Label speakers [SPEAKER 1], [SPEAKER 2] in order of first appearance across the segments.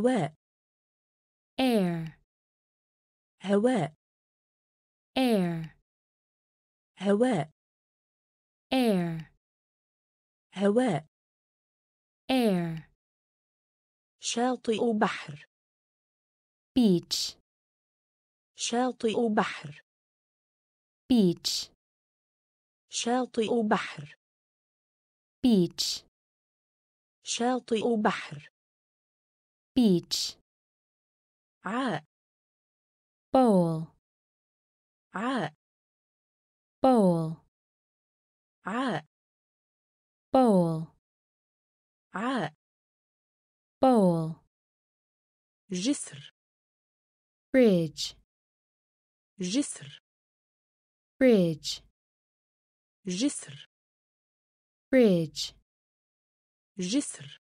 [SPEAKER 1] هواء.
[SPEAKER 2] Air.
[SPEAKER 1] هواء.
[SPEAKER 2] Air.
[SPEAKER 1] هواء.
[SPEAKER 2] Air.
[SPEAKER 1] هواء.
[SPEAKER 2] Air.
[SPEAKER 1] شاطئ بحر.
[SPEAKER 2] Beach.
[SPEAKER 1] شاطئ بحر.
[SPEAKER 2] Beach.
[SPEAKER 1] شاطئ بحر.
[SPEAKER 2] Beach.
[SPEAKER 1] شاطئ بحر.
[SPEAKER 2] beach
[SPEAKER 1] عاء
[SPEAKER 2] bowl
[SPEAKER 1] عاء
[SPEAKER 2] bowl
[SPEAKER 1] عاء
[SPEAKER 2] bowl
[SPEAKER 1] عاء
[SPEAKER 2] bowl
[SPEAKER 1] جسر
[SPEAKER 2] bridge
[SPEAKER 1] جسر
[SPEAKER 2] bridge
[SPEAKER 1] جسر
[SPEAKER 2] bridge
[SPEAKER 1] جسر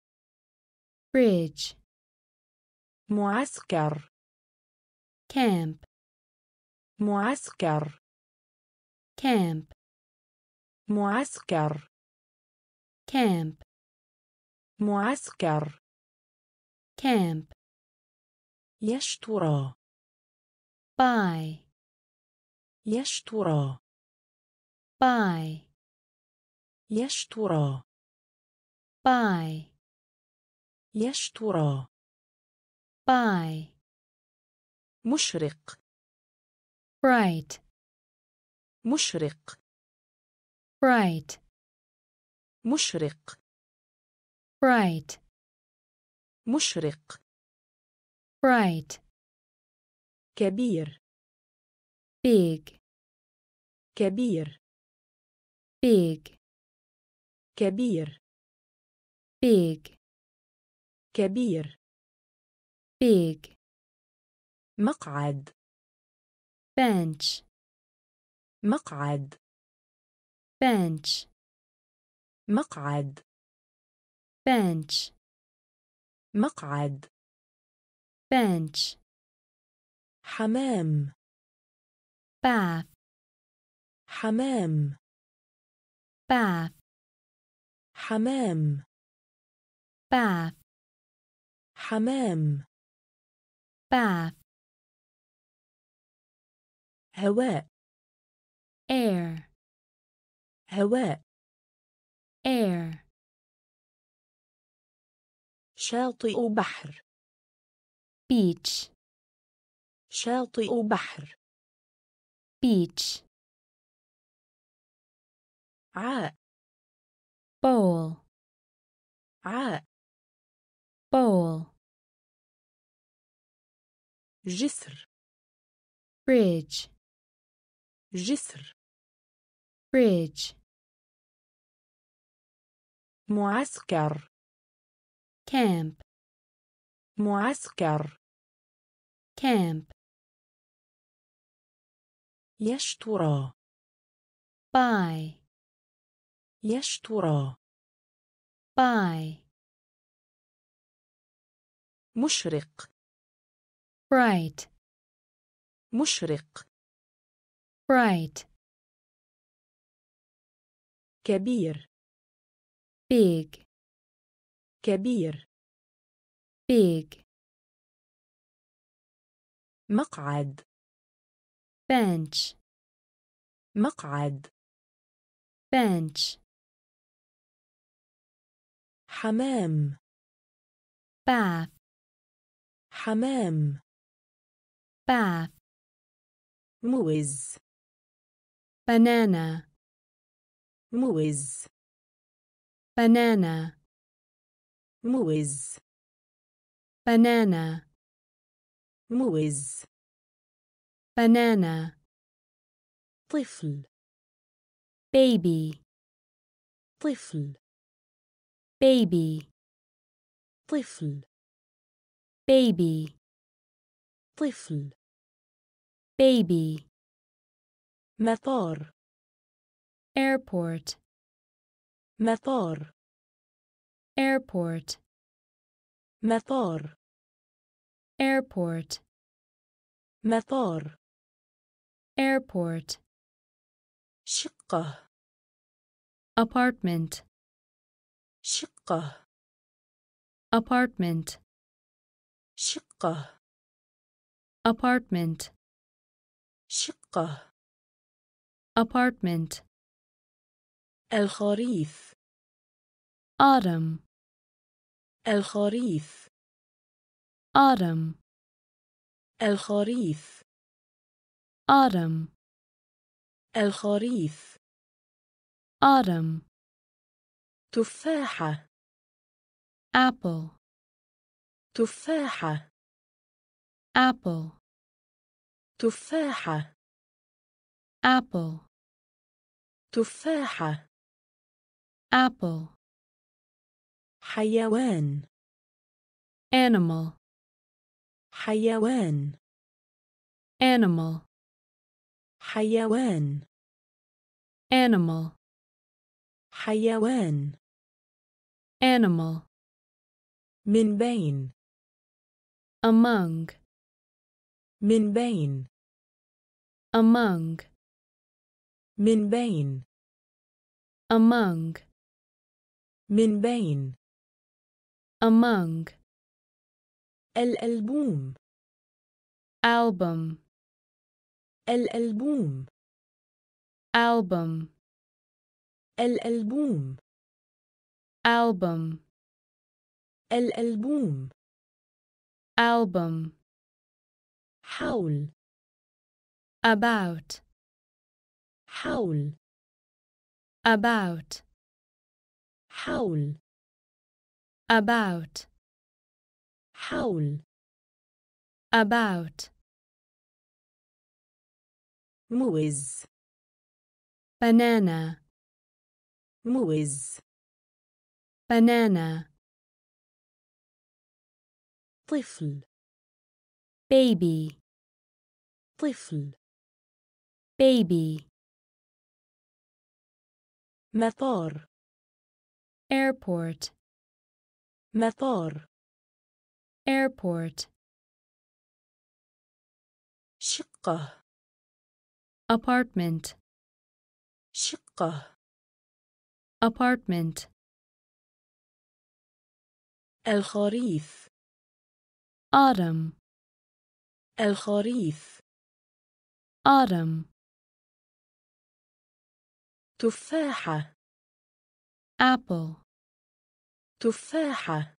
[SPEAKER 2] bridge
[SPEAKER 1] معسكر.
[SPEAKER 2] camp
[SPEAKER 1] معسكر.
[SPEAKER 2] camp
[SPEAKER 1] معسكر.
[SPEAKER 2] camp
[SPEAKER 1] معسكر.
[SPEAKER 2] camp
[SPEAKER 1] يشترى.
[SPEAKER 2] buy
[SPEAKER 1] يشترى.
[SPEAKER 2] buy
[SPEAKER 1] يشترى.
[SPEAKER 2] buy
[SPEAKER 1] يشترى.
[SPEAKER 2] Buy
[SPEAKER 1] مشرق
[SPEAKER 2] bright
[SPEAKER 1] مشرق
[SPEAKER 2] bright
[SPEAKER 1] مشرق
[SPEAKER 2] bright
[SPEAKER 1] مشرق
[SPEAKER 2] bright
[SPEAKER 1] كبير
[SPEAKER 2] big
[SPEAKER 1] كبير
[SPEAKER 2] big
[SPEAKER 1] كبير
[SPEAKER 2] big
[SPEAKER 1] كبير
[SPEAKER 2] big
[SPEAKER 1] مقعد
[SPEAKER 2] bench
[SPEAKER 1] مقعد
[SPEAKER 2] bench
[SPEAKER 1] مقعد
[SPEAKER 2] bench
[SPEAKER 1] مقعد
[SPEAKER 2] bench
[SPEAKER 1] حمام
[SPEAKER 2] bath
[SPEAKER 1] حمام
[SPEAKER 2] bath
[SPEAKER 1] حمام
[SPEAKER 2] bath
[SPEAKER 1] حمام
[SPEAKER 2] bath
[SPEAKER 1] هواء
[SPEAKER 2] air
[SPEAKER 1] هواء
[SPEAKER 2] air.
[SPEAKER 1] شاطئ بحر
[SPEAKER 2] beach.
[SPEAKER 1] شاطئ بحر.
[SPEAKER 2] Beach.
[SPEAKER 1] عاء.
[SPEAKER 2] Bowl.
[SPEAKER 1] عاء.
[SPEAKER 2] Bowl.
[SPEAKER 1] جسر
[SPEAKER 2] bridge.
[SPEAKER 1] جسر
[SPEAKER 2] bridge.
[SPEAKER 1] معسكر
[SPEAKER 2] camp.
[SPEAKER 1] معسكر
[SPEAKER 2] camp.
[SPEAKER 1] يشترى
[SPEAKER 2] buy.
[SPEAKER 1] يشترى
[SPEAKER 2] buy.
[SPEAKER 1] مشرق.
[SPEAKER 2] Bright
[SPEAKER 1] مشرق
[SPEAKER 2] bright
[SPEAKER 1] كبير
[SPEAKER 2] big
[SPEAKER 1] كبير
[SPEAKER 2] big
[SPEAKER 1] مقعد
[SPEAKER 2] bench
[SPEAKER 1] مقعد
[SPEAKER 2] bench
[SPEAKER 1] حمام
[SPEAKER 2] bath
[SPEAKER 1] حمام
[SPEAKER 2] bath
[SPEAKER 1] موز
[SPEAKER 2] banana
[SPEAKER 1] موز
[SPEAKER 2] banana
[SPEAKER 1] موز
[SPEAKER 2] banana
[SPEAKER 1] موز
[SPEAKER 2] banana
[SPEAKER 1] طفل
[SPEAKER 2] baby
[SPEAKER 1] طفل
[SPEAKER 2] baby
[SPEAKER 1] طفل
[SPEAKER 2] baby
[SPEAKER 1] طفل
[SPEAKER 2] baby
[SPEAKER 1] مطار
[SPEAKER 2] airport
[SPEAKER 1] مطار
[SPEAKER 2] airport
[SPEAKER 1] مطار
[SPEAKER 2] airport
[SPEAKER 1] مطار
[SPEAKER 2] airport
[SPEAKER 1] شقة
[SPEAKER 2] apartment
[SPEAKER 1] شقة
[SPEAKER 2] apartment
[SPEAKER 1] شقة
[SPEAKER 2] apartment,
[SPEAKER 1] شقة
[SPEAKER 2] apartment,
[SPEAKER 1] الخريف
[SPEAKER 2] autumn,
[SPEAKER 1] الخريف
[SPEAKER 2] autumn,
[SPEAKER 1] الخريف
[SPEAKER 2] autumn,
[SPEAKER 1] الخريف
[SPEAKER 2] autumn,
[SPEAKER 1] تفاحة
[SPEAKER 2] apple,
[SPEAKER 1] تفاحة
[SPEAKER 2] apple,
[SPEAKER 1] تفاحة
[SPEAKER 2] apple,
[SPEAKER 1] تفاحة
[SPEAKER 2] apple,
[SPEAKER 1] حيوان
[SPEAKER 2] animal,
[SPEAKER 1] حيوان
[SPEAKER 2] animal,
[SPEAKER 1] حيوان
[SPEAKER 2] animal,
[SPEAKER 1] حيوان
[SPEAKER 2] animal,
[SPEAKER 1] من بين
[SPEAKER 2] among,
[SPEAKER 1] من بين
[SPEAKER 2] among,
[SPEAKER 1] من بين
[SPEAKER 2] among,
[SPEAKER 1] من بين
[SPEAKER 2] among,
[SPEAKER 1] الألبوم
[SPEAKER 2] album,
[SPEAKER 1] الألبوم
[SPEAKER 2] album,
[SPEAKER 1] الألبوم
[SPEAKER 2] album,
[SPEAKER 1] الألبوم
[SPEAKER 2] album,
[SPEAKER 1] حول
[SPEAKER 2] about,
[SPEAKER 1] حول
[SPEAKER 2] about,
[SPEAKER 1] حول
[SPEAKER 2] about,
[SPEAKER 1] حول
[SPEAKER 2] about,
[SPEAKER 1] موز
[SPEAKER 2] banana,
[SPEAKER 1] موز
[SPEAKER 2] banana,
[SPEAKER 1] طفل
[SPEAKER 2] baby,
[SPEAKER 1] طفل
[SPEAKER 2] baby,
[SPEAKER 1] مطار
[SPEAKER 2] airport,
[SPEAKER 1] مطار
[SPEAKER 2] airport,
[SPEAKER 1] شقة
[SPEAKER 2] apartment,
[SPEAKER 1] شقة
[SPEAKER 2] apartment,
[SPEAKER 1] الخريف
[SPEAKER 2] autumn,
[SPEAKER 1] الخريف.
[SPEAKER 2] autumn,
[SPEAKER 1] تفاحة.
[SPEAKER 2] apple,
[SPEAKER 1] تفاحة.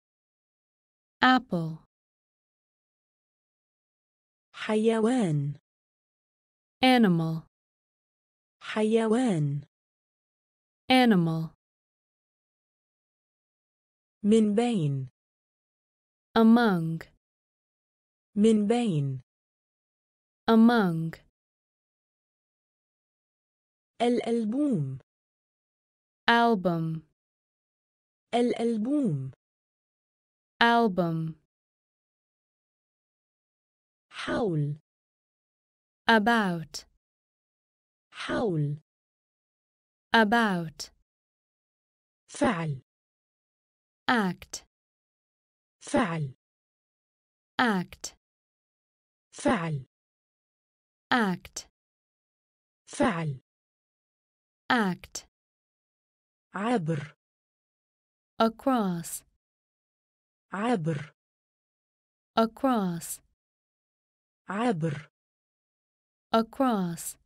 [SPEAKER 2] apple,
[SPEAKER 1] حيوان.
[SPEAKER 2] Animal,
[SPEAKER 1] حيوان.
[SPEAKER 2] Animal,
[SPEAKER 1] من بين.
[SPEAKER 2] Among,
[SPEAKER 1] من بين.
[SPEAKER 2] among,
[SPEAKER 1] الألبوم
[SPEAKER 2] album,
[SPEAKER 1] الألبوم
[SPEAKER 2] album,
[SPEAKER 1] حول
[SPEAKER 2] about,
[SPEAKER 1] حول
[SPEAKER 2] about,
[SPEAKER 1] فعل
[SPEAKER 2] act,
[SPEAKER 1] فعل
[SPEAKER 2] act,
[SPEAKER 1] فعل
[SPEAKER 2] act,
[SPEAKER 1] فعل
[SPEAKER 2] act,
[SPEAKER 1] عبر
[SPEAKER 2] across,
[SPEAKER 1] عبر
[SPEAKER 2] across,
[SPEAKER 1] عبر
[SPEAKER 2] across,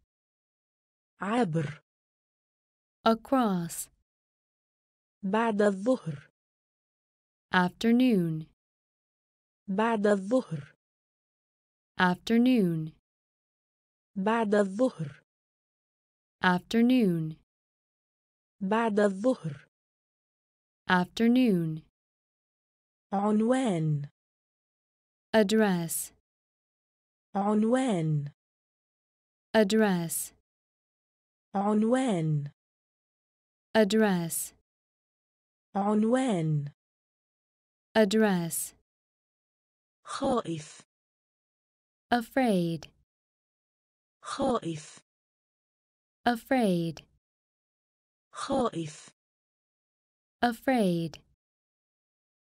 [SPEAKER 1] عبر
[SPEAKER 2] across,
[SPEAKER 1] بعد الظهر
[SPEAKER 2] afternoon,
[SPEAKER 1] بعد الظهر
[SPEAKER 2] afternoon,
[SPEAKER 1] بعد الظهر
[SPEAKER 2] afternoon,
[SPEAKER 1] بعد الظهر
[SPEAKER 2] afternoon,
[SPEAKER 1] عنوان
[SPEAKER 2] address,
[SPEAKER 1] عنوان
[SPEAKER 2] address,
[SPEAKER 1] عنوان
[SPEAKER 2] address,
[SPEAKER 1] عنوان
[SPEAKER 2] address,
[SPEAKER 1] خائف
[SPEAKER 2] afraid,
[SPEAKER 1] خائف
[SPEAKER 2] afraid,
[SPEAKER 1] خائف
[SPEAKER 2] afraid,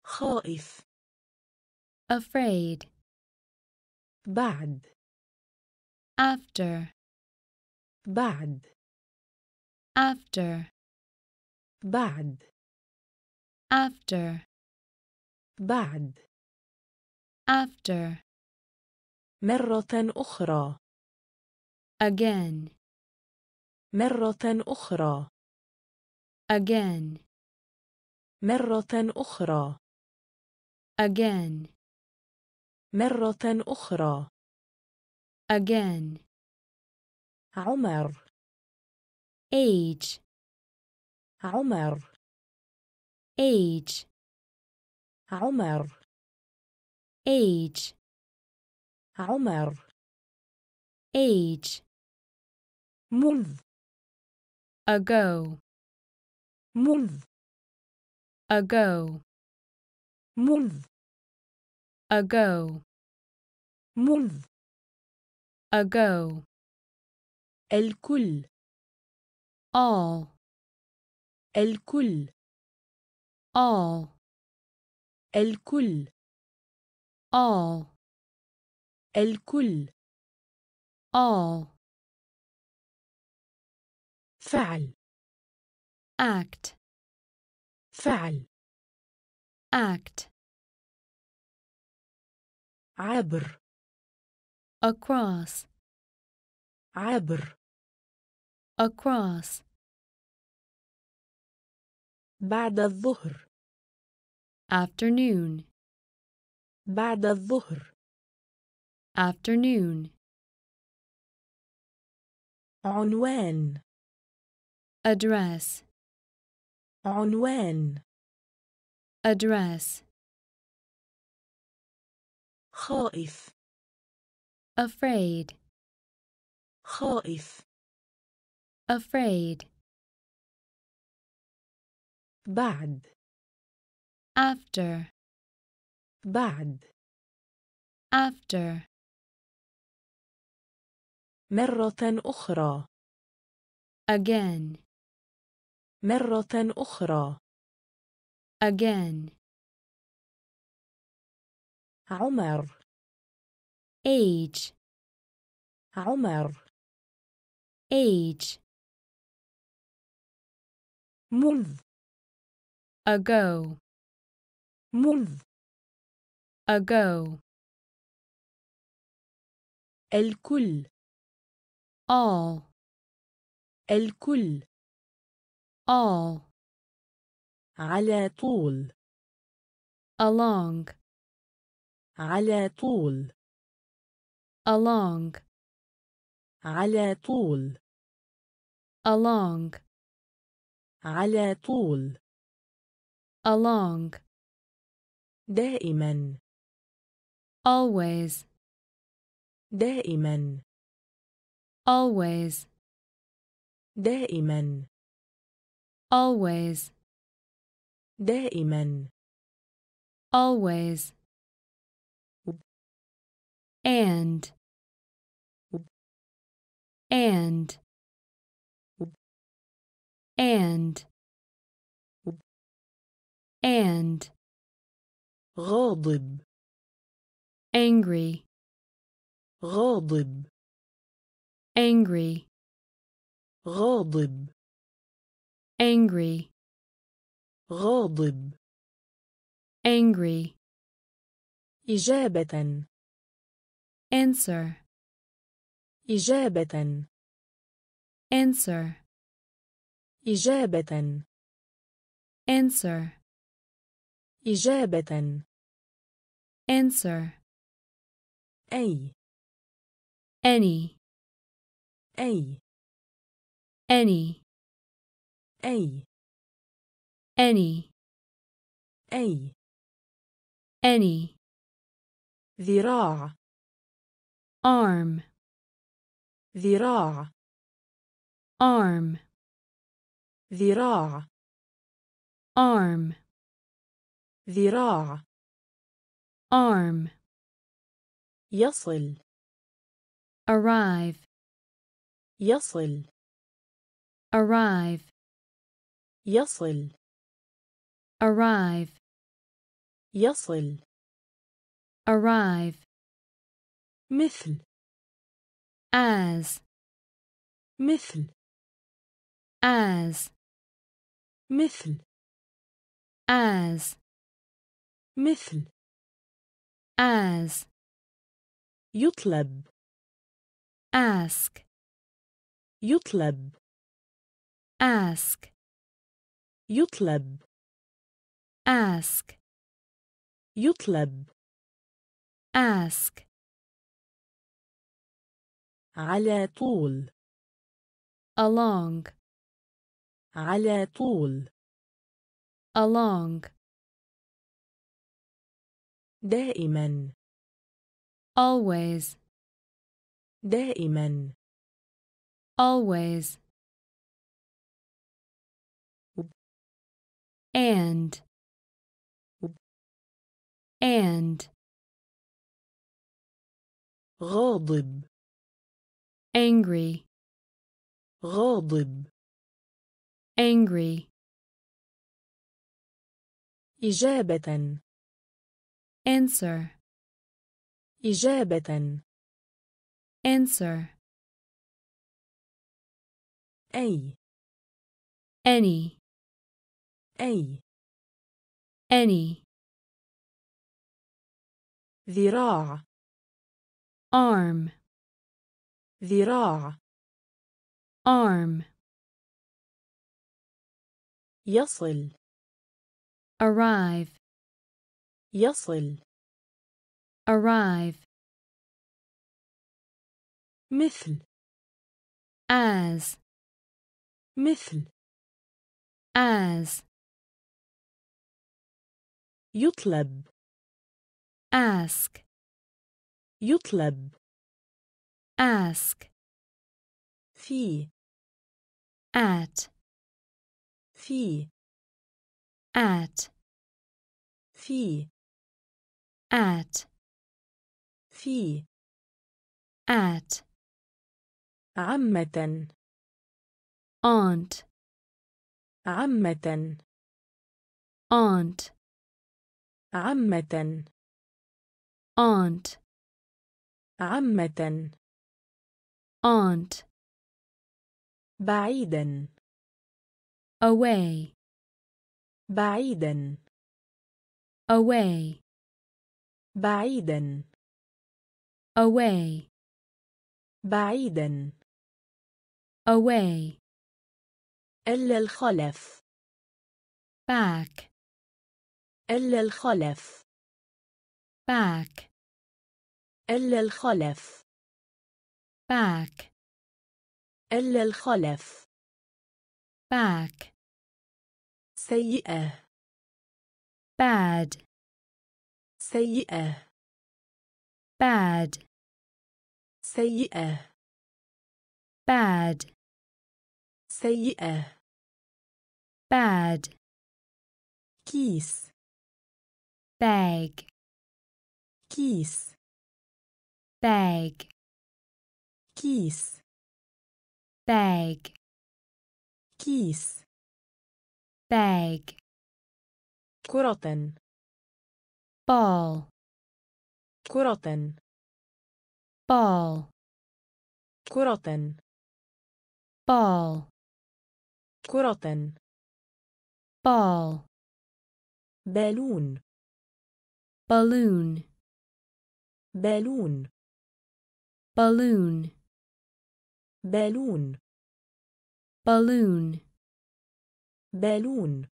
[SPEAKER 1] خائف
[SPEAKER 2] afraid,
[SPEAKER 1] بعد
[SPEAKER 2] after,
[SPEAKER 1] بعد
[SPEAKER 2] after,
[SPEAKER 1] بعد
[SPEAKER 2] after,
[SPEAKER 1] بعد
[SPEAKER 2] after,
[SPEAKER 1] مرة أخرى
[SPEAKER 2] Again,
[SPEAKER 1] مرة أخرى.
[SPEAKER 2] Again,
[SPEAKER 1] مرة أخرى.
[SPEAKER 2] Again,
[SPEAKER 1] مرة أخرى.
[SPEAKER 2] Again,
[SPEAKER 1] عمر.
[SPEAKER 2] Age,
[SPEAKER 1] عمر.
[SPEAKER 2] Age,
[SPEAKER 1] عمر.
[SPEAKER 2] Age,
[SPEAKER 1] عمر.
[SPEAKER 2] Age,
[SPEAKER 1] منذ.
[SPEAKER 2] Ago,
[SPEAKER 1] منذ.
[SPEAKER 2] Ago,
[SPEAKER 1] منذ.
[SPEAKER 2] Ago,
[SPEAKER 1] منذ.
[SPEAKER 2] Ago,
[SPEAKER 1] الكل.
[SPEAKER 2] All,
[SPEAKER 1] الكل.
[SPEAKER 2] All,
[SPEAKER 1] الكل.
[SPEAKER 2] All,
[SPEAKER 1] الكل.
[SPEAKER 2] All,
[SPEAKER 1] فعل
[SPEAKER 2] act,
[SPEAKER 1] فعل
[SPEAKER 2] act,
[SPEAKER 1] عبر
[SPEAKER 2] across,
[SPEAKER 1] عبر
[SPEAKER 2] across,
[SPEAKER 1] بعد الظهر
[SPEAKER 2] afternoon,
[SPEAKER 1] بعد الظهر
[SPEAKER 2] afternoon,
[SPEAKER 1] عنوان
[SPEAKER 2] address,
[SPEAKER 1] عنوان
[SPEAKER 2] address,
[SPEAKER 1] خائف
[SPEAKER 2] afraid,
[SPEAKER 1] خائف
[SPEAKER 2] afraid,
[SPEAKER 1] بعد
[SPEAKER 2] after,
[SPEAKER 1] بعد
[SPEAKER 2] after,
[SPEAKER 1] مرة أخرى
[SPEAKER 2] again,
[SPEAKER 1] مرة أخرى.
[SPEAKER 2] again,
[SPEAKER 1] عمر.
[SPEAKER 2] age,
[SPEAKER 1] عمر.
[SPEAKER 2] age,
[SPEAKER 1] منذ.
[SPEAKER 2] ago,
[SPEAKER 1] منذ.
[SPEAKER 2] ago,
[SPEAKER 1] الكل.
[SPEAKER 2] all,
[SPEAKER 1] الكل.
[SPEAKER 2] all,
[SPEAKER 1] على طول
[SPEAKER 2] along,
[SPEAKER 1] على طول
[SPEAKER 2] along,
[SPEAKER 1] على طول
[SPEAKER 2] along,
[SPEAKER 1] على طول
[SPEAKER 2] along,
[SPEAKER 1] دائما
[SPEAKER 2] always,
[SPEAKER 1] دائما
[SPEAKER 2] always,
[SPEAKER 1] دائما
[SPEAKER 2] always,
[SPEAKER 1] دائما
[SPEAKER 2] always, and, and, and, and,
[SPEAKER 1] غاضب
[SPEAKER 2] angry,
[SPEAKER 1] غاضب
[SPEAKER 2] angry,
[SPEAKER 1] غاضب
[SPEAKER 2] angry,
[SPEAKER 1] غاضب
[SPEAKER 2] angry,
[SPEAKER 1] إجابة
[SPEAKER 2] answer,
[SPEAKER 1] إجابة
[SPEAKER 2] answer,
[SPEAKER 1] إجابة
[SPEAKER 2] answer,
[SPEAKER 1] إجابة
[SPEAKER 2] answer,
[SPEAKER 1] أي
[SPEAKER 2] any,
[SPEAKER 1] أي
[SPEAKER 2] any,
[SPEAKER 1] أي
[SPEAKER 2] any,
[SPEAKER 1] أي
[SPEAKER 2] any,
[SPEAKER 1] ذراع
[SPEAKER 2] arm,
[SPEAKER 1] ذراع
[SPEAKER 2] arm,
[SPEAKER 1] ذراع
[SPEAKER 2] arm,
[SPEAKER 1] ذراع
[SPEAKER 2] arm,
[SPEAKER 1] يصل
[SPEAKER 2] arrive,
[SPEAKER 1] يصل
[SPEAKER 2] arrive,
[SPEAKER 1] يصل
[SPEAKER 2] arrive,
[SPEAKER 1] يصل
[SPEAKER 2] arrive,
[SPEAKER 1] مثل
[SPEAKER 2] as,
[SPEAKER 1] مثل
[SPEAKER 2] as,
[SPEAKER 1] مثل
[SPEAKER 2] as,
[SPEAKER 1] مثل
[SPEAKER 2] as
[SPEAKER 1] يطلب
[SPEAKER 2] ask
[SPEAKER 1] يطلب
[SPEAKER 2] ask
[SPEAKER 1] يطلب
[SPEAKER 2] ask
[SPEAKER 1] يطلب
[SPEAKER 2] ask
[SPEAKER 1] على طول
[SPEAKER 2] along
[SPEAKER 1] على طول
[SPEAKER 2] along
[SPEAKER 1] دائما
[SPEAKER 2] always
[SPEAKER 1] دائما
[SPEAKER 2] always and and
[SPEAKER 1] غاضب
[SPEAKER 2] angry
[SPEAKER 1] غاضب
[SPEAKER 2] angry
[SPEAKER 1] إجابة
[SPEAKER 2] answer
[SPEAKER 1] إجابة
[SPEAKER 2] answer
[SPEAKER 1] أي
[SPEAKER 2] any
[SPEAKER 1] أي
[SPEAKER 2] any
[SPEAKER 1] ذراع
[SPEAKER 2] arm
[SPEAKER 1] ذراع
[SPEAKER 2] arm
[SPEAKER 1] يصل
[SPEAKER 2] arrive
[SPEAKER 1] يصل
[SPEAKER 2] arrive
[SPEAKER 1] مثل
[SPEAKER 2] as
[SPEAKER 1] مثل
[SPEAKER 2] as
[SPEAKER 1] يطلب.
[SPEAKER 2] ask
[SPEAKER 1] يطلب.
[SPEAKER 2] ask
[SPEAKER 1] في.
[SPEAKER 2] at
[SPEAKER 1] في.
[SPEAKER 2] at
[SPEAKER 1] في.
[SPEAKER 2] at
[SPEAKER 1] في.
[SPEAKER 2] at
[SPEAKER 1] عمة.
[SPEAKER 2] aunt
[SPEAKER 1] عمة.
[SPEAKER 2] aunt
[SPEAKER 1] عمة.
[SPEAKER 2] Aunt.
[SPEAKER 1] عمة.
[SPEAKER 2] Aunt.
[SPEAKER 1] بعيدا.
[SPEAKER 2] Away.
[SPEAKER 1] بعيدا.
[SPEAKER 2] Away.
[SPEAKER 1] بعيدا.
[SPEAKER 2] Away.
[SPEAKER 1] بعيدا.
[SPEAKER 2] Away.
[SPEAKER 1] إلا الخلف.
[SPEAKER 2] Back.
[SPEAKER 1] إلا الخلف.
[SPEAKER 2] back
[SPEAKER 1] إلا الخلف.
[SPEAKER 2] back
[SPEAKER 1] إلا الخلف.
[SPEAKER 2] back
[SPEAKER 1] سيئة.
[SPEAKER 2] bad
[SPEAKER 1] سيئة.
[SPEAKER 2] bad
[SPEAKER 1] سيئة.
[SPEAKER 2] bad
[SPEAKER 1] سيئة.
[SPEAKER 2] bad
[SPEAKER 1] كيس.
[SPEAKER 2] bag
[SPEAKER 1] كيس
[SPEAKER 2] bag
[SPEAKER 1] كيس
[SPEAKER 2] bag
[SPEAKER 1] كيس
[SPEAKER 2] bag
[SPEAKER 1] كرة
[SPEAKER 2] ball
[SPEAKER 1] كرة
[SPEAKER 2] ball
[SPEAKER 1] كرة
[SPEAKER 2] ball
[SPEAKER 1] كرة
[SPEAKER 2] ball
[SPEAKER 1] بالون
[SPEAKER 2] balloon
[SPEAKER 1] بالون
[SPEAKER 2] balloon
[SPEAKER 1] بالون
[SPEAKER 2] balloon
[SPEAKER 1] بالون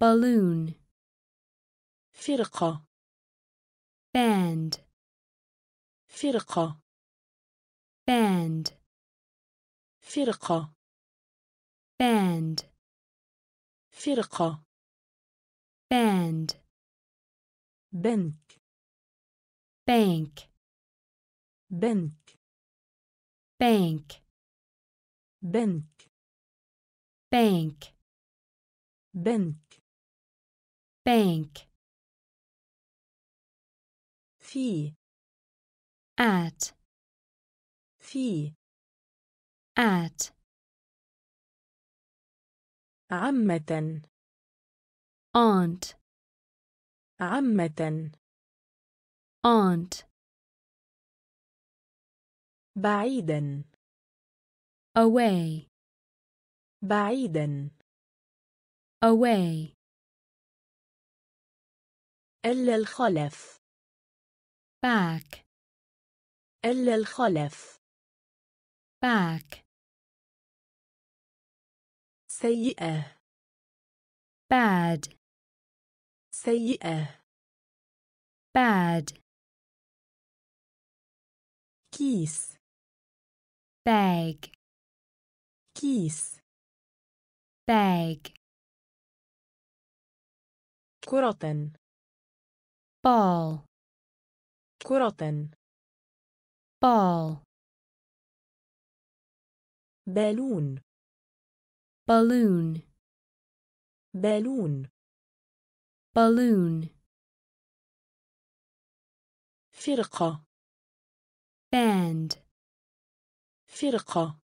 [SPEAKER 2] balloon
[SPEAKER 1] فرقة
[SPEAKER 2] band
[SPEAKER 1] فرقة
[SPEAKER 2] band
[SPEAKER 1] فرقة
[SPEAKER 2] band
[SPEAKER 1] فرقة
[SPEAKER 2] band
[SPEAKER 1] بنك
[SPEAKER 2] bank
[SPEAKER 1] بنك
[SPEAKER 2] bank
[SPEAKER 1] بنك
[SPEAKER 2] bank
[SPEAKER 1] بنك
[SPEAKER 2] bank
[SPEAKER 1] في
[SPEAKER 2] at
[SPEAKER 1] في
[SPEAKER 2] at
[SPEAKER 1] عمة
[SPEAKER 2] aunt
[SPEAKER 1] عمة
[SPEAKER 2] aunt
[SPEAKER 1] بعيدا.
[SPEAKER 2] away
[SPEAKER 1] بعيدا.
[SPEAKER 2] away
[SPEAKER 1] إلا الخلف.
[SPEAKER 2] back
[SPEAKER 1] إلا الخلف.
[SPEAKER 2] back
[SPEAKER 1] سيئة.
[SPEAKER 2] bad
[SPEAKER 1] سيئة
[SPEAKER 2] bad
[SPEAKER 1] كيس
[SPEAKER 2] bag
[SPEAKER 1] كيس
[SPEAKER 2] bag
[SPEAKER 1] كرة
[SPEAKER 2] ball
[SPEAKER 1] كرة
[SPEAKER 2] ball
[SPEAKER 1] بالون
[SPEAKER 2] balloon
[SPEAKER 1] بالون
[SPEAKER 2] Balloon
[SPEAKER 1] فرقة
[SPEAKER 2] band
[SPEAKER 1] فرقة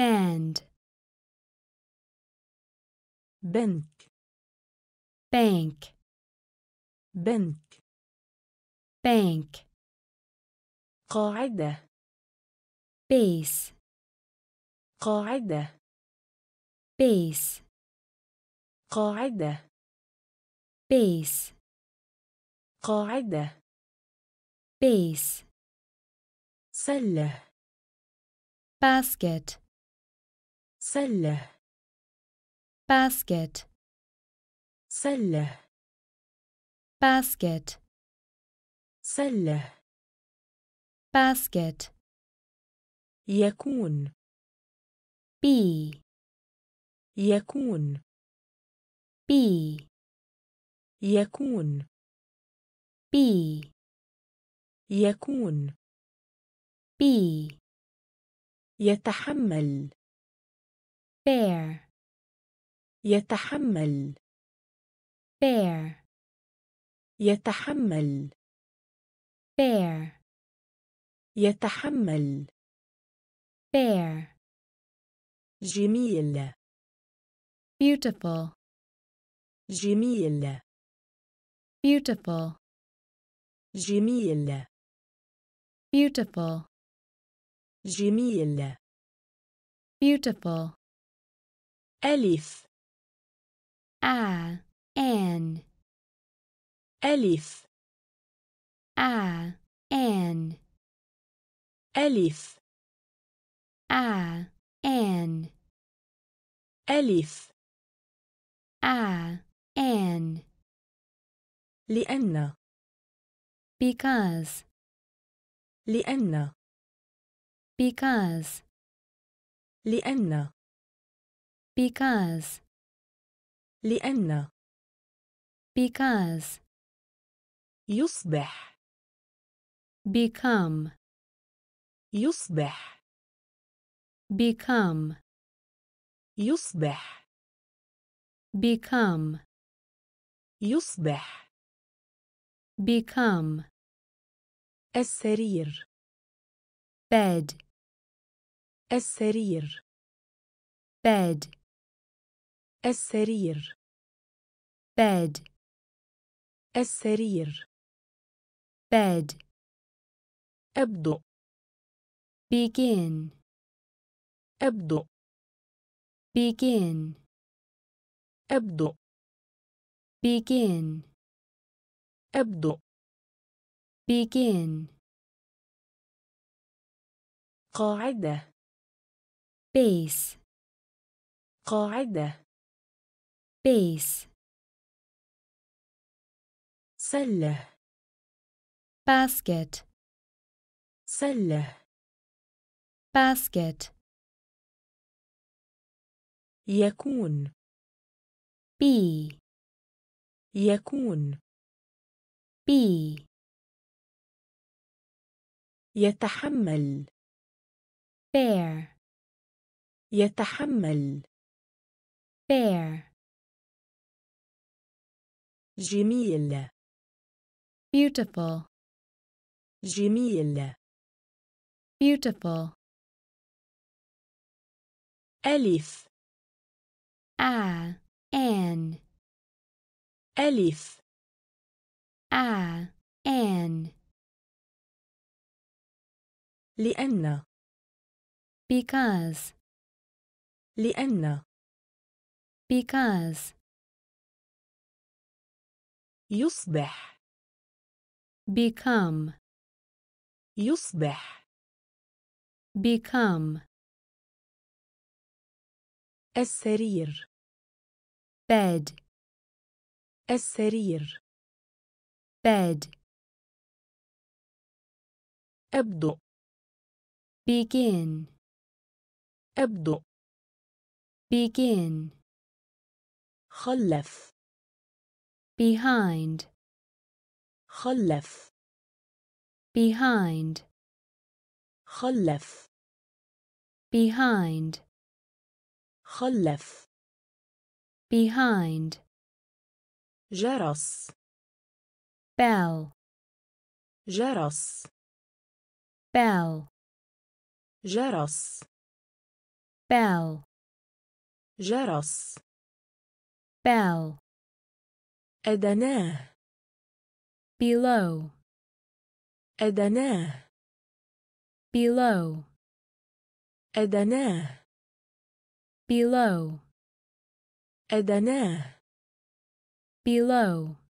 [SPEAKER 2] band
[SPEAKER 1] بنك
[SPEAKER 2] bank
[SPEAKER 1] بنك
[SPEAKER 2] bank
[SPEAKER 1] قاعدة
[SPEAKER 2] base
[SPEAKER 1] قاعدة
[SPEAKER 2] base
[SPEAKER 1] قاعدة
[SPEAKER 2] بيس.
[SPEAKER 1] قاعدة.
[SPEAKER 2] بيس.
[SPEAKER 1] سلة.
[SPEAKER 2] basket.
[SPEAKER 1] سلة.
[SPEAKER 2] basket.
[SPEAKER 1] سلة.
[SPEAKER 2] basket.
[SPEAKER 1] سلة.
[SPEAKER 2] باسكت.
[SPEAKER 1] يكون.
[SPEAKER 2] be.
[SPEAKER 1] يكون.
[SPEAKER 2] be.
[SPEAKER 1] يكون.
[SPEAKER 2] be
[SPEAKER 1] يكون.
[SPEAKER 2] be
[SPEAKER 1] يتحمل.
[SPEAKER 2] bear.
[SPEAKER 1] يتحمل.
[SPEAKER 2] bear.
[SPEAKER 1] يتحمل.
[SPEAKER 2] bear.
[SPEAKER 1] يتحمل.
[SPEAKER 2] bear.
[SPEAKER 1] جميل.
[SPEAKER 2] beautiful.
[SPEAKER 1] جميل.
[SPEAKER 2] beautiful
[SPEAKER 1] جميل
[SPEAKER 2] beautiful
[SPEAKER 1] جميل
[SPEAKER 2] beautiful
[SPEAKER 1] ألف
[SPEAKER 2] a an
[SPEAKER 1] ألف
[SPEAKER 2] a an
[SPEAKER 1] ألف
[SPEAKER 2] a an
[SPEAKER 1] ألف
[SPEAKER 2] a an
[SPEAKER 1] لأن
[SPEAKER 2] because
[SPEAKER 1] لأن
[SPEAKER 2] because
[SPEAKER 1] لأن
[SPEAKER 2] because
[SPEAKER 1] لأن
[SPEAKER 2] because
[SPEAKER 1] يصبح
[SPEAKER 2] become
[SPEAKER 1] يصبح
[SPEAKER 2] become
[SPEAKER 1] يصبح
[SPEAKER 2] become
[SPEAKER 1] يصبح
[SPEAKER 2] become
[SPEAKER 1] السرير
[SPEAKER 2] bed
[SPEAKER 1] السرير
[SPEAKER 2] bed
[SPEAKER 1] السرير
[SPEAKER 2] bed
[SPEAKER 1] السرير.
[SPEAKER 2] bed
[SPEAKER 1] أبدأ.
[SPEAKER 2] begin
[SPEAKER 1] أبدأ.
[SPEAKER 2] begin
[SPEAKER 1] أبدأ.
[SPEAKER 2] begin.
[SPEAKER 1] أبدأ
[SPEAKER 2] begin.
[SPEAKER 1] قاعدة.
[SPEAKER 2] Base.
[SPEAKER 1] قاعدة.
[SPEAKER 2] Base.
[SPEAKER 1] سلة.
[SPEAKER 2] Basket.
[SPEAKER 1] سلة.
[SPEAKER 2] Basket.
[SPEAKER 1] يكون.
[SPEAKER 2] Be.
[SPEAKER 1] يكون.
[SPEAKER 2] Be
[SPEAKER 1] يتحمل
[SPEAKER 2] bear
[SPEAKER 1] يتحمل
[SPEAKER 2] bear
[SPEAKER 1] جميل
[SPEAKER 2] beautiful
[SPEAKER 1] جميل
[SPEAKER 2] beautiful
[SPEAKER 1] ألف
[SPEAKER 2] a an
[SPEAKER 1] ألف
[SPEAKER 2] a an
[SPEAKER 1] لأن
[SPEAKER 2] because
[SPEAKER 1] لأن
[SPEAKER 2] because
[SPEAKER 1] يصبح
[SPEAKER 2] become
[SPEAKER 1] يصبح
[SPEAKER 2] become
[SPEAKER 1] السرير
[SPEAKER 2] bed
[SPEAKER 1] السرير
[SPEAKER 2] bed
[SPEAKER 1] أبدو
[SPEAKER 2] begin
[SPEAKER 1] أبدو
[SPEAKER 2] begin
[SPEAKER 1] خلف
[SPEAKER 2] behind
[SPEAKER 1] خلف
[SPEAKER 2] behind
[SPEAKER 1] خلف
[SPEAKER 2] behind
[SPEAKER 1] خلف
[SPEAKER 2] behind
[SPEAKER 1] جرس
[SPEAKER 2] bell
[SPEAKER 1] جرس
[SPEAKER 2] bell
[SPEAKER 1] جرس
[SPEAKER 2] bell
[SPEAKER 1] جرس
[SPEAKER 2] bell
[SPEAKER 1] أدناه
[SPEAKER 2] below
[SPEAKER 1] أدناه
[SPEAKER 2] below
[SPEAKER 1] أدناه
[SPEAKER 2] below
[SPEAKER 1] أدناه
[SPEAKER 2] below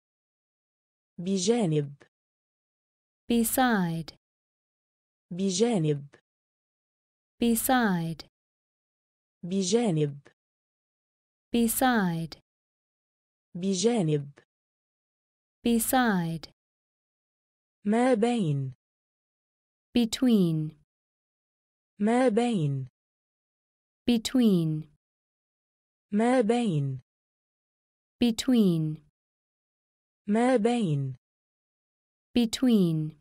[SPEAKER 1] بجانب
[SPEAKER 2] beside
[SPEAKER 1] بجانب
[SPEAKER 2] beside
[SPEAKER 1] بجانب
[SPEAKER 2] beside
[SPEAKER 1] بجانب
[SPEAKER 2] beside
[SPEAKER 1] ما بين
[SPEAKER 2] between
[SPEAKER 1] ما بين
[SPEAKER 2] between
[SPEAKER 1] ما بين
[SPEAKER 2] between
[SPEAKER 1] ما بين
[SPEAKER 2] between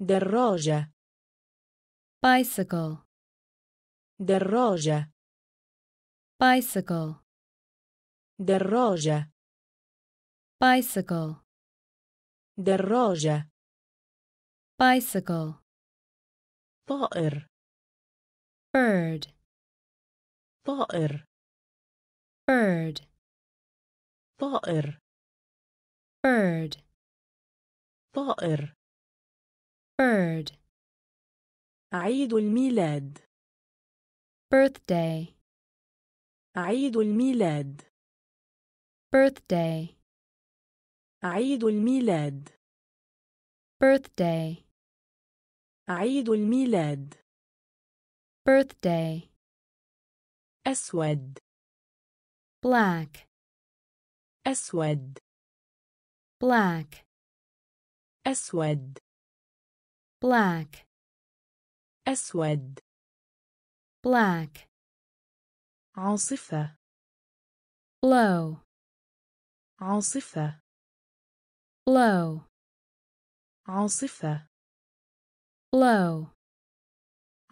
[SPEAKER 1] دراجة
[SPEAKER 2] bicycle
[SPEAKER 1] دراجة
[SPEAKER 2] bicycle
[SPEAKER 1] دراجة
[SPEAKER 2] bicycle
[SPEAKER 1] دراجة
[SPEAKER 2] bicycle
[SPEAKER 1] طائر
[SPEAKER 2] bird
[SPEAKER 1] طائر
[SPEAKER 2] bird
[SPEAKER 1] طائر
[SPEAKER 2] bird
[SPEAKER 1] طائر
[SPEAKER 2] bird
[SPEAKER 1] عيد الميلاد
[SPEAKER 2] birthday
[SPEAKER 1] عيد الميلاد
[SPEAKER 2] birthday
[SPEAKER 1] عيد الميلاد
[SPEAKER 2] birthday
[SPEAKER 1] عيد الميلاد
[SPEAKER 2] birthday
[SPEAKER 1] أسود
[SPEAKER 2] black
[SPEAKER 1] أسود
[SPEAKER 2] black
[SPEAKER 1] أسود
[SPEAKER 2] black
[SPEAKER 1] أسود
[SPEAKER 2] black
[SPEAKER 1] عاصفة
[SPEAKER 2] blow
[SPEAKER 1] عاصفة
[SPEAKER 2] blow
[SPEAKER 1] عاصفة
[SPEAKER 2] blow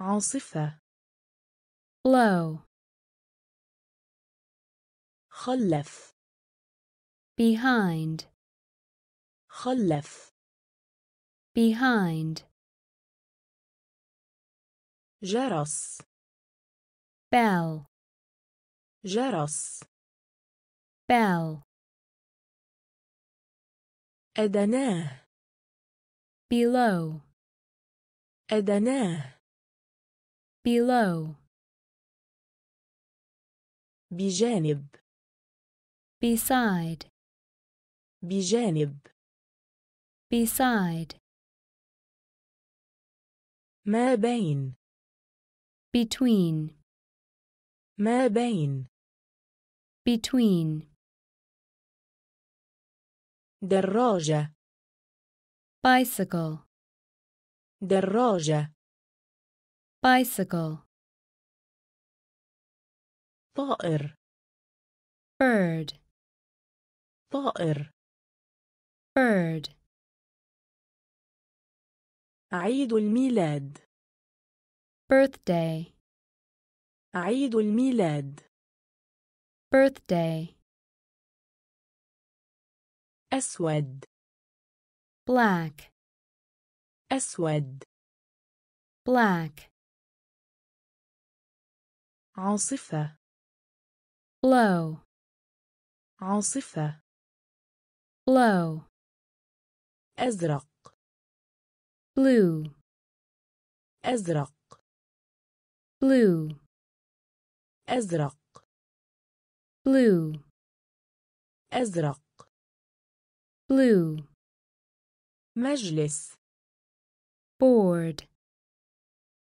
[SPEAKER 1] عاصفة
[SPEAKER 2] blow
[SPEAKER 1] خلف
[SPEAKER 2] behind
[SPEAKER 1] خلف
[SPEAKER 2] behind
[SPEAKER 1] جرس
[SPEAKER 2] bell
[SPEAKER 1] جرس
[SPEAKER 2] bell
[SPEAKER 1] أدناه
[SPEAKER 2] below
[SPEAKER 1] أدناه
[SPEAKER 2] below
[SPEAKER 1] بجانب
[SPEAKER 2] beside
[SPEAKER 1] بجانب
[SPEAKER 2] beside
[SPEAKER 1] ما بين
[SPEAKER 2] between
[SPEAKER 1] ما بين
[SPEAKER 2] between
[SPEAKER 1] دراجة
[SPEAKER 2] bicycle
[SPEAKER 1] دراجة
[SPEAKER 2] bicycle
[SPEAKER 1] طائر
[SPEAKER 2] bird
[SPEAKER 1] طائر
[SPEAKER 2] bird
[SPEAKER 1] عيد الميلاد.
[SPEAKER 2] Birthday.
[SPEAKER 1] عيد الميلاد.
[SPEAKER 2] Birthday.
[SPEAKER 1] أسود.
[SPEAKER 2] Black.
[SPEAKER 1] أسود.
[SPEAKER 2] Black.
[SPEAKER 1] عاصفة.
[SPEAKER 2] Blow
[SPEAKER 1] عاصفة.
[SPEAKER 2] Blow
[SPEAKER 1] أزرق.
[SPEAKER 2] blue
[SPEAKER 1] أزرق
[SPEAKER 2] blue
[SPEAKER 1] أزرق
[SPEAKER 2] blue
[SPEAKER 1] أزرق
[SPEAKER 2] blue
[SPEAKER 1] مجلس
[SPEAKER 2] board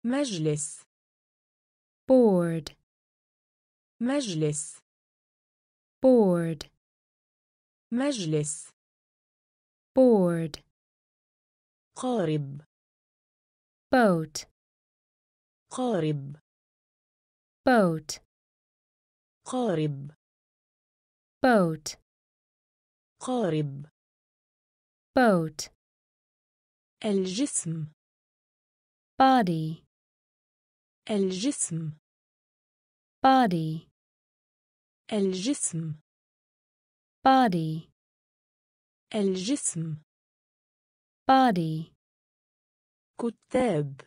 [SPEAKER 1] مجلس
[SPEAKER 2] board
[SPEAKER 1] مجلس
[SPEAKER 2] board
[SPEAKER 1] مجلس
[SPEAKER 2] board
[SPEAKER 1] قارب
[SPEAKER 2] boat.
[SPEAKER 1] قارب.
[SPEAKER 2] Boat.
[SPEAKER 1] قارب.
[SPEAKER 2] Boat.
[SPEAKER 1] قارب.
[SPEAKER 2] Boat.
[SPEAKER 1] الجسم.
[SPEAKER 2] Body.
[SPEAKER 1] الجسم.
[SPEAKER 2] Body.
[SPEAKER 1] الجسم.
[SPEAKER 2] Body.
[SPEAKER 1] الجسم.
[SPEAKER 2] Body.
[SPEAKER 1] كتاب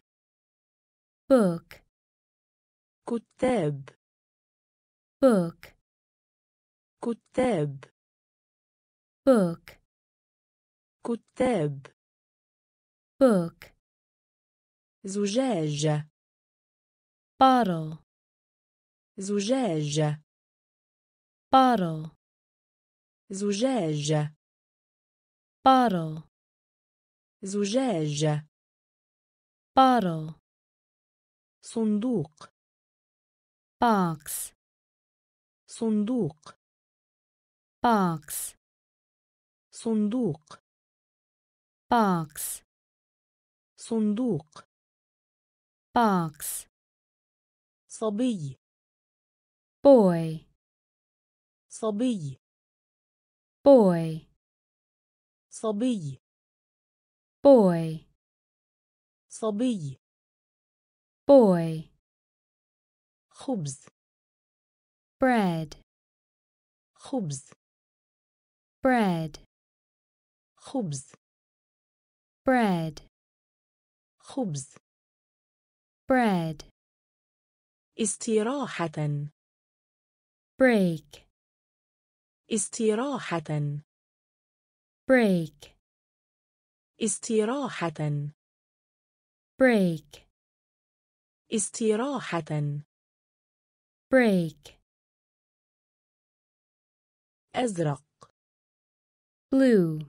[SPEAKER 2] book
[SPEAKER 1] كتاب
[SPEAKER 2] book
[SPEAKER 1] كتاب
[SPEAKER 2] book
[SPEAKER 1] كتاب
[SPEAKER 2] book
[SPEAKER 1] زجاج
[SPEAKER 2] bottle
[SPEAKER 1] زجاج
[SPEAKER 2] bottle
[SPEAKER 1] زجاج
[SPEAKER 2] bottle
[SPEAKER 1] زجاج
[SPEAKER 2] bottle
[SPEAKER 1] صندوق
[SPEAKER 2] box
[SPEAKER 1] صندوق
[SPEAKER 2] box
[SPEAKER 1] صندوق
[SPEAKER 2] box
[SPEAKER 1] صندوق
[SPEAKER 2] box
[SPEAKER 1] صبي
[SPEAKER 2] boy
[SPEAKER 1] صبي
[SPEAKER 2] boy
[SPEAKER 1] صبي
[SPEAKER 2] boy
[SPEAKER 1] صبي.
[SPEAKER 2] Boy.
[SPEAKER 1] خبز.
[SPEAKER 2] Bread.
[SPEAKER 1] خبز.
[SPEAKER 2] Bread.
[SPEAKER 1] خبز.
[SPEAKER 2] Bread.
[SPEAKER 1] خبز.
[SPEAKER 2] Bread.
[SPEAKER 1] استراحة.
[SPEAKER 2] Break.
[SPEAKER 1] استراحة.
[SPEAKER 2] Break.
[SPEAKER 1] استراحة.
[SPEAKER 2] break
[SPEAKER 1] استراحة
[SPEAKER 2] break
[SPEAKER 1] أزرق
[SPEAKER 2] blue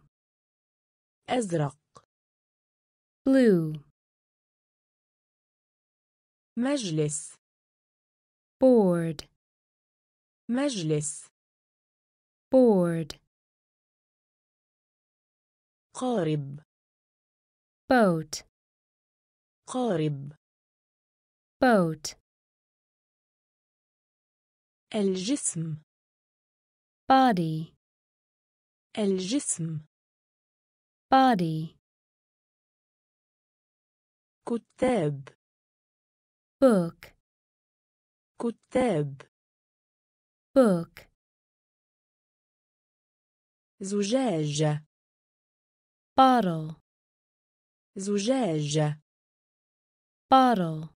[SPEAKER 1] أزرق
[SPEAKER 2] blue
[SPEAKER 1] مجلس
[SPEAKER 2] board
[SPEAKER 1] مجلس
[SPEAKER 2] board
[SPEAKER 1] قارب
[SPEAKER 2] boat
[SPEAKER 1] قارب
[SPEAKER 2] boat.
[SPEAKER 1] الجسم.
[SPEAKER 2] Body.
[SPEAKER 1] الجسم.
[SPEAKER 2] Body.
[SPEAKER 1] كتاب.
[SPEAKER 2] Book.
[SPEAKER 1] كتاب.
[SPEAKER 2] Book.
[SPEAKER 1] زجاج
[SPEAKER 2] bottle.
[SPEAKER 1] زجاج
[SPEAKER 2] bottle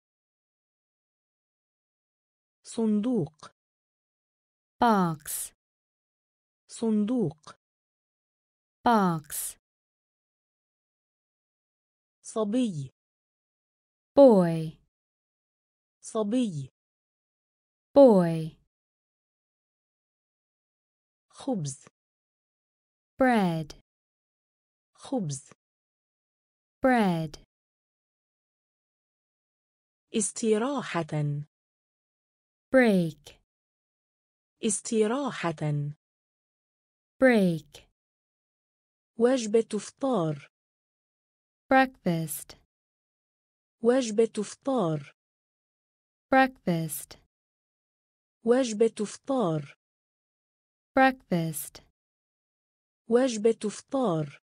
[SPEAKER 1] صندوق
[SPEAKER 2] box
[SPEAKER 1] صندوق
[SPEAKER 2] box
[SPEAKER 1] صبي
[SPEAKER 2] boy
[SPEAKER 1] صبي
[SPEAKER 2] boy
[SPEAKER 1] خبز
[SPEAKER 2] bread
[SPEAKER 1] خبز
[SPEAKER 2] bread
[SPEAKER 1] استراحة.
[SPEAKER 2] Break.
[SPEAKER 1] استراحة.
[SPEAKER 2] Break.
[SPEAKER 1] وجبة فطار.
[SPEAKER 2] Breakfast.
[SPEAKER 1] وجبة فطار.
[SPEAKER 2] Breakfast.
[SPEAKER 1] وجبة فطار.
[SPEAKER 2] Breakfast.
[SPEAKER 1] وجبة فطار.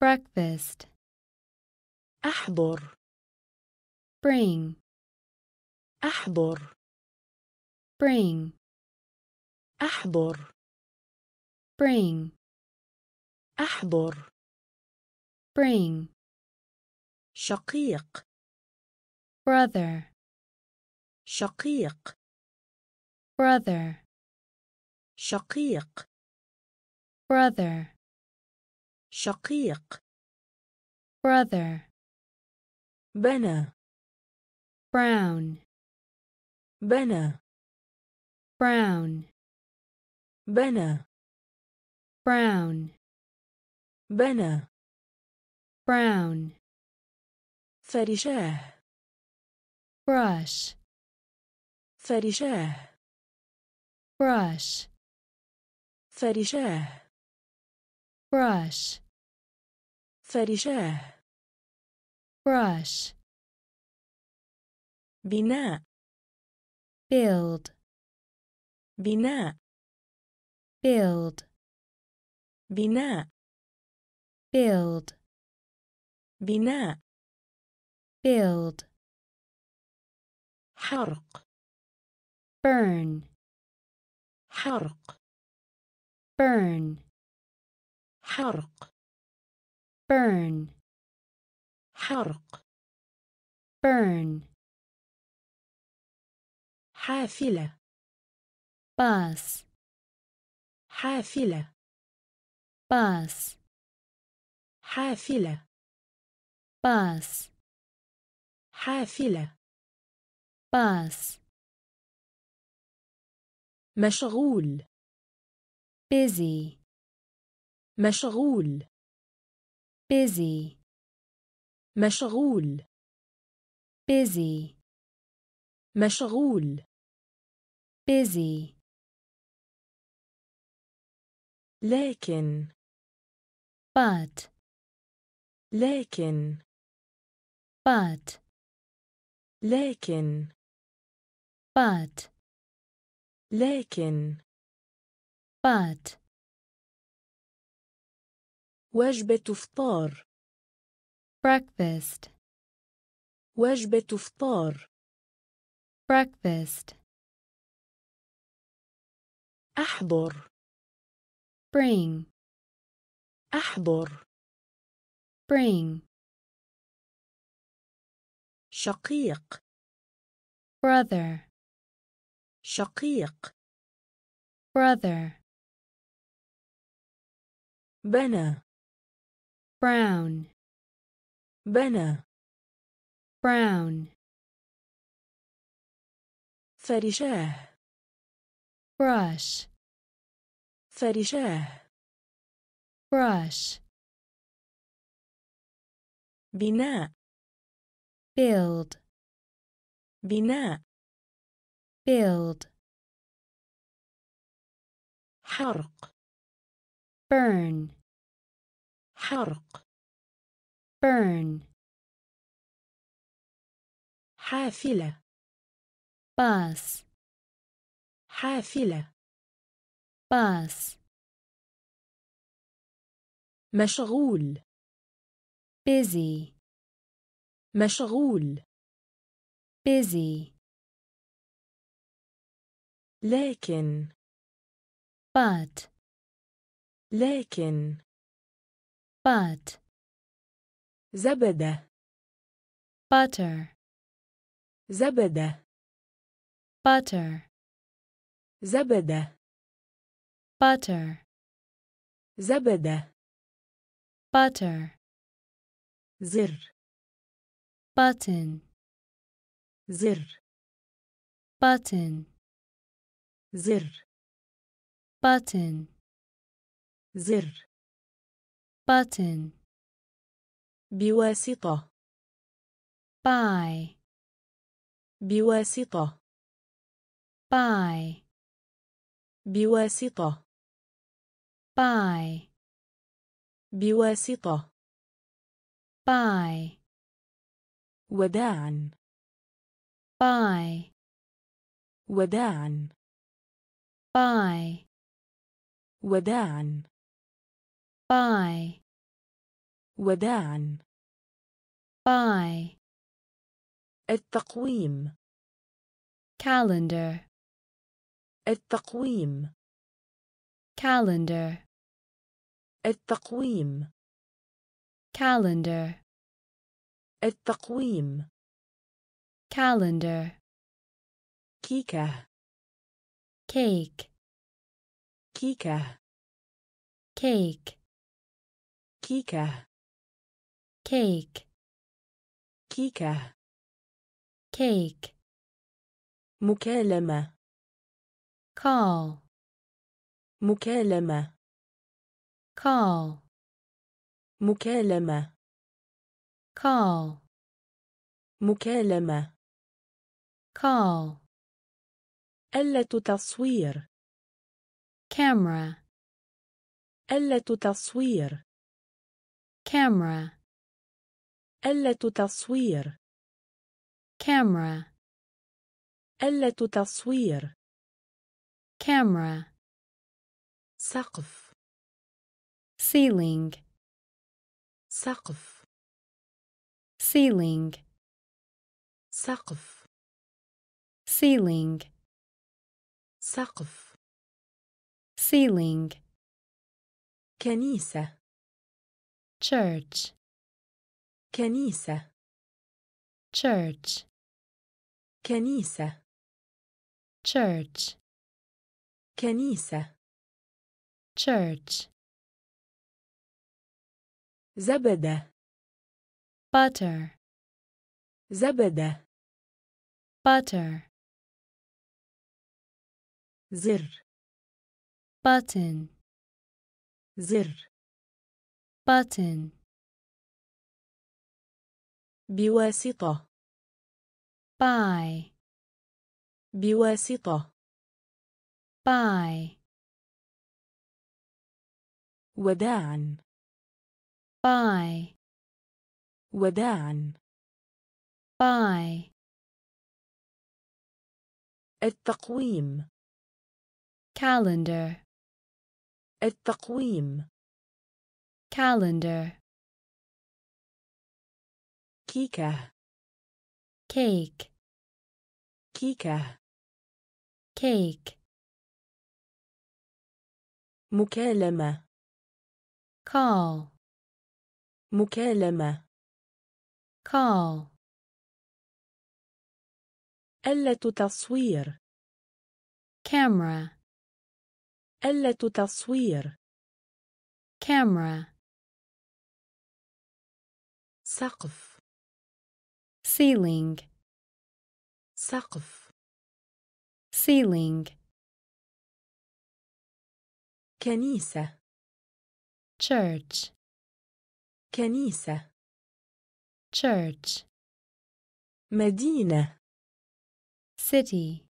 [SPEAKER 2] Breakfast.
[SPEAKER 1] أحضر.
[SPEAKER 2] bring
[SPEAKER 1] أحضر
[SPEAKER 2] bring
[SPEAKER 1] أحضر
[SPEAKER 2] bring
[SPEAKER 1] أحضر
[SPEAKER 2] bring
[SPEAKER 1] شقيق
[SPEAKER 2] brother
[SPEAKER 1] شقيق
[SPEAKER 2] brother
[SPEAKER 1] شقيق
[SPEAKER 2] brother
[SPEAKER 1] شقيق
[SPEAKER 2] brother
[SPEAKER 1] بنى
[SPEAKER 2] brown
[SPEAKER 1] بنى
[SPEAKER 2] brown
[SPEAKER 1] بنى
[SPEAKER 2] brown
[SPEAKER 1] بنى
[SPEAKER 2] brown
[SPEAKER 1] فرشاه
[SPEAKER 2] brush
[SPEAKER 1] فرشاه
[SPEAKER 2] brush
[SPEAKER 1] فرشاه
[SPEAKER 2] brush
[SPEAKER 1] فرشاه
[SPEAKER 2] brush
[SPEAKER 1] بناء
[SPEAKER 2] build
[SPEAKER 1] بناء
[SPEAKER 2] build
[SPEAKER 1] بناء
[SPEAKER 2] build
[SPEAKER 1] بناء
[SPEAKER 2] build
[SPEAKER 1] حرق
[SPEAKER 2] burn
[SPEAKER 1] حرق
[SPEAKER 2] burn
[SPEAKER 1] حرق
[SPEAKER 2] burn
[SPEAKER 1] حرق
[SPEAKER 2] burn
[SPEAKER 1] حافلة.
[SPEAKER 2] bus
[SPEAKER 1] حافلة.
[SPEAKER 2] bus
[SPEAKER 1] حافلة.
[SPEAKER 2] bus
[SPEAKER 1] حافلة.
[SPEAKER 2] bus
[SPEAKER 1] مشغول.
[SPEAKER 2] busy.
[SPEAKER 1] مشغول.
[SPEAKER 2] busy.
[SPEAKER 1] مشغول.
[SPEAKER 2] busy.
[SPEAKER 1] مشغول.
[SPEAKER 2] busy
[SPEAKER 1] لكن
[SPEAKER 2] but
[SPEAKER 1] لكن
[SPEAKER 2] but
[SPEAKER 1] لكن
[SPEAKER 2] but
[SPEAKER 1] لكن
[SPEAKER 2] but
[SPEAKER 1] وجبة فطار
[SPEAKER 2] breakfast
[SPEAKER 1] وجبة فطار
[SPEAKER 2] breakfast
[SPEAKER 1] أحضر
[SPEAKER 2] bring
[SPEAKER 1] أحضر
[SPEAKER 2] bring
[SPEAKER 1] شقيق
[SPEAKER 2] brother
[SPEAKER 1] شقيق
[SPEAKER 2] brother
[SPEAKER 1] بنى
[SPEAKER 2] brown
[SPEAKER 1] بنى
[SPEAKER 2] brown
[SPEAKER 1] فرشاه
[SPEAKER 2] brush
[SPEAKER 1] فرشاه
[SPEAKER 2] brush
[SPEAKER 1] بناء
[SPEAKER 2] build
[SPEAKER 1] بناء
[SPEAKER 2] build
[SPEAKER 1] حرق
[SPEAKER 2] burn
[SPEAKER 1] حرق
[SPEAKER 2] burn
[SPEAKER 1] حافلة
[SPEAKER 2] bus
[SPEAKER 1] حافلة.
[SPEAKER 2] bus
[SPEAKER 1] مشغول.
[SPEAKER 2] busy.
[SPEAKER 1] مشغول.
[SPEAKER 2] busy.
[SPEAKER 1] لكن.
[SPEAKER 2] but.
[SPEAKER 1] لكن.
[SPEAKER 2] but.
[SPEAKER 1] زبدة.
[SPEAKER 2] butter.
[SPEAKER 1] زبدة.
[SPEAKER 2] butter.
[SPEAKER 1] زبدة
[SPEAKER 2] butter
[SPEAKER 1] زبدة
[SPEAKER 2] butter
[SPEAKER 1] زر
[SPEAKER 2] button
[SPEAKER 1] زر
[SPEAKER 2] button
[SPEAKER 1] زر
[SPEAKER 2] button
[SPEAKER 1] زر
[SPEAKER 2] button
[SPEAKER 1] بواسطة
[SPEAKER 2] by
[SPEAKER 1] بواسطة
[SPEAKER 2] by
[SPEAKER 1] بواسطة.
[SPEAKER 2] by
[SPEAKER 1] بواسطة.
[SPEAKER 2] by
[SPEAKER 1] وداعا.
[SPEAKER 2] by
[SPEAKER 1] وداعا.
[SPEAKER 2] by
[SPEAKER 1] وداعا.
[SPEAKER 2] by
[SPEAKER 1] وداعا.
[SPEAKER 2] by
[SPEAKER 1] التقويم.
[SPEAKER 2] calendar
[SPEAKER 1] التقويم.
[SPEAKER 2] Calendar.
[SPEAKER 1] التقويم.
[SPEAKER 2] Calendar.
[SPEAKER 1] التقويم.
[SPEAKER 2] Calendar.
[SPEAKER 1] كيكة.
[SPEAKER 2] Cake.
[SPEAKER 1] كيكة.
[SPEAKER 2] Cake.
[SPEAKER 1] كيكة.
[SPEAKER 2] Cake.
[SPEAKER 1] كيكة.
[SPEAKER 2] Cake.
[SPEAKER 1] مكالمة.
[SPEAKER 2] Call.
[SPEAKER 1] مكالمة.
[SPEAKER 2] Call.
[SPEAKER 1] مكالمة.
[SPEAKER 2] Call.
[SPEAKER 1] مكالمة.
[SPEAKER 2] Call.
[SPEAKER 1] آلة تصوير.
[SPEAKER 2] Camera.
[SPEAKER 1] آلة تصوير.
[SPEAKER 2] Camera.
[SPEAKER 1] آلة تصوير.
[SPEAKER 2] Camera.
[SPEAKER 1] آلة تصوير.
[SPEAKER 2] camera
[SPEAKER 1] سقف
[SPEAKER 2] ceiling
[SPEAKER 1] سقف
[SPEAKER 2] ceiling
[SPEAKER 1] سقف
[SPEAKER 2] ceiling
[SPEAKER 1] سقف
[SPEAKER 2] ceiling
[SPEAKER 1] كنيسة
[SPEAKER 2] church
[SPEAKER 1] كنيسة
[SPEAKER 2] church
[SPEAKER 1] كنيسة
[SPEAKER 2] church
[SPEAKER 1] كنيسة
[SPEAKER 2] church
[SPEAKER 1] زبدة
[SPEAKER 2] butter
[SPEAKER 1] زبدة
[SPEAKER 2] butter
[SPEAKER 1] زر
[SPEAKER 2] button
[SPEAKER 1] زر
[SPEAKER 2] button
[SPEAKER 1] بواسطة
[SPEAKER 2] by
[SPEAKER 1] بواسطة
[SPEAKER 2] by
[SPEAKER 1] وداعا
[SPEAKER 2] by
[SPEAKER 1] وداعا
[SPEAKER 2] by
[SPEAKER 1] التقويم
[SPEAKER 2] calendar
[SPEAKER 1] التقويم
[SPEAKER 2] calendar
[SPEAKER 1] كيكة
[SPEAKER 2] cake
[SPEAKER 1] كيكة
[SPEAKER 2] cake
[SPEAKER 1] مكالمة.
[SPEAKER 2] Call.
[SPEAKER 1] مكالمة.
[SPEAKER 2] Call.
[SPEAKER 1] آلة تصوير
[SPEAKER 2] camera.
[SPEAKER 1] آلة تصوير
[SPEAKER 2] camera.
[SPEAKER 1] سقف.
[SPEAKER 2] Ceiling.
[SPEAKER 1] سقف.
[SPEAKER 2] Ceiling.
[SPEAKER 1] كنيسة.
[SPEAKER 2] Church.
[SPEAKER 1] كنيسة.
[SPEAKER 2] Church.
[SPEAKER 1] مدينة.
[SPEAKER 2] City.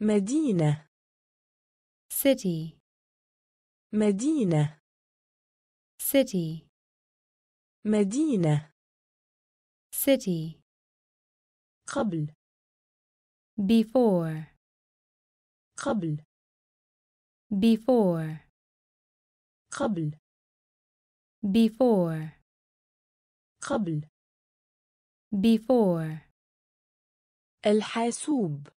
[SPEAKER 1] مدينة.
[SPEAKER 2] City.
[SPEAKER 1] مدينة.
[SPEAKER 2] City.
[SPEAKER 1] مدينة.
[SPEAKER 2] City.
[SPEAKER 1] قبل.
[SPEAKER 2] Before.
[SPEAKER 1] قبل.
[SPEAKER 2] before
[SPEAKER 1] قبل
[SPEAKER 2] before
[SPEAKER 1] قبل
[SPEAKER 2] before
[SPEAKER 1] الحاسوب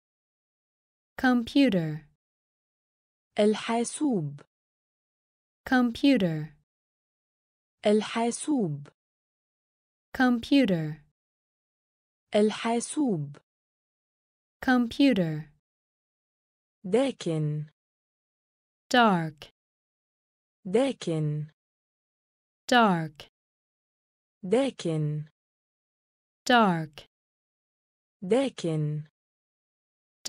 [SPEAKER 2] computer
[SPEAKER 1] الحاسوب
[SPEAKER 2] computer
[SPEAKER 1] الحاسوب
[SPEAKER 2] computer
[SPEAKER 1] الحاسوب
[SPEAKER 2] computer
[SPEAKER 1] داكن
[SPEAKER 2] dark
[SPEAKER 1] داكن
[SPEAKER 2] dark
[SPEAKER 1] داكن
[SPEAKER 2] dark
[SPEAKER 1] داكن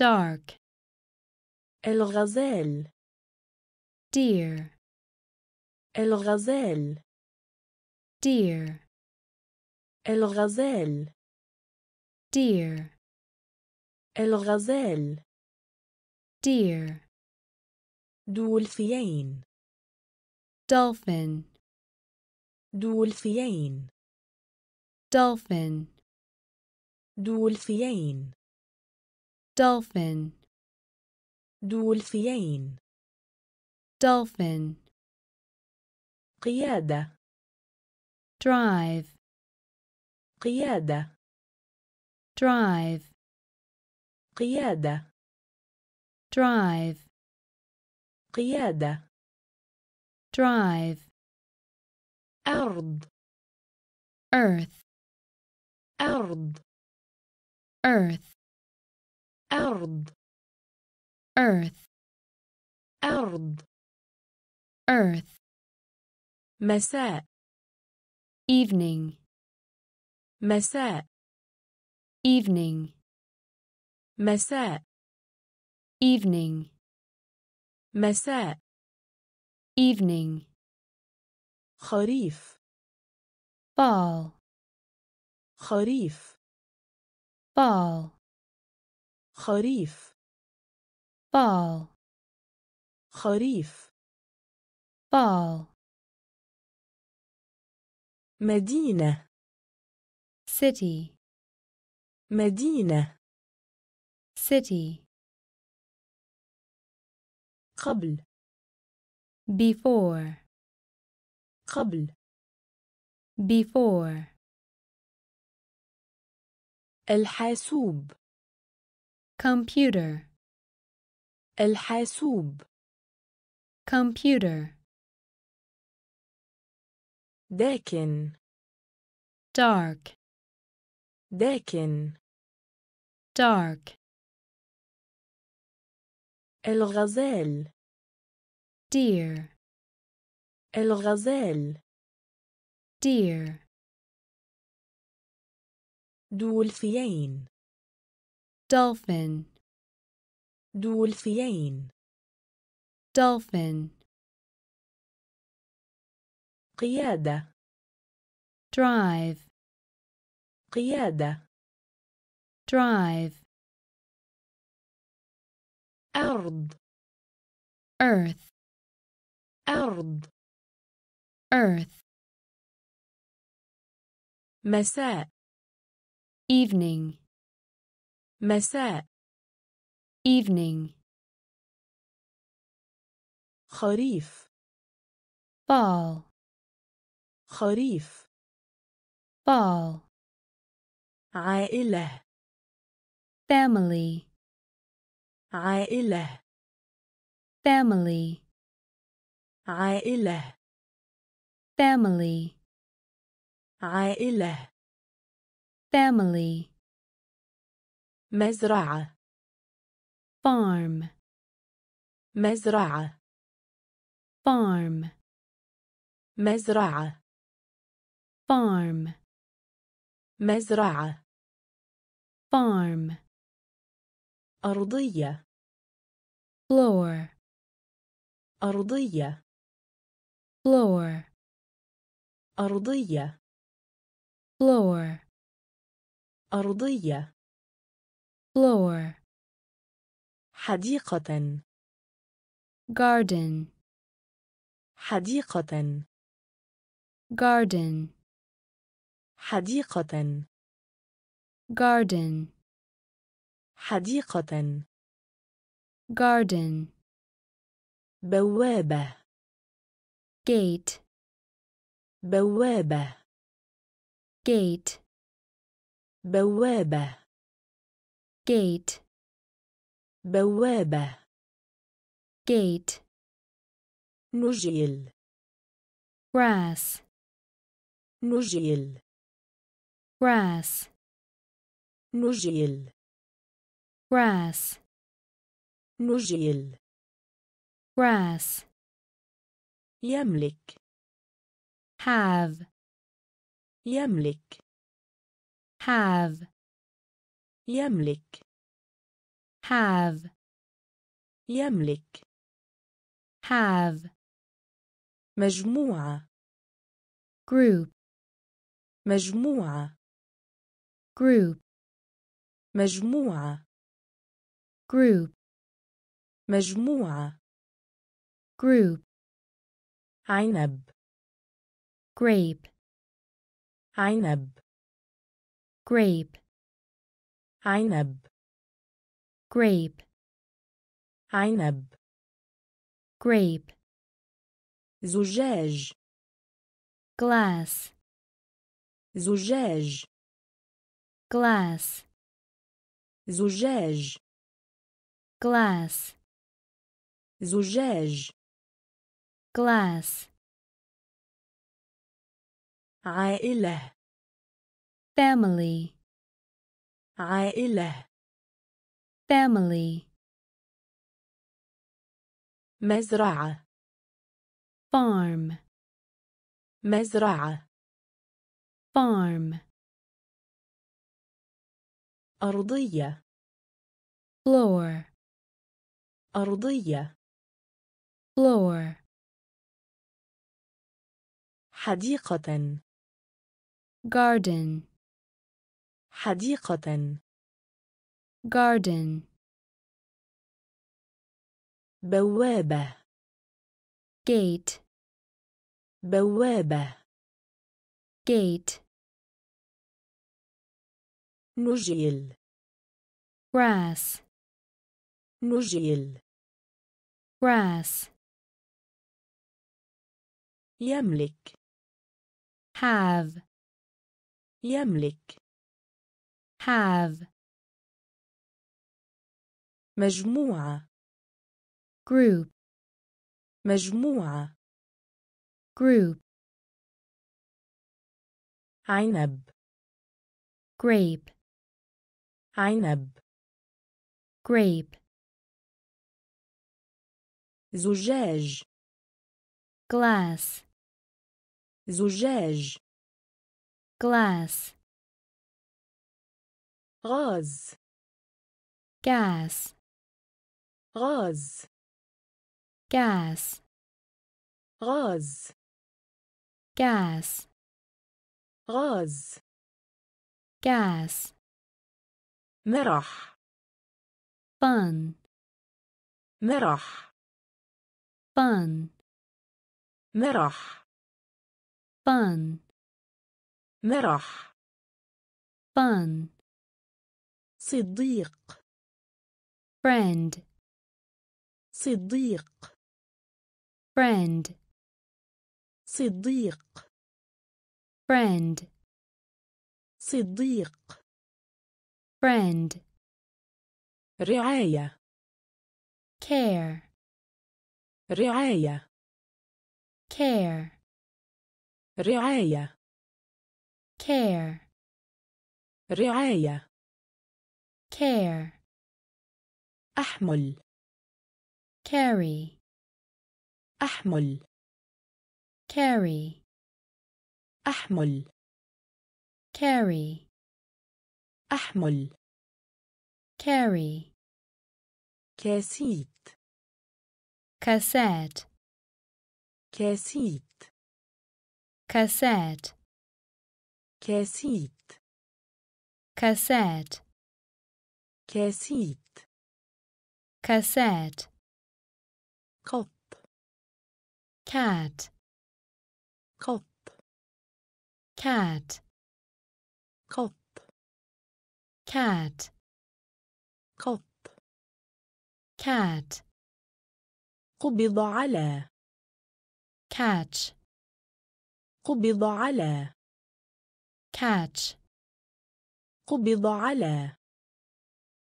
[SPEAKER 2] dark
[SPEAKER 1] الغزال
[SPEAKER 2] deer
[SPEAKER 1] الغزال
[SPEAKER 2] deer
[SPEAKER 1] الغزال
[SPEAKER 2] deer
[SPEAKER 1] الغزال
[SPEAKER 2] deer
[SPEAKER 1] دولفين
[SPEAKER 2] dolphin
[SPEAKER 1] دولفين
[SPEAKER 2] dolphin
[SPEAKER 1] دولفين
[SPEAKER 2] dolphin
[SPEAKER 1] دولفين
[SPEAKER 2] dolphin
[SPEAKER 1] قيادة
[SPEAKER 2] drive
[SPEAKER 1] قيادة
[SPEAKER 2] drive
[SPEAKER 1] قيادة
[SPEAKER 2] drive
[SPEAKER 1] قيادة
[SPEAKER 2] drive
[SPEAKER 1] أرض
[SPEAKER 2] earth
[SPEAKER 1] أرض
[SPEAKER 2] earth
[SPEAKER 1] أرض
[SPEAKER 2] earth
[SPEAKER 1] أرض
[SPEAKER 2] earth
[SPEAKER 1] مساء
[SPEAKER 2] evening
[SPEAKER 1] مساء
[SPEAKER 2] evening
[SPEAKER 1] مساء
[SPEAKER 2] evening
[SPEAKER 1] مساء
[SPEAKER 2] evening
[SPEAKER 1] خريف
[SPEAKER 2] fall
[SPEAKER 1] خريف
[SPEAKER 2] fall
[SPEAKER 1] خريف
[SPEAKER 2] fall
[SPEAKER 1] خريف
[SPEAKER 2] fall
[SPEAKER 1] مدينة
[SPEAKER 2] city
[SPEAKER 1] مدينة
[SPEAKER 2] city
[SPEAKER 1] قبل
[SPEAKER 2] before
[SPEAKER 1] قبل
[SPEAKER 2] before
[SPEAKER 1] الحاسوب
[SPEAKER 2] computer
[SPEAKER 1] الحاسوب
[SPEAKER 2] computer
[SPEAKER 1] داكن
[SPEAKER 2] dark
[SPEAKER 1] داكن
[SPEAKER 2] dark
[SPEAKER 1] الغزال
[SPEAKER 2] deer
[SPEAKER 1] الغزال
[SPEAKER 2] deer
[SPEAKER 1] دولفين
[SPEAKER 2] dolphin
[SPEAKER 1] دولفين
[SPEAKER 2] dolphin
[SPEAKER 1] قيادة
[SPEAKER 2] drive
[SPEAKER 1] قيادة
[SPEAKER 2] drive
[SPEAKER 1] أرض
[SPEAKER 2] earth
[SPEAKER 1] أرض
[SPEAKER 2] earth
[SPEAKER 1] مساء
[SPEAKER 2] evening
[SPEAKER 1] مساء
[SPEAKER 2] evening
[SPEAKER 1] خريف
[SPEAKER 2] fall
[SPEAKER 1] خريف
[SPEAKER 2] fall
[SPEAKER 1] عائلة
[SPEAKER 2] family
[SPEAKER 1] عائلة
[SPEAKER 2] family
[SPEAKER 1] عائلة
[SPEAKER 2] family
[SPEAKER 1] عائلة
[SPEAKER 2] family
[SPEAKER 1] مزرعة
[SPEAKER 2] farm
[SPEAKER 1] مزرعة
[SPEAKER 2] farm
[SPEAKER 1] مزرعة
[SPEAKER 2] farm
[SPEAKER 1] مزرعة
[SPEAKER 2] farm
[SPEAKER 1] أرضية
[SPEAKER 2] floor
[SPEAKER 1] أرضية
[SPEAKER 2] floor
[SPEAKER 1] أرضية
[SPEAKER 2] floor
[SPEAKER 1] أرضية
[SPEAKER 2] floor
[SPEAKER 1] حديقة
[SPEAKER 2] garden
[SPEAKER 1] حديقة
[SPEAKER 2] garden
[SPEAKER 1] حديقة
[SPEAKER 2] garden
[SPEAKER 1] حديقة.
[SPEAKER 2] Garden.
[SPEAKER 1] بوابة.
[SPEAKER 2] Gate.
[SPEAKER 1] بوابة.
[SPEAKER 2] Gate.
[SPEAKER 1] بوابة.
[SPEAKER 2] Gate.
[SPEAKER 1] بوابة.
[SPEAKER 2] Gate.
[SPEAKER 1] نجيل
[SPEAKER 2] grass.
[SPEAKER 1] نجيل
[SPEAKER 2] grass.
[SPEAKER 1] نجيل
[SPEAKER 2] grass
[SPEAKER 1] نجيل
[SPEAKER 2] grass
[SPEAKER 1] يملك
[SPEAKER 2] have
[SPEAKER 1] يملك
[SPEAKER 2] have
[SPEAKER 1] يملك
[SPEAKER 2] have
[SPEAKER 1] يملك
[SPEAKER 2] have
[SPEAKER 1] مجموعة
[SPEAKER 2] group
[SPEAKER 1] مجموعة
[SPEAKER 2] group
[SPEAKER 1] مجموعة
[SPEAKER 2] group
[SPEAKER 1] مجموعة
[SPEAKER 2] group
[SPEAKER 1] عنب
[SPEAKER 2] grape
[SPEAKER 1] عنب
[SPEAKER 2] grape
[SPEAKER 1] عنب
[SPEAKER 2] grape
[SPEAKER 1] عنب
[SPEAKER 2] grape
[SPEAKER 1] زجاج
[SPEAKER 2] glass
[SPEAKER 1] زجاج
[SPEAKER 2] glass
[SPEAKER 1] زجاج
[SPEAKER 2] glass
[SPEAKER 1] زجاج
[SPEAKER 2] glass
[SPEAKER 1] عائلة
[SPEAKER 2] family
[SPEAKER 1] عائلة
[SPEAKER 2] family
[SPEAKER 1] مزرعة
[SPEAKER 2] farm
[SPEAKER 1] مزرعة
[SPEAKER 2] farm
[SPEAKER 1] أرضية
[SPEAKER 2] floor
[SPEAKER 1] أرضية.
[SPEAKER 2] Floor.
[SPEAKER 1] حديقة.
[SPEAKER 2] Garden.
[SPEAKER 1] حديقة.
[SPEAKER 2] Garden.
[SPEAKER 1] بوابة.
[SPEAKER 2] Gate.
[SPEAKER 1] بوابة.
[SPEAKER 2] Gate.
[SPEAKER 1] نجيل
[SPEAKER 2] grass.
[SPEAKER 1] نجيل
[SPEAKER 2] grass
[SPEAKER 1] يملك
[SPEAKER 2] have
[SPEAKER 1] يملك
[SPEAKER 2] have
[SPEAKER 1] مجموعة
[SPEAKER 2] group
[SPEAKER 1] مجموعة
[SPEAKER 2] group
[SPEAKER 1] عنب
[SPEAKER 2] grape
[SPEAKER 1] عنب
[SPEAKER 2] grape
[SPEAKER 1] زجاج
[SPEAKER 2] glass
[SPEAKER 1] زجاج
[SPEAKER 2] glass
[SPEAKER 1] غاز
[SPEAKER 2] gas.
[SPEAKER 1] غاز
[SPEAKER 2] gas.
[SPEAKER 1] غاز
[SPEAKER 2] gas.
[SPEAKER 1] غاز
[SPEAKER 2] gas.
[SPEAKER 1] مرح
[SPEAKER 2] fun.
[SPEAKER 1] مرح
[SPEAKER 2] fun
[SPEAKER 1] مرح
[SPEAKER 2] fun
[SPEAKER 1] مرح
[SPEAKER 2] fun
[SPEAKER 1] صديق
[SPEAKER 2] friend
[SPEAKER 1] صديق
[SPEAKER 2] friend
[SPEAKER 1] صديق
[SPEAKER 2] friend
[SPEAKER 1] صديق
[SPEAKER 2] friend
[SPEAKER 1] رعاية
[SPEAKER 2] care
[SPEAKER 1] رعاية.
[SPEAKER 2] Care.
[SPEAKER 1] رعاية.
[SPEAKER 2] Care.
[SPEAKER 1] رعاية.
[SPEAKER 2] Care.
[SPEAKER 1] أحمل.
[SPEAKER 2] Carry.
[SPEAKER 1] أحمل.
[SPEAKER 2] Carry.
[SPEAKER 1] أحمل.
[SPEAKER 2] Carry.
[SPEAKER 1] أحمل.
[SPEAKER 2] Carry.
[SPEAKER 1] كاسيت.
[SPEAKER 2] Cassette.
[SPEAKER 1] Cassette.
[SPEAKER 2] Cassette.
[SPEAKER 1] Kesit.
[SPEAKER 2] Cassette.
[SPEAKER 1] Kesit.
[SPEAKER 2] Cassette.
[SPEAKER 1] Kopp.
[SPEAKER 2] Cat.
[SPEAKER 1] Kopp.
[SPEAKER 2] Cat.
[SPEAKER 1] Kopp.
[SPEAKER 2] Cat.
[SPEAKER 1] Kopp.
[SPEAKER 2] Cat.
[SPEAKER 1] قبض على
[SPEAKER 2] catch
[SPEAKER 1] قبض على
[SPEAKER 2] catch
[SPEAKER 1] قبض على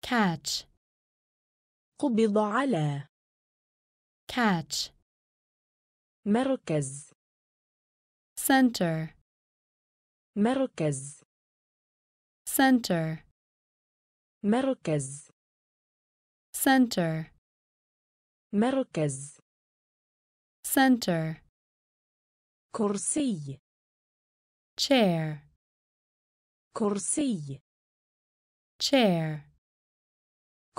[SPEAKER 2] catch
[SPEAKER 1] قبض على
[SPEAKER 2] catch
[SPEAKER 1] مركز
[SPEAKER 2] center
[SPEAKER 1] مركز
[SPEAKER 2] center
[SPEAKER 1] مركز
[SPEAKER 2] center
[SPEAKER 1] مركز
[SPEAKER 2] center
[SPEAKER 1] كرسي
[SPEAKER 2] chair
[SPEAKER 1] كرسي
[SPEAKER 2] chair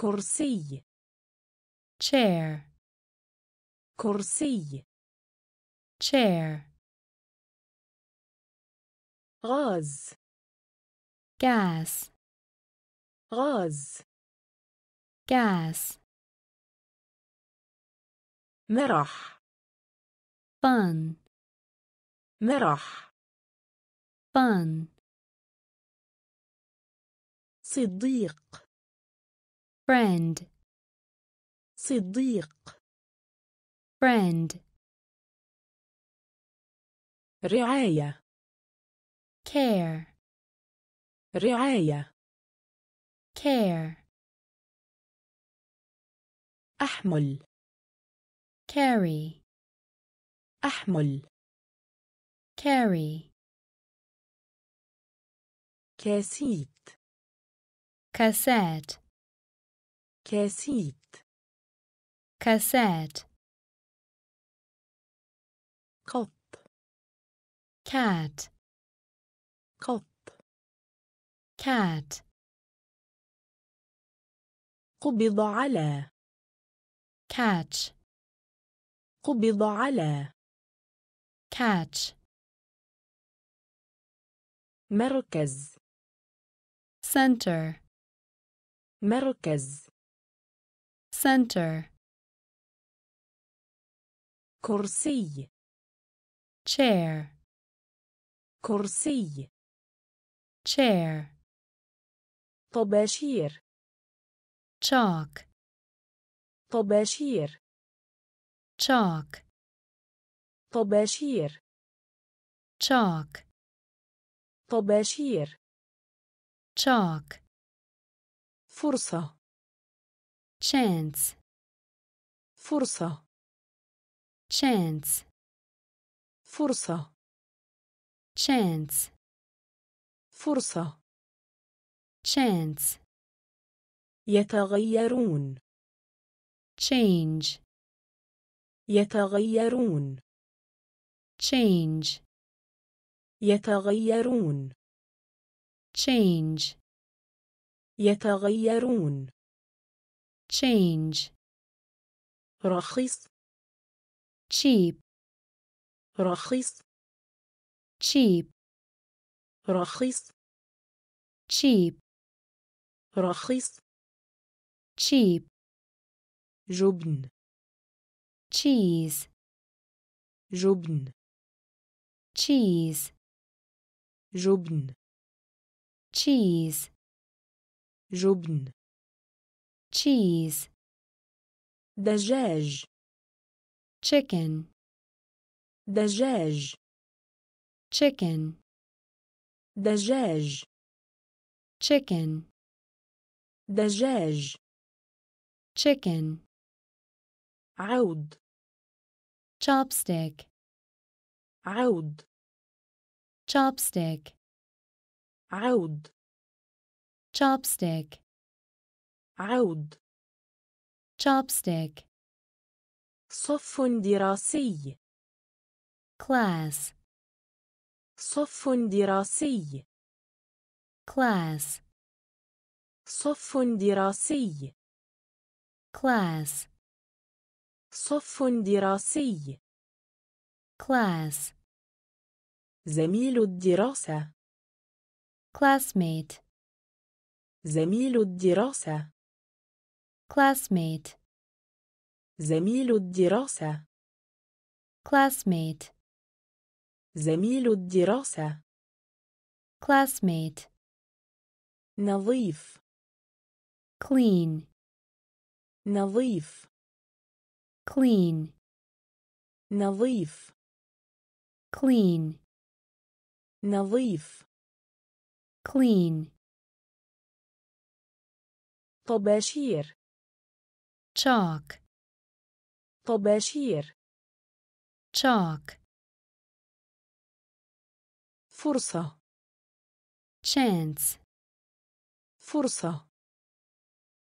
[SPEAKER 1] كرسي
[SPEAKER 2] chair
[SPEAKER 1] كرسي
[SPEAKER 2] chair
[SPEAKER 1] غاز
[SPEAKER 2] gas
[SPEAKER 1] غاز
[SPEAKER 2] gas
[SPEAKER 1] مرح.
[SPEAKER 2] fun
[SPEAKER 1] مرح.
[SPEAKER 2] fun
[SPEAKER 1] صديق.
[SPEAKER 2] Friend.
[SPEAKER 1] صديق.
[SPEAKER 2] Friend.
[SPEAKER 1] رعاية.
[SPEAKER 2] Care.
[SPEAKER 1] رعاية.
[SPEAKER 2] Care.
[SPEAKER 1] أحمل.
[SPEAKER 2] carry.
[SPEAKER 1] أحمل.
[SPEAKER 2] Carry.
[SPEAKER 1] كاسيت.
[SPEAKER 2] كاسات
[SPEAKER 1] كاسيت.
[SPEAKER 2] كاسات
[SPEAKER 1] قط.
[SPEAKER 2] كات
[SPEAKER 1] قط.
[SPEAKER 2] كات
[SPEAKER 1] قبض على.
[SPEAKER 2] Catch.
[SPEAKER 1] قبض على.
[SPEAKER 2] Catch.
[SPEAKER 1] مركز.
[SPEAKER 2] Center.
[SPEAKER 1] مركز.
[SPEAKER 2] Center.
[SPEAKER 1] كرسي.
[SPEAKER 2] Chair.
[SPEAKER 1] كرسي.
[SPEAKER 2] Chair.
[SPEAKER 1] طباشير.
[SPEAKER 2] Chalk.
[SPEAKER 1] طباشير.
[SPEAKER 2] Chalk
[SPEAKER 1] طباشير
[SPEAKER 2] chalk
[SPEAKER 1] طباشير
[SPEAKER 2] chalk
[SPEAKER 1] فرصة
[SPEAKER 2] chance
[SPEAKER 1] فرصة
[SPEAKER 2] chance
[SPEAKER 1] فرصة
[SPEAKER 2] chance
[SPEAKER 1] فرصة
[SPEAKER 2] chance
[SPEAKER 1] يتغيرون
[SPEAKER 2] change
[SPEAKER 1] يتغيرون.
[SPEAKER 2] Change.
[SPEAKER 1] يتغيرون.
[SPEAKER 2] Change.
[SPEAKER 1] يتغيرون.
[SPEAKER 2] Change.
[SPEAKER 1] رخيص.
[SPEAKER 2] Cheap.
[SPEAKER 1] رخيص.
[SPEAKER 2] Cheap.
[SPEAKER 1] رخيص.
[SPEAKER 2] Cheap.
[SPEAKER 1] رخيص.
[SPEAKER 2] Cheap.
[SPEAKER 1] جبن.
[SPEAKER 2] cheese
[SPEAKER 1] جبن
[SPEAKER 2] cheese
[SPEAKER 1] جبن
[SPEAKER 2] cheese
[SPEAKER 1] جبن
[SPEAKER 2] cheese
[SPEAKER 1] دجاج
[SPEAKER 2] chicken
[SPEAKER 1] دجاج
[SPEAKER 2] chicken
[SPEAKER 1] دجاج
[SPEAKER 2] chicken
[SPEAKER 1] دجاج
[SPEAKER 2] chicken
[SPEAKER 1] عود
[SPEAKER 2] chopstick
[SPEAKER 1] عود
[SPEAKER 2] chopstick
[SPEAKER 1] عود
[SPEAKER 2] chopstick
[SPEAKER 1] عود
[SPEAKER 2] chopstick
[SPEAKER 1] صف دراسي
[SPEAKER 2] class
[SPEAKER 1] صف دراسي
[SPEAKER 2] class
[SPEAKER 1] صف دراسي
[SPEAKER 2] class
[SPEAKER 1] صف دراسي.
[SPEAKER 2] Class.
[SPEAKER 1] زميل الدراسة.
[SPEAKER 2] Classmate.
[SPEAKER 1] زميل الدراسة.
[SPEAKER 2] Classmate.
[SPEAKER 1] زميل الدراسة.
[SPEAKER 2] Classmate.
[SPEAKER 1] زميل الدراسة.
[SPEAKER 2] Classmate.
[SPEAKER 1] نظيف.
[SPEAKER 2] Clean.
[SPEAKER 1] نظيف.
[SPEAKER 2] clean
[SPEAKER 1] نظيف
[SPEAKER 2] clean
[SPEAKER 1] نظيف
[SPEAKER 2] clean
[SPEAKER 1] طباشير
[SPEAKER 2] chalk
[SPEAKER 1] طباشير
[SPEAKER 2] chalk
[SPEAKER 1] فرصة
[SPEAKER 2] chance
[SPEAKER 1] فرصة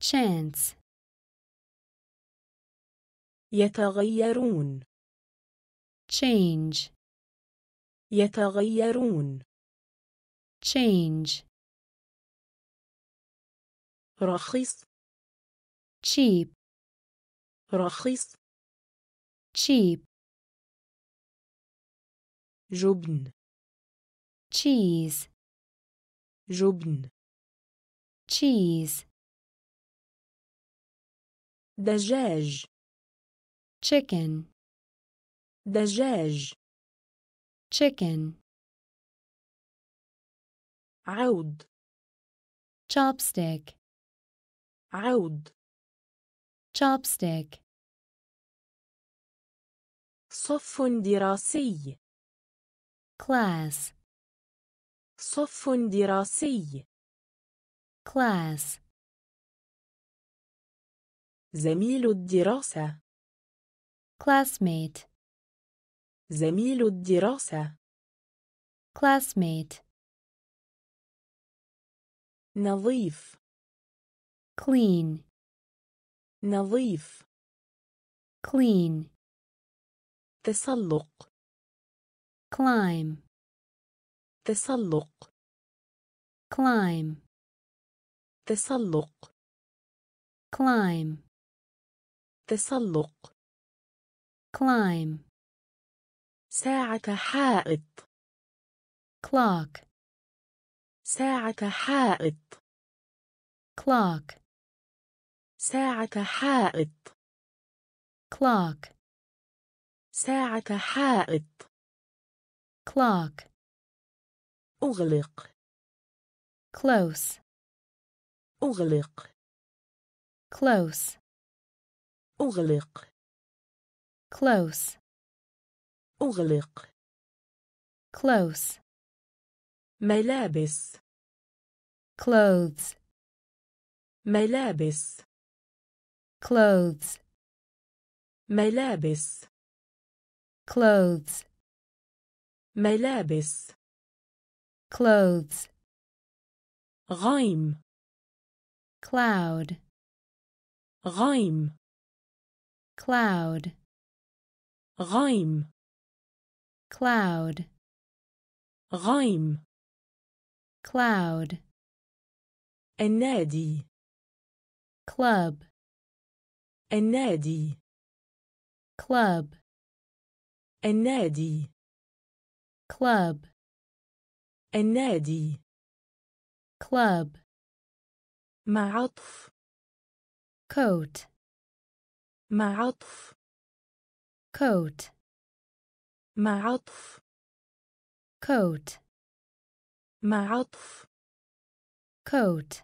[SPEAKER 2] chance
[SPEAKER 1] يتغيرون
[SPEAKER 2] change
[SPEAKER 1] يتغيرون
[SPEAKER 2] change
[SPEAKER 1] رخيص
[SPEAKER 2] cheap
[SPEAKER 1] رخيص
[SPEAKER 2] cheap
[SPEAKER 1] جبن
[SPEAKER 2] cheese
[SPEAKER 1] جبن
[SPEAKER 2] cheese
[SPEAKER 1] دجاج
[SPEAKER 2] chicken
[SPEAKER 1] دجاج
[SPEAKER 2] chicken
[SPEAKER 1] عود
[SPEAKER 2] chopstick
[SPEAKER 1] عود
[SPEAKER 2] chopstick
[SPEAKER 1] صف دراسي
[SPEAKER 2] class
[SPEAKER 1] صف دراسي
[SPEAKER 2] class
[SPEAKER 1] زميل الدراسة
[SPEAKER 2] classmate
[SPEAKER 1] زميل الدراسة
[SPEAKER 2] classmate
[SPEAKER 1] نظيف
[SPEAKER 2] clean
[SPEAKER 1] نظيف
[SPEAKER 2] clean
[SPEAKER 1] تسلق
[SPEAKER 2] climb
[SPEAKER 1] تسلق
[SPEAKER 2] climb
[SPEAKER 1] تسلق
[SPEAKER 2] climb
[SPEAKER 1] تسلق
[SPEAKER 2] climb.
[SPEAKER 1] ساعة حائط.
[SPEAKER 2] Clock.
[SPEAKER 1] ساعة حائط.
[SPEAKER 2] Clock.
[SPEAKER 1] ساعة حائط.
[SPEAKER 2] Clock.
[SPEAKER 1] ساعة حائط.
[SPEAKER 2] Clock.
[SPEAKER 1] أغلق.
[SPEAKER 2] Close.
[SPEAKER 1] أغلق.
[SPEAKER 2] Close.
[SPEAKER 1] أغلق.
[SPEAKER 2] close
[SPEAKER 1] أغلق
[SPEAKER 2] close
[SPEAKER 1] ملابس
[SPEAKER 2] clothes
[SPEAKER 1] ملابس
[SPEAKER 2] clothes
[SPEAKER 1] ملابس
[SPEAKER 2] clothes
[SPEAKER 1] ملابس
[SPEAKER 2] clothes
[SPEAKER 1] غيم
[SPEAKER 2] cloud
[SPEAKER 1] غيم
[SPEAKER 2] cloud
[SPEAKER 1] غيم
[SPEAKER 2] cloud
[SPEAKER 1] غيم
[SPEAKER 2] cloud
[SPEAKER 1] النادي
[SPEAKER 2] club
[SPEAKER 1] النادي
[SPEAKER 2] club
[SPEAKER 1] النادي
[SPEAKER 2] club
[SPEAKER 1] النادي
[SPEAKER 2] club
[SPEAKER 1] مع عطف
[SPEAKER 2] coat
[SPEAKER 1] مع عطف
[SPEAKER 2] coat
[SPEAKER 1] مع عطف
[SPEAKER 2] coat
[SPEAKER 1] مع عطف
[SPEAKER 2] coat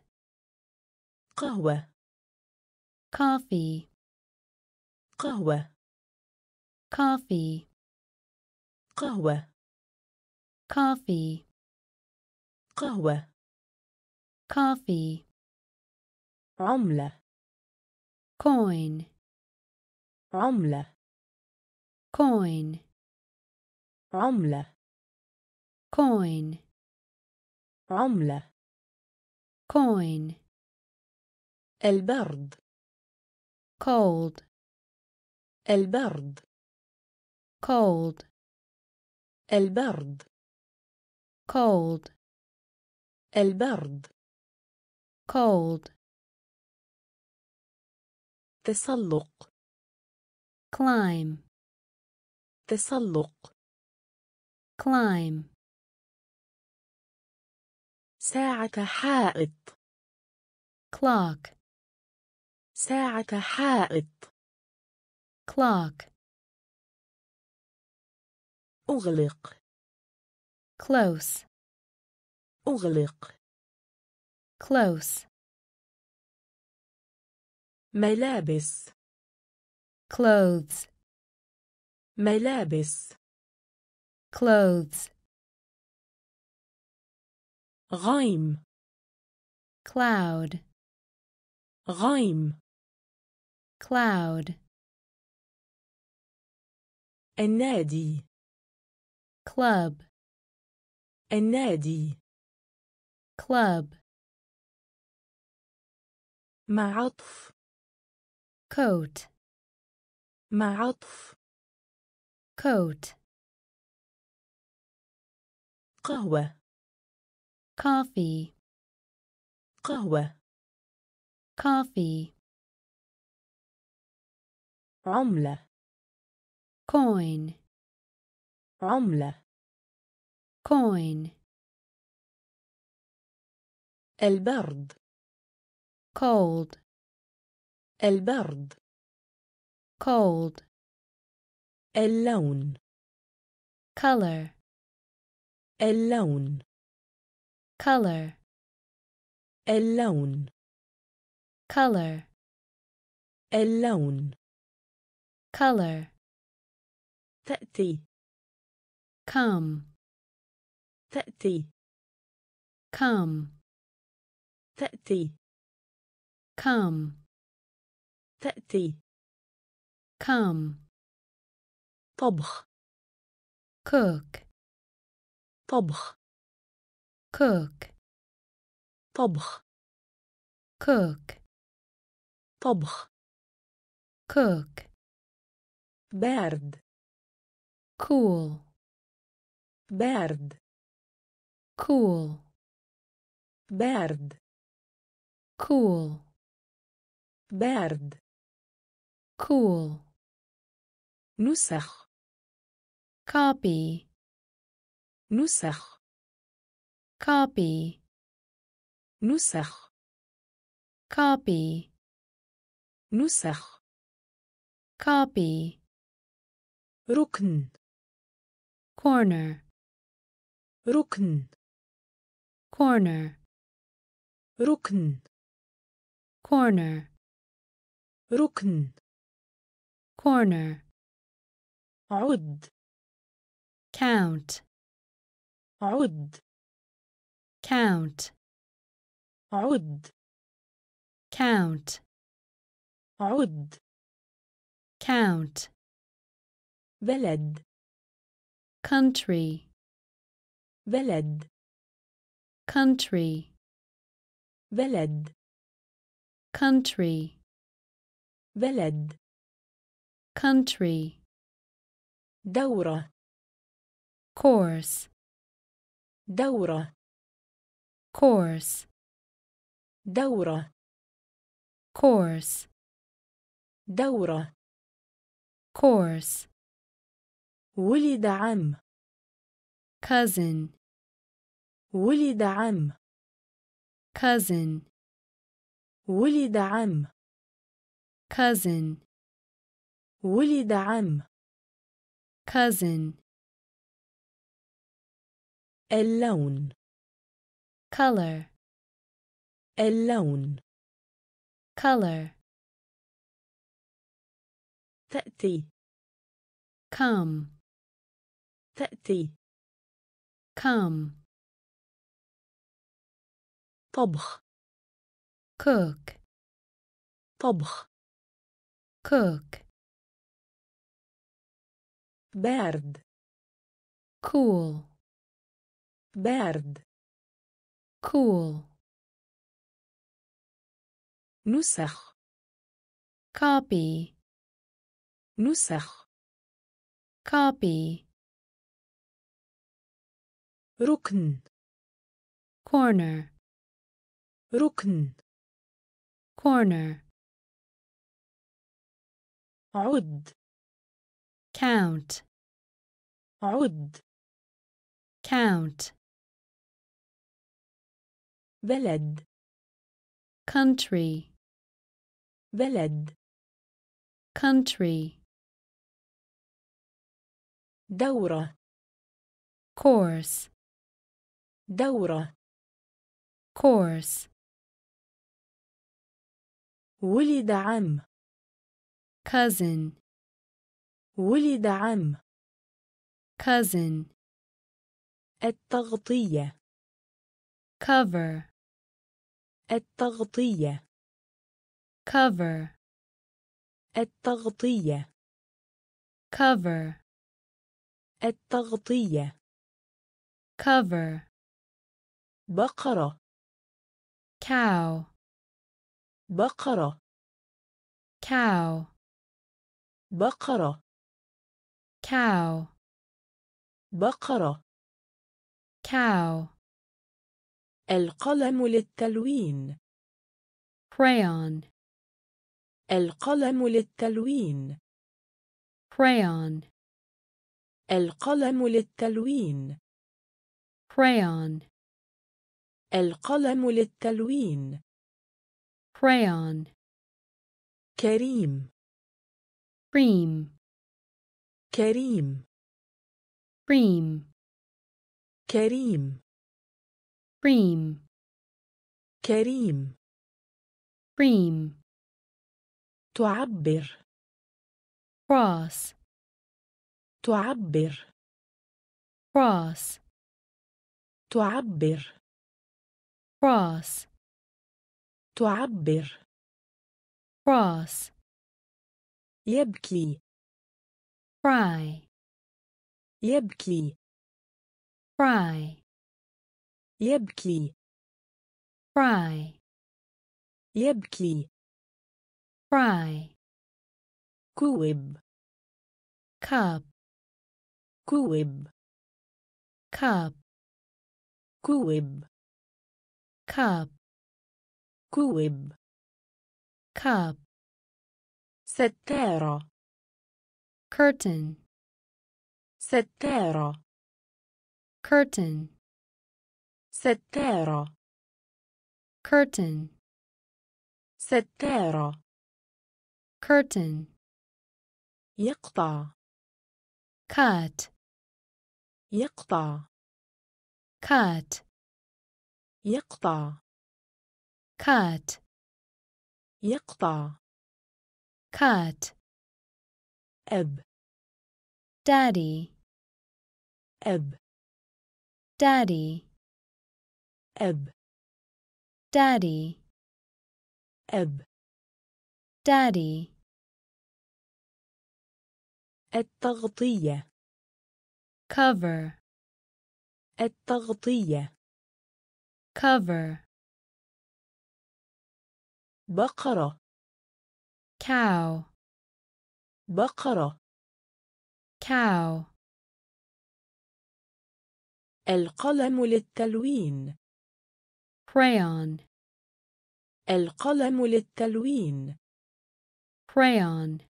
[SPEAKER 1] قهوة
[SPEAKER 2] coffee
[SPEAKER 1] قهوة
[SPEAKER 2] coffee
[SPEAKER 1] قهوة
[SPEAKER 2] coffee
[SPEAKER 1] قهوة
[SPEAKER 2] coffee
[SPEAKER 1] عملة
[SPEAKER 2] coin
[SPEAKER 1] عملة
[SPEAKER 2] coin
[SPEAKER 1] عملة
[SPEAKER 2] coin
[SPEAKER 1] عملة
[SPEAKER 2] coin
[SPEAKER 1] البرد
[SPEAKER 2] cold
[SPEAKER 1] البرد
[SPEAKER 2] cold
[SPEAKER 1] البرد
[SPEAKER 2] cold
[SPEAKER 1] البرد
[SPEAKER 2] cold
[SPEAKER 1] تسلق
[SPEAKER 2] climb
[SPEAKER 1] تسلق
[SPEAKER 2] climb.
[SPEAKER 1] ساعة حائط.
[SPEAKER 2] Clock.
[SPEAKER 1] ساعة حائط.
[SPEAKER 2] Clock.
[SPEAKER 1] أغلق.
[SPEAKER 2] Close.
[SPEAKER 1] أغلق.
[SPEAKER 2] Close.
[SPEAKER 1] ملابس.
[SPEAKER 2] Clothes.
[SPEAKER 1] ملابس
[SPEAKER 2] clothes
[SPEAKER 1] غيم
[SPEAKER 2] cloud
[SPEAKER 1] غيم
[SPEAKER 2] cloud
[SPEAKER 1] النادي
[SPEAKER 2] club
[SPEAKER 1] النادي
[SPEAKER 2] club
[SPEAKER 1] مع عطف
[SPEAKER 2] coat
[SPEAKER 1] مع عطف
[SPEAKER 2] coat
[SPEAKER 1] قهوة
[SPEAKER 2] coffee
[SPEAKER 1] قهوة
[SPEAKER 2] coffee
[SPEAKER 1] عملة
[SPEAKER 2] coin
[SPEAKER 1] عملة
[SPEAKER 2] coin
[SPEAKER 1] البرد
[SPEAKER 2] cold
[SPEAKER 1] البرد
[SPEAKER 2] cold
[SPEAKER 1] اللون
[SPEAKER 2] color
[SPEAKER 1] اللون
[SPEAKER 2] color
[SPEAKER 1] اللون
[SPEAKER 2] color
[SPEAKER 1] اللون
[SPEAKER 2] color
[SPEAKER 1] تأتي
[SPEAKER 2] come
[SPEAKER 1] تأتي
[SPEAKER 2] come
[SPEAKER 1] تأتي
[SPEAKER 2] come
[SPEAKER 1] تأتي
[SPEAKER 2] come
[SPEAKER 1] طبخ
[SPEAKER 2] cook
[SPEAKER 1] طبخ
[SPEAKER 2] cook
[SPEAKER 1] طبخ
[SPEAKER 2] cook
[SPEAKER 1] طبخ
[SPEAKER 2] cook
[SPEAKER 1] بارد
[SPEAKER 2] cool
[SPEAKER 1] بارد
[SPEAKER 2] cool
[SPEAKER 1] بارد
[SPEAKER 2] cool
[SPEAKER 1] بارد
[SPEAKER 2] cool
[SPEAKER 1] نسخ
[SPEAKER 2] Copy
[SPEAKER 1] نسخ
[SPEAKER 2] copy
[SPEAKER 1] نسخ
[SPEAKER 2] copy
[SPEAKER 1] نسخ
[SPEAKER 2] copy
[SPEAKER 1] ركن
[SPEAKER 2] corner
[SPEAKER 1] ركن
[SPEAKER 2] corner
[SPEAKER 1] ركن
[SPEAKER 2] corner
[SPEAKER 1] ركن
[SPEAKER 2] corner
[SPEAKER 1] عد
[SPEAKER 2] count
[SPEAKER 1] عد
[SPEAKER 2] count
[SPEAKER 1] عد
[SPEAKER 2] count
[SPEAKER 1] عد
[SPEAKER 2] count
[SPEAKER 1] بلد
[SPEAKER 2] country
[SPEAKER 1] بلد
[SPEAKER 2] country
[SPEAKER 1] بلد
[SPEAKER 2] country
[SPEAKER 1] بلد
[SPEAKER 2] country
[SPEAKER 1] دورة
[SPEAKER 2] course
[SPEAKER 1] دورة
[SPEAKER 2] course
[SPEAKER 1] دورة
[SPEAKER 2] course
[SPEAKER 1] دورة
[SPEAKER 2] course
[SPEAKER 1] ولد عم
[SPEAKER 2] cousin
[SPEAKER 1] ولد عم
[SPEAKER 2] cousin
[SPEAKER 1] ولد عم
[SPEAKER 2] cousin
[SPEAKER 1] ولد عم
[SPEAKER 2] cousin
[SPEAKER 1] اللون
[SPEAKER 2] color
[SPEAKER 1] اللون
[SPEAKER 2] color
[SPEAKER 1] تأتي
[SPEAKER 2] come
[SPEAKER 1] تأتي
[SPEAKER 2] come
[SPEAKER 1] طبخ
[SPEAKER 2] cook
[SPEAKER 1] طبخ
[SPEAKER 2] cook
[SPEAKER 1] بارد
[SPEAKER 2] cool
[SPEAKER 1] بارد
[SPEAKER 2] cool
[SPEAKER 1] نسخ
[SPEAKER 2] copy
[SPEAKER 1] نسخ
[SPEAKER 2] copy
[SPEAKER 1] ركن
[SPEAKER 2] corner
[SPEAKER 1] ركن
[SPEAKER 2] corner
[SPEAKER 1] عد
[SPEAKER 2] count
[SPEAKER 1] عد
[SPEAKER 2] count
[SPEAKER 1] بلد
[SPEAKER 2] country
[SPEAKER 1] بلد
[SPEAKER 2] country
[SPEAKER 1] دورة
[SPEAKER 2] course
[SPEAKER 1] دورة
[SPEAKER 2] course
[SPEAKER 1] ولد عم
[SPEAKER 2] cousin
[SPEAKER 1] ولد عم
[SPEAKER 2] cousin
[SPEAKER 1] التغطية
[SPEAKER 2] cover
[SPEAKER 1] التغطية.
[SPEAKER 2] Cover.
[SPEAKER 1] التغطية.
[SPEAKER 2] Cover.
[SPEAKER 1] التغطية.
[SPEAKER 2] Cover.
[SPEAKER 1] بقرة.
[SPEAKER 2] Cow.
[SPEAKER 1] بقرة.
[SPEAKER 2] Cow.
[SPEAKER 1] بقرة.
[SPEAKER 2] Cow.
[SPEAKER 1] بقرة.
[SPEAKER 2] Cow.
[SPEAKER 1] القلم للتلوين.
[SPEAKER 2] Crayon.
[SPEAKER 1] القلم للتلوين.
[SPEAKER 2] Crayon.
[SPEAKER 1] القلم للتلوين.
[SPEAKER 2] Crayon.
[SPEAKER 1] القلم للتلوين.
[SPEAKER 2] Crayon.
[SPEAKER 1] كريم.
[SPEAKER 2] Cream.
[SPEAKER 1] كريم.
[SPEAKER 2] Cream.
[SPEAKER 1] كريم.
[SPEAKER 2] Cream
[SPEAKER 1] كريم
[SPEAKER 2] cream
[SPEAKER 1] تعبر
[SPEAKER 2] cross
[SPEAKER 1] تعبر
[SPEAKER 2] cross
[SPEAKER 1] تعبر
[SPEAKER 2] cross
[SPEAKER 1] تعبر
[SPEAKER 2] cross
[SPEAKER 1] يبكي
[SPEAKER 2] cry
[SPEAKER 1] يبكي
[SPEAKER 2] cry
[SPEAKER 1] يبكي
[SPEAKER 2] cry
[SPEAKER 1] يبكي
[SPEAKER 2] cry
[SPEAKER 1] كوب
[SPEAKER 2] cup
[SPEAKER 1] كوب
[SPEAKER 2] cup
[SPEAKER 1] كوب
[SPEAKER 2] cup
[SPEAKER 1] كوب
[SPEAKER 2] cup
[SPEAKER 1] ستارة
[SPEAKER 2] curtain
[SPEAKER 1] ستارة
[SPEAKER 2] curtain
[SPEAKER 1] ستارة
[SPEAKER 2] curtain
[SPEAKER 1] ستارة
[SPEAKER 2] curtain,
[SPEAKER 1] يقطع
[SPEAKER 2] cut,
[SPEAKER 1] يقطع
[SPEAKER 2] cut,
[SPEAKER 1] يقطع
[SPEAKER 2] cut,
[SPEAKER 1] يقطع
[SPEAKER 2] cut,
[SPEAKER 1] أب
[SPEAKER 2] daddy,
[SPEAKER 1] أب
[SPEAKER 2] daddy,
[SPEAKER 1] أب.
[SPEAKER 2] Daddy,
[SPEAKER 1] أب.
[SPEAKER 2] Daddy,
[SPEAKER 1] التغطية.
[SPEAKER 2] Cover,
[SPEAKER 1] التغطية.
[SPEAKER 2] Cover,
[SPEAKER 1] بقرة.
[SPEAKER 2] Cow,
[SPEAKER 1] بقرة.
[SPEAKER 2] Cow,
[SPEAKER 1] القلم للتلوين.
[SPEAKER 2] Crayon,
[SPEAKER 1] القلم للتلوين
[SPEAKER 2] crayon,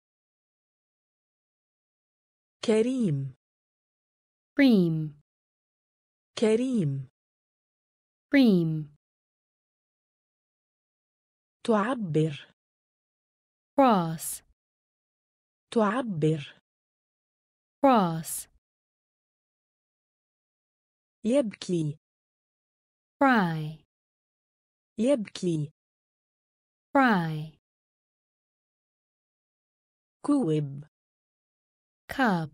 [SPEAKER 1] كريم
[SPEAKER 2] cream,
[SPEAKER 1] كريم
[SPEAKER 2] cream,
[SPEAKER 1] تعبر
[SPEAKER 2] cross,
[SPEAKER 1] تعبر
[SPEAKER 2] cross,
[SPEAKER 1] يبكي
[SPEAKER 2] cry,
[SPEAKER 1] يبكي
[SPEAKER 2] cry,
[SPEAKER 1] كوب
[SPEAKER 2] cup,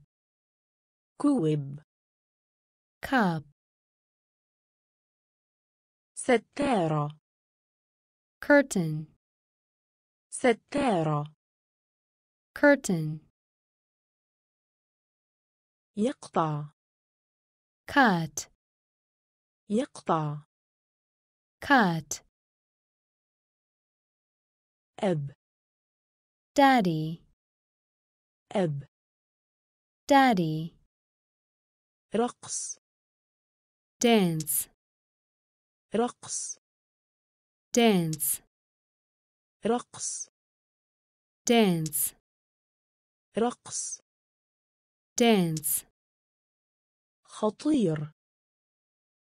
[SPEAKER 1] كوب
[SPEAKER 2] cup,
[SPEAKER 1] ستارة
[SPEAKER 2] curtain,
[SPEAKER 1] ستارة
[SPEAKER 2] curtain,
[SPEAKER 1] يقطع
[SPEAKER 2] cut,
[SPEAKER 1] يقطع
[SPEAKER 2] cut,
[SPEAKER 1] أب
[SPEAKER 2] daddy,
[SPEAKER 1] أب
[SPEAKER 2] daddy,
[SPEAKER 1] رقص
[SPEAKER 2] dance,
[SPEAKER 1] رقص
[SPEAKER 2] dance,
[SPEAKER 1] رقص
[SPEAKER 2] dance,
[SPEAKER 1] رقص
[SPEAKER 2] dance,
[SPEAKER 1] خطير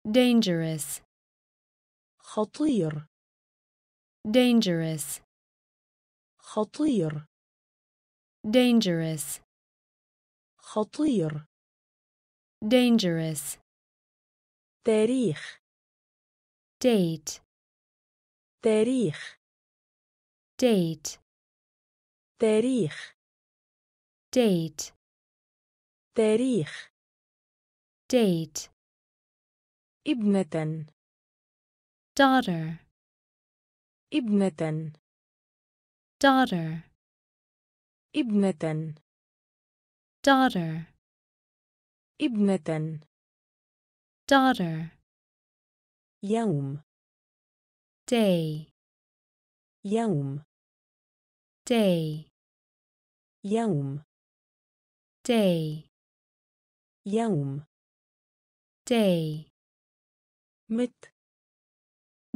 [SPEAKER 2] dangerous,
[SPEAKER 1] خطير
[SPEAKER 2] dangerous,
[SPEAKER 1] خطير
[SPEAKER 2] dangerous,
[SPEAKER 1] خطير
[SPEAKER 2] dangerous,
[SPEAKER 1] تاريخ
[SPEAKER 2] date,
[SPEAKER 1] تاريخ
[SPEAKER 2] date,
[SPEAKER 1] تاريخ
[SPEAKER 2] date,
[SPEAKER 1] تاريخ
[SPEAKER 2] date,
[SPEAKER 1] ابنة
[SPEAKER 2] daughter,
[SPEAKER 1] ابنة
[SPEAKER 2] daughter,
[SPEAKER 1] ابنة
[SPEAKER 2] daughter,
[SPEAKER 1] ابنة
[SPEAKER 2] daughter,
[SPEAKER 1] يوم
[SPEAKER 2] day,
[SPEAKER 1] يوم
[SPEAKER 2] day,
[SPEAKER 1] يوم
[SPEAKER 2] day,
[SPEAKER 1] يوم
[SPEAKER 2] day,
[SPEAKER 1] مت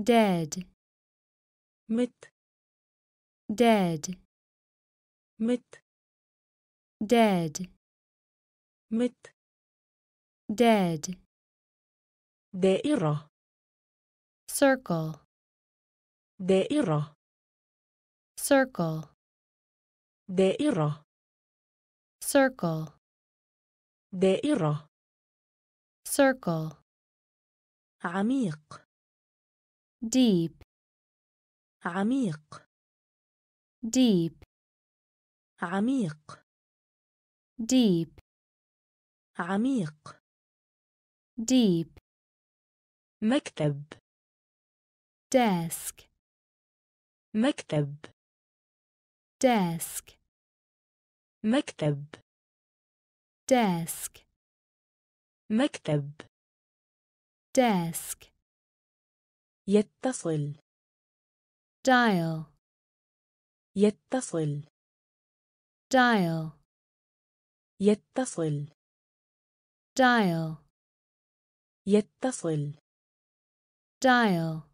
[SPEAKER 2] dead,
[SPEAKER 1] مت
[SPEAKER 2] dead,
[SPEAKER 1] مت
[SPEAKER 2] dead,
[SPEAKER 1] مت
[SPEAKER 2] dead,
[SPEAKER 1] دائرة
[SPEAKER 2] circle,
[SPEAKER 1] دائرة
[SPEAKER 2] circle,
[SPEAKER 1] دائرة
[SPEAKER 2] circle,
[SPEAKER 1] دائرة
[SPEAKER 2] circle,
[SPEAKER 1] عميق
[SPEAKER 2] deep,
[SPEAKER 1] عميق
[SPEAKER 2] deep,
[SPEAKER 1] عميق
[SPEAKER 2] deep,
[SPEAKER 1] عميق
[SPEAKER 2] deep,
[SPEAKER 1] مكتب
[SPEAKER 2] desk,
[SPEAKER 1] مكتب
[SPEAKER 2] desk,
[SPEAKER 1] مكتب
[SPEAKER 2] desk,
[SPEAKER 1] مكتب
[SPEAKER 2] desk,
[SPEAKER 1] يتصل
[SPEAKER 2] dial,
[SPEAKER 1] يتصل
[SPEAKER 2] dial,
[SPEAKER 1] يتصل
[SPEAKER 2] dial,
[SPEAKER 1] يتصل
[SPEAKER 2] dial,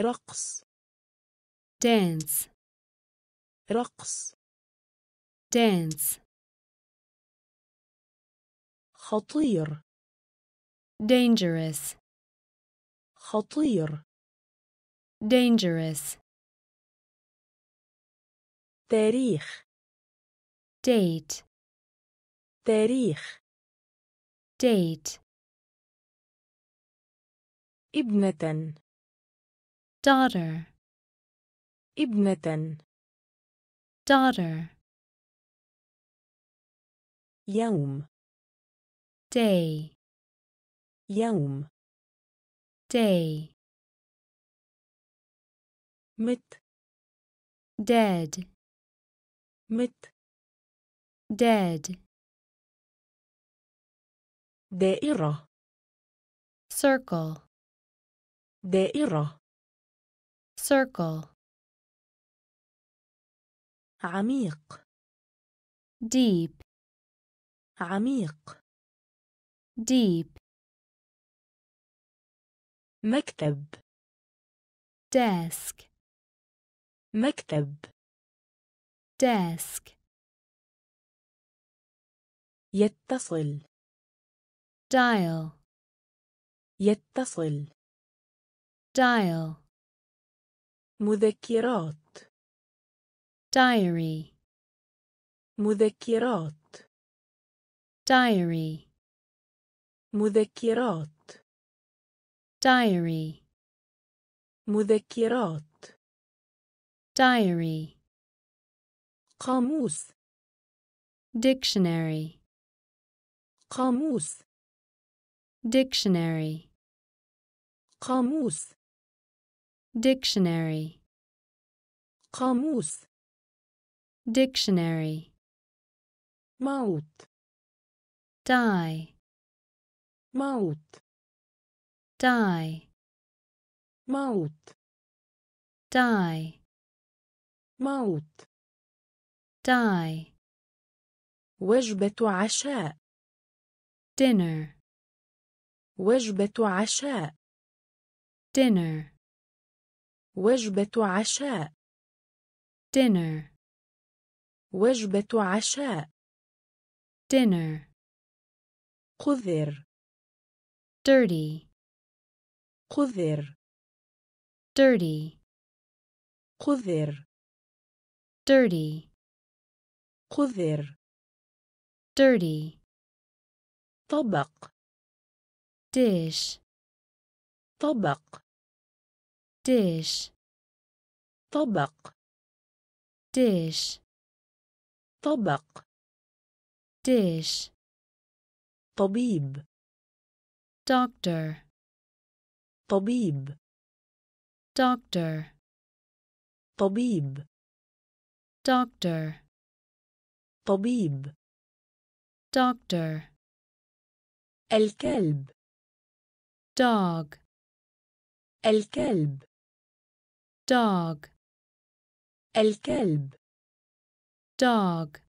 [SPEAKER 1] رقص
[SPEAKER 2] dance,
[SPEAKER 1] رقص
[SPEAKER 2] dance,
[SPEAKER 1] خطير
[SPEAKER 2] dangerous,
[SPEAKER 1] خطير
[SPEAKER 2] dangerous,
[SPEAKER 1] تاريخ
[SPEAKER 2] date,
[SPEAKER 1] تاريخ
[SPEAKER 2] date,
[SPEAKER 1] ابنة
[SPEAKER 2] daughter,
[SPEAKER 1] ابنة
[SPEAKER 2] daughter,
[SPEAKER 1] يوم
[SPEAKER 2] day,
[SPEAKER 1] يوم
[SPEAKER 2] day,
[SPEAKER 1] مت
[SPEAKER 2] dead,
[SPEAKER 1] مت
[SPEAKER 2] dead,
[SPEAKER 1] دائرة
[SPEAKER 2] circle,
[SPEAKER 1] دائرة
[SPEAKER 2] circle,
[SPEAKER 1] عميق
[SPEAKER 2] deep,
[SPEAKER 1] عميق
[SPEAKER 2] deep,
[SPEAKER 1] مكتب
[SPEAKER 2] desk,
[SPEAKER 1] مكتب.
[SPEAKER 2] Desk,
[SPEAKER 1] يتصل.
[SPEAKER 2] Dial,
[SPEAKER 1] يتصل.
[SPEAKER 2] Dial,
[SPEAKER 1] مذكرات.
[SPEAKER 2] Diary,
[SPEAKER 1] مذكرات.
[SPEAKER 2] Diary,
[SPEAKER 1] مذكرات.
[SPEAKER 2] Diary,
[SPEAKER 1] مذكرات.
[SPEAKER 2] diary,
[SPEAKER 1] قاموس
[SPEAKER 2] dictionary,
[SPEAKER 1] قاموس
[SPEAKER 2] dictionary,
[SPEAKER 1] قاموس
[SPEAKER 2] dictionary,
[SPEAKER 1] قاموس
[SPEAKER 2] dictionary,
[SPEAKER 1] موت
[SPEAKER 2] die,
[SPEAKER 1] موت
[SPEAKER 2] die,
[SPEAKER 1] موت
[SPEAKER 2] die,
[SPEAKER 1] موت.
[SPEAKER 2] Die,
[SPEAKER 1] وجبة عشاء.
[SPEAKER 2] Dinner,
[SPEAKER 1] وجبة عشاء.
[SPEAKER 2] Dinner,
[SPEAKER 1] وجبة عشاء.
[SPEAKER 2] Dinner,
[SPEAKER 1] وجبة عشاء.
[SPEAKER 2] Dinner,
[SPEAKER 1] قذر
[SPEAKER 2] dirty,
[SPEAKER 1] قذر
[SPEAKER 2] dirty,
[SPEAKER 1] قذر
[SPEAKER 2] dirty,
[SPEAKER 1] قذر
[SPEAKER 2] dirty,
[SPEAKER 1] طبق
[SPEAKER 2] dish,
[SPEAKER 1] طبق
[SPEAKER 2] dish,
[SPEAKER 1] طبق
[SPEAKER 2] dish,
[SPEAKER 1] طبق
[SPEAKER 2] dish,
[SPEAKER 1] طبيب
[SPEAKER 2] doctor,
[SPEAKER 1] طبيب
[SPEAKER 2] doctor,
[SPEAKER 1] طبيب
[SPEAKER 2] doctor,
[SPEAKER 1] طبيب.
[SPEAKER 2] Doctor,
[SPEAKER 1] الكلب.
[SPEAKER 2] Dog,
[SPEAKER 1] الكلب.
[SPEAKER 2] Dog,
[SPEAKER 1] الكلب.
[SPEAKER 2] Dog,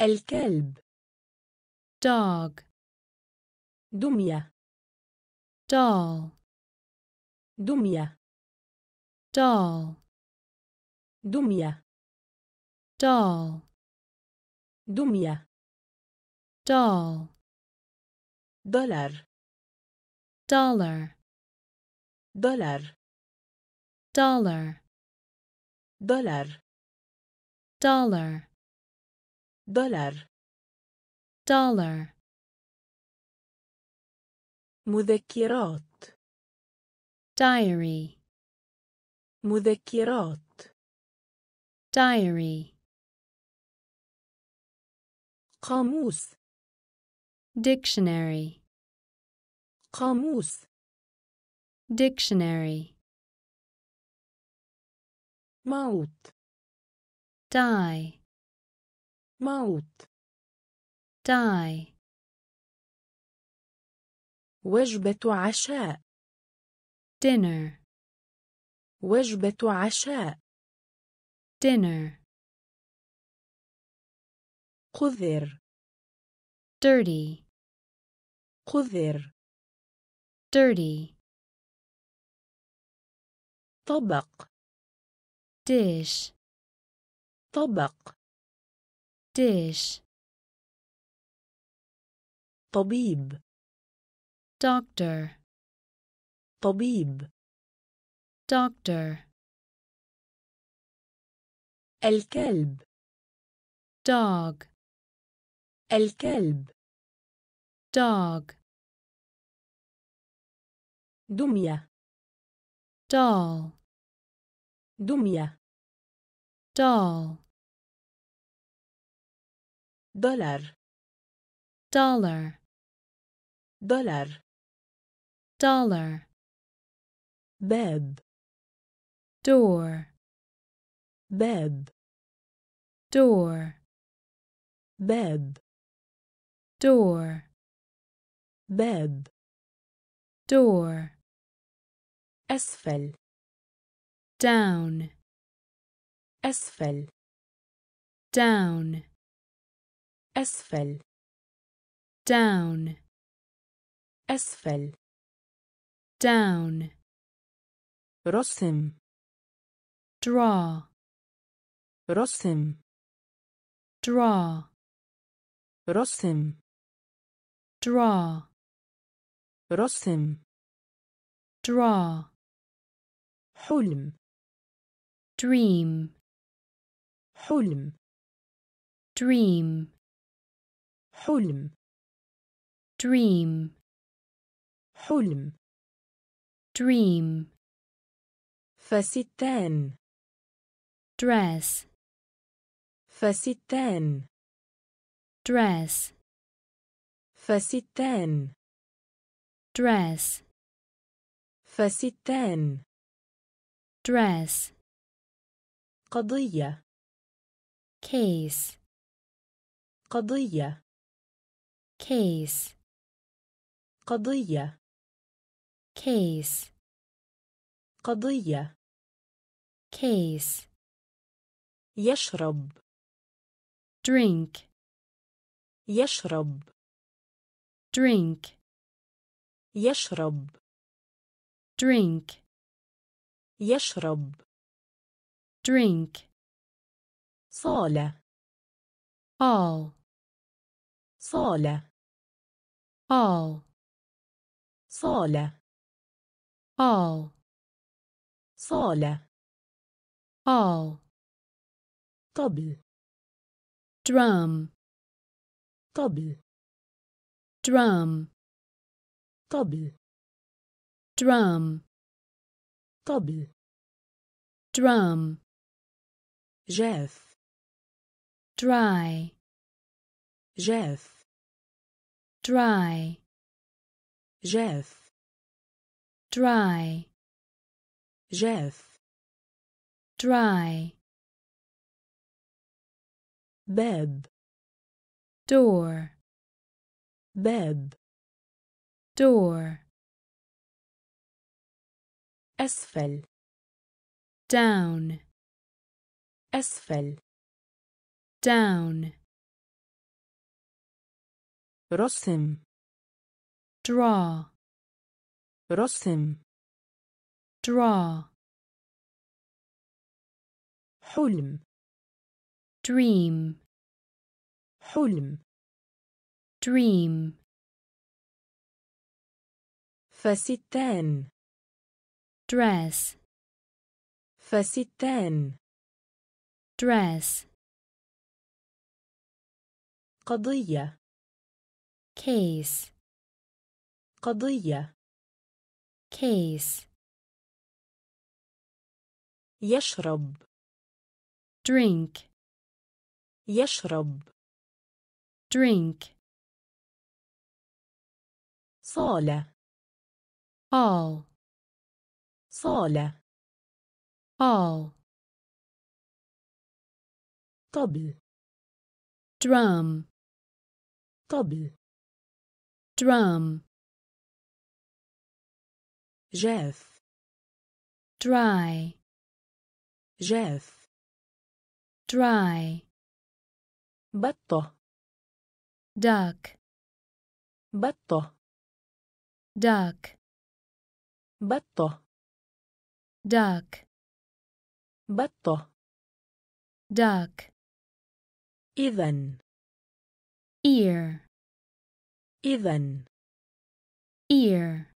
[SPEAKER 1] الكلب.
[SPEAKER 2] Dog,
[SPEAKER 1] دمية.
[SPEAKER 2] Doll,
[SPEAKER 1] دمية.
[SPEAKER 2] Doll,
[SPEAKER 1] دمية.
[SPEAKER 2] doll,
[SPEAKER 1] دمية
[SPEAKER 2] doll,
[SPEAKER 1] دولار
[SPEAKER 2] dollar,
[SPEAKER 1] دولار
[SPEAKER 2] dollar,
[SPEAKER 1] دولار
[SPEAKER 2] dollar,
[SPEAKER 1] دولار
[SPEAKER 2] dollar,
[SPEAKER 1] مذكرات
[SPEAKER 2] diary,
[SPEAKER 1] مذكرات
[SPEAKER 2] diary,
[SPEAKER 1] قاموس
[SPEAKER 2] dictionary,
[SPEAKER 1] قاموس
[SPEAKER 2] dictionary,
[SPEAKER 1] موت
[SPEAKER 2] die,
[SPEAKER 1] موت
[SPEAKER 2] die,
[SPEAKER 1] وجبة عشاء
[SPEAKER 2] dinner,
[SPEAKER 1] وجبة عشاء
[SPEAKER 2] dinner,
[SPEAKER 1] قذر
[SPEAKER 2] dirty,
[SPEAKER 1] قذر
[SPEAKER 2] dirty,
[SPEAKER 1] طبق
[SPEAKER 2] dish,
[SPEAKER 1] طبق
[SPEAKER 2] dish,
[SPEAKER 1] طبيب
[SPEAKER 2] doctor,
[SPEAKER 1] طبيب
[SPEAKER 2] doctor
[SPEAKER 1] الكلب
[SPEAKER 2] dog
[SPEAKER 1] الكلب.
[SPEAKER 2] Dog.
[SPEAKER 1] دمية.
[SPEAKER 2] Doll.
[SPEAKER 1] دمية.
[SPEAKER 2] Doll.
[SPEAKER 1] دولار.
[SPEAKER 2] Dollar.
[SPEAKER 1] دولار.
[SPEAKER 2] Dollar.
[SPEAKER 1] باب.
[SPEAKER 2] Door.
[SPEAKER 1] باب.
[SPEAKER 2] Door.
[SPEAKER 1] باب.
[SPEAKER 2] door
[SPEAKER 1] باب
[SPEAKER 2] door
[SPEAKER 1] أسفل
[SPEAKER 2] down
[SPEAKER 1] أسفل
[SPEAKER 2] down
[SPEAKER 1] أسفل
[SPEAKER 2] down
[SPEAKER 1] أسفل
[SPEAKER 2] down
[SPEAKER 1] رسم
[SPEAKER 2] draw
[SPEAKER 1] رسم
[SPEAKER 2] draw
[SPEAKER 1] رسم
[SPEAKER 2] draw
[SPEAKER 1] رسم
[SPEAKER 2] draw
[SPEAKER 1] حلم
[SPEAKER 2] dream
[SPEAKER 1] حلم
[SPEAKER 2] dream
[SPEAKER 1] حلم
[SPEAKER 2] dream
[SPEAKER 1] حلم
[SPEAKER 2] dream
[SPEAKER 1] فستان
[SPEAKER 2] dress
[SPEAKER 1] فستان
[SPEAKER 2] dress
[SPEAKER 1] فستان.
[SPEAKER 2] Dress.
[SPEAKER 1] فستان.
[SPEAKER 2] Dress.
[SPEAKER 1] قضية.
[SPEAKER 2] Case.
[SPEAKER 1] قضية.
[SPEAKER 2] Case.
[SPEAKER 1] قضية.
[SPEAKER 2] Case.
[SPEAKER 1] قضية.
[SPEAKER 2] Case.
[SPEAKER 1] يشرب.
[SPEAKER 2] Drink.
[SPEAKER 1] يشرب.
[SPEAKER 2] drink
[SPEAKER 1] يشرب
[SPEAKER 2] drink
[SPEAKER 1] يشرب
[SPEAKER 2] drink
[SPEAKER 1] صالة
[SPEAKER 2] all
[SPEAKER 1] صالة
[SPEAKER 2] all
[SPEAKER 1] صالة
[SPEAKER 2] all
[SPEAKER 1] صالة
[SPEAKER 2] all
[SPEAKER 1] طبل
[SPEAKER 2] drum
[SPEAKER 1] طبل
[SPEAKER 2] drum
[SPEAKER 1] طبل
[SPEAKER 2] drum
[SPEAKER 1] طبل
[SPEAKER 2] drum
[SPEAKER 1] جاف
[SPEAKER 2] dry
[SPEAKER 1] جاف
[SPEAKER 2] dry
[SPEAKER 1] جاف
[SPEAKER 2] dry
[SPEAKER 1] جاف
[SPEAKER 2] dry
[SPEAKER 1] باب
[SPEAKER 2] door
[SPEAKER 1] باب
[SPEAKER 2] door
[SPEAKER 1] أسفل
[SPEAKER 2] down
[SPEAKER 1] أسفل
[SPEAKER 2] down
[SPEAKER 1] رسم
[SPEAKER 2] draw
[SPEAKER 1] رسم
[SPEAKER 2] draw
[SPEAKER 1] حلم
[SPEAKER 2] dream
[SPEAKER 1] حلم
[SPEAKER 2] dream
[SPEAKER 1] فستان
[SPEAKER 2] dress
[SPEAKER 1] فستان
[SPEAKER 2] dress
[SPEAKER 1] قضية
[SPEAKER 2] case
[SPEAKER 1] قضية
[SPEAKER 2] case
[SPEAKER 1] يشرب
[SPEAKER 2] drink
[SPEAKER 1] يشرب
[SPEAKER 2] drink
[SPEAKER 1] صالة
[SPEAKER 2] all
[SPEAKER 1] صالة
[SPEAKER 2] all
[SPEAKER 1] طبل
[SPEAKER 2] drum
[SPEAKER 1] طبل
[SPEAKER 2] drum
[SPEAKER 1] جاف
[SPEAKER 2] dry
[SPEAKER 1] جاف
[SPEAKER 2] dry
[SPEAKER 1] بطة
[SPEAKER 2] duck
[SPEAKER 1] بطة
[SPEAKER 2] duck
[SPEAKER 1] بطة
[SPEAKER 2] duck
[SPEAKER 1] بطة
[SPEAKER 2] duck
[SPEAKER 1] إذن
[SPEAKER 2] ear
[SPEAKER 1] إذن
[SPEAKER 2] ear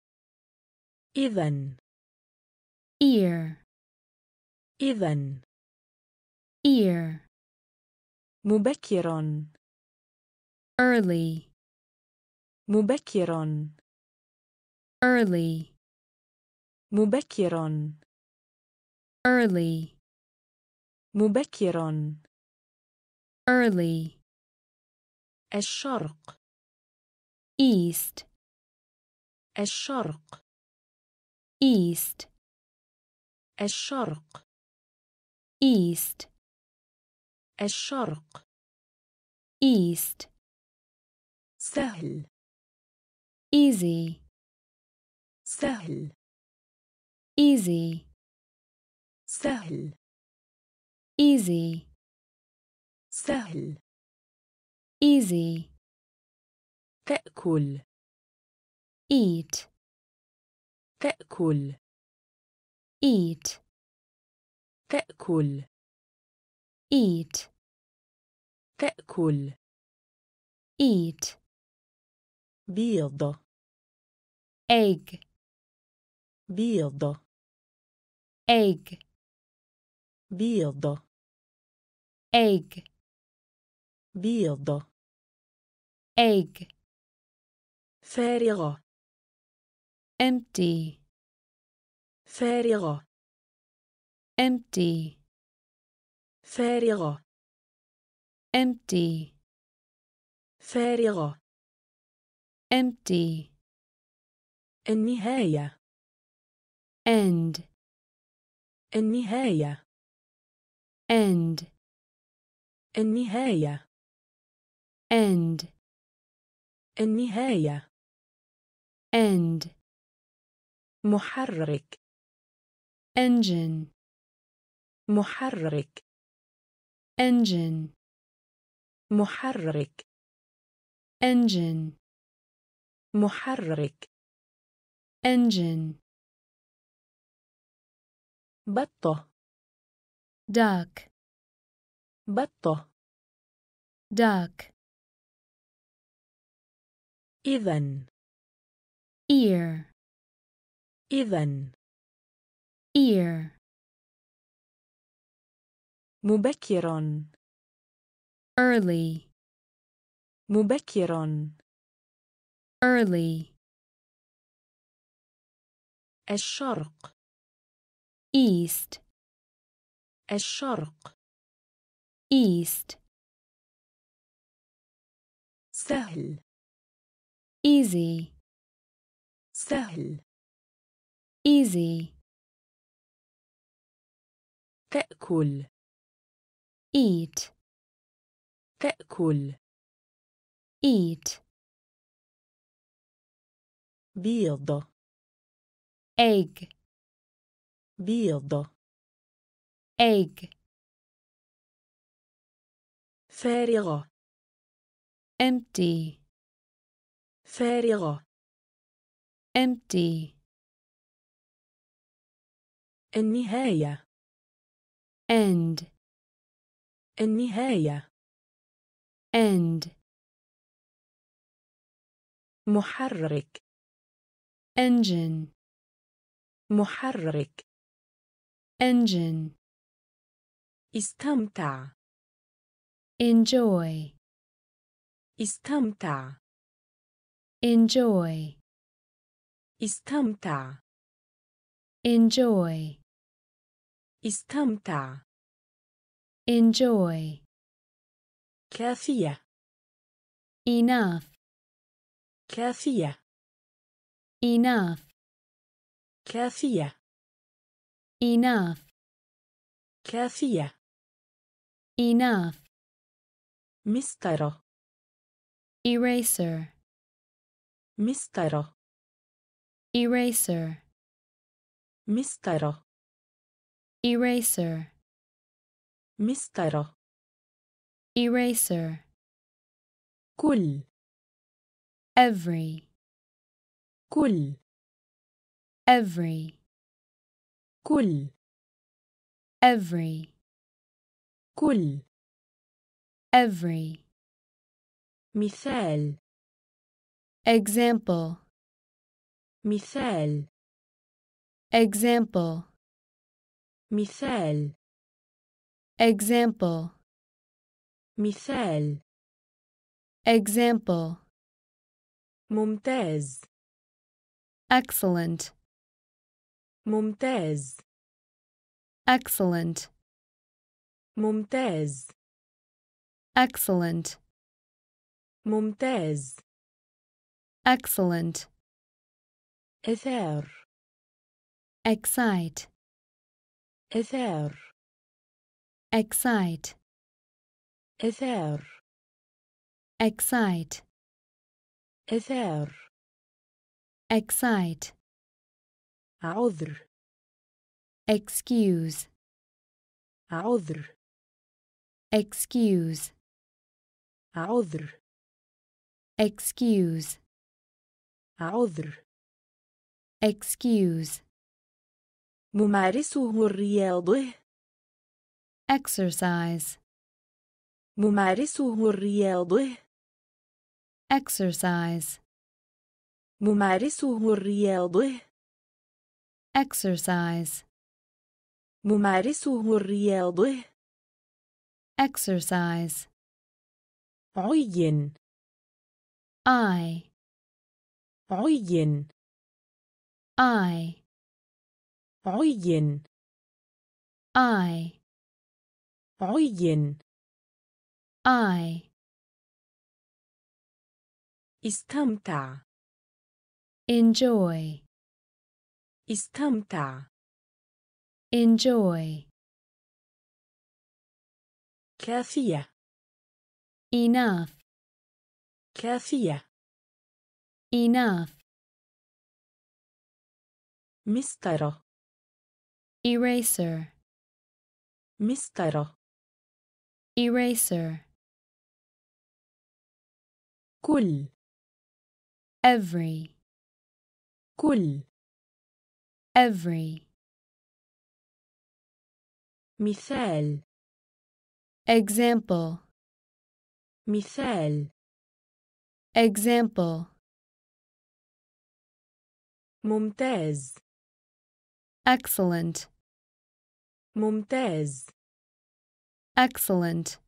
[SPEAKER 1] إذن
[SPEAKER 2] ear,
[SPEAKER 1] إذن
[SPEAKER 2] ear,
[SPEAKER 1] مبكر
[SPEAKER 2] early,
[SPEAKER 1] مبكر
[SPEAKER 2] early,
[SPEAKER 1] مبكر
[SPEAKER 2] early,
[SPEAKER 1] مبكر
[SPEAKER 2] early,
[SPEAKER 1] الشرق
[SPEAKER 2] east,
[SPEAKER 1] الشرق
[SPEAKER 2] east,
[SPEAKER 1] الشرق
[SPEAKER 2] east,
[SPEAKER 1] الشرق
[SPEAKER 2] east,
[SPEAKER 1] سهل
[SPEAKER 2] easy,
[SPEAKER 1] سهل.
[SPEAKER 2] Easy,
[SPEAKER 1] سهل.
[SPEAKER 2] Easy,
[SPEAKER 1] سهل.
[SPEAKER 2] Easy,
[SPEAKER 1] تأكل.
[SPEAKER 2] Eat,
[SPEAKER 1] تأكل.
[SPEAKER 2] Eat,
[SPEAKER 1] تأكل.
[SPEAKER 2] Eat,
[SPEAKER 1] تأكل.
[SPEAKER 2] Eat,
[SPEAKER 1] بيض.
[SPEAKER 2] Egg,
[SPEAKER 1] بيض
[SPEAKER 2] egg,
[SPEAKER 1] بيض
[SPEAKER 2] egg,
[SPEAKER 1] بيض
[SPEAKER 2] egg,
[SPEAKER 1] فارغة
[SPEAKER 2] empty,
[SPEAKER 1] فارغة
[SPEAKER 2] empty,
[SPEAKER 1] فارغة
[SPEAKER 2] empty,
[SPEAKER 1] فارغة
[SPEAKER 2] empty,
[SPEAKER 1] النهاية
[SPEAKER 2] end,
[SPEAKER 1] النهاية
[SPEAKER 2] end,
[SPEAKER 1] النهاية
[SPEAKER 2] end,
[SPEAKER 1] النهاية
[SPEAKER 2] end,
[SPEAKER 1] محرك
[SPEAKER 2] engine,
[SPEAKER 1] محرك
[SPEAKER 2] engine,
[SPEAKER 1] محرك
[SPEAKER 2] engine,
[SPEAKER 1] محرك
[SPEAKER 2] engine,
[SPEAKER 1] بطة
[SPEAKER 2] duck,
[SPEAKER 1] بطة
[SPEAKER 2] duck,
[SPEAKER 1] إذن
[SPEAKER 2] ear,
[SPEAKER 1] إذن
[SPEAKER 2] ear,
[SPEAKER 1] مبكر
[SPEAKER 2] early,
[SPEAKER 1] مبكر
[SPEAKER 2] early,
[SPEAKER 1] الشرق
[SPEAKER 2] east,
[SPEAKER 1] الشرق
[SPEAKER 2] east,
[SPEAKER 1] سهل
[SPEAKER 2] easy,
[SPEAKER 1] سهل
[SPEAKER 2] easy,
[SPEAKER 1] تأكل
[SPEAKER 2] eat,
[SPEAKER 1] تأكل
[SPEAKER 2] eat,
[SPEAKER 1] بيض
[SPEAKER 2] egg,
[SPEAKER 1] بيض
[SPEAKER 2] egg,
[SPEAKER 1] فارغة.
[SPEAKER 2] empty,
[SPEAKER 1] فارغة.
[SPEAKER 2] empty,
[SPEAKER 1] النهاية.
[SPEAKER 2] end,
[SPEAKER 1] النهاية.
[SPEAKER 2] end,
[SPEAKER 1] محرك.
[SPEAKER 2] engine,
[SPEAKER 1] محرك.
[SPEAKER 2] engine,
[SPEAKER 1] استمتع
[SPEAKER 2] enjoy,
[SPEAKER 1] استمتع
[SPEAKER 2] enjoy,
[SPEAKER 1] استمتع
[SPEAKER 2] enjoy,
[SPEAKER 1] استمتع
[SPEAKER 2] enjoy,
[SPEAKER 1] كافية
[SPEAKER 2] enough,
[SPEAKER 1] كافية
[SPEAKER 2] enough,
[SPEAKER 1] كافية
[SPEAKER 2] enough,
[SPEAKER 1] كافية
[SPEAKER 2] enough,
[SPEAKER 1] مسطرة
[SPEAKER 2] eraser,
[SPEAKER 1] مسطرة
[SPEAKER 2] eraser,
[SPEAKER 1] مسطرة
[SPEAKER 2] eraser,
[SPEAKER 1] مسطرة
[SPEAKER 2] eraser,
[SPEAKER 1] كل
[SPEAKER 2] every,
[SPEAKER 1] كل
[SPEAKER 2] every,
[SPEAKER 1] كل
[SPEAKER 2] every,
[SPEAKER 1] كل
[SPEAKER 2] every,
[SPEAKER 1] مثال
[SPEAKER 2] example,
[SPEAKER 1] مثال
[SPEAKER 2] example,
[SPEAKER 1] مثال
[SPEAKER 2] example
[SPEAKER 1] مثال
[SPEAKER 2] example
[SPEAKER 1] ممتاز
[SPEAKER 2] excellent
[SPEAKER 1] ممتاز
[SPEAKER 2] excellent
[SPEAKER 1] ممتاز
[SPEAKER 2] excellent
[SPEAKER 1] ممتاز
[SPEAKER 2] excellent
[SPEAKER 1] إثار
[SPEAKER 2] excite
[SPEAKER 1] إثار
[SPEAKER 2] excite
[SPEAKER 1] إثار
[SPEAKER 2] excite
[SPEAKER 1] إثار
[SPEAKER 2] excite
[SPEAKER 1] عذر.
[SPEAKER 2] Excuse.
[SPEAKER 1] عذر.
[SPEAKER 2] Excuse.
[SPEAKER 1] عذر.
[SPEAKER 2] Excuse.
[SPEAKER 1] عذر.
[SPEAKER 2] Excuse.
[SPEAKER 1] ممارسه الرياضة.
[SPEAKER 2] Exercise.
[SPEAKER 1] ممارسه الرياضة.
[SPEAKER 2] Exercise.
[SPEAKER 1] ممارسه الرياضة.
[SPEAKER 2] Exercise.
[SPEAKER 1] ممارسه الرياضة.
[SPEAKER 2] Exercise.
[SPEAKER 1] عين.
[SPEAKER 2] I.
[SPEAKER 1] عين.
[SPEAKER 2] I.
[SPEAKER 1] عين.
[SPEAKER 2] I.
[SPEAKER 1] عين.
[SPEAKER 2] I.
[SPEAKER 1] استمتع.
[SPEAKER 2] Enjoy.
[SPEAKER 1] استمتع
[SPEAKER 2] enjoy
[SPEAKER 1] كافية
[SPEAKER 2] enough
[SPEAKER 1] كافية
[SPEAKER 2] enough
[SPEAKER 1] مسطرة
[SPEAKER 2] eraser
[SPEAKER 1] مسطرة
[SPEAKER 2] eraser
[SPEAKER 1] كل
[SPEAKER 2] every
[SPEAKER 1] كل
[SPEAKER 2] every
[SPEAKER 1] مثال
[SPEAKER 2] example
[SPEAKER 1] مثال
[SPEAKER 2] example
[SPEAKER 1] ممتاز
[SPEAKER 2] excellent
[SPEAKER 1] ممتاز
[SPEAKER 2] excellent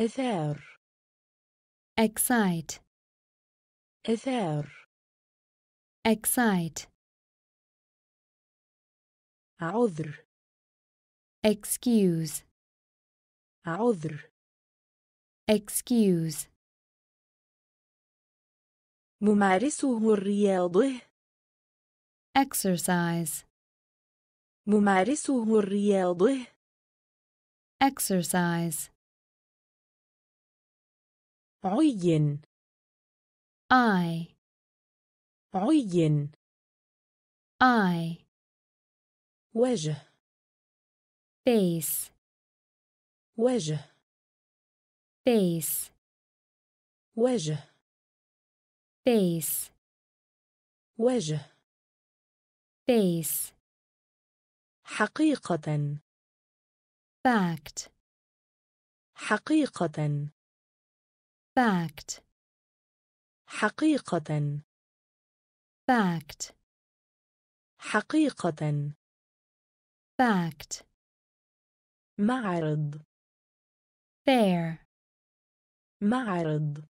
[SPEAKER 1] إثار
[SPEAKER 2] excite
[SPEAKER 1] إثار
[SPEAKER 2] excite
[SPEAKER 1] عذر
[SPEAKER 2] excuse
[SPEAKER 1] عذر
[SPEAKER 2] excuse
[SPEAKER 1] ممارسه الرياضة
[SPEAKER 2] exercise
[SPEAKER 1] ممارسه الرياضة
[SPEAKER 2] exercise
[SPEAKER 1] عين
[SPEAKER 2] I
[SPEAKER 1] عين.
[SPEAKER 2] I
[SPEAKER 1] وجه.
[SPEAKER 2] face
[SPEAKER 1] وجه.
[SPEAKER 2] face
[SPEAKER 1] وجه.
[SPEAKER 2] face
[SPEAKER 1] وجه.
[SPEAKER 2] face
[SPEAKER 1] حقيقة.
[SPEAKER 2] fact
[SPEAKER 1] حقيقة.
[SPEAKER 2] fact
[SPEAKER 1] حقيقة.
[SPEAKER 2] Fact
[SPEAKER 1] حقيقة
[SPEAKER 2] fact
[SPEAKER 1] معرض
[SPEAKER 2] fair
[SPEAKER 1] معرض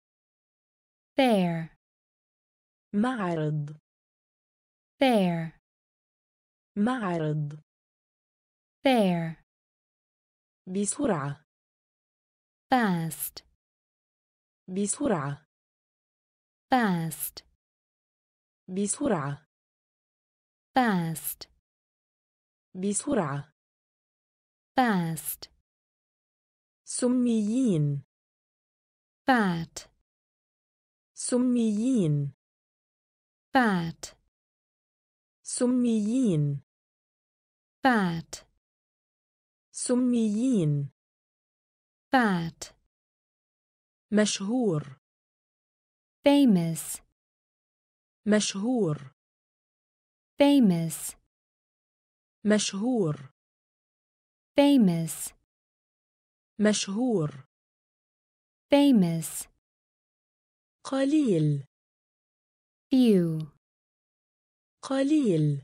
[SPEAKER 2] fair
[SPEAKER 1] معرض
[SPEAKER 2] fair
[SPEAKER 1] معرض
[SPEAKER 2] fair
[SPEAKER 1] بسرعة
[SPEAKER 2] fast
[SPEAKER 1] بسرعة
[SPEAKER 2] fast
[SPEAKER 1] بسرعة.
[SPEAKER 2] Fast.
[SPEAKER 1] بسرعة.
[SPEAKER 2] Fast.
[SPEAKER 1] سميين.
[SPEAKER 2] Fat.
[SPEAKER 1] سميين.
[SPEAKER 2] Fat.
[SPEAKER 1] سميين.
[SPEAKER 2] Fat.
[SPEAKER 1] سميين.
[SPEAKER 2] Fat.
[SPEAKER 1] مشهور.
[SPEAKER 2] Famous.
[SPEAKER 1] مشهور.
[SPEAKER 2] Famous.
[SPEAKER 1] مشهور.
[SPEAKER 2] Famous.
[SPEAKER 1] مشهور.
[SPEAKER 2] Famous.
[SPEAKER 1] قليل.
[SPEAKER 2] Few.
[SPEAKER 1] قليل.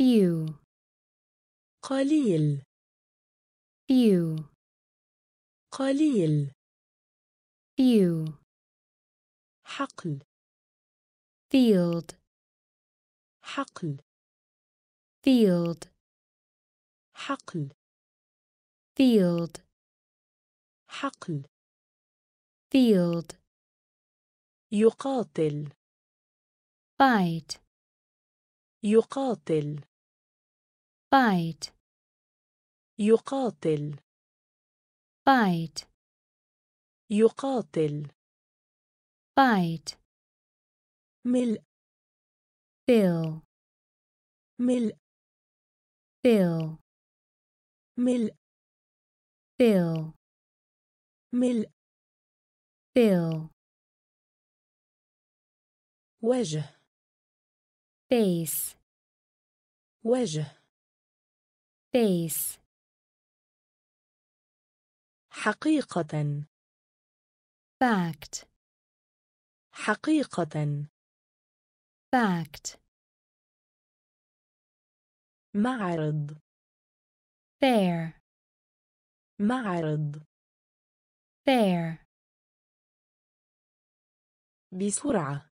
[SPEAKER 2] Few.
[SPEAKER 1] قليل.
[SPEAKER 2] Few.
[SPEAKER 1] قليل.
[SPEAKER 2] Few.
[SPEAKER 1] حقل.
[SPEAKER 2] field
[SPEAKER 1] حقل
[SPEAKER 2] field
[SPEAKER 1] حقل
[SPEAKER 2] field
[SPEAKER 1] حقل
[SPEAKER 2] field
[SPEAKER 1] يقاتل
[SPEAKER 2] fight
[SPEAKER 1] يقاتل
[SPEAKER 2] fight
[SPEAKER 1] يقاتل
[SPEAKER 2] fight
[SPEAKER 1] يقاتل
[SPEAKER 2] fight
[SPEAKER 1] ملء
[SPEAKER 2] fill.
[SPEAKER 1] ملء
[SPEAKER 2] fill.
[SPEAKER 1] ملء
[SPEAKER 2] fill.
[SPEAKER 1] ملء
[SPEAKER 2] fill.
[SPEAKER 1] وجه.
[SPEAKER 2] Face.
[SPEAKER 1] وجه.
[SPEAKER 2] Face.
[SPEAKER 1] حقيقة.
[SPEAKER 2] Fact.
[SPEAKER 1] حقيقة.
[SPEAKER 2] fact
[SPEAKER 1] معرض
[SPEAKER 2] fair
[SPEAKER 1] معرض
[SPEAKER 2] fair
[SPEAKER 1] بسرعة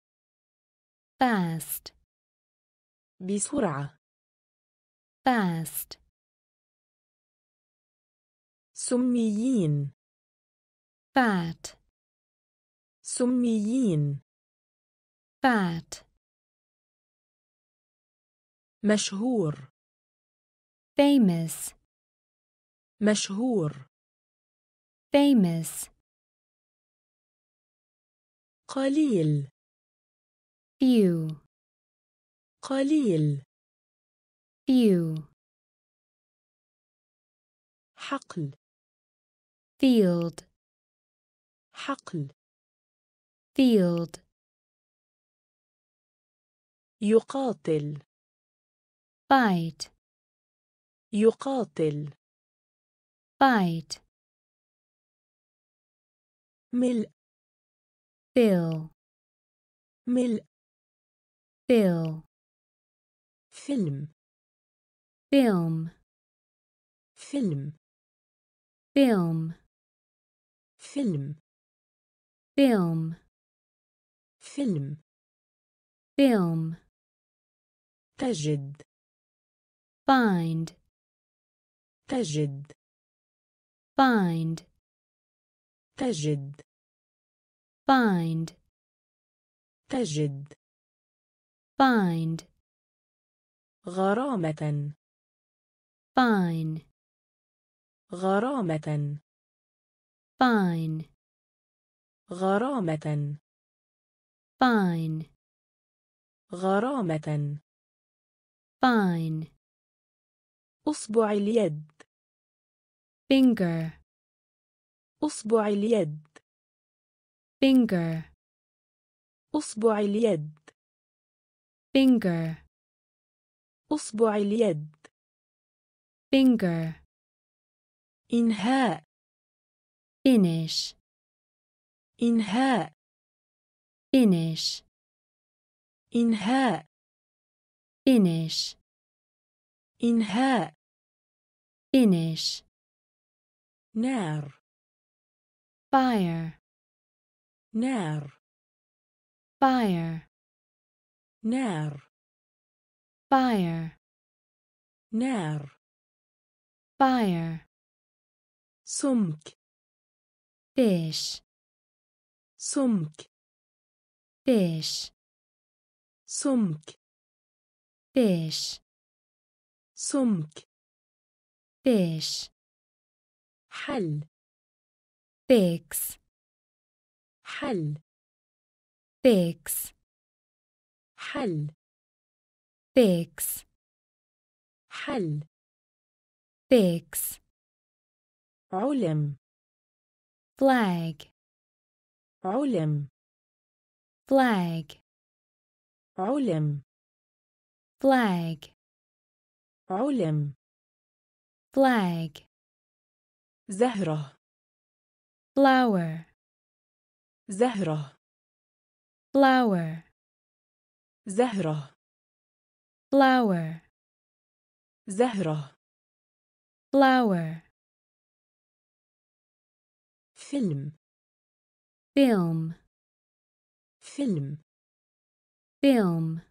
[SPEAKER 2] fast
[SPEAKER 1] بسرعة
[SPEAKER 2] fast
[SPEAKER 1] سميين
[SPEAKER 2] fat
[SPEAKER 1] سميين
[SPEAKER 2] fat
[SPEAKER 1] مشهور.
[SPEAKER 2] Famous.
[SPEAKER 1] مشهور.
[SPEAKER 2] Famous.
[SPEAKER 1] قليل.
[SPEAKER 2] Few.
[SPEAKER 1] قليل.
[SPEAKER 2] Few.
[SPEAKER 1] حقل.
[SPEAKER 2] Field.
[SPEAKER 1] حقل.
[SPEAKER 2] Field.
[SPEAKER 1] يقاتل.
[SPEAKER 2] Fight
[SPEAKER 1] يقاتل
[SPEAKER 2] fight
[SPEAKER 1] ملء
[SPEAKER 2] fill
[SPEAKER 1] ملء
[SPEAKER 2] fill
[SPEAKER 1] فيلم
[SPEAKER 2] film
[SPEAKER 1] فيلم
[SPEAKER 2] film
[SPEAKER 1] فيلم
[SPEAKER 2] film
[SPEAKER 1] فيلم
[SPEAKER 2] film
[SPEAKER 1] تجد
[SPEAKER 2] find
[SPEAKER 1] تجد
[SPEAKER 2] find
[SPEAKER 1] تجد
[SPEAKER 2] find
[SPEAKER 1] تجد
[SPEAKER 2] find
[SPEAKER 1] غرامة
[SPEAKER 2] fine
[SPEAKER 1] غرامة
[SPEAKER 2] fine
[SPEAKER 1] غرامة
[SPEAKER 2] fine
[SPEAKER 1] غرامة
[SPEAKER 2] fine
[SPEAKER 1] أصبع اليد.
[SPEAKER 2] Finger.
[SPEAKER 1] أصبع اليد.
[SPEAKER 2] Finger.
[SPEAKER 1] أصبع اليد.
[SPEAKER 2] Finger.
[SPEAKER 1] أصبع اليد.
[SPEAKER 2] Finger.
[SPEAKER 1] إنهاء.
[SPEAKER 2] Finish.
[SPEAKER 1] إنهاء.
[SPEAKER 2] Finish.
[SPEAKER 1] إنهاء.
[SPEAKER 2] Finish.
[SPEAKER 1] إنهاء.
[SPEAKER 2] finish
[SPEAKER 1] نار
[SPEAKER 2] fire
[SPEAKER 1] نار
[SPEAKER 2] fire
[SPEAKER 1] نار
[SPEAKER 2] fire
[SPEAKER 1] نار
[SPEAKER 2] fire
[SPEAKER 1] سمك
[SPEAKER 2] fish
[SPEAKER 1] سمك
[SPEAKER 2] fish
[SPEAKER 1] سمك
[SPEAKER 2] fish
[SPEAKER 1] سمك
[SPEAKER 2] fish
[SPEAKER 1] حل
[SPEAKER 2] fix
[SPEAKER 1] حل
[SPEAKER 2] fix
[SPEAKER 1] حل
[SPEAKER 2] fix
[SPEAKER 1] حل
[SPEAKER 2] fix
[SPEAKER 1] علم
[SPEAKER 2] flag
[SPEAKER 1] علم
[SPEAKER 2] flag
[SPEAKER 1] علم
[SPEAKER 2] flag
[SPEAKER 1] علم
[SPEAKER 2] flag
[SPEAKER 1] زهرة
[SPEAKER 2] flower
[SPEAKER 1] زهرة
[SPEAKER 2] flower
[SPEAKER 1] زهرة
[SPEAKER 2] flower
[SPEAKER 1] زهرة
[SPEAKER 2] flower,
[SPEAKER 1] فيلم
[SPEAKER 2] film,
[SPEAKER 1] فيلم
[SPEAKER 2] film,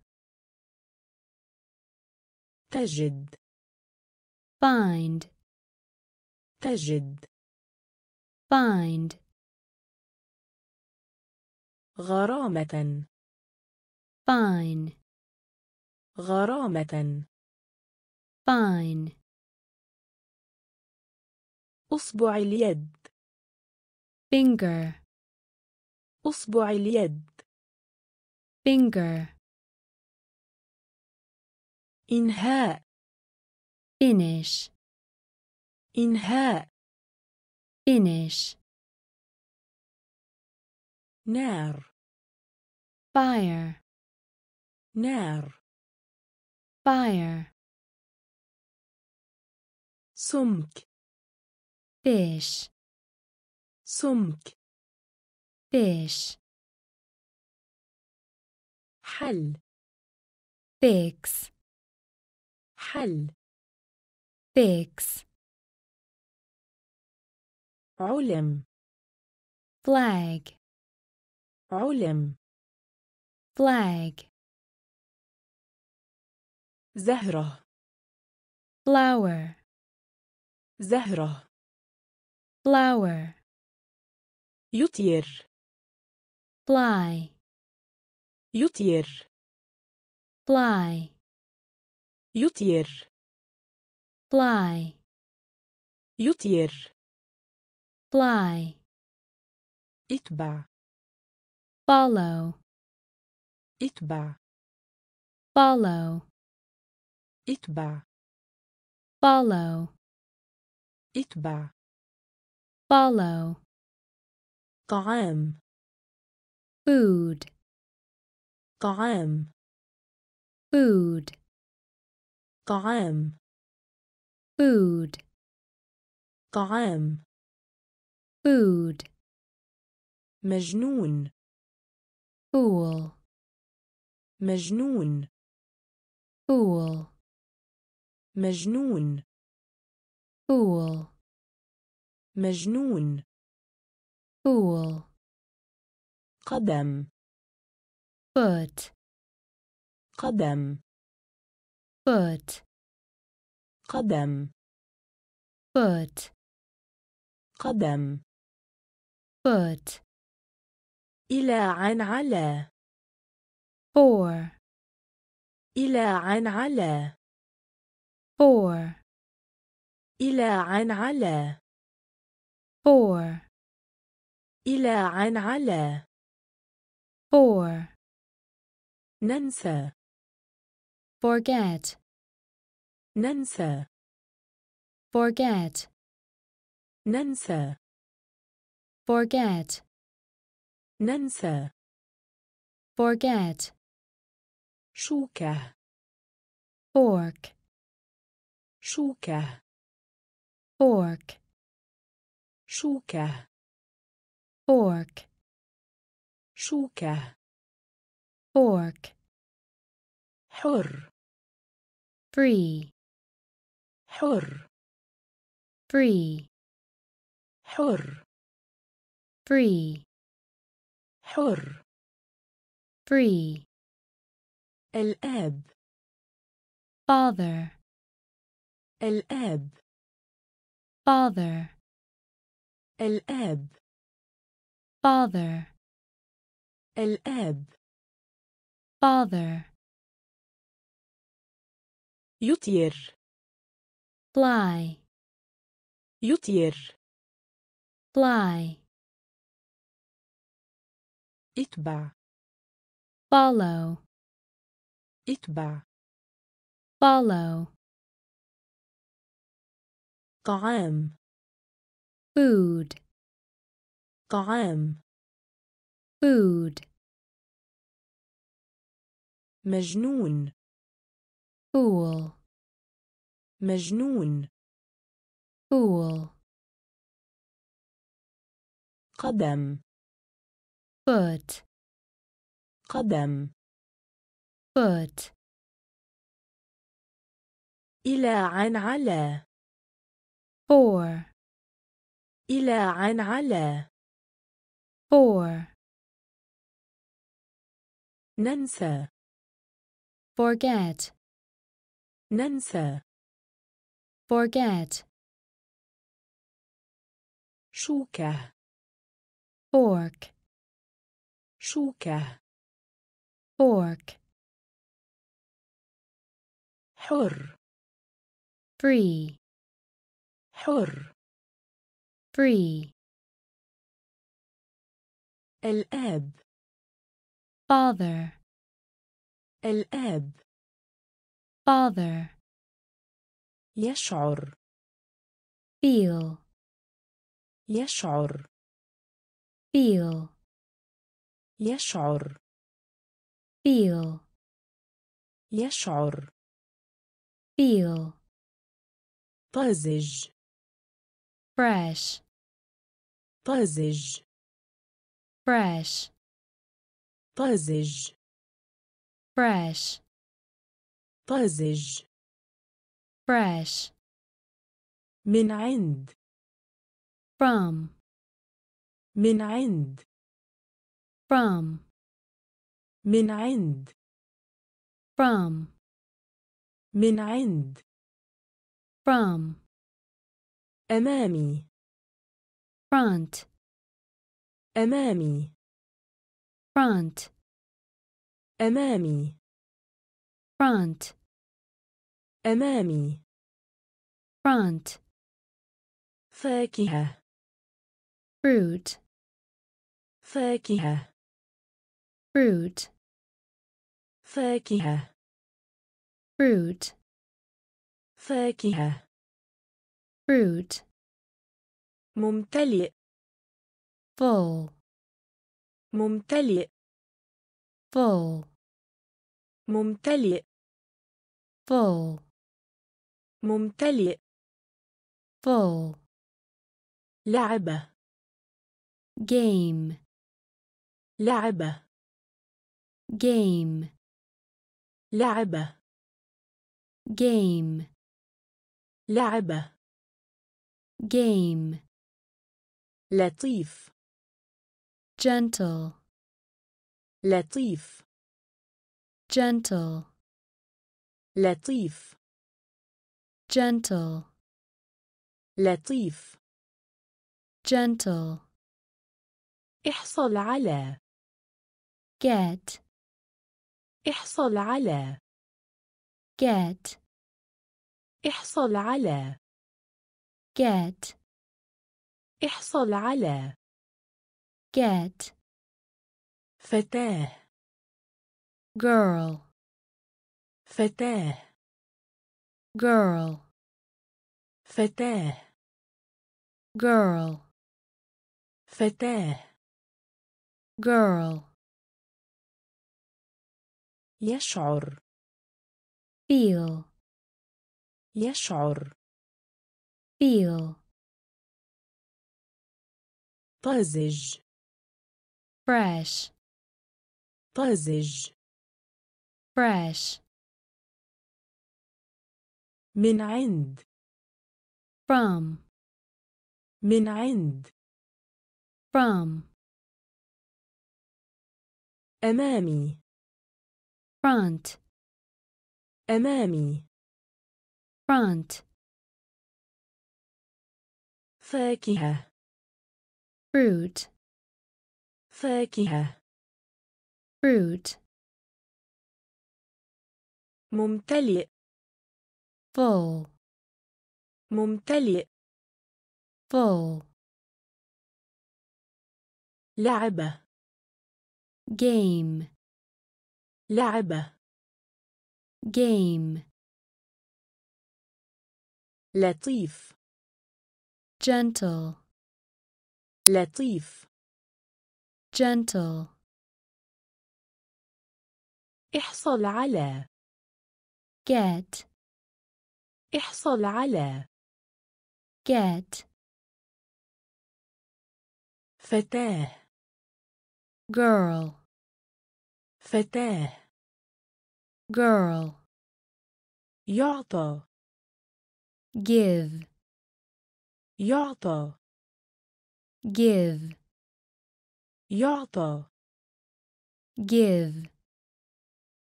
[SPEAKER 1] تجد
[SPEAKER 2] Find,
[SPEAKER 1] تجد.
[SPEAKER 2] Find,
[SPEAKER 1] غرامة.
[SPEAKER 2] Fine,
[SPEAKER 1] غرامة.
[SPEAKER 2] Fine,
[SPEAKER 1] أصبع اليد.
[SPEAKER 2] Finger,
[SPEAKER 1] أصبع اليد.
[SPEAKER 2] Finger,
[SPEAKER 1] إنهاء.
[SPEAKER 2] finish,
[SPEAKER 1] إنهاء
[SPEAKER 2] finish,
[SPEAKER 1] نار
[SPEAKER 2] fire,
[SPEAKER 1] نار
[SPEAKER 2] fire,
[SPEAKER 1] سمك
[SPEAKER 2] fish,
[SPEAKER 1] سمك
[SPEAKER 2] fish,
[SPEAKER 1] حل
[SPEAKER 2] fix,
[SPEAKER 1] حل
[SPEAKER 2] Fix,
[SPEAKER 1] علم
[SPEAKER 2] flag,
[SPEAKER 1] علم
[SPEAKER 2] flag,
[SPEAKER 1] زهرة
[SPEAKER 2] flower,
[SPEAKER 1] زهرة
[SPEAKER 2] flower,
[SPEAKER 1] يطير
[SPEAKER 2] fly,
[SPEAKER 1] يطير
[SPEAKER 2] fly,
[SPEAKER 1] يطير
[SPEAKER 2] fly,
[SPEAKER 1] يطير
[SPEAKER 2] fly,
[SPEAKER 1] اتبع
[SPEAKER 2] follow,
[SPEAKER 1] اتبع
[SPEAKER 2] follow,
[SPEAKER 1] اتبع
[SPEAKER 2] follow,
[SPEAKER 1] اتبع
[SPEAKER 2] follow,
[SPEAKER 1] طعام
[SPEAKER 2] food,
[SPEAKER 1] طعام
[SPEAKER 2] food,
[SPEAKER 1] طعام
[SPEAKER 2] food,
[SPEAKER 1] طعام
[SPEAKER 2] food,
[SPEAKER 1] مجنون
[SPEAKER 2] fool,
[SPEAKER 1] مجنون
[SPEAKER 2] fool,
[SPEAKER 1] مجنون
[SPEAKER 2] fool,
[SPEAKER 1] مجنون
[SPEAKER 2] fool,
[SPEAKER 1] قدم
[SPEAKER 2] foot,
[SPEAKER 1] قدم
[SPEAKER 2] foot,
[SPEAKER 1] قدم.
[SPEAKER 2] Foot,
[SPEAKER 1] قدم.
[SPEAKER 2] Foot,
[SPEAKER 1] إلى عن على.
[SPEAKER 2] Four,
[SPEAKER 1] إلى عن على.
[SPEAKER 2] Four,
[SPEAKER 1] إلى عن على.
[SPEAKER 2] Four,
[SPEAKER 1] إلى عن على.
[SPEAKER 2] Four,
[SPEAKER 1] ننسى.
[SPEAKER 2] Forget,
[SPEAKER 1] ننسى
[SPEAKER 2] forget,
[SPEAKER 1] ننسى
[SPEAKER 2] forget,
[SPEAKER 1] ننسى
[SPEAKER 2] forget,
[SPEAKER 1] شوكة
[SPEAKER 2] fork,
[SPEAKER 1] شوكة
[SPEAKER 2] fork,
[SPEAKER 1] شوكة
[SPEAKER 2] fork,
[SPEAKER 1] شوكة
[SPEAKER 2] fork,
[SPEAKER 1] حر
[SPEAKER 2] free,
[SPEAKER 1] حر
[SPEAKER 2] free,
[SPEAKER 1] حر
[SPEAKER 2] free,
[SPEAKER 1] حر
[SPEAKER 2] free,
[SPEAKER 1] الآب
[SPEAKER 2] father,
[SPEAKER 1] الآب
[SPEAKER 2] father,
[SPEAKER 1] الآب
[SPEAKER 2] father,
[SPEAKER 1] الآب
[SPEAKER 2] father,
[SPEAKER 1] يطير
[SPEAKER 2] Fly,
[SPEAKER 1] يطير
[SPEAKER 2] fly,
[SPEAKER 1] اتبع
[SPEAKER 2] follow,
[SPEAKER 1] اتبع
[SPEAKER 2] follow,
[SPEAKER 1] طعام
[SPEAKER 2] food,
[SPEAKER 1] طعام
[SPEAKER 2] food,
[SPEAKER 1] مجنون
[SPEAKER 2] fool,
[SPEAKER 1] مجنون.
[SPEAKER 2] Fool,
[SPEAKER 1] قدم.
[SPEAKER 2] Foot,
[SPEAKER 1] قدم.
[SPEAKER 2] Foot,
[SPEAKER 1] إلى عن على.
[SPEAKER 2] Four,
[SPEAKER 1] إلى عن على.
[SPEAKER 2] Four,
[SPEAKER 1] ننسى.
[SPEAKER 2] Forget,
[SPEAKER 1] ننسى.
[SPEAKER 2] forget,
[SPEAKER 1] شوكة
[SPEAKER 2] fork,
[SPEAKER 1] شوكة
[SPEAKER 2] fork,
[SPEAKER 1] حر
[SPEAKER 2] free,
[SPEAKER 1] حر
[SPEAKER 2] free,
[SPEAKER 1] الآب
[SPEAKER 2] father,
[SPEAKER 1] الآب
[SPEAKER 2] father,
[SPEAKER 1] يشعر.
[SPEAKER 2] feel,
[SPEAKER 1] يشعر.
[SPEAKER 2] feel,
[SPEAKER 1] يشعر.
[SPEAKER 2] feel,
[SPEAKER 1] يشعر.
[SPEAKER 2] feel,
[SPEAKER 1] طازج.
[SPEAKER 2] fresh,
[SPEAKER 1] طازج.
[SPEAKER 2] fresh,
[SPEAKER 1] طازج.
[SPEAKER 2] fresh,
[SPEAKER 1] طازج.
[SPEAKER 2] fresh,
[SPEAKER 1] من عند
[SPEAKER 2] from,
[SPEAKER 1] من عند
[SPEAKER 2] from,
[SPEAKER 1] من عند
[SPEAKER 2] from,
[SPEAKER 1] من عند
[SPEAKER 2] from,
[SPEAKER 1] أمامي
[SPEAKER 2] front,
[SPEAKER 1] أمامي
[SPEAKER 2] front,
[SPEAKER 1] أمامي
[SPEAKER 2] front,
[SPEAKER 1] أمامي
[SPEAKER 2] front,
[SPEAKER 1] فاكهة
[SPEAKER 2] fruit,
[SPEAKER 1] فاكهة
[SPEAKER 2] fruit,
[SPEAKER 1] فاكهة
[SPEAKER 2] fruit,
[SPEAKER 1] فاكهة
[SPEAKER 2] fruit,
[SPEAKER 1] ممتلئ
[SPEAKER 2] full,
[SPEAKER 1] ممتلئ
[SPEAKER 2] full,
[SPEAKER 1] ممتلئ
[SPEAKER 2] full,
[SPEAKER 1] ممتلئ.
[SPEAKER 2] full,
[SPEAKER 1] لعبة.
[SPEAKER 2] game,
[SPEAKER 1] لعبة.
[SPEAKER 2] game,
[SPEAKER 1] لعبة.
[SPEAKER 2] game,
[SPEAKER 1] لعبة.
[SPEAKER 2] game,
[SPEAKER 1] لطيف.
[SPEAKER 2] gentle,
[SPEAKER 1] لطيف.
[SPEAKER 2] gentle,
[SPEAKER 1] لطيف.
[SPEAKER 2] Gentle,
[SPEAKER 1] لطيف
[SPEAKER 2] gentle,
[SPEAKER 1] احصل على
[SPEAKER 2] get,
[SPEAKER 1] احصل على
[SPEAKER 2] get,
[SPEAKER 1] احصل على
[SPEAKER 2] get,
[SPEAKER 1] احصل على
[SPEAKER 2] get,
[SPEAKER 1] فتاة
[SPEAKER 2] girl,
[SPEAKER 1] فتاة.
[SPEAKER 2] girl,
[SPEAKER 1] فتاة
[SPEAKER 2] girl,
[SPEAKER 1] فتاة
[SPEAKER 2] girl,
[SPEAKER 1] يشعر
[SPEAKER 2] feel,
[SPEAKER 1] يشعر
[SPEAKER 2] feel,
[SPEAKER 1] طازج
[SPEAKER 2] fresh,
[SPEAKER 1] طازج
[SPEAKER 2] fresh,
[SPEAKER 1] من عند.
[SPEAKER 2] From,
[SPEAKER 1] من عند.
[SPEAKER 2] From,
[SPEAKER 1] أمامي.
[SPEAKER 2] Front,
[SPEAKER 1] أمامي.
[SPEAKER 2] Front,
[SPEAKER 1] فاكهة.
[SPEAKER 2] Fruit,
[SPEAKER 1] فاكهة.
[SPEAKER 2] Fruit,
[SPEAKER 1] ممتلئ.
[SPEAKER 2] Full,
[SPEAKER 1] ممتلئ
[SPEAKER 2] full,
[SPEAKER 1] لعبة
[SPEAKER 2] game,
[SPEAKER 1] لعبة
[SPEAKER 2] game,
[SPEAKER 1] لطيف
[SPEAKER 2] gentle,
[SPEAKER 1] لطيف
[SPEAKER 2] gentle,
[SPEAKER 1] احصل على
[SPEAKER 2] get,
[SPEAKER 1] احصل على.
[SPEAKER 2] Get,
[SPEAKER 1] فتاة.
[SPEAKER 2] Girl,
[SPEAKER 1] فتاة.
[SPEAKER 2] Girl,
[SPEAKER 1] يعطى.
[SPEAKER 2] Give.
[SPEAKER 1] يعطى.
[SPEAKER 2] Give.
[SPEAKER 1] يعطى.
[SPEAKER 2] Give.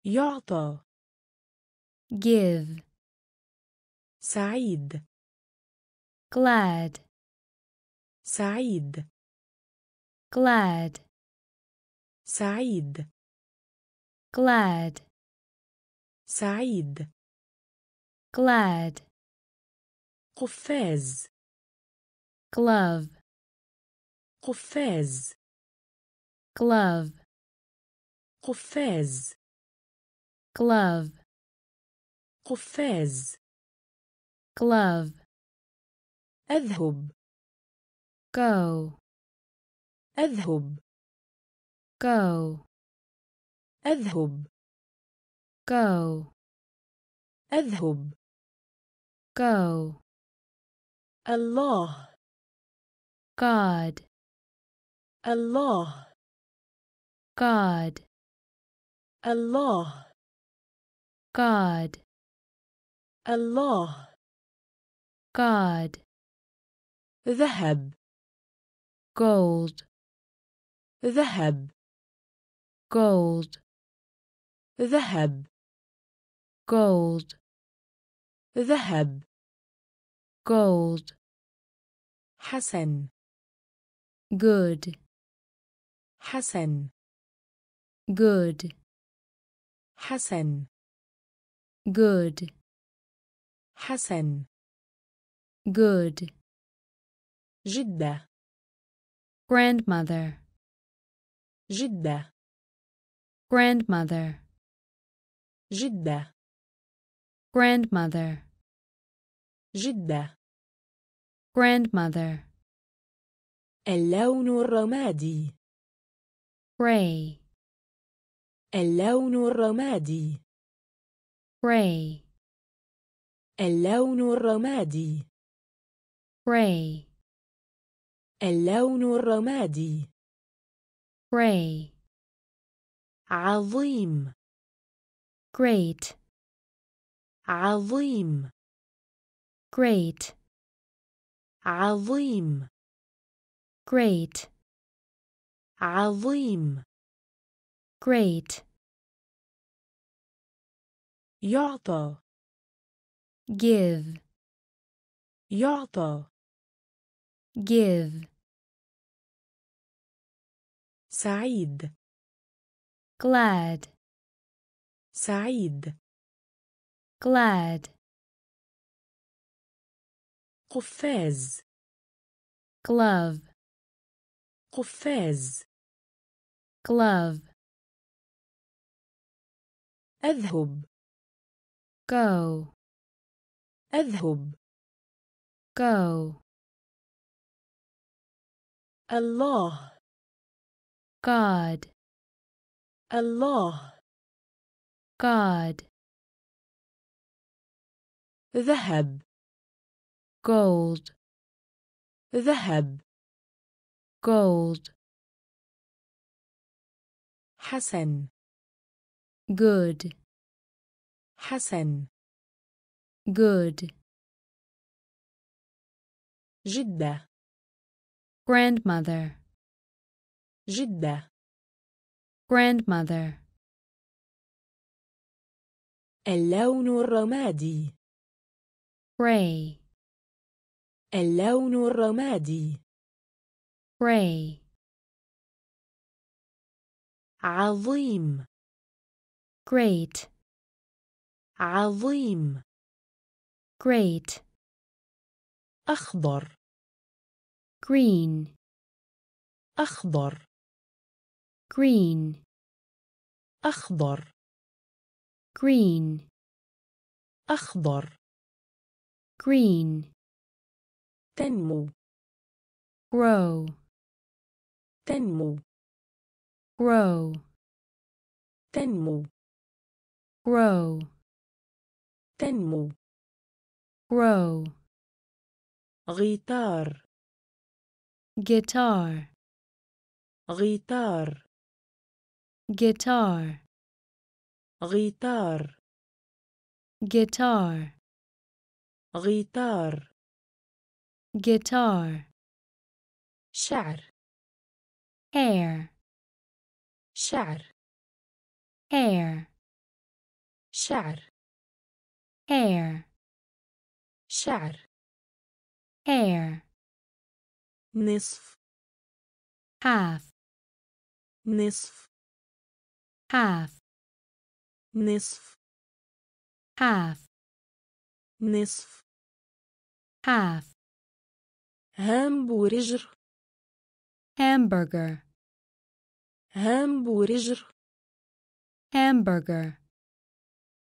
[SPEAKER 1] يعطى.
[SPEAKER 2] Give.
[SPEAKER 1] سعيد
[SPEAKER 2] glad
[SPEAKER 1] سعيد
[SPEAKER 2] glad
[SPEAKER 1] سعيد
[SPEAKER 2] glad
[SPEAKER 1] سعيد
[SPEAKER 2] glad
[SPEAKER 1] قفاز
[SPEAKER 2] glove
[SPEAKER 1] قفاز
[SPEAKER 2] glove
[SPEAKER 1] قفاز
[SPEAKER 2] glove
[SPEAKER 1] قفاز
[SPEAKER 2] glove
[SPEAKER 1] أذهب
[SPEAKER 2] go
[SPEAKER 1] أذهب
[SPEAKER 2] go
[SPEAKER 1] أذهب
[SPEAKER 2] go
[SPEAKER 1] أذهب
[SPEAKER 2] go
[SPEAKER 1] الله
[SPEAKER 2] God
[SPEAKER 1] الله
[SPEAKER 2] God
[SPEAKER 1] الله
[SPEAKER 2] God
[SPEAKER 1] الله
[SPEAKER 2] God
[SPEAKER 1] ذهب
[SPEAKER 2] gold
[SPEAKER 1] ذهب
[SPEAKER 2] gold
[SPEAKER 1] ذهب
[SPEAKER 2] gold
[SPEAKER 1] ذهب
[SPEAKER 2] gold
[SPEAKER 1] حسن
[SPEAKER 2] good
[SPEAKER 1] حسن
[SPEAKER 2] good
[SPEAKER 1] حسن
[SPEAKER 2] good
[SPEAKER 1] حسن
[SPEAKER 2] good
[SPEAKER 1] جدة
[SPEAKER 2] grandmother
[SPEAKER 1] جدة
[SPEAKER 2] grandmother
[SPEAKER 1] جدة
[SPEAKER 2] grandmother
[SPEAKER 1] جدة
[SPEAKER 2] grandmother
[SPEAKER 1] اللون الرمادي
[SPEAKER 2] gray
[SPEAKER 1] اللون الرمادي
[SPEAKER 2] gray
[SPEAKER 1] اللون الرمادي
[SPEAKER 2] gray
[SPEAKER 1] اللون الرمادي
[SPEAKER 2] gray
[SPEAKER 1] عظيم
[SPEAKER 2] great
[SPEAKER 1] عظيم
[SPEAKER 2] great
[SPEAKER 1] عظيم
[SPEAKER 2] great
[SPEAKER 1] عظيم
[SPEAKER 2] great
[SPEAKER 1] يعطى
[SPEAKER 2] give
[SPEAKER 1] يعطى.
[SPEAKER 2] Give.
[SPEAKER 1] سعيد.
[SPEAKER 2] Glad.
[SPEAKER 1] سعيد.
[SPEAKER 2] Glad.
[SPEAKER 1] قفاز.
[SPEAKER 2] Glove.
[SPEAKER 1] قفاز.
[SPEAKER 2] Glove.
[SPEAKER 1] أذهب.
[SPEAKER 2] Go.
[SPEAKER 1] أذهب.
[SPEAKER 2] go
[SPEAKER 1] الله
[SPEAKER 2] God
[SPEAKER 1] الله
[SPEAKER 2] God
[SPEAKER 1] ذهب
[SPEAKER 2] gold
[SPEAKER 1] ذهب
[SPEAKER 2] gold
[SPEAKER 1] حسن
[SPEAKER 2] good
[SPEAKER 1] حسن
[SPEAKER 2] good
[SPEAKER 1] جدة
[SPEAKER 2] grandmother
[SPEAKER 1] جدة
[SPEAKER 2] grandmother
[SPEAKER 1] اللون الرمادي
[SPEAKER 2] gray
[SPEAKER 1] اللون الرمادي
[SPEAKER 2] gray
[SPEAKER 1] عظيم
[SPEAKER 2] great
[SPEAKER 1] عظيم
[SPEAKER 2] great
[SPEAKER 1] أخضر
[SPEAKER 2] green
[SPEAKER 1] أخضر
[SPEAKER 2] green
[SPEAKER 1] أخضر
[SPEAKER 2] green
[SPEAKER 1] أخضر
[SPEAKER 2] green
[SPEAKER 1] تنمو
[SPEAKER 2] grow
[SPEAKER 1] تنمو
[SPEAKER 2] grow
[SPEAKER 1] تنمو
[SPEAKER 2] grow
[SPEAKER 1] تنمو
[SPEAKER 2] grow
[SPEAKER 1] غيتار
[SPEAKER 2] guitar
[SPEAKER 1] غيتار
[SPEAKER 2] guitar
[SPEAKER 1] غيتار
[SPEAKER 2] guitar
[SPEAKER 1] غيتار
[SPEAKER 2] guitar
[SPEAKER 1] شعر
[SPEAKER 2] hair
[SPEAKER 1] شعر
[SPEAKER 2] hair
[SPEAKER 1] شعر
[SPEAKER 2] hair
[SPEAKER 1] شعر
[SPEAKER 2] hair
[SPEAKER 1] نصف
[SPEAKER 2] half
[SPEAKER 1] نصف
[SPEAKER 2] half
[SPEAKER 1] نصف
[SPEAKER 2] half
[SPEAKER 1] نصف
[SPEAKER 2] half
[SPEAKER 1] هامبورجر
[SPEAKER 2] hamburger
[SPEAKER 1] هامبورجر
[SPEAKER 2] hamburger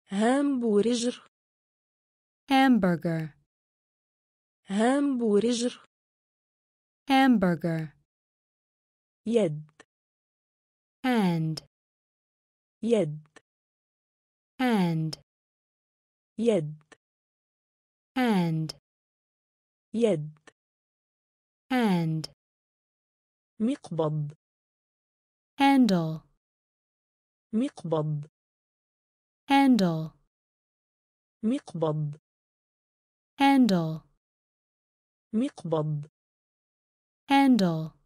[SPEAKER 1] هامبورجر
[SPEAKER 2] hamburger
[SPEAKER 1] هامبورجر
[SPEAKER 2] hamburger
[SPEAKER 1] يد
[SPEAKER 2] hand
[SPEAKER 1] يد
[SPEAKER 2] hand
[SPEAKER 1] يد
[SPEAKER 2] hand
[SPEAKER 1] يد
[SPEAKER 2] hand
[SPEAKER 1] مقبض
[SPEAKER 2] handle
[SPEAKER 1] مقبض
[SPEAKER 2] handle
[SPEAKER 1] مقبض
[SPEAKER 2] handle
[SPEAKER 1] مقبض.
[SPEAKER 2] Handle.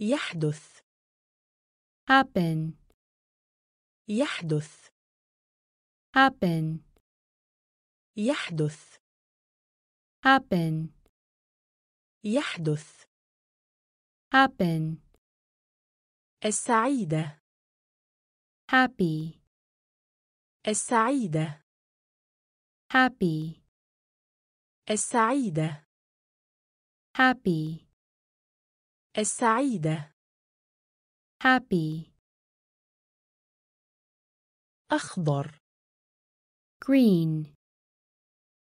[SPEAKER 1] يحدث.
[SPEAKER 2] Happen.
[SPEAKER 1] يحدث.
[SPEAKER 2] Happen.
[SPEAKER 1] يحدث.
[SPEAKER 2] Happen.
[SPEAKER 1] يحدث.
[SPEAKER 2] Happen.
[SPEAKER 1] السعيدة.
[SPEAKER 2] Happy.
[SPEAKER 1] السعيدة.
[SPEAKER 2] Happy.
[SPEAKER 1] السعيدة.
[SPEAKER 2] Happy
[SPEAKER 1] السعيدة
[SPEAKER 2] happy
[SPEAKER 1] أخضر
[SPEAKER 2] green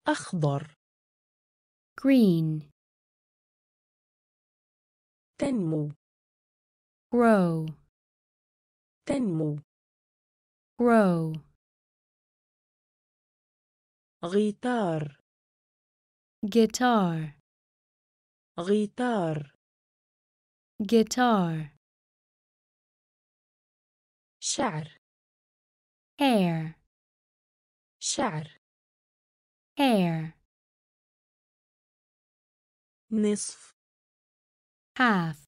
[SPEAKER 1] أخضر
[SPEAKER 2] green
[SPEAKER 1] تنمو
[SPEAKER 2] grow
[SPEAKER 1] تنمو
[SPEAKER 2] grow
[SPEAKER 1] غيتار
[SPEAKER 2] guitar
[SPEAKER 1] غيتار.
[SPEAKER 2] Guitar.
[SPEAKER 1] شعر.
[SPEAKER 2] Hair.
[SPEAKER 1] شعر.
[SPEAKER 2] Hair.
[SPEAKER 1] نصف.
[SPEAKER 2] Half.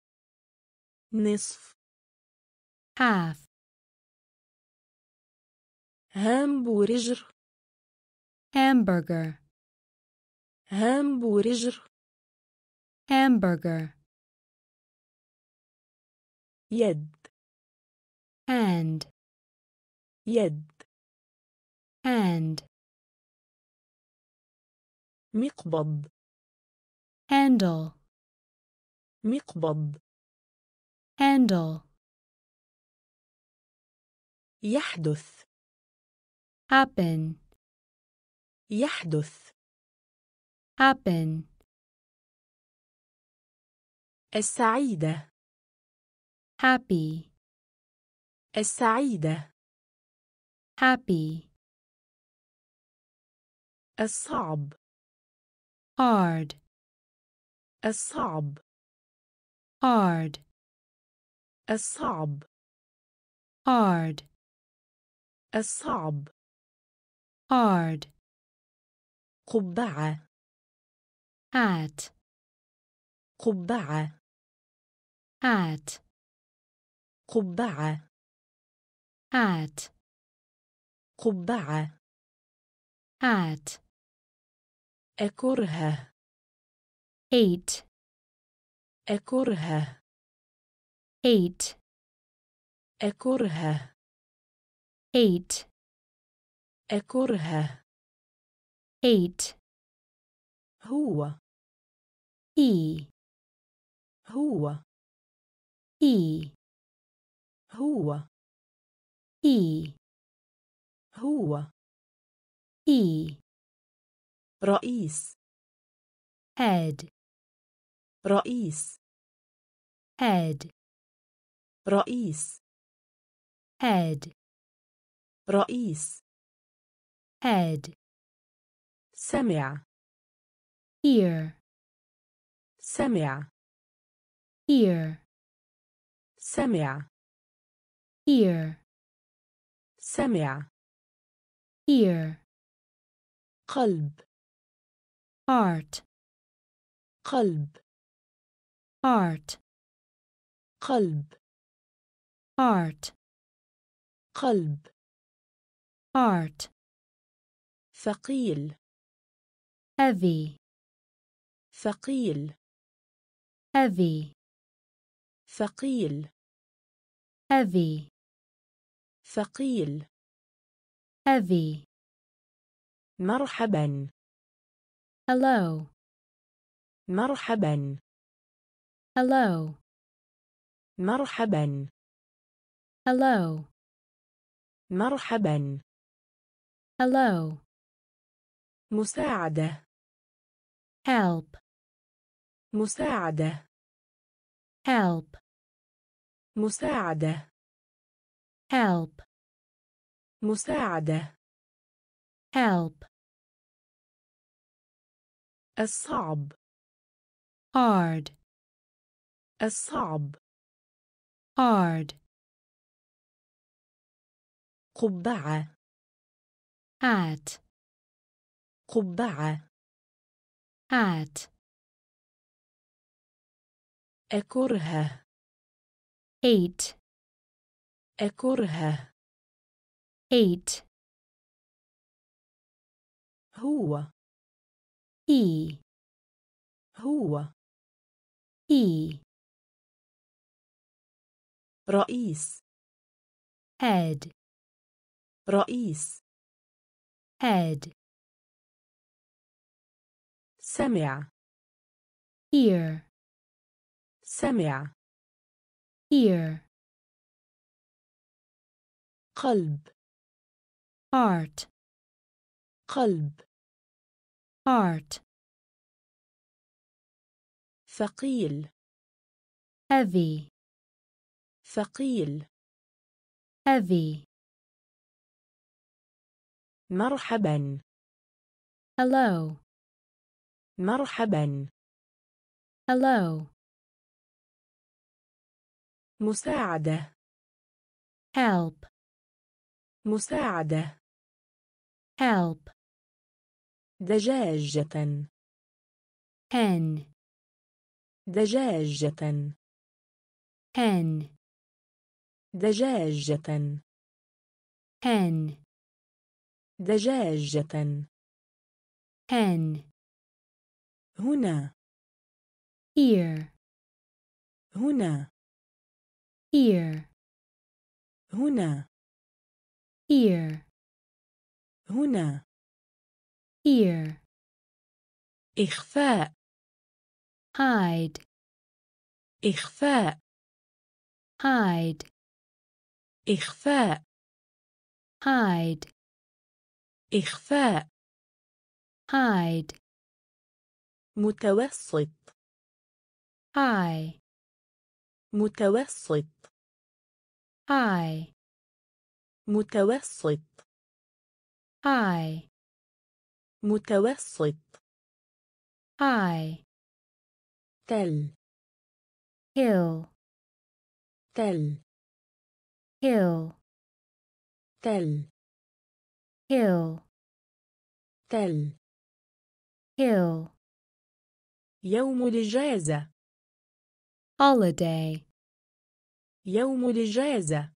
[SPEAKER 1] نصف.
[SPEAKER 2] Half.
[SPEAKER 1] هامبورجر.
[SPEAKER 2] Hamburger.
[SPEAKER 1] هامبورجر.
[SPEAKER 2] hamburger
[SPEAKER 1] يد
[SPEAKER 2] hand
[SPEAKER 1] يد
[SPEAKER 2] hand
[SPEAKER 1] مقبض
[SPEAKER 2] handle
[SPEAKER 1] مقبض
[SPEAKER 2] handle
[SPEAKER 1] يحدث
[SPEAKER 2] happen
[SPEAKER 1] يحدث
[SPEAKER 2] happen
[SPEAKER 1] السعيدة.
[SPEAKER 2] Happy.
[SPEAKER 1] السعيدة.
[SPEAKER 2] Happy.
[SPEAKER 1] الصعب.
[SPEAKER 2] Hard.
[SPEAKER 1] الصعب.
[SPEAKER 2] Hard.
[SPEAKER 1] الصعب.
[SPEAKER 2] Hard.
[SPEAKER 1] الصعب.
[SPEAKER 2] Hard.
[SPEAKER 1] قبعة.
[SPEAKER 2] Hat.
[SPEAKER 1] قبعة.
[SPEAKER 2] hat
[SPEAKER 1] قبعة.
[SPEAKER 2] hat
[SPEAKER 1] قبعة.
[SPEAKER 2] hat
[SPEAKER 1] أكره.
[SPEAKER 2] hate
[SPEAKER 1] أكره.
[SPEAKER 2] hate
[SPEAKER 1] أكره.
[SPEAKER 2] hate
[SPEAKER 1] أكره.
[SPEAKER 2] hate
[SPEAKER 1] هو.
[SPEAKER 2] he
[SPEAKER 1] هو.
[SPEAKER 2] he
[SPEAKER 1] هو
[SPEAKER 2] he
[SPEAKER 1] هو
[SPEAKER 2] he
[SPEAKER 1] رئيس
[SPEAKER 2] head
[SPEAKER 1] رئيس
[SPEAKER 2] head
[SPEAKER 1] رئيس
[SPEAKER 2] head
[SPEAKER 1] رئيس
[SPEAKER 2] head
[SPEAKER 1] سمع
[SPEAKER 2] ear
[SPEAKER 1] سمع
[SPEAKER 2] ear
[SPEAKER 1] سمع
[SPEAKER 2] ear
[SPEAKER 1] سمع
[SPEAKER 2] ear
[SPEAKER 1] قلب
[SPEAKER 2] heart
[SPEAKER 1] قلب
[SPEAKER 2] heart
[SPEAKER 1] قلب
[SPEAKER 2] heart
[SPEAKER 1] قلب
[SPEAKER 2] heart
[SPEAKER 1] ثقيل
[SPEAKER 2] heavy
[SPEAKER 1] ثقيل
[SPEAKER 2] heavy
[SPEAKER 1] ثقيل
[SPEAKER 2] heavy
[SPEAKER 1] ثقيل
[SPEAKER 2] heavy
[SPEAKER 1] مرحبا
[SPEAKER 2] hello
[SPEAKER 1] مرحبا
[SPEAKER 2] hello
[SPEAKER 1] مرحبا
[SPEAKER 2] hello
[SPEAKER 1] مرحبا
[SPEAKER 2] hello
[SPEAKER 1] مساعدة
[SPEAKER 2] help
[SPEAKER 1] مساعدة
[SPEAKER 2] help
[SPEAKER 1] مساعدة.
[SPEAKER 2] Help.
[SPEAKER 1] مساعدة.
[SPEAKER 2] Help.
[SPEAKER 1] الصعب.
[SPEAKER 2] Hard.
[SPEAKER 1] الصعب.
[SPEAKER 2] Hard.
[SPEAKER 1] قبعة.
[SPEAKER 2] Hat.
[SPEAKER 1] قبعة.
[SPEAKER 2] Hat.
[SPEAKER 1] أكره
[SPEAKER 2] eight
[SPEAKER 1] أكره
[SPEAKER 2] eight
[SPEAKER 1] هو
[SPEAKER 2] he
[SPEAKER 1] هو
[SPEAKER 2] he
[SPEAKER 1] رئيس
[SPEAKER 2] head
[SPEAKER 1] رئيس
[SPEAKER 2] head
[SPEAKER 1] سمع
[SPEAKER 2] ear
[SPEAKER 1] سمع
[SPEAKER 2] ear
[SPEAKER 1] قلب
[SPEAKER 2] heart
[SPEAKER 1] قلب
[SPEAKER 2] heart
[SPEAKER 1] ثقيل
[SPEAKER 2] heavy
[SPEAKER 1] ثقيل
[SPEAKER 2] heavy
[SPEAKER 1] مرحبا
[SPEAKER 2] hello
[SPEAKER 1] مرحبا
[SPEAKER 2] hello
[SPEAKER 1] مساعدة.
[SPEAKER 2] Help.
[SPEAKER 1] مساعدة.
[SPEAKER 2] Help.
[SPEAKER 1] دجاجة.
[SPEAKER 2] Hen.
[SPEAKER 1] دجاجة.
[SPEAKER 2] Hen.
[SPEAKER 1] دجاجة.
[SPEAKER 2] Hen.
[SPEAKER 1] دجاجة.
[SPEAKER 2] Hen.
[SPEAKER 1] هنا.
[SPEAKER 2] Ear
[SPEAKER 1] هنا.
[SPEAKER 2] ear
[SPEAKER 1] هنا
[SPEAKER 2] ear
[SPEAKER 1] هنا
[SPEAKER 2] ear
[SPEAKER 1] إخفاء
[SPEAKER 2] hide
[SPEAKER 1] إخفاء
[SPEAKER 2] hide
[SPEAKER 1] إخفاء
[SPEAKER 2] hide
[SPEAKER 1] إخفاء
[SPEAKER 2] hide
[SPEAKER 1] متوسط
[SPEAKER 2] high
[SPEAKER 1] متوسط
[SPEAKER 2] I.
[SPEAKER 1] متوسط.
[SPEAKER 2] I.
[SPEAKER 1] متوسط.
[SPEAKER 2] I.
[SPEAKER 1] تل.
[SPEAKER 2] Hill.
[SPEAKER 1] تل.
[SPEAKER 2] Hill.
[SPEAKER 1] تل.
[SPEAKER 2] Hill.
[SPEAKER 1] تل.
[SPEAKER 2] Hill.
[SPEAKER 1] يوم الإجازة.
[SPEAKER 2] Holiday.
[SPEAKER 1] يوم الإجازة.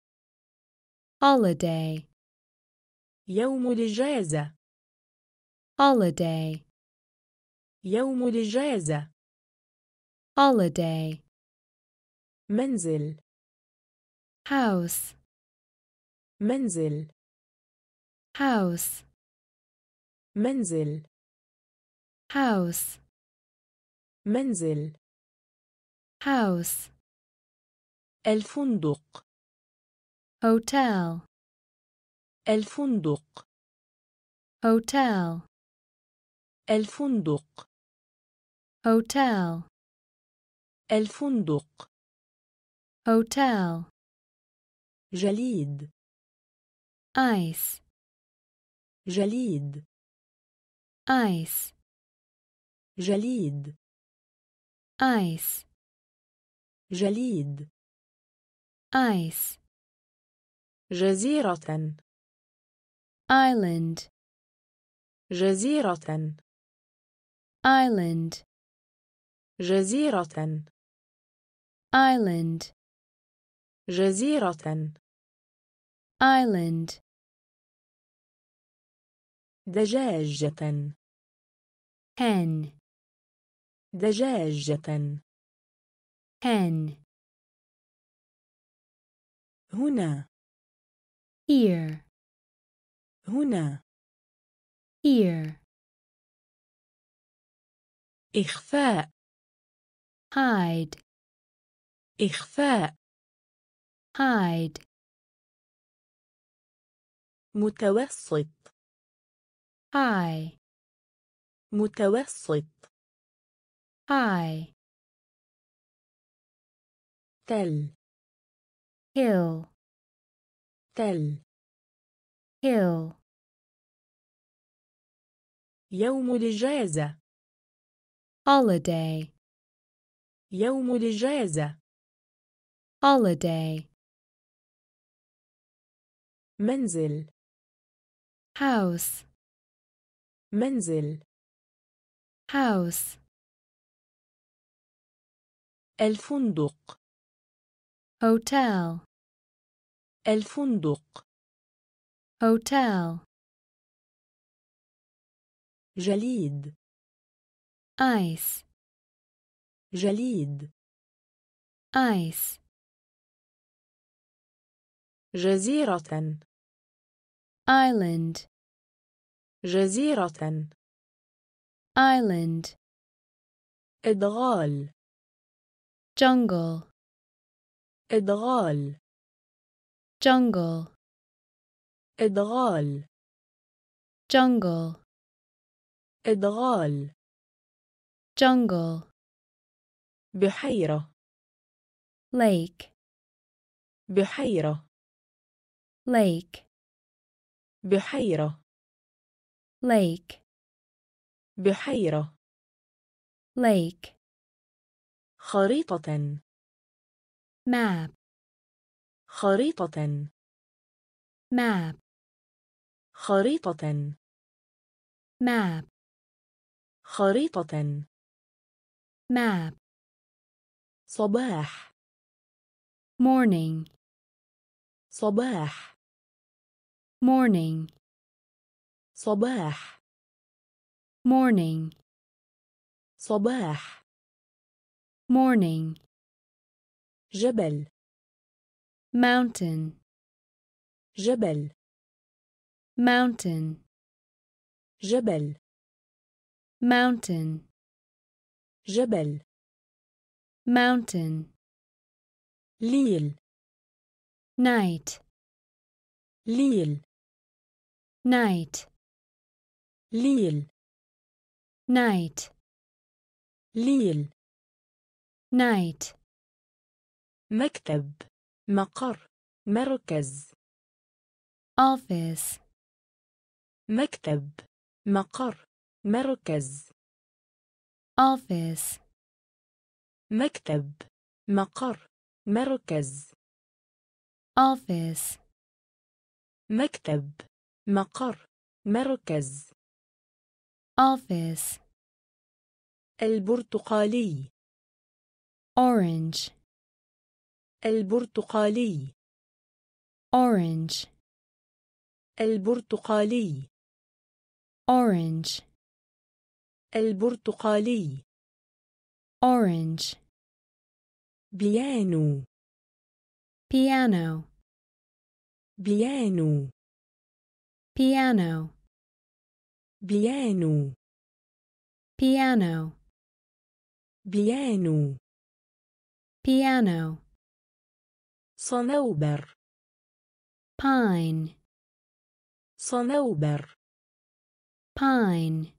[SPEAKER 2] Holiday.
[SPEAKER 1] يوم الإجازة.
[SPEAKER 2] Holiday.
[SPEAKER 1] يوم الإجازة.
[SPEAKER 2] Holiday.
[SPEAKER 1] منزل.
[SPEAKER 2] House.
[SPEAKER 1] منزل.
[SPEAKER 2] House.
[SPEAKER 1] منزل.
[SPEAKER 2] House.
[SPEAKER 1] منزل.
[SPEAKER 2] House.
[SPEAKER 1] الفندق.
[SPEAKER 2] Hotel.
[SPEAKER 1] الفندق.
[SPEAKER 2] Hotel.
[SPEAKER 1] الفندق.
[SPEAKER 2] Hotel.
[SPEAKER 1] الفندق.
[SPEAKER 2] Hotel.
[SPEAKER 1] جليد.
[SPEAKER 2] Ice.
[SPEAKER 1] جليد.
[SPEAKER 2] Ice.
[SPEAKER 1] جليد.
[SPEAKER 2] Ice.
[SPEAKER 1] جليد.
[SPEAKER 2] ice
[SPEAKER 1] جزيرة
[SPEAKER 2] island
[SPEAKER 1] جزيرة
[SPEAKER 2] island
[SPEAKER 1] جزيرة
[SPEAKER 2] island
[SPEAKER 1] جزيرة
[SPEAKER 2] island
[SPEAKER 1] دجاجة
[SPEAKER 2] hen
[SPEAKER 1] دجاجة
[SPEAKER 2] hen
[SPEAKER 1] هنا.
[SPEAKER 2] Here
[SPEAKER 1] هنا.
[SPEAKER 2] Here
[SPEAKER 1] إخفاء.
[SPEAKER 2] Hide.
[SPEAKER 1] إخفاء.
[SPEAKER 2] Hide.
[SPEAKER 1] متوسط.
[SPEAKER 2] High.
[SPEAKER 1] متوسط.
[SPEAKER 2] High.
[SPEAKER 1] تل.
[SPEAKER 2] Hill.
[SPEAKER 1] تل
[SPEAKER 2] hill.
[SPEAKER 1] يوم الإجازة.
[SPEAKER 2] Holiday.
[SPEAKER 1] يوم الإجازة.
[SPEAKER 2] Holiday.
[SPEAKER 1] منزل.
[SPEAKER 2] House.
[SPEAKER 1] منزل.
[SPEAKER 2] House.
[SPEAKER 1] الفندق.
[SPEAKER 2] Hotel
[SPEAKER 1] الفندق
[SPEAKER 2] hotel
[SPEAKER 1] جليد
[SPEAKER 2] ice
[SPEAKER 1] جليد
[SPEAKER 2] ice
[SPEAKER 1] جزيرة
[SPEAKER 2] island
[SPEAKER 1] جزيرة
[SPEAKER 2] island
[SPEAKER 1] إدغال
[SPEAKER 2] jungle
[SPEAKER 1] إدغال.
[SPEAKER 2] jungle
[SPEAKER 1] إدغال.
[SPEAKER 2] jungle
[SPEAKER 1] إدغال.
[SPEAKER 2] jungle
[SPEAKER 1] بحيرة.
[SPEAKER 2] Lake.
[SPEAKER 1] بحيرة.
[SPEAKER 2] Lake.
[SPEAKER 1] بحيرة.
[SPEAKER 2] Lake.
[SPEAKER 1] بحيرة.
[SPEAKER 2] Lake.
[SPEAKER 1] خريطة.
[SPEAKER 2] Map
[SPEAKER 1] خريطة
[SPEAKER 2] map
[SPEAKER 1] خريطة
[SPEAKER 2] map
[SPEAKER 1] خريطة
[SPEAKER 2] map
[SPEAKER 1] صباح
[SPEAKER 2] morning
[SPEAKER 1] صباح
[SPEAKER 2] morning
[SPEAKER 1] صباح
[SPEAKER 2] morning
[SPEAKER 1] صباح
[SPEAKER 2] morning
[SPEAKER 1] جبل
[SPEAKER 2] mountain
[SPEAKER 1] جبل
[SPEAKER 2] mountain
[SPEAKER 1] جبل
[SPEAKER 2] mountain
[SPEAKER 1] جبل
[SPEAKER 2] mountain
[SPEAKER 1] ليل
[SPEAKER 2] night
[SPEAKER 1] ليل
[SPEAKER 2] night
[SPEAKER 1] ليل
[SPEAKER 2] night
[SPEAKER 1] ليل
[SPEAKER 2] night
[SPEAKER 1] مكتب مقر مركز.
[SPEAKER 2] office
[SPEAKER 1] مكتب مقر مركز.
[SPEAKER 2] office
[SPEAKER 1] مكتب مقر مركز.
[SPEAKER 2] office
[SPEAKER 1] مكتب مقر مركز.
[SPEAKER 2] office
[SPEAKER 1] البرتقالي.
[SPEAKER 2] orange
[SPEAKER 1] البرتقالي.
[SPEAKER 2] Orange.
[SPEAKER 1] البرتقالي.
[SPEAKER 2] Orange.
[SPEAKER 1] البرتقالي.
[SPEAKER 2] Orange.
[SPEAKER 1] بيانو.
[SPEAKER 2] Piano.
[SPEAKER 1] بيانو.
[SPEAKER 2] Piano.
[SPEAKER 1] بيانو.
[SPEAKER 2] Piano.
[SPEAKER 1] بيانو.
[SPEAKER 2] Piano.
[SPEAKER 1] صنوبر.
[SPEAKER 2] Pine.
[SPEAKER 1] صنوبر.
[SPEAKER 2] Pine.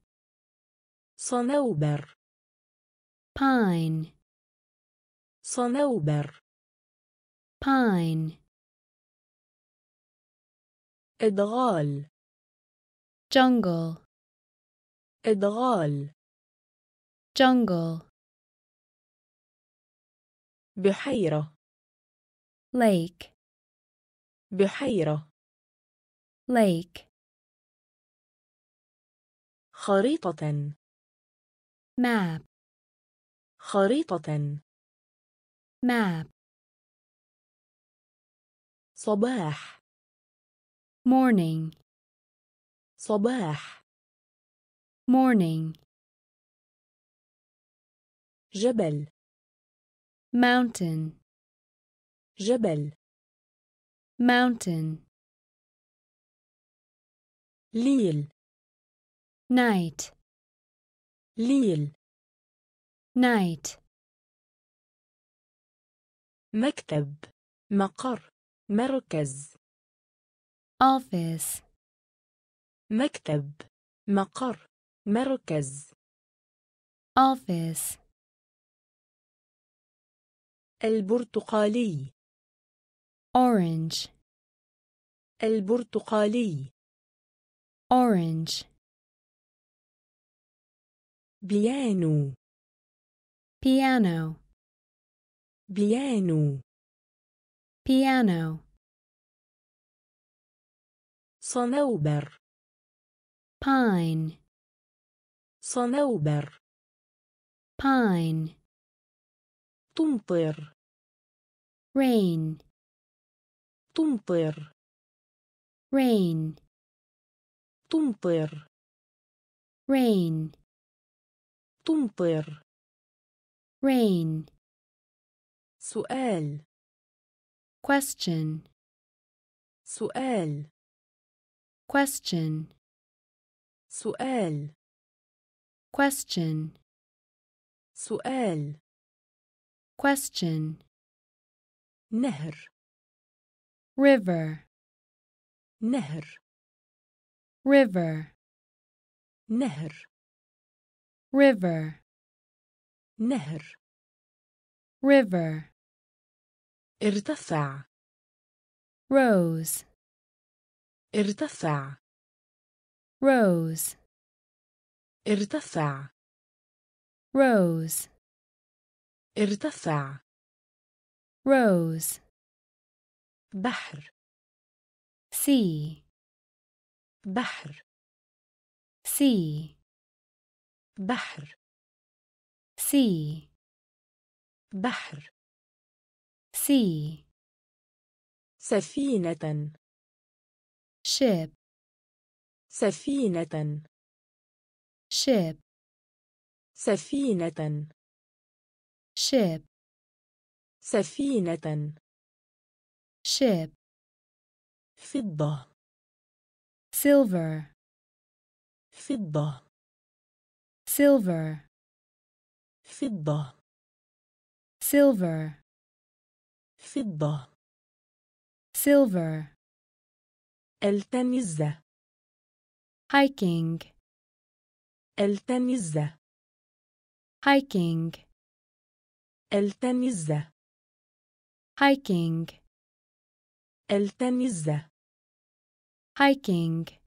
[SPEAKER 1] صنوبر.
[SPEAKER 2] Pine.
[SPEAKER 1] صنوبر.
[SPEAKER 2] Pine.
[SPEAKER 1] إدغال.
[SPEAKER 2] Jungle.
[SPEAKER 1] إدغال.
[SPEAKER 2] Jungle.
[SPEAKER 1] بحيرة.
[SPEAKER 2] Lake
[SPEAKER 1] بحيرة
[SPEAKER 2] lake
[SPEAKER 1] خريطة
[SPEAKER 2] map
[SPEAKER 1] خريطة
[SPEAKER 2] map
[SPEAKER 1] صباح
[SPEAKER 2] morning
[SPEAKER 1] صباح
[SPEAKER 2] morning
[SPEAKER 1] جبل
[SPEAKER 2] mountain
[SPEAKER 1] جبل.
[SPEAKER 2] Mountain.
[SPEAKER 1] ليل.
[SPEAKER 2] Night.
[SPEAKER 1] ليل.
[SPEAKER 2] Night.
[SPEAKER 1] مكتب. مقر. مركز.
[SPEAKER 2] Office.
[SPEAKER 1] مكتب. مقر. مركز.
[SPEAKER 2] Office.
[SPEAKER 1] البرتقالي.
[SPEAKER 2] Orange
[SPEAKER 1] البرتقالي
[SPEAKER 2] orange
[SPEAKER 1] بيانو
[SPEAKER 2] piano
[SPEAKER 1] بيانو
[SPEAKER 2] piano
[SPEAKER 1] صنوبر
[SPEAKER 2] pine
[SPEAKER 1] صنوبر
[SPEAKER 2] pine
[SPEAKER 1] تمطر
[SPEAKER 2] rain
[SPEAKER 1] تمطر
[SPEAKER 2] rain
[SPEAKER 1] تمطر
[SPEAKER 2] rain
[SPEAKER 1] تمطر
[SPEAKER 2] rain
[SPEAKER 1] سؤال
[SPEAKER 2] question
[SPEAKER 1] سؤال
[SPEAKER 2] question
[SPEAKER 1] سؤال
[SPEAKER 2] question
[SPEAKER 1] سؤال
[SPEAKER 2] question
[SPEAKER 1] نهر
[SPEAKER 2] river
[SPEAKER 1] نهر
[SPEAKER 2] river
[SPEAKER 1] نهر
[SPEAKER 2] river
[SPEAKER 1] نهر
[SPEAKER 2] river
[SPEAKER 1] ارتفع
[SPEAKER 2] rose
[SPEAKER 1] ارتفع
[SPEAKER 2] rose
[SPEAKER 1] ارتفع
[SPEAKER 2] rose
[SPEAKER 1] ارتفع
[SPEAKER 2] rose
[SPEAKER 1] بحر.
[SPEAKER 2] sea
[SPEAKER 1] بحر.
[SPEAKER 2] sea
[SPEAKER 1] بحر.
[SPEAKER 2] sea
[SPEAKER 1] بحر.
[SPEAKER 2] sea
[SPEAKER 1] سفينة.
[SPEAKER 2] ship
[SPEAKER 1] سفينة.
[SPEAKER 2] ship
[SPEAKER 1] سفينة.
[SPEAKER 2] ship
[SPEAKER 1] سفينة.
[SPEAKER 2] ship
[SPEAKER 1] فضة
[SPEAKER 2] silver
[SPEAKER 1] فضة
[SPEAKER 2] silver
[SPEAKER 1] فضة
[SPEAKER 2] silver
[SPEAKER 1] فضة
[SPEAKER 2] silver
[SPEAKER 1] التمز
[SPEAKER 2] hiking
[SPEAKER 1] التمز
[SPEAKER 2] hiking
[SPEAKER 1] التمز
[SPEAKER 2] hiking
[SPEAKER 1] التمز
[SPEAKER 2] hiking.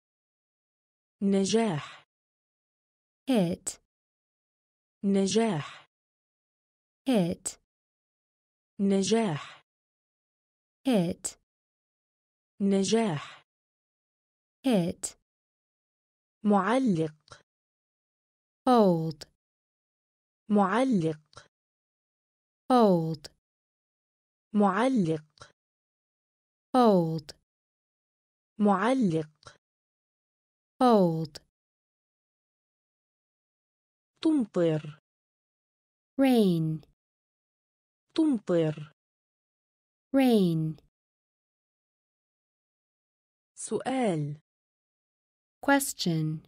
[SPEAKER 1] نجاح.
[SPEAKER 2] Hit.
[SPEAKER 1] نجاح.
[SPEAKER 2] Hit.
[SPEAKER 1] نجاح.
[SPEAKER 2] Hit.
[SPEAKER 1] نجاح.
[SPEAKER 2] Hit.
[SPEAKER 1] معلق.
[SPEAKER 2] Hold.
[SPEAKER 1] معلق.
[SPEAKER 2] Hold.
[SPEAKER 1] معلق.
[SPEAKER 2] hold
[SPEAKER 1] معلق
[SPEAKER 2] hold
[SPEAKER 1] تمطر
[SPEAKER 2] rain
[SPEAKER 1] تمطر
[SPEAKER 2] rain
[SPEAKER 1] سؤال
[SPEAKER 2] question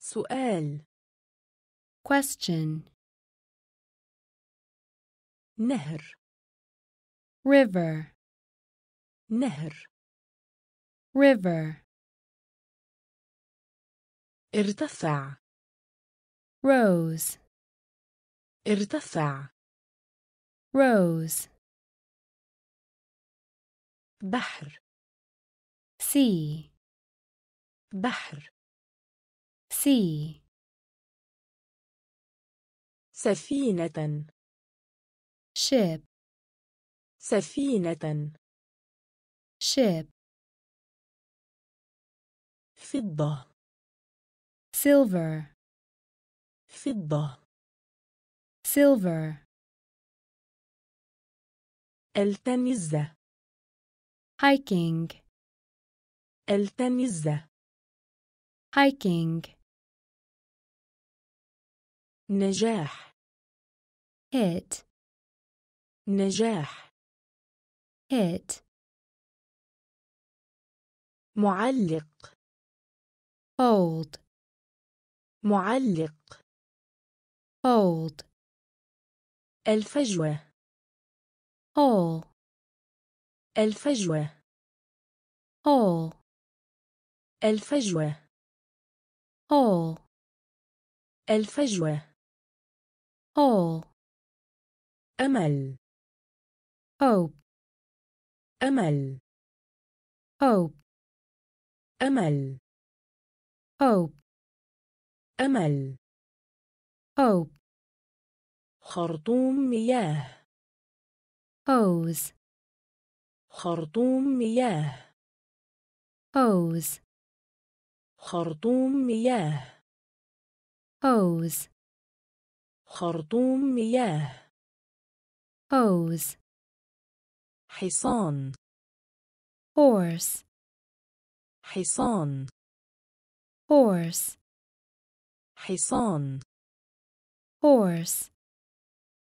[SPEAKER 1] سؤال
[SPEAKER 2] question
[SPEAKER 1] نهر
[SPEAKER 2] river
[SPEAKER 1] نهر.
[SPEAKER 2] River.
[SPEAKER 1] ارتفع.
[SPEAKER 2] Rose.
[SPEAKER 1] ارتفع.
[SPEAKER 2] Rose.
[SPEAKER 1] بحر.
[SPEAKER 2] Sea.
[SPEAKER 1] بحر.
[SPEAKER 2] Sea.
[SPEAKER 1] سفينة.
[SPEAKER 2] Ship.
[SPEAKER 1] سفينة.
[SPEAKER 2] ship
[SPEAKER 1] فضة
[SPEAKER 2] silver
[SPEAKER 1] فضة
[SPEAKER 2] silver
[SPEAKER 1] التمز
[SPEAKER 2] hiking
[SPEAKER 1] التمز
[SPEAKER 2] hiking
[SPEAKER 1] نجاح
[SPEAKER 2] hit
[SPEAKER 1] نجاح
[SPEAKER 2] hit
[SPEAKER 1] معلق
[SPEAKER 2] hold
[SPEAKER 1] معلق
[SPEAKER 2] hold
[SPEAKER 1] الفجوة
[SPEAKER 2] hole
[SPEAKER 1] الفجوة
[SPEAKER 2] hole
[SPEAKER 1] الفجوة
[SPEAKER 2] hole
[SPEAKER 1] الفجوة
[SPEAKER 2] hole
[SPEAKER 1] أمل
[SPEAKER 2] hope
[SPEAKER 1] أمل
[SPEAKER 2] hope
[SPEAKER 1] أمل.
[SPEAKER 2] Hope.
[SPEAKER 1] أمل.
[SPEAKER 2] Hope.
[SPEAKER 1] خرطوم مياه.
[SPEAKER 2] Hose.
[SPEAKER 1] خرطوم مياه.
[SPEAKER 2] Hose.
[SPEAKER 1] خرطوم مياه.
[SPEAKER 2] Hose.
[SPEAKER 1] خرطوم مياه.
[SPEAKER 2] Hose.
[SPEAKER 1] حصان.
[SPEAKER 2] Horse.
[SPEAKER 1] حصان
[SPEAKER 2] horse
[SPEAKER 1] حصان
[SPEAKER 2] horse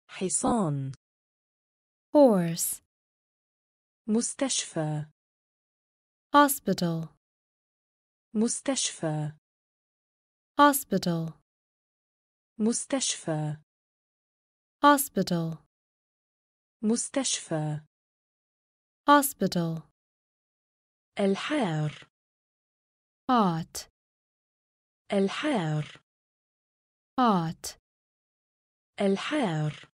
[SPEAKER 1] حصان
[SPEAKER 2] horse
[SPEAKER 1] مستشفى
[SPEAKER 2] hospital
[SPEAKER 1] مستشفى
[SPEAKER 2] hospital
[SPEAKER 1] مستشفى
[SPEAKER 2] hospital
[SPEAKER 1] مستشفى
[SPEAKER 2] hospital
[SPEAKER 1] الحار
[SPEAKER 2] Hot
[SPEAKER 1] الحار.
[SPEAKER 2] hot
[SPEAKER 1] الحار.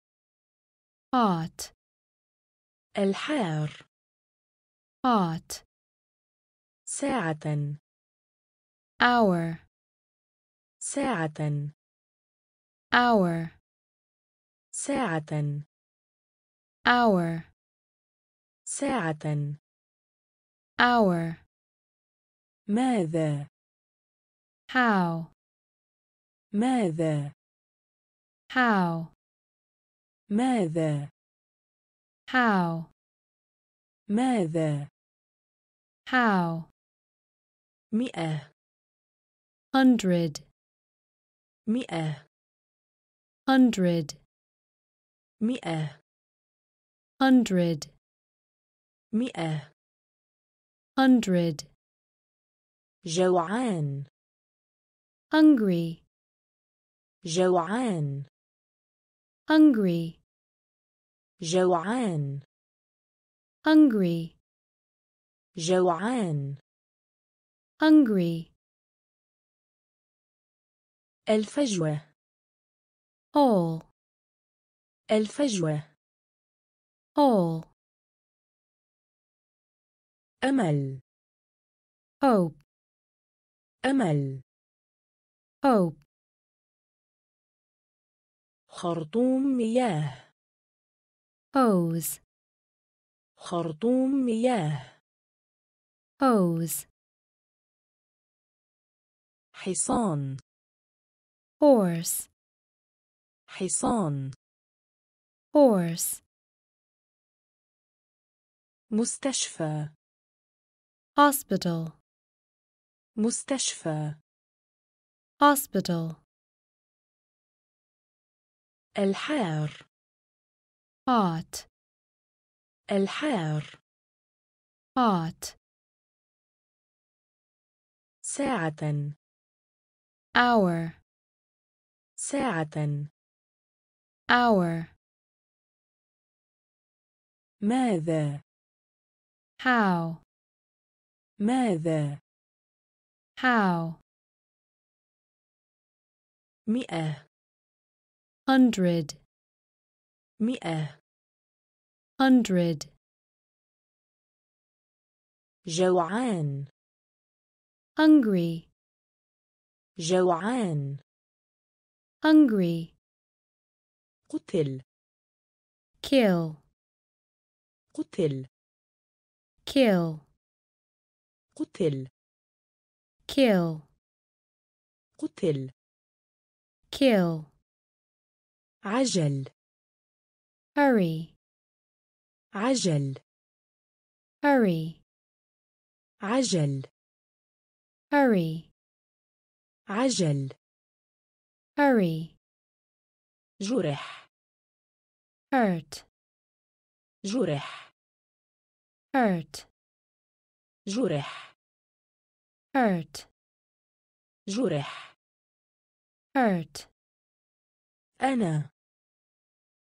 [SPEAKER 2] hot
[SPEAKER 1] الحار.
[SPEAKER 2] hot
[SPEAKER 1] ساعة.
[SPEAKER 2] Hour.
[SPEAKER 1] ساعة.
[SPEAKER 2] Hour.
[SPEAKER 1] ساعة.
[SPEAKER 2] Hour.
[SPEAKER 1] ساعة.
[SPEAKER 2] Hour.
[SPEAKER 1] ماذا
[SPEAKER 2] how
[SPEAKER 1] ماذا
[SPEAKER 2] how
[SPEAKER 1] ماذا
[SPEAKER 2] how
[SPEAKER 1] ماذا
[SPEAKER 2] how
[SPEAKER 1] مئة
[SPEAKER 2] hundred
[SPEAKER 1] مئة
[SPEAKER 2] hundred
[SPEAKER 1] مئة
[SPEAKER 2] hundred
[SPEAKER 1] مئة
[SPEAKER 2] hundred
[SPEAKER 1] جوعان
[SPEAKER 2] hungry
[SPEAKER 1] جوعان
[SPEAKER 2] hungry
[SPEAKER 1] جوعان
[SPEAKER 2] hungry
[SPEAKER 1] جوعان
[SPEAKER 2] hungry
[SPEAKER 1] الفجوة
[SPEAKER 2] hole
[SPEAKER 1] الفجوة
[SPEAKER 2] hole
[SPEAKER 1] أمل
[SPEAKER 2] hope
[SPEAKER 1] أمل.
[SPEAKER 2] Hope.
[SPEAKER 1] خرطوم مياه.
[SPEAKER 2] Hose.
[SPEAKER 1] خرطوم مياه.
[SPEAKER 2] Hose.
[SPEAKER 1] حصان.
[SPEAKER 2] Horse.
[SPEAKER 1] حصان.
[SPEAKER 2] Horse.
[SPEAKER 1] مستشفى.
[SPEAKER 2] Hospital.
[SPEAKER 1] مستشفى.
[SPEAKER 2] Hospital.
[SPEAKER 1] الحار.
[SPEAKER 2] Hot.
[SPEAKER 1] الحار.
[SPEAKER 2] Hot.
[SPEAKER 1] ساعة.
[SPEAKER 2] Hour.
[SPEAKER 1] ساعة.
[SPEAKER 2] Hour.
[SPEAKER 1] ماذا؟
[SPEAKER 2] How.
[SPEAKER 1] ماذا؟
[SPEAKER 2] How
[SPEAKER 1] مئة
[SPEAKER 2] hundred
[SPEAKER 1] مئة
[SPEAKER 2] hundred
[SPEAKER 1] جوعان
[SPEAKER 2] hungry
[SPEAKER 1] جوعان
[SPEAKER 2] hungry
[SPEAKER 1] قتل
[SPEAKER 2] kill
[SPEAKER 1] قتل
[SPEAKER 2] kill
[SPEAKER 1] قتل
[SPEAKER 2] kill
[SPEAKER 1] قتل
[SPEAKER 2] kill
[SPEAKER 1] عجل
[SPEAKER 2] hurry
[SPEAKER 1] عجل
[SPEAKER 2] hurry
[SPEAKER 1] عجل
[SPEAKER 2] hurry
[SPEAKER 1] عجل
[SPEAKER 2] hurry
[SPEAKER 1] جرح
[SPEAKER 2] hurt
[SPEAKER 1] جرح
[SPEAKER 2] hurt
[SPEAKER 1] جرح
[SPEAKER 2] hurt.
[SPEAKER 1] جرح.
[SPEAKER 2] hurt.
[SPEAKER 1] أنا.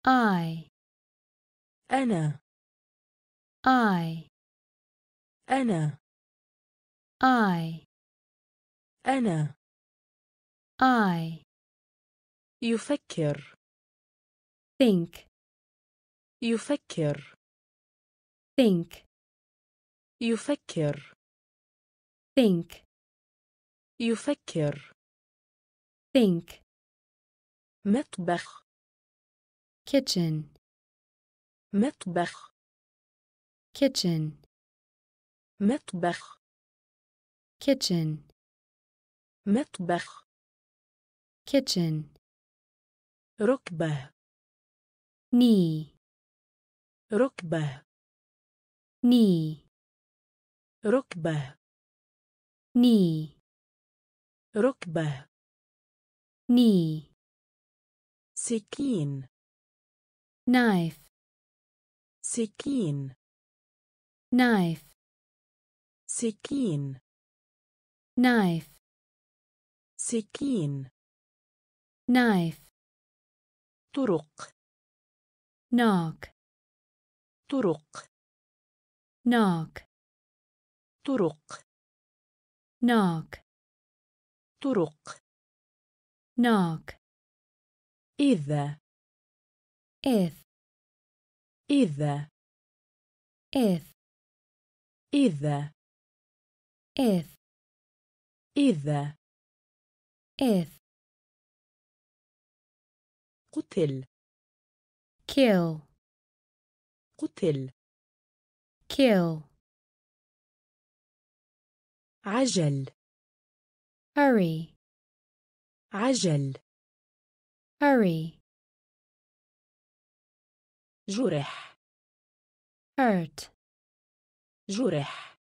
[SPEAKER 2] I.
[SPEAKER 1] أنا.
[SPEAKER 2] I.
[SPEAKER 1] أنا.
[SPEAKER 2] I.
[SPEAKER 1] أنا.
[SPEAKER 2] I.
[SPEAKER 1] يفكر.
[SPEAKER 2] Think.
[SPEAKER 1] يفكر.
[SPEAKER 2] Think.
[SPEAKER 1] يفكر.
[SPEAKER 2] Think
[SPEAKER 1] يفكر
[SPEAKER 2] think
[SPEAKER 1] مطبخ
[SPEAKER 2] kitchen
[SPEAKER 1] مطبخ
[SPEAKER 2] kitchen
[SPEAKER 1] مطبخ
[SPEAKER 2] kitchen
[SPEAKER 1] مطبخ
[SPEAKER 2] kitchen
[SPEAKER 1] ركبة
[SPEAKER 2] knee
[SPEAKER 1] ركبة
[SPEAKER 2] knee
[SPEAKER 1] ركبة
[SPEAKER 2] ني
[SPEAKER 1] ركبة
[SPEAKER 2] ني
[SPEAKER 1] سكين
[SPEAKER 2] knife
[SPEAKER 1] سكين
[SPEAKER 2] knife
[SPEAKER 1] سكين
[SPEAKER 2] knife
[SPEAKER 1] سكين
[SPEAKER 2] knife
[SPEAKER 1] طرق
[SPEAKER 2] knock
[SPEAKER 1] طرق
[SPEAKER 2] ناك
[SPEAKER 1] طرق.
[SPEAKER 2] Knock
[SPEAKER 1] طرق
[SPEAKER 2] knock
[SPEAKER 1] إذا
[SPEAKER 2] if
[SPEAKER 1] إذا
[SPEAKER 2] if
[SPEAKER 1] إذا
[SPEAKER 2] if
[SPEAKER 1] إذا
[SPEAKER 2] if
[SPEAKER 1] قتل
[SPEAKER 2] kill
[SPEAKER 1] قتل
[SPEAKER 2] kill
[SPEAKER 1] عجل
[SPEAKER 2] hurry
[SPEAKER 1] عجل
[SPEAKER 2] hurry
[SPEAKER 1] جرح
[SPEAKER 2] hurt
[SPEAKER 1] جرح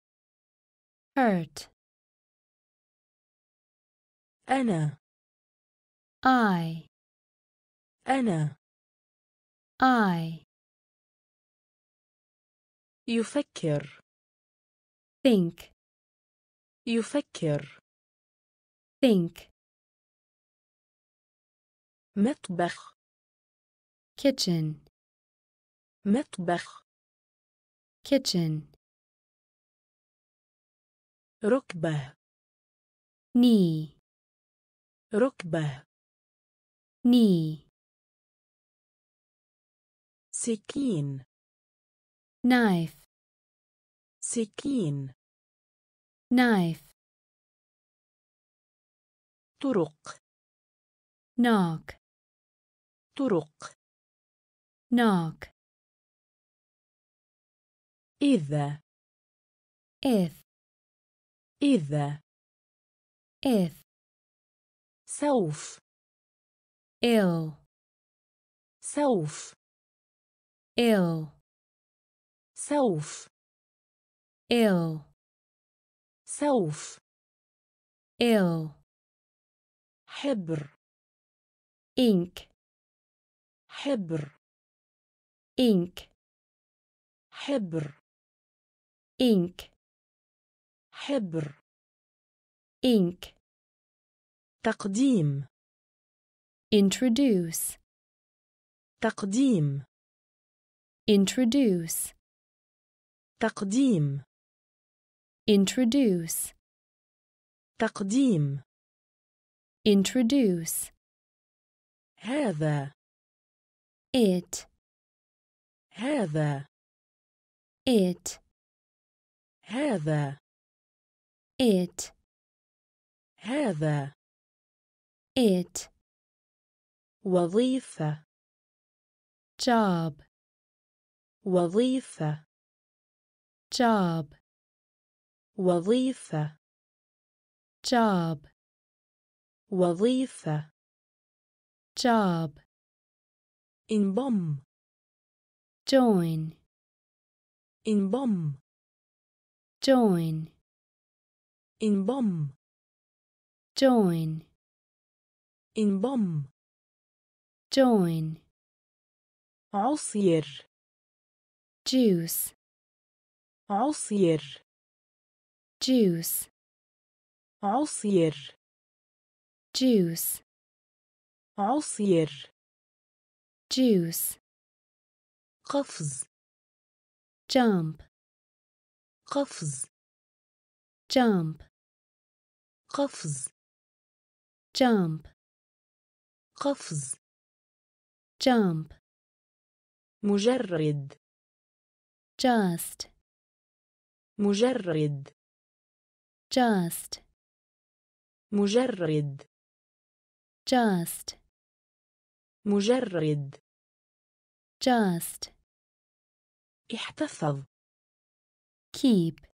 [SPEAKER 2] hurt
[SPEAKER 1] أنا
[SPEAKER 2] I
[SPEAKER 1] أنا
[SPEAKER 2] I
[SPEAKER 1] يفكر
[SPEAKER 2] think
[SPEAKER 1] يفكر
[SPEAKER 2] think
[SPEAKER 1] مطبخ
[SPEAKER 2] kitchen
[SPEAKER 1] مطبخ
[SPEAKER 2] kitchen
[SPEAKER 1] ركبة
[SPEAKER 2] knee
[SPEAKER 1] ركبة
[SPEAKER 2] knee
[SPEAKER 1] سكين
[SPEAKER 2] knife
[SPEAKER 1] سكين
[SPEAKER 2] knife
[SPEAKER 1] طرق
[SPEAKER 2] knock
[SPEAKER 1] طرق
[SPEAKER 2] knock
[SPEAKER 1] إذا
[SPEAKER 2] if
[SPEAKER 1] إذا
[SPEAKER 2] if
[SPEAKER 1] سوف
[SPEAKER 2] ill
[SPEAKER 1] سوف
[SPEAKER 2] ill
[SPEAKER 1] سوف
[SPEAKER 2] ill
[SPEAKER 1] سوف
[SPEAKER 2] ill
[SPEAKER 1] حبر
[SPEAKER 2] ink
[SPEAKER 1] حبر
[SPEAKER 2] ink
[SPEAKER 1] حبر
[SPEAKER 2] ink
[SPEAKER 1] حبر
[SPEAKER 2] ink
[SPEAKER 1] تقديم
[SPEAKER 2] introduce
[SPEAKER 1] تقديم
[SPEAKER 2] introduce
[SPEAKER 1] تقديم
[SPEAKER 2] introduce
[SPEAKER 1] تقديم
[SPEAKER 2] introduce
[SPEAKER 1] هذا
[SPEAKER 2] it
[SPEAKER 1] هذا
[SPEAKER 2] it
[SPEAKER 1] هذا
[SPEAKER 2] it
[SPEAKER 1] هذا
[SPEAKER 2] it
[SPEAKER 1] وظيفة
[SPEAKER 2] job
[SPEAKER 1] وظيفة
[SPEAKER 2] job
[SPEAKER 1] وظيفة.
[SPEAKER 2] Job.
[SPEAKER 1] وظيفة.
[SPEAKER 2] Job,
[SPEAKER 1] انضم.
[SPEAKER 2] Join,
[SPEAKER 1] انضم.
[SPEAKER 2] Join,
[SPEAKER 1] انضم.
[SPEAKER 2] Join,
[SPEAKER 1] انضم.
[SPEAKER 2] Join,
[SPEAKER 1] عصير.
[SPEAKER 2] Juice,
[SPEAKER 1] عصير.
[SPEAKER 2] juice,
[SPEAKER 1] عصير
[SPEAKER 2] juice,
[SPEAKER 1] عصير
[SPEAKER 2] juice,
[SPEAKER 1] قفز
[SPEAKER 2] jump,
[SPEAKER 1] قفز
[SPEAKER 2] jump,
[SPEAKER 1] قفز
[SPEAKER 2] jump,
[SPEAKER 1] قفز
[SPEAKER 2] jump,
[SPEAKER 1] مجرد
[SPEAKER 2] just,
[SPEAKER 1] مجرد
[SPEAKER 2] just,
[SPEAKER 1] مجرد
[SPEAKER 2] just,
[SPEAKER 1] مجرد
[SPEAKER 2] just,
[SPEAKER 1] احتفظ
[SPEAKER 2] keep,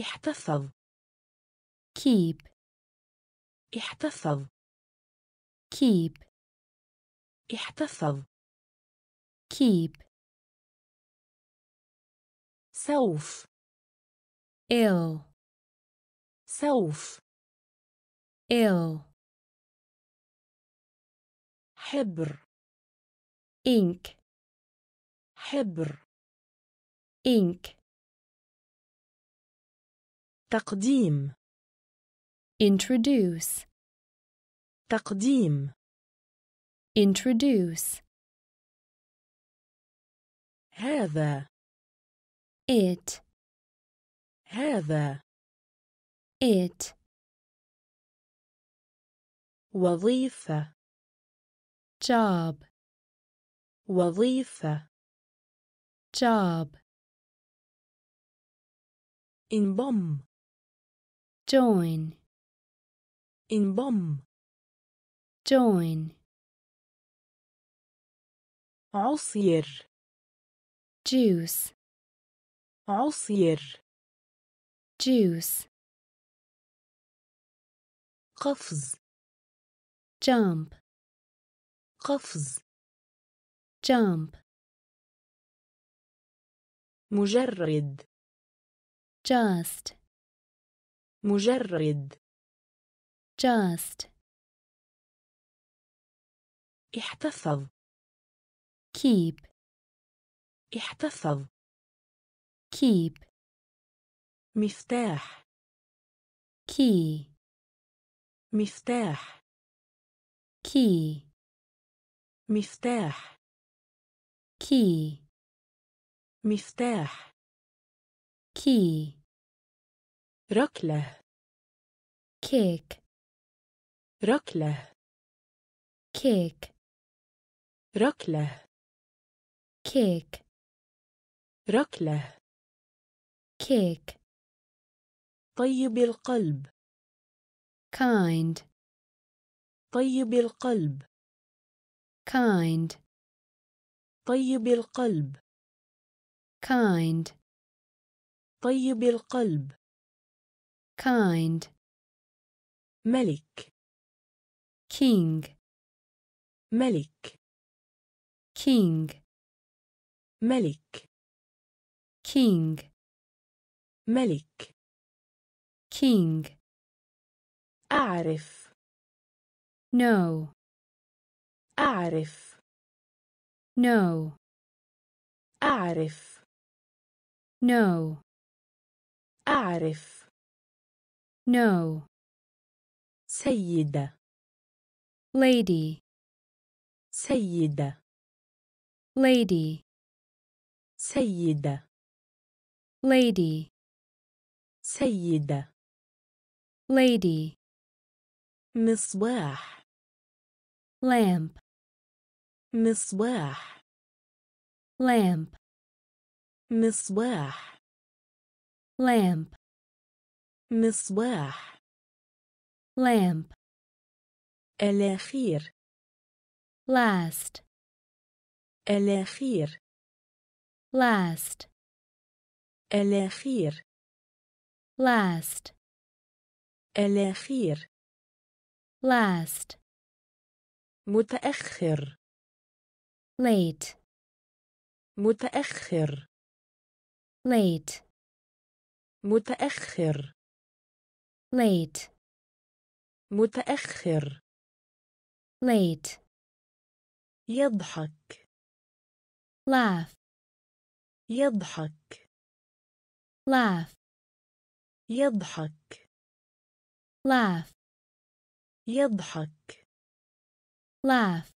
[SPEAKER 1] احتفظ
[SPEAKER 2] keep,
[SPEAKER 1] احتفظ
[SPEAKER 2] keep,
[SPEAKER 1] احتفظ
[SPEAKER 2] keep,
[SPEAKER 1] سوف
[SPEAKER 2] ill,
[SPEAKER 1] سوف
[SPEAKER 2] ill,
[SPEAKER 1] حبر
[SPEAKER 2] ink,
[SPEAKER 1] حبر
[SPEAKER 2] ink,
[SPEAKER 1] تقديم
[SPEAKER 2] introduce,
[SPEAKER 1] تقديم
[SPEAKER 2] introduce,
[SPEAKER 1] هذا
[SPEAKER 2] it,
[SPEAKER 1] هذا
[SPEAKER 2] it,
[SPEAKER 1] وظيفة.
[SPEAKER 2] job,
[SPEAKER 1] وظيفة.
[SPEAKER 2] job,
[SPEAKER 1] انضم.
[SPEAKER 2] join,
[SPEAKER 1] انضم.
[SPEAKER 2] join,
[SPEAKER 1] عصير.
[SPEAKER 2] juice,
[SPEAKER 1] عصير.
[SPEAKER 2] juice,
[SPEAKER 1] قفز.
[SPEAKER 2] jump,
[SPEAKER 1] قفز.
[SPEAKER 2] jump,
[SPEAKER 1] مجرد.
[SPEAKER 2] just,
[SPEAKER 1] مجرد.
[SPEAKER 2] just,
[SPEAKER 1] احتفظ.
[SPEAKER 2] keep,
[SPEAKER 1] احتفظ.
[SPEAKER 2] keep,
[SPEAKER 1] مفتاح.
[SPEAKER 2] key,
[SPEAKER 1] مفتاح.
[SPEAKER 2] key,
[SPEAKER 1] مفتاح.
[SPEAKER 2] key,
[SPEAKER 1] مفتاح.
[SPEAKER 2] key,
[SPEAKER 1] ركلة.
[SPEAKER 2] kick,
[SPEAKER 1] ركلة.
[SPEAKER 2] kick,
[SPEAKER 1] ركلة.
[SPEAKER 2] kick,
[SPEAKER 1] ركلة.
[SPEAKER 2] kick,
[SPEAKER 1] طيب القلب.
[SPEAKER 2] kind,
[SPEAKER 1] طيب القلب
[SPEAKER 2] kind,
[SPEAKER 1] طيب القلب
[SPEAKER 2] kind,
[SPEAKER 1] طيب القلب
[SPEAKER 2] kind,
[SPEAKER 1] ملك
[SPEAKER 2] king,
[SPEAKER 1] ملك
[SPEAKER 2] king,
[SPEAKER 1] ملك
[SPEAKER 2] king,
[SPEAKER 1] ملك
[SPEAKER 2] king,
[SPEAKER 1] أعرف.
[SPEAKER 2] No,
[SPEAKER 1] أعرف.
[SPEAKER 2] No,
[SPEAKER 1] أعرف.
[SPEAKER 2] No,
[SPEAKER 1] أعرف.
[SPEAKER 2] No,
[SPEAKER 1] سيدة.
[SPEAKER 2] Lady,
[SPEAKER 1] سيدة.
[SPEAKER 2] Lady,
[SPEAKER 1] سيدة.
[SPEAKER 2] Lady,
[SPEAKER 1] سيدة.
[SPEAKER 2] Lady,
[SPEAKER 1] مصباح.
[SPEAKER 2] lamp,
[SPEAKER 1] مصباح.
[SPEAKER 2] lamp,
[SPEAKER 1] مصباح.
[SPEAKER 2] lamp,
[SPEAKER 1] مصباح.
[SPEAKER 2] lamp,
[SPEAKER 1] الأخير.
[SPEAKER 2] last,
[SPEAKER 1] الأخير.
[SPEAKER 2] last,
[SPEAKER 1] الأخير.
[SPEAKER 2] last,
[SPEAKER 1] الأخير.
[SPEAKER 2] Last,
[SPEAKER 1] متأخر
[SPEAKER 2] late
[SPEAKER 1] متأخر
[SPEAKER 2] late
[SPEAKER 1] متأخر
[SPEAKER 2] late
[SPEAKER 1] متأخر
[SPEAKER 2] late
[SPEAKER 1] يضحك
[SPEAKER 2] laugh
[SPEAKER 1] يضحك
[SPEAKER 2] laugh
[SPEAKER 1] يضحك
[SPEAKER 2] laugh
[SPEAKER 1] يضحك.
[SPEAKER 2] Laugh.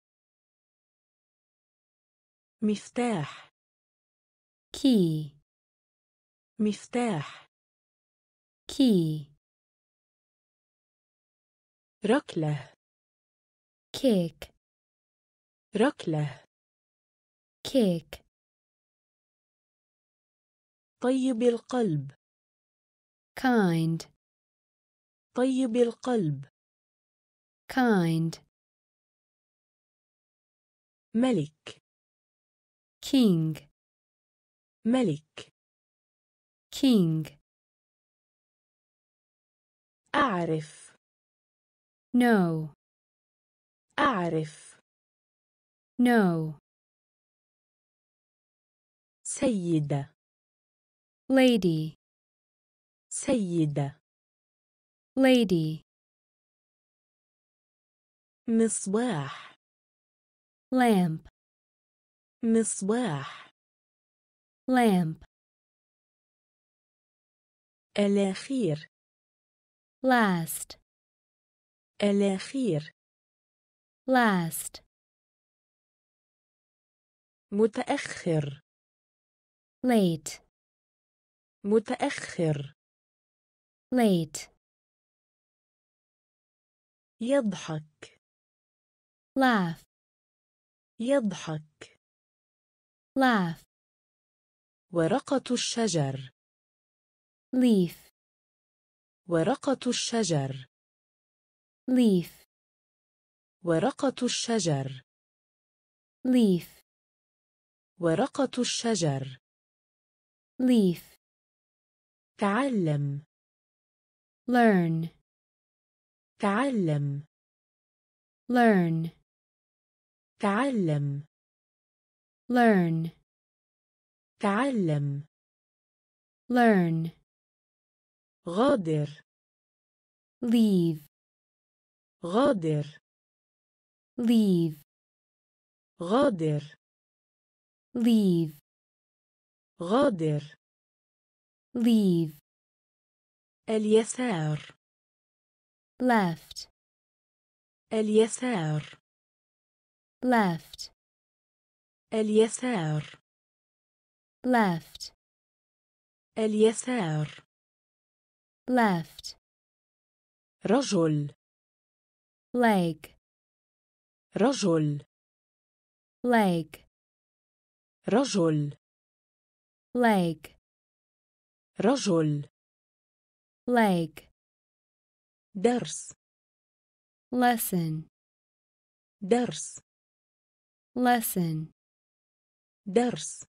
[SPEAKER 1] مفتاح.
[SPEAKER 2] Key.
[SPEAKER 1] مفتاح.
[SPEAKER 2] Key.
[SPEAKER 1] ركلة.
[SPEAKER 2] Kick.
[SPEAKER 1] ركلة.
[SPEAKER 2] Kick.
[SPEAKER 1] طيب القلب.
[SPEAKER 2] Kind.
[SPEAKER 1] طيب القلب.
[SPEAKER 2] kind
[SPEAKER 1] ملك
[SPEAKER 2] king
[SPEAKER 1] ملك
[SPEAKER 2] king
[SPEAKER 1] أعرف
[SPEAKER 2] no
[SPEAKER 1] أعرف
[SPEAKER 2] no
[SPEAKER 1] سيدة
[SPEAKER 2] lady
[SPEAKER 1] سيدة
[SPEAKER 2] lady
[SPEAKER 1] مصباح.
[SPEAKER 2] lamp
[SPEAKER 1] مصباح.
[SPEAKER 2] lamp
[SPEAKER 1] الأخير.
[SPEAKER 2] last
[SPEAKER 1] الأخير.
[SPEAKER 2] last
[SPEAKER 1] متأخر.
[SPEAKER 2] late
[SPEAKER 1] متأخر.
[SPEAKER 2] late
[SPEAKER 1] يضحك.
[SPEAKER 2] Laugh.
[SPEAKER 1] يضحك.
[SPEAKER 2] Laugh.
[SPEAKER 1] ورقة الشجر.
[SPEAKER 2] Leaf.
[SPEAKER 1] ورقة الشجر.
[SPEAKER 2] Leaf.
[SPEAKER 1] ورقة الشجر.
[SPEAKER 2] Leaf.
[SPEAKER 1] ورقة الشجر.
[SPEAKER 2] Leaf.
[SPEAKER 1] تعلم.
[SPEAKER 2] Learn.
[SPEAKER 1] تعلم.
[SPEAKER 2] Learn.
[SPEAKER 1] تعلم
[SPEAKER 2] learn
[SPEAKER 1] تعلم
[SPEAKER 2] learn
[SPEAKER 1] غادر
[SPEAKER 2] leave
[SPEAKER 1] غادر
[SPEAKER 2] leave
[SPEAKER 1] غادر
[SPEAKER 2] leave
[SPEAKER 1] غادر
[SPEAKER 2] leave
[SPEAKER 1] اليسار
[SPEAKER 2] left
[SPEAKER 1] اليسار
[SPEAKER 2] left
[SPEAKER 1] اليسار
[SPEAKER 2] left
[SPEAKER 1] اليسار
[SPEAKER 2] left
[SPEAKER 1] رجل
[SPEAKER 2] leg
[SPEAKER 1] رجل
[SPEAKER 2] leg
[SPEAKER 1] رجل
[SPEAKER 2] leg
[SPEAKER 1] رجل
[SPEAKER 2] leg
[SPEAKER 1] درس
[SPEAKER 2] lesson
[SPEAKER 1] درس
[SPEAKER 2] lesson
[SPEAKER 1] درس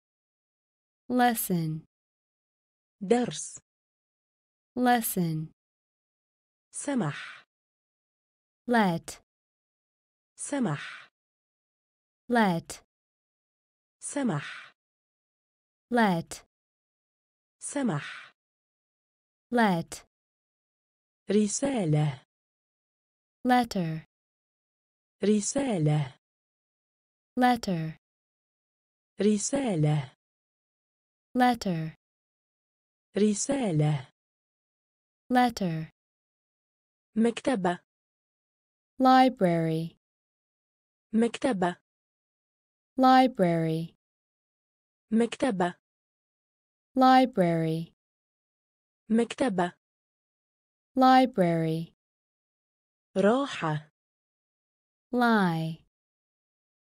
[SPEAKER 2] lesson
[SPEAKER 1] درس
[SPEAKER 2] lesson
[SPEAKER 1] سمح
[SPEAKER 2] let
[SPEAKER 1] سمح
[SPEAKER 2] let
[SPEAKER 1] سمح
[SPEAKER 2] let
[SPEAKER 1] سمح
[SPEAKER 2] let
[SPEAKER 1] رسالة
[SPEAKER 2] letter
[SPEAKER 1] رسالة
[SPEAKER 2] letter
[SPEAKER 1] رسالة
[SPEAKER 2] letter
[SPEAKER 1] رسالة
[SPEAKER 2] letter
[SPEAKER 1] مكتبة
[SPEAKER 2] library
[SPEAKER 1] مكتبة
[SPEAKER 2] library
[SPEAKER 1] مكتبة
[SPEAKER 2] library
[SPEAKER 1] مكتبة
[SPEAKER 2] library
[SPEAKER 1] راحة
[SPEAKER 2] lie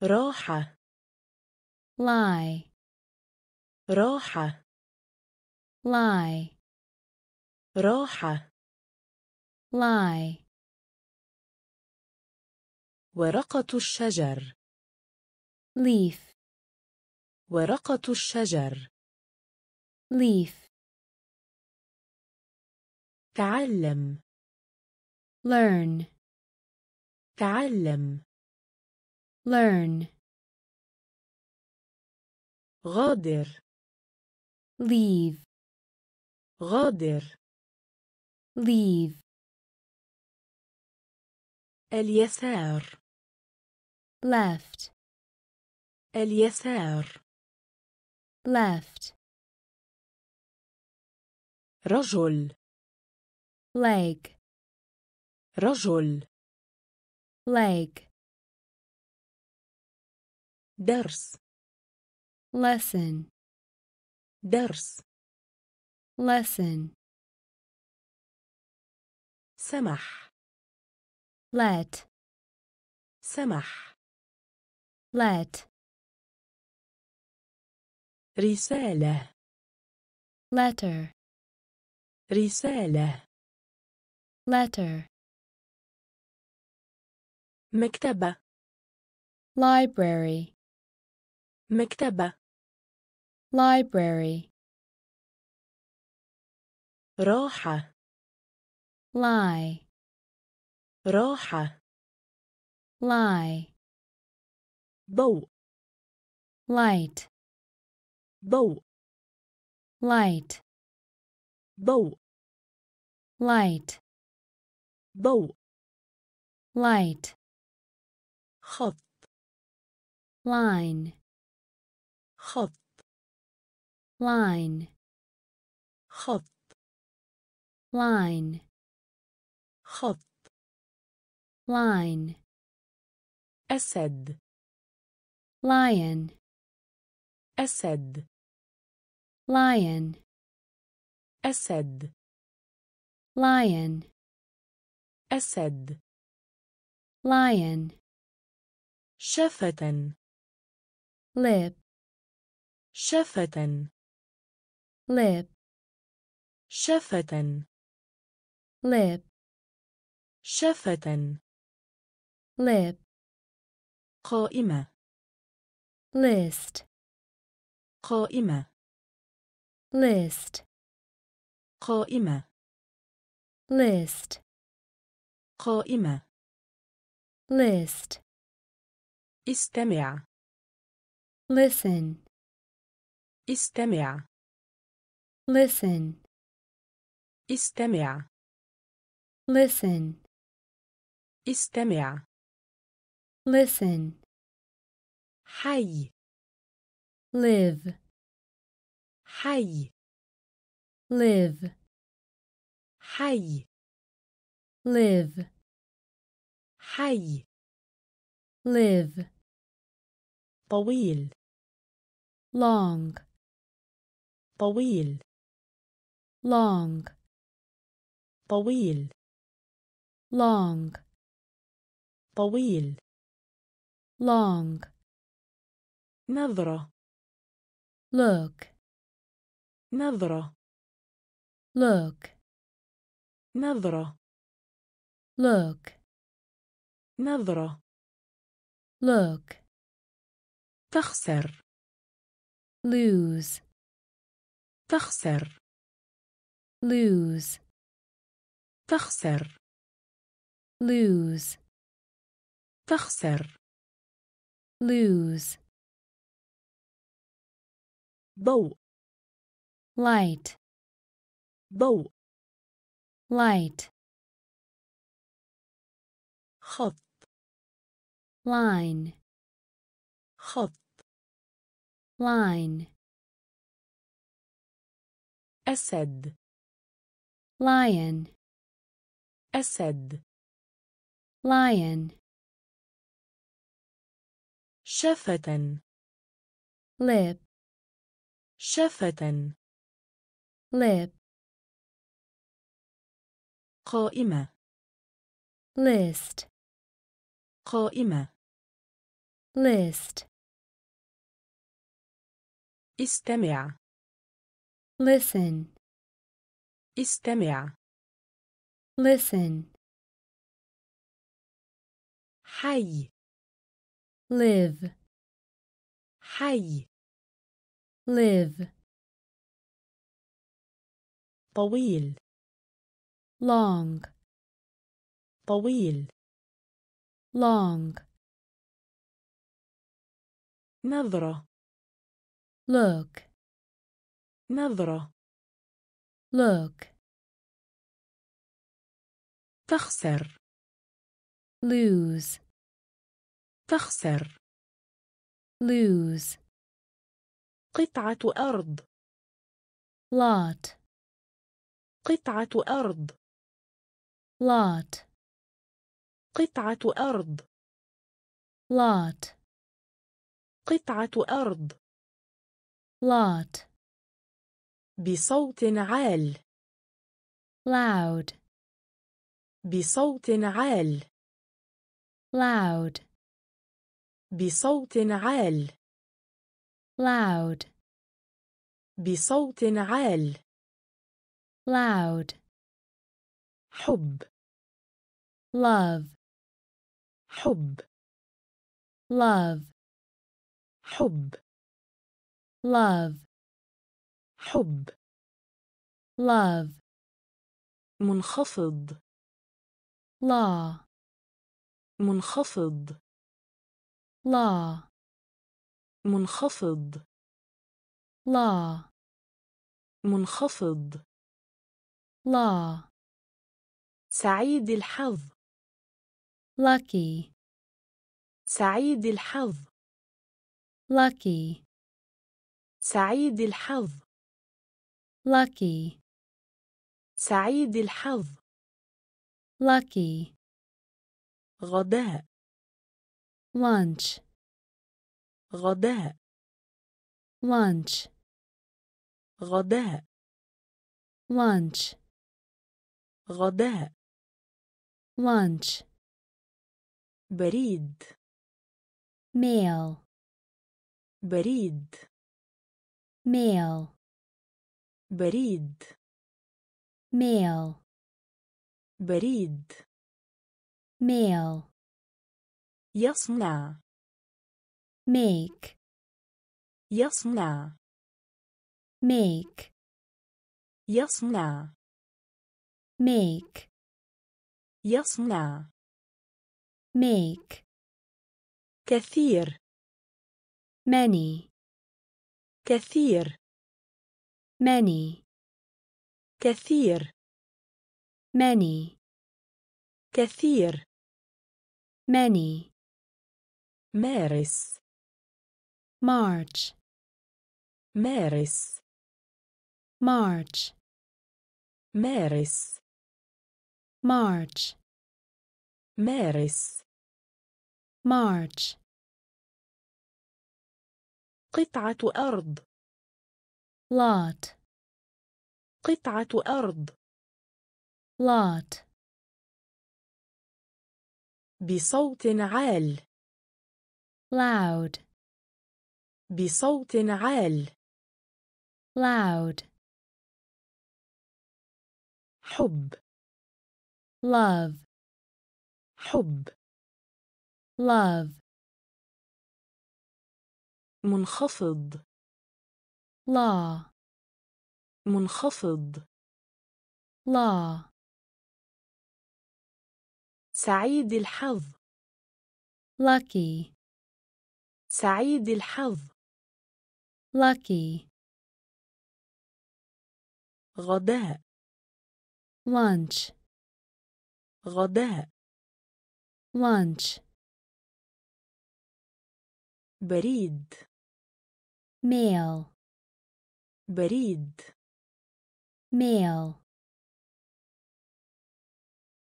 [SPEAKER 1] راحة.
[SPEAKER 2] lie.
[SPEAKER 1] راحة.
[SPEAKER 2] lie.
[SPEAKER 1] راحة.
[SPEAKER 2] lie.
[SPEAKER 1] ورقة الشجر.
[SPEAKER 2] leaf.
[SPEAKER 1] ورقة الشجر.
[SPEAKER 2] leaf.
[SPEAKER 1] تعلم.
[SPEAKER 2] learn.
[SPEAKER 1] تعلم.
[SPEAKER 2] learn
[SPEAKER 1] غادر
[SPEAKER 2] leave
[SPEAKER 1] غادر
[SPEAKER 2] leave
[SPEAKER 1] اليسار
[SPEAKER 2] left
[SPEAKER 1] اليسار
[SPEAKER 2] left
[SPEAKER 1] رجل
[SPEAKER 2] leg
[SPEAKER 1] رجل
[SPEAKER 2] leg
[SPEAKER 1] درس
[SPEAKER 2] lesson
[SPEAKER 1] درس
[SPEAKER 2] lesson
[SPEAKER 1] سمح
[SPEAKER 2] let
[SPEAKER 1] سمح
[SPEAKER 2] let
[SPEAKER 1] رسالة
[SPEAKER 2] letter
[SPEAKER 1] رسالة
[SPEAKER 2] letter
[SPEAKER 1] مكتبة
[SPEAKER 2] library
[SPEAKER 1] مكتبة
[SPEAKER 2] library
[SPEAKER 1] راحة
[SPEAKER 2] lie
[SPEAKER 1] راحة
[SPEAKER 2] lie
[SPEAKER 1] ضوء
[SPEAKER 2] light
[SPEAKER 1] ضوء
[SPEAKER 2] light
[SPEAKER 1] ضوء
[SPEAKER 2] light
[SPEAKER 1] ضوء
[SPEAKER 2] light
[SPEAKER 1] خط
[SPEAKER 2] line
[SPEAKER 1] خط
[SPEAKER 2] line
[SPEAKER 1] خط
[SPEAKER 2] line
[SPEAKER 1] خط
[SPEAKER 2] line
[SPEAKER 1] أسد
[SPEAKER 2] lion
[SPEAKER 1] أسد
[SPEAKER 2] lion
[SPEAKER 1] أسد
[SPEAKER 2] lion
[SPEAKER 1] أسد
[SPEAKER 2] lion
[SPEAKER 1] شفة
[SPEAKER 2] lip
[SPEAKER 1] شفة.
[SPEAKER 2] lip
[SPEAKER 1] شفة.
[SPEAKER 2] lip
[SPEAKER 1] شفة.
[SPEAKER 2] lip
[SPEAKER 1] قائمة.
[SPEAKER 2] list
[SPEAKER 1] قائمة.
[SPEAKER 2] list
[SPEAKER 1] قائمة.
[SPEAKER 2] list
[SPEAKER 1] قائمة.
[SPEAKER 2] list
[SPEAKER 1] استمع.
[SPEAKER 2] listen.
[SPEAKER 1] استمع
[SPEAKER 2] listen
[SPEAKER 1] استمع
[SPEAKER 2] listen
[SPEAKER 1] استمع
[SPEAKER 2] listen
[SPEAKER 1] حي
[SPEAKER 2] live
[SPEAKER 1] حي
[SPEAKER 2] live
[SPEAKER 1] حي
[SPEAKER 2] live
[SPEAKER 1] حي
[SPEAKER 2] live
[SPEAKER 1] طويل
[SPEAKER 2] long
[SPEAKER 1] طويل.
[SPEAKER 2] Long.
[SPEAKER 1] طويل.
[SPEAKER 2] Long.
[SPEAKER 1] طويل.
[SPEAKER 2] Long.
[SPEAKER 1] نظرة.
[SPEAKER 2] Look.
[SPEAKER 1] نظرة.
[SPEAKER 2] Look.
[SPEAKER 1] نظرة.
[SPEAKER 2] Look.
[SPEAKER 1] نظرة.
[SPEAKER 2] Look.
[SPEAKER 1] تخسر.
[SPEAKER 2] Lose.
[SPEAKER 1] تخسر
[SPEAKER 2] lose
[SPEAKER 1] تخسر
[SPEAKER 2] lose
[SPEAKER 1] تخسر
[SPEAKER 2] lose
[SPEAKER 1] ضوء
[SPEAKER 2] light
[SPEAKER 1] ضوء
[SPEAKER 2] light
[SPEAKER 1] خط
[SPEAKER 2] line
[SPEAKER 1] خط
[SPEAKER 2] line
[SPEAKER 1] أسد.
[SPEAKER 2] Lion.
[SPEAKER 1] أسد.
[SPEAKER 2] Lion.
[SPEAKER 1] شفة.
[SPEAKER 2] Lip.
[SPEAKER 1] شفة.
[SPEAKER 2] Lip.
[SPEAKER 1] قائمة.
[SPEAKER 2] List.
[SPEAKER 1] قائمة.
[SPEAKER 2] List.
[SPEAKER 1] استمع.
[SPEAKER 2] listen
[SPEAKER 1] استمع
[SPEAKER 2] listen
[SPEAKER 1] حي
[SPEAKER 2] live
[SPEAKER 1] حي
[SPEAKER 2] live
[SPEAKER 1] طويل
[SPEAKER 2] long
[SPEAKER 1] طويل
[SPEAKER 2] long
[SPEAKER 1] نظرة
[SPEAKER 2] look,
[SPEAKER 1] نظرة.
[SPEAKER 2] look,
[SPEAKER 1] تخسر.
[SPEAKER 2] lose,
[SPEAKER 1] تخسر.
[SPEAKER 2] lose,
[SPEAKER 1] قطعة أرض.
[SPEAKER 2] lot,
[SPEAKER 1] قطعة أرض.
[SPEAKER 2] lot,
[SPEAKER 1] قطعة أرض.
[SPEAKER 2] lot,
[SPEAKER 1] قطعة أرض.
[SPEAKER 2] lot,
[SPEAKER 1] بصوت عال
[SPEAKER 2] loud,
[SPEAKER 1] بصوت عال
[SPEAKER 2] loud,
[SPEAKER 1] بصوت عال
[SPEAKER 2] loud,
[SPEAKER 1] بصوت عال
[SPEAKER 2] loud,
[SPEAKER 1] حب
[SPEAKER 2] love,
[SPEAKER 1] حب
[SPEAKER 2] love,
[SPEAKER 1] حب
[SPEAKER 2] love,
[SPEAKER 1] حب.
[SPEAKER 2] Love,
[SPEAKER 1] منخفض.
[SPEAKER 2] Law,
[SPEAKER 1] منخفض.
[SPEAKER 2] Law,
[SPEAKER 1] منخفض.
[SPEAKER 2] Law,
[SPEAKER 1] منخفض.
[SPEAKER 2] Law,
[SPEAKER 1] سعيد الحظ.
[SPEAKER 2] Lucky,
[SPEAKER 1] سعيد الحظ.
[SPEAKER 2] Lucky,
[SPEAKER 1] سعيد الحظ.
[SPEAKER 2] Lucky,
[SPEAKER 1] سعيد الحظ
[SPEAKER 2] lucky,
[SPEAKER 1] غداء
[SPEAKER 2] lunch,
[SPEAKER 1] غداء
[SPEAKER 2] lunch,
[SPEAKER 1] غداء
[SPEAKER 2] lunch,
[SPEAKER 1] غداء
[SPEAKER 2] lunch,
[SPEAKER 1] بريد
[SPEAKER 2] mail,
[SPEAKER 1] بريد
[SPEAKER 2] mail,
[SPEAKER 1] بريد
[SPEAKER 2] mail,
[SPEAKER 1] بريد
[SPEAKER 2] mail,
[SPEAKER 1] يصنع
[SPEAKER 2] make,
[SPEAKER 1] يصنع
[SPEAKER 2] make,
[SPEAKER 1] يصنع
[SPEAKER 2] make,
[SPEAKER 1] يصنع
[SPEAKER 2] make,
[SPEAKER 1] كثير
[SPEAKER 2] many,
[SPEAKER 1] كثير
[SPEAKER 2] many,
[SPEAKER 1] كثير
[SPEAKER 2] many,
[SPEAKER 1] كثير
[SPEAKER 2] many,
[SPEAKER 1] مارس
[SPEAKER 2] march,
[SPEAKER 1] مارس
[SPEAKER 2] march,
[SPEAKER 1] مارس
[SPEAKER 2] march,
[SPEAKER 1] مارس
[SPEAKER 2] march,
[SPEAKER 1] قطعة أرض
[SPEAKER 2] lot,
[SPEAKER 1] قطعة أرض.
[SPEAKER 2] Lot,
[SPEAKER 1] بصوت عال.
[SPEAKER 2] Loud,
[SPEAKER 1] بصوت عال.
[SPEAKER 2] Loud,
[SPEAKER 1] حب.
[SPEAKER 2] Love,
[SPEAKER 1] حب.
[SPEAKER 2] Love,
[SPEAKER 1] منخفض.
[SPEAKER 2] Law,
[SPEAKER 1] منخفض.
[SPEAKER 2] law,
[SPEAKER 1] سعيد الحظ.
[SPEAKER 2] lucky,
[SPEAKER 1] سعيد الحظ.
[SPEAKER 2] lucky,
[SPEAKER 1] غداء.
[SPEAKER 2] lunch,
[SPEAKER 1] غداء.
[SPEAKER 2] lunch,
[SPEAKER 1] بريد.
[SPEAKER 2] mail,
[SPEAKER 1] بريد.
[SPEAKER 2] mail,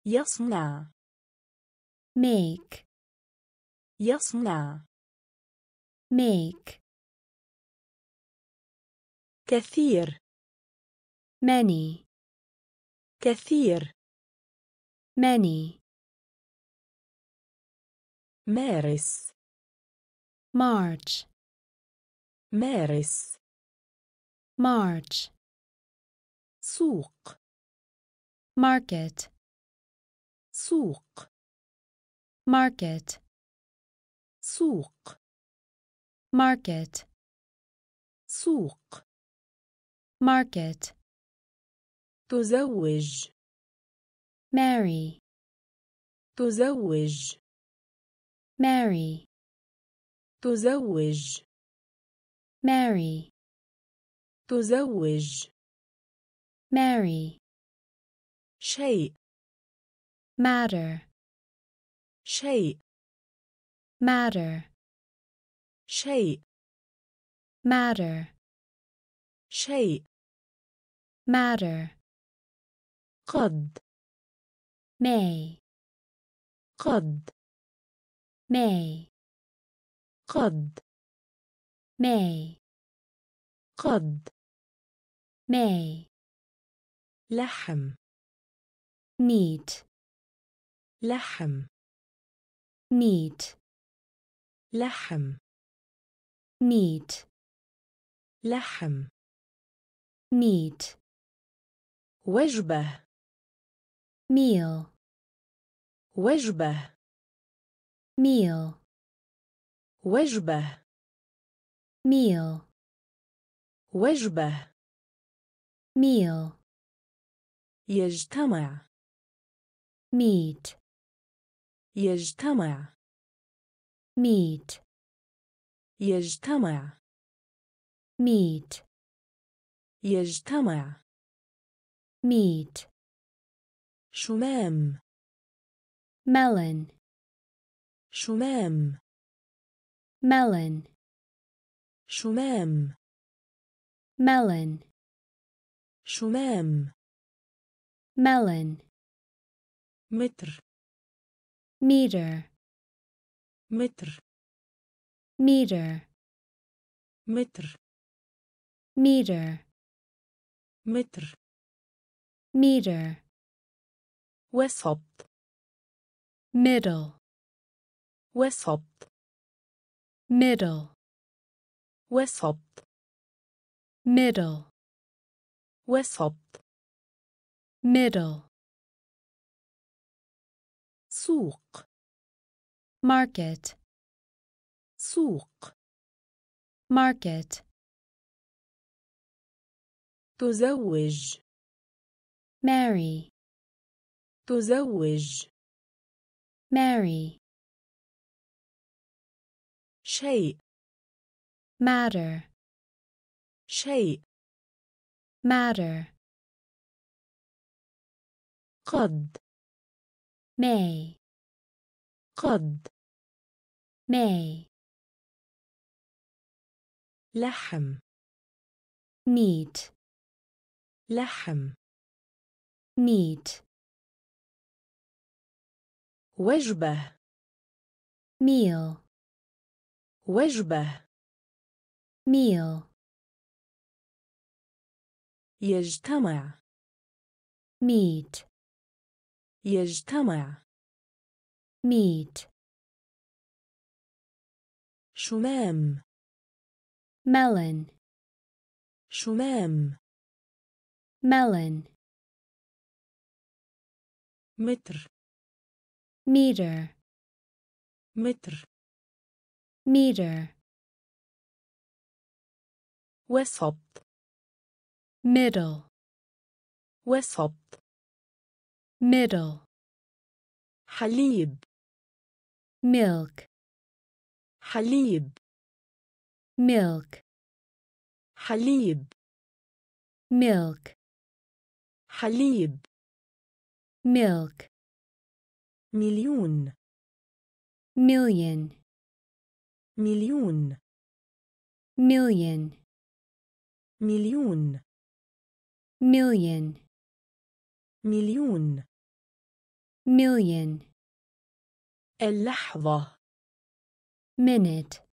[SPEAKER 1] يصنع.
[SPEAKER 2] make,
[SPEAKER 1] يصنع.
[SPEAKER 2] make,
[SPEAKER 1] كثير.
[SPEAKER 2] many,
[SPEAKER 1] كثير.
[SPEAKER 2] many,
[SPEAKER 1] مارس.
[SPEAKER 2] march,
[SPEAKER 1] مارس.
[SPEAKER 2] march,
[SPEAKER 1] سوق
[SPEAKER 2] market,
[SPEAKER 1] سوق
[SPEAKER 2] market,
[SPEAKER 1] سوق
[SPEAKER 2] market,
[SPEAKER 1] سوق
[SPEAKER 2] market,
[SPEAKER 1] تزوج
[SPEAKER 2] marry,
[SPEAKER 1] تزوج
[SPEAKER 2] marry,
[SPEAKER 1] تزوج
[SPEAKER 2] marry
[SPEAKER 1] تزوج
[SPEAKER 2] marry
[SPEAKER 1] شيء
[SPEAKER 2] matter
[SPEAKER 1] شيء
[SPEAKER 2] matter
[SPEAKER 1] شيء
[SPEAKER 2] matter
[SPEAKER 1] شيء
[SPEAKER 2] matter
[SPEAKER 1] قد
[SPEAKER 2] may
[SPEAKER 1] قد
[SPEAKER 2] may
[SPEAKER 1] قد
[SPEAKER 2] may
[SPEAKER 1] قد
[SPEAKER 2] may
[SPEAKER 1] لحم
[SPEAKER 2] meat
[SPEAKER 1] لحم
[SPEAKER 2] meat
[SPEAKER 1] لحم
[SPEAKER 2] meat
[SPEAKER 1] لحم
[SPEAKER 2] meat
[SPEAKER 1] وجبة
[SPEAKER 2] meal
[SPEAKER 1] وجبة
[SPEAKER 2] meal
[SPEAKER 1] وجبة
[SPEAKER 2] meal
[SPEAKER 1] وجبة
[SPEAKER 2] meal
[SPEAKER 1] يجتمع
[SPEAKER 2] meat
[SPEAKER 1] يجتمع
[SPEAKER 2] meat
[SPEAKER 1] يجتمع
[SPEAKER 2] meat
[SPEAKER 1] يجتمع
[SPEAKER 2] meat
[SPEAKER 1] شمام
[SPEAKER 2] melon
[SPEAKER 1] شمام
[SPEAKER 2] melon
[SPEAKER 1] شمام
[SPEAKER 2] melon
[SPEAKER 1] شمام
[SPEAKER 2] melon
[SPEAKER 1] متر
[SPEAKER 2] meter
[SPEAKER 1] متر
[SPEAKER 2] meter
[SPEAKER 1] متر
[SPEAKER 2] meter
[SPEAKER 1] متر
[SPEAKER 2] meter
[SPEAKER 1] وسط
[SPEAKER 2] middle
[SPEAKER 1] وسط
[SPEAKER 2] middle
[SPEAKER 1] وسط
[SPEAKER 2] middle
[SPEAKER 1] وسط
[SPEAKER 2] middle
[SPEAKER 1] سوق
[SPEAKER 2] market
[SPEAKER 1] سوق
[SPEAKER 2] market
[SPEAKER 1] تزوج
[SPEAKER 2] marry
[SPEAKER 1] تزوج
[SPEAKER 2] marry
[SPEAKER 1] شيء
[SPEAKER 2] matter
[SPEAKER 1] شيء
[SPEAKER 2] matter
[SPEAKER 1] قد
[SPEAKER 2] may
[SPEAKER 1] قد
[SPEAKER 2] may
[SPEAKER 1] لحم
[SPEAKER 2] meat
[SPEAKER 1] لحم
[SPEAKER 2] meat
[SPEAKER 1] وجبة
[SPEAKER 2] meal
[SPEAKER 1] وجبة
[SPEAKER 2] meal
[SPEAKER 1] يجتمع
[SPEAKER 2] meat
[SPEAKER 1] يجتمع
[SPEAKER 2] meat
[SPEAKER 1] شمام
[SPEAKER 2] melon
[SPEAKER 1] شمام
[SPEAKER 2] melon
[SPEAKER 1] متر
[SPEAKER 2] meter
[SPEAKER 1] متر
[SPEAKER 2] meter
[SPEAKER 1] وسط
[SPEAKER 2] middle
[SPEAKER 1] وسط
[SPEAKER 2] middle
[SPEAKER 1] حليب
[SPEAKER 2] milk
[SPEAKER 1] حليب
[SPEAKER 2] milk
[SPEAKER 1] حليب
[SPEAKER 2] milk
[SPEAKER 1] حليب
[SPEAKER 2] milk
[SPEAKER 1] مليون
[SPEAKER 2] million
[SPEAKER 1] مليون
[SPEAKER 2] million
[SPEAKER 1] مليون
[SPEAKER 2] million
[SPEAKER 1] مليون
[SPEAKER 2] million
[SPEAKER 1] اللحظة
[SPEAKER 2] minute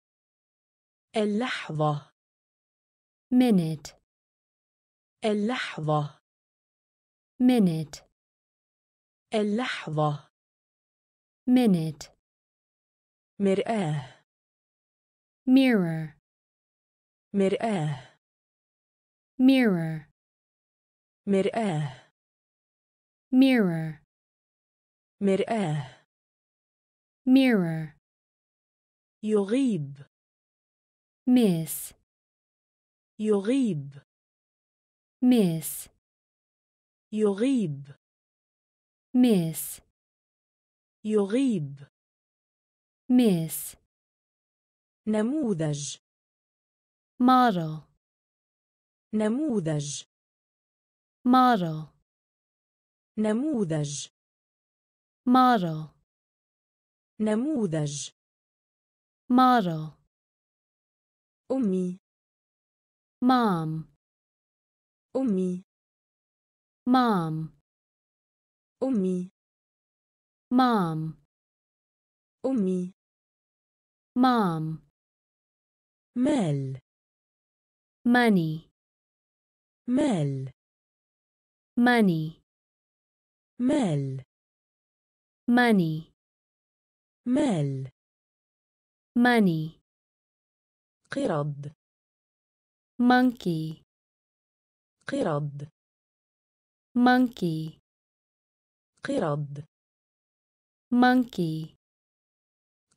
[SPEAKER 1] اللحظة
[SPEAKER 2] minute
[SPEAKER 1] اللحظة
[SPEAKER 2] minute
[SPEAKER 1] اللحظة
[SPEAKER 2] minute
[SPEAKER 1] مرآة
[SPEAKER 2] mirror
[SPEAKER 1] مرآة
[SPEAKER 2] mirror
[SPEAKER 1] مرآة.
[SPEAKER 2] Mirror.
[SPEAKER 1] مرآة.
[SPEAKER 2] Mirror.
[SPEAKER 1] يغيب.
[SPEAKER 2] Miss.
[SPEAKER 1] يغيب.
[SPEAKER 2] Miss.
[SPEAKER 1] يغيب.
[SPEAKER 2] Miss.
[SPEAKER 1] يغيب.
[SPEAKER 2] Miss.
[SPEAKER 1] نموذج.
[SPEAKER 2] Model.
[SPEAKER 1] نموذج.
[SPEAKER 2] مارا.
[SPEAKER 1] نموذج.
[SPEAKER 2] مارا.
[SPEAKER 1] نموذج.
[SPEAKER 2] مارا.
[SPEAKER 1] أمي.
[SPEAKER 2] مام.
[SPEAKER 1] أمي.
[SPEAKER 2] مام.
[SPEAKER 1] أمي.
[SPEAKER 2] مام.
[SPEAKER 1] أمي.
[SPEAKER 2] مام.
[SPEAKER 1] مال.
[SPEAKER 2] ماني.
[SPEAKER 1] مال.
[SPEAKER 2] Money
[SPEAKER 1] مال
[SPEAKER 2] money
[SPEAKER 1] مال
[SPEAKER 2] money
[SPEAKER 1] قرد
[SPEAKER 2] monkey
[SPEAKER 1] قرد
[SPEAKER 2] monkey
[SPEAKER 1] قرد
[SPEAKER 2] monkey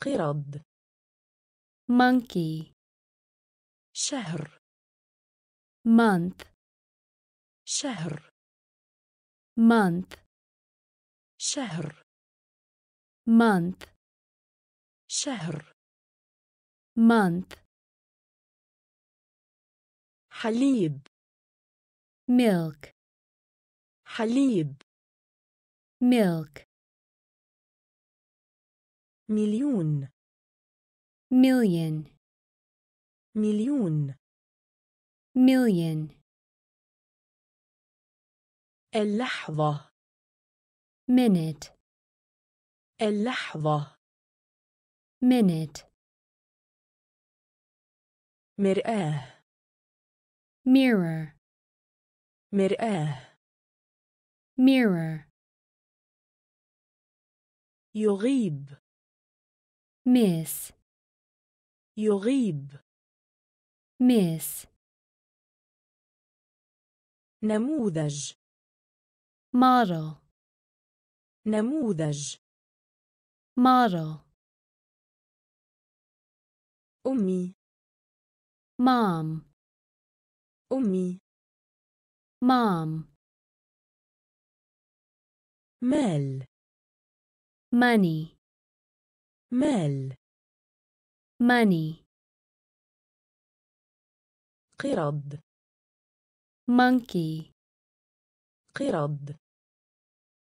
[SPEAKER 1] قرد
[SPEAKER 2] monkey
[SPEAKER 1] شهر
[SPEAKER 2] month
[SPEAKER 1] شهر
[SPEAKER 2] month
[SPEAKER 1] شهر
[SPEAKER 2] month
[SPEAKER 1] شهر
[SPEAKER 2] month
[SPEAKER 1] حليب
[SPEAKER 2] milk
[SPEAKER 1] حليب
[SPEAKER 2] milk
[SPEAKER 1] مليون
[SPEAKER 2] million
[SPEAKER 1] مليون
[SPEAKER 2] million
[SPEAKER 1] اللحظة.
[SPEAKER 2] minute
[SPEAKER 1] اللحظة.
[SPEAKER 2] minute
[SPEAKER 1] مرآة.
[SPEAKER 2] mirror.
[SPEAKER 1] مرآة.
[SPEAKER 2] mirror.
[SPEAKER 1] يغيب.
[SPEAKER 2] miss.
[SPEAKER 1] يغيب.
[SPEAKER 2] miss.
[SPEAKER 1] نموذج.
[SPEAKER 2] مارا
[SPEAKER 1] نموذج.
[SPEAKER 2] مارا
[SPEAKER 1] أمي.
[SPEAKER 2] مام.
[SPEAKER 1] أمي.
[SPEAKER 2] مام.
[SPEAKER 1] مال.
[SPEAKER 2] ماني.
[SPEAKER 1] مال.
[SPEAKER 2] ماني.
[SPEAKER 1] قرض.
[SPEAKER 2] مانكي.
[SPEAKER 1] قرض.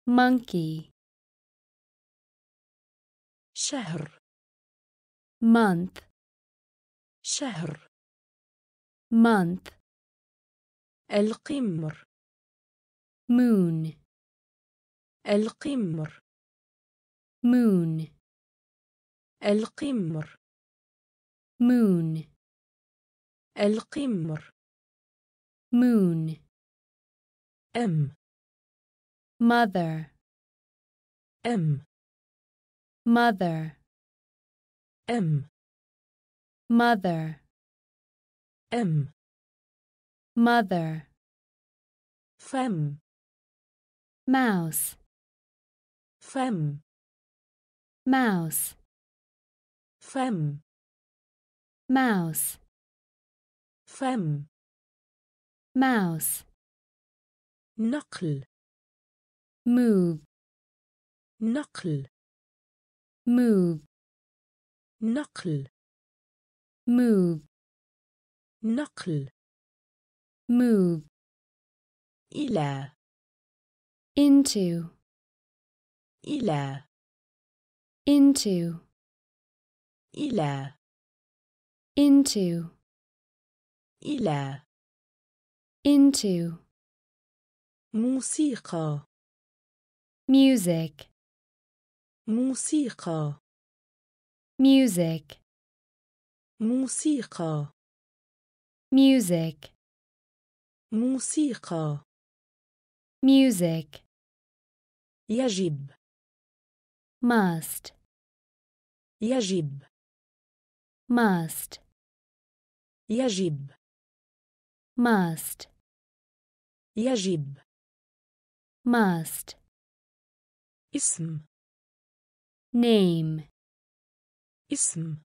[SPEAKER 2] Monkey
[SPEAKER 1] شهر
[SPEAKER 2] month
[SPEAKER 1] شهر
[SPEAKER 2] month
[SPEAKER 1] القمر
[SPEAKER 2] moon
[SPEAKER 1] القمر
[SPEAKER 2] moon
[SPEAKER 1] القمر
[SPEAKER 2] moon
[SPEAKER 1] القمر
[SPEAKER 2] moon
[SPEAKER 1] أم
[SPEAKER 2] mother.
[SPEAKER 1] M.
[SPEAKER 2] Mother.
[SPEAKER 1] M.
[SPEAKER 2] Mother.
[SPEAKER 1] M.
[SPEAKER 2] Mother.
[SPEAKER 1] Fem.
[SPEAKER 2] mouse.
[SPEAKER 1] Fem.
[SPEAKER 2] mouse.
[SPEAKER 1] Fem.
[SPEAKER 2] mouse.
[SPEAKER 1] Fem.
[SPEAKER 2] mouse.
[SPEAKER 1] Knuckle
[SPEAKER 2] move
[SPEAKER 1] نقل
[SPEAKER 2] move
[SPEAKER 1] نقل
[SPEAKER 2] move
[SPEAKER 1] نقل
[SPEAKER 2] move
[SPEAKER 1] إلى
[SPEAKER 2] into
[SPEAKER 1] إلى
[SPEAKER 2] into
[SPEAKER 1] إلى
[SPEAKER 2] into
[SPEAKER 1] إلى
[SPEAKER 2] into
[SPEAKER 1] موسيقى
[SPEAKER 2] music
[SPEAKER 1] موسيقى
[SPEAKER 2] music
[SPEAKER 1] موسيقى
[SPEAKER 2] music
[SPEAKER 1] موسيقى
[SPEAKER 2] music
[SPEAKER 1] يجب
[SPEAKER 2] must
[SPEAKER 1] يجب
[SPEAKER 2] must
[SPEAKER 1] يجب
[SPEAKER 2] must
[SPEAKER 1] يجب
[SPEAKER 2] must
[SPEAKER 1] اسم
[SPEAKER 2] name
[SPEAKER 1] اسم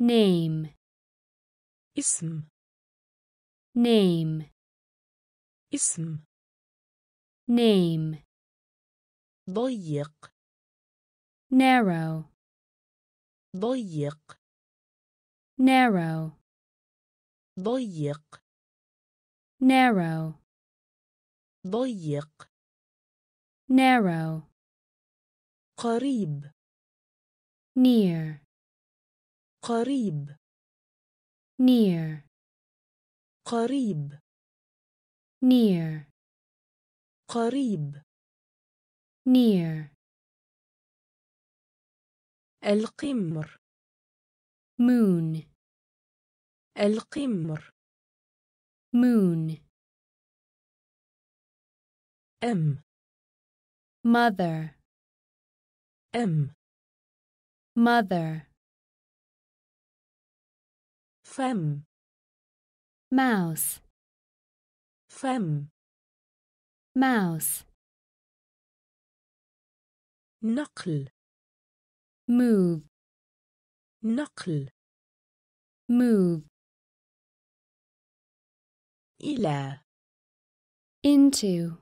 [SPEAKER 2] name
[SPEAKER 1] اسم
[SPEAKER 2] name
[SPEAKER 1] اسم
[SPEAKER 2] name
[SPEAKER 1] ضيق
[SPEAKER 2] narrow
[SPEAKER 1] ضيق
[SPEAKER 2] narrow
[SPEAKER 1] ضيق
[SPEAKER 2] narrow
[SPEAKER 1] ضيق
[SPEAKER 2] narrow
[SPEAKER 1] قريب
[SPEAKER 2] near
[SPEAKER 1] قريب
[SPEAKER 2] near
[SPEAKER 1] قريب
[SPEAKER 2] near
[SPEAKER 1] قريب
[SPEAKER 2] near
[SPEAKER 1] القمر
[SPEAKER 2] moon
[SPEAKER 1] القمر
[SPEAKER 2] moon
[SPEAKER 1] أم
[SPEAKER 2] mother
[SPEAKER 1] أم
[SPEAKER 2] mother
[SPEAKER 1] فم
[SPEAKER 2] mouse
[SPEAKER 1] فم
[SPEAKER 2] mouse
[SPEAKER 1] نقل
[SPEAKER 2] move
[SPEAKER 1] نقل
[SPEAKER 2] move
[SPEAKER 1] إلى
[SPEAKER 2] into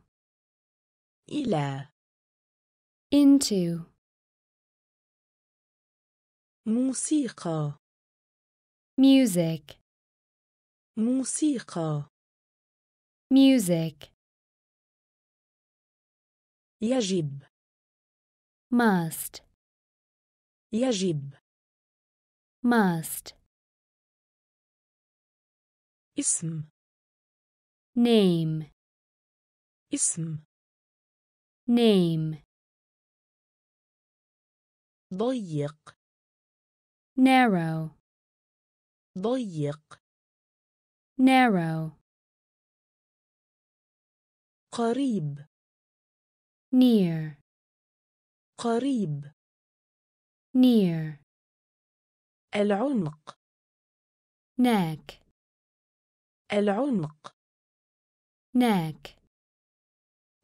[SPEAKER 1] إلى
[SPEAKER 2] into
[SPEAKER 1] موسيقى
[SPEAKER 2] music
[SPEAKER 1] موسيقى
[SPEAKER 2] music
[SPEAKER 1] يجب
[SPEAKER 2] must
[SPEAKER 1] يجب
[SPEAKER 2] must
[SPEAKER 1] اسم
[SPEAKER 2] name
[SPEAKER 1] اسم
[SPEAKER 2] name
[SPEAKER 1] ضيق
[SPEAKER 2] narrow
[SPEAKER 1] ضيق
[SPEAKER 2] narrow
[SPEAKER 1] قريب
[SPEAKER 2] near
[SPEAKER 1] قريب
[SPEAKER 2] near
[SPEAKER 1] العنق
[SPEAKER 2] neck
[SPEAKER 1] العنق
[SPEAKER 2] neck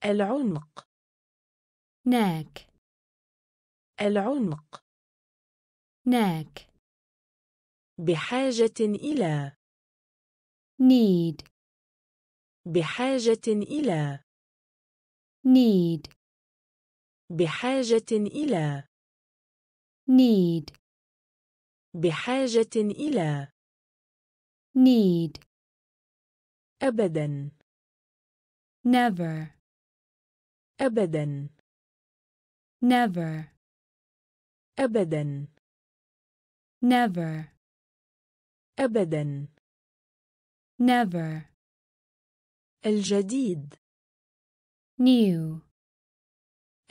[SPEAKER 1] العنق
[SPEAKER 2] neck
[SPEAKER 1] العنق.
[SPEAKER 2] neck
[SPEAKER 1] بحاجة إلى.
[SPEAKER 2] need
[SPEAKER 1] بحاجة إلى.
[SPEAKER 2] need
[SPEAKER 1] بحاجة إلى.
[SPEAKER 2] need
[SPEAKER 1] بحاجة إلى.
[SPEAKER 2] need
[SPEAKER 1] أبدا.
[SPEAKER 2] Never.
[SPEAKER 1] أبدا.
[SPEAKER 2] Never.
[SPEAKER 1] أبدا.
[SPEAKER 2] Never.
[SPEAKER 1] أبدا.
[SPEAKER 2] Never.
[SPEAKER 1] الجديد.
[SPEAKER 2] New.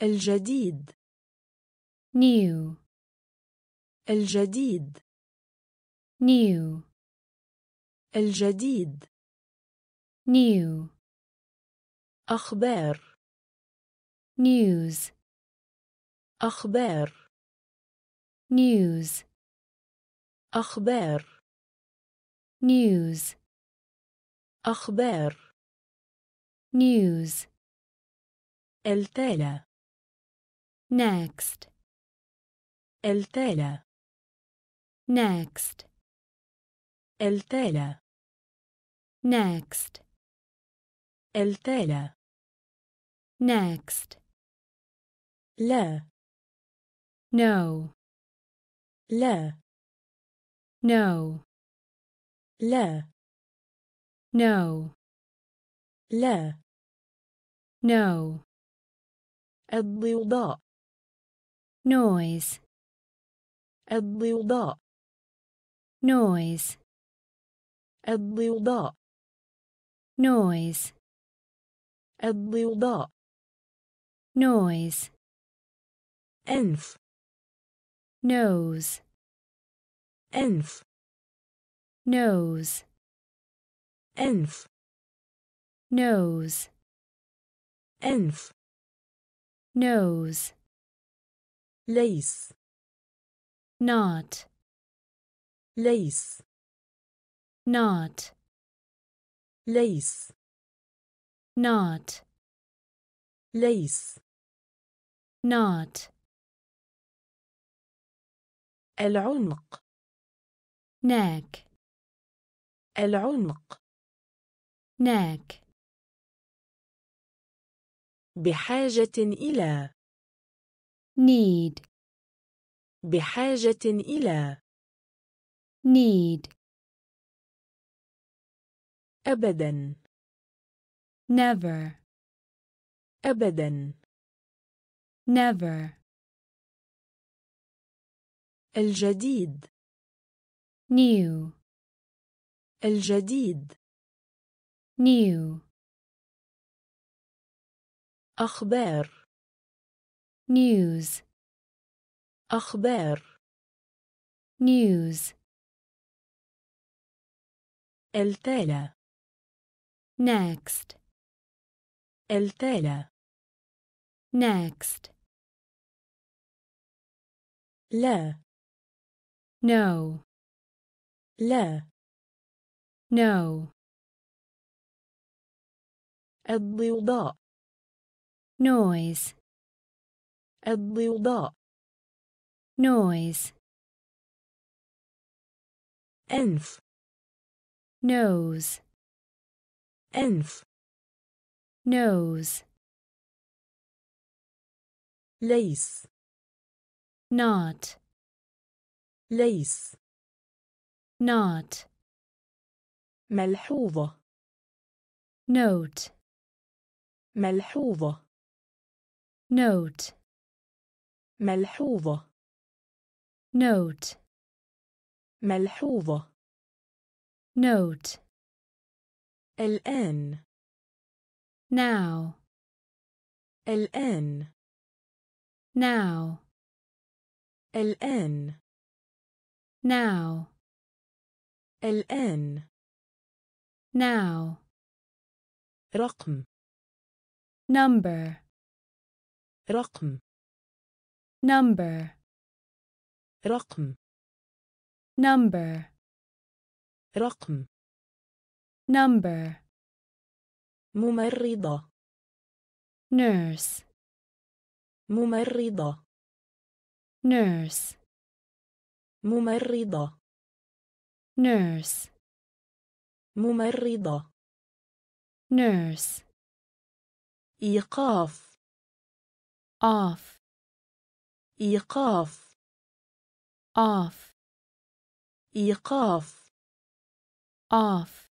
[SPEAKER 1] الجديد.
[SPEAKER 2] New.
[SPEAKER 1] الجديد.
[SPEAKER 2] New.
[SPEAKER 1] الجديد.
[SPEAKER 2] New.
[SPEAKER 1] أخبار.
[SPEAKER 2] News.
[SPEAKER 1] أخبار.
[SPEAKER 2] news
[SPEAKER 1] أخبار
[SPEAKER 2] news
[SPEAKER 1] أخبار
[SPEAKER 2] news
[SPEAKER 1] التالى
[SPEAKER 2] next
[SPEAKER 1] التالى
[SPEAKER 2] next
[SPEAKER 1] التالى
[SPEAKER 2] next
[SPEAKER 1] التالى
[SPEAKER 2] next
[SPEAKER 1] لا
[SPEAKER 2] no
[SPEAKER 1] لا
[SPEAKER 2] no
[SPEAKER 1] لا
[SPEAKER 2] no
[SPEAKER 1] لا
[SPEAKER 2] no
[SPEAKER 1] الضوضاء
[SPEAKER 2] noise
[SPEAKER 1] الضوضاء
[SPEAKER 2] noise
[SPEAKER 1] الضوضاء
[SPEAKER 2] noise
[SPEAKER 1] الضوضاء
[SPEAKER 2] noise
[SPEAKER 1] أنف
[SPEAKER 2] nose
[SPEAKER 1] أنف
[SPEAKER 2] nose
[SPEAKER 1] أنف
[SPEAKER 2] nose
[SPEAKER 1] أنف
[SPEAKER 2] nose
[SPEAKER 1] ليس
[SPEAKER 2] not
[SPEAKER 1] ليس
[SPEAKER 2] not
[SPEAKER 1] ليس
[SPEAKER 2] not
[SPEAKER 1] ليس
[SPEAKER 2] not
[SPEAKER 1] العنق.
[SPEAKER 2] neck
[SPEAKER 1] العنق.
[SPEAKER 2] neck
[SPEAKER 1] بحاجة إلى.
[SPEAKER 2] need
[SPEAKER 1] بحاجة إلى.
[SPEAKER 2] need
[SPEAKER 1] أبدا.
[SPEAKER 2] never,
[SPEAKER 1] أبدا.
[SPEAKER 2] never,
[SPEAKER 1] الجديد.
[SPEAKER 2] New,
[SPEAKER 1] الجديد.
[SPEAKER 2] New,
[SPEAKER 1] أخبار.
[SPEAKER 2] News,
[SPEAKER 1] أخبار.
[SPEAKER 2] News,
[SPEAKER 1] التالى
[SPEAKER 2] next,
[SPEAKER 1] التالى
[SPEAKER 2] next,
[SPEAKER 1] لا.
[SPEAKER 2] no,
[SPEAKER 1] لا
[SPEAKER 2] no,
[SPEAKER 1] الضوضاء
[SPEAKER 2] noise,
[SPEAKER 1] الضوضاء
[SPEAKER 2] noise,
[SPEAKER 1] أنف
[SPEAKER 2] nose,
[SPEAKER 1] أنف
[SPEAKER 2] nose,
[SPEAKER 1] ليس
[SPEAKER 2] not,
[SPEAKER 1] ليس
[SPEAKER 2] not,
[SPEAKER 1] ملحوظة
[SPEAKER 2] note,
[SPEAKER 1] ملحوظة
[SPEAKER 2] note,
[SPEAKER 1] ملحوظة
[SPEAKER 2] note,
[SPEAKER 1] ملحوظة
[SPEAKER 2] note,
[SPEAKER 1] الآن
[SPEAKER 2] now,
[SPEAKER 1] الآن
[SPEAKER 2] now,
[SPEAKER 1] الآن
[SPEAKER 2] now,
[SPEAKER 1] الآن
[SPEAKER 2] now,
[SPEAKER 1] رقم
[SPEAKER 2] number,
[SPEAKER 1] رقم
[SPEAKER 2] number,
[SPEAKER 1] رقم
[SPEAKER 2] number,
[SPEAKER 1] رقم
[SPEAKER 2] number,
[SPEAKER 1] ممرضة
[SPEAKER 2] nurse,
[SPEAKER 1] ممرضة
[SPEAKER 2] nurse,
[SPEAKER 1] ممرضة.
[SPEAKER 2] Nurse,
[SPEAKER 1] ممرضة.
[SPEAKER 2] Nurse,
[SPEAKER 1] إيقاف.
[SPEAKER 2] Off,
[SPEAKER 1] إيقاف.
[SPEAKER 2] Off,
[SPEAKER 1] إيقاف.
[SPEAKER 2] Off,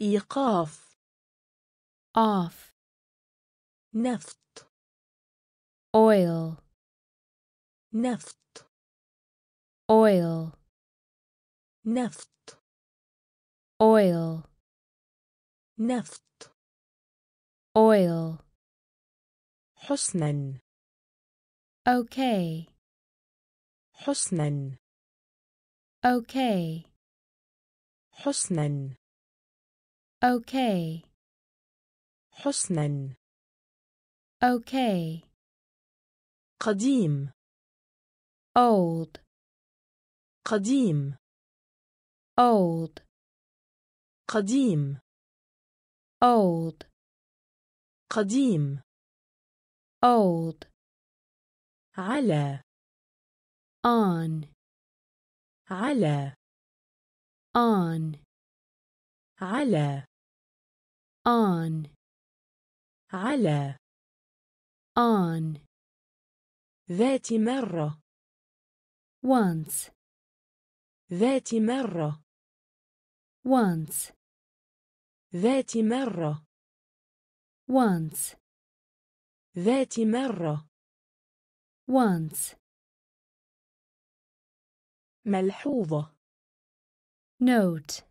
[SPEAKER 1] إيقاف.
[SPEAKER 2] Off,
[SPEAKER 1] نفط.
[SPEAKER 2] Oil,
[SPEAKER 1] نفط.
[SPEAKER 2] oil,
[SPEAKER 1] نفط
[SPEAKER 2] oil,
[SPEAKER 1] نفط
[SPEAKER 2] oil,
[SPEAKER 1] حسنا
[SPEAKER 2] okay,
[SPEAKER 1] حسنا
[SPEAKER 2] okay,
[SPEAKER 1] حسنا
[SPEAKER 2] okay,
[SPEAKER 1] حسنا
[SPEAKER 2] okay,
[SPEAKER 1] قديم
[SPEAKER 2] old,
[SPEAKER 1] قديم.
[SPEAKER 2] old,
[SPEAKER 1] قديم.
[SPEAKER 2] old,
[SPEAKER 1] قديم.
[SPEAKER 2] old,
[SPEAKER 1] على.
[SPEAKER 2] on,
[SPEAKER 1] على.
[SPEAKER 2] on,
[SPEAKER 1] على.
[SPEAKER 2] on,
[SPEAKER 1] على.
[SPEAKER 2] on,
[SPEAKER 1] ذات مرة.
[SPEAKER 2] Once,
[SPEAKER 1] ذات مرة.
[SPEAKER 2] Once,
[SPEAKER 1] ذات مرة.
[SPEAKER 2] Once,
[SPEAKER 1] ذات مرة.
[SPEAKER 2] Once,
[SPEAKER 1] ملحوظة.
[SPEAKER 2] Note,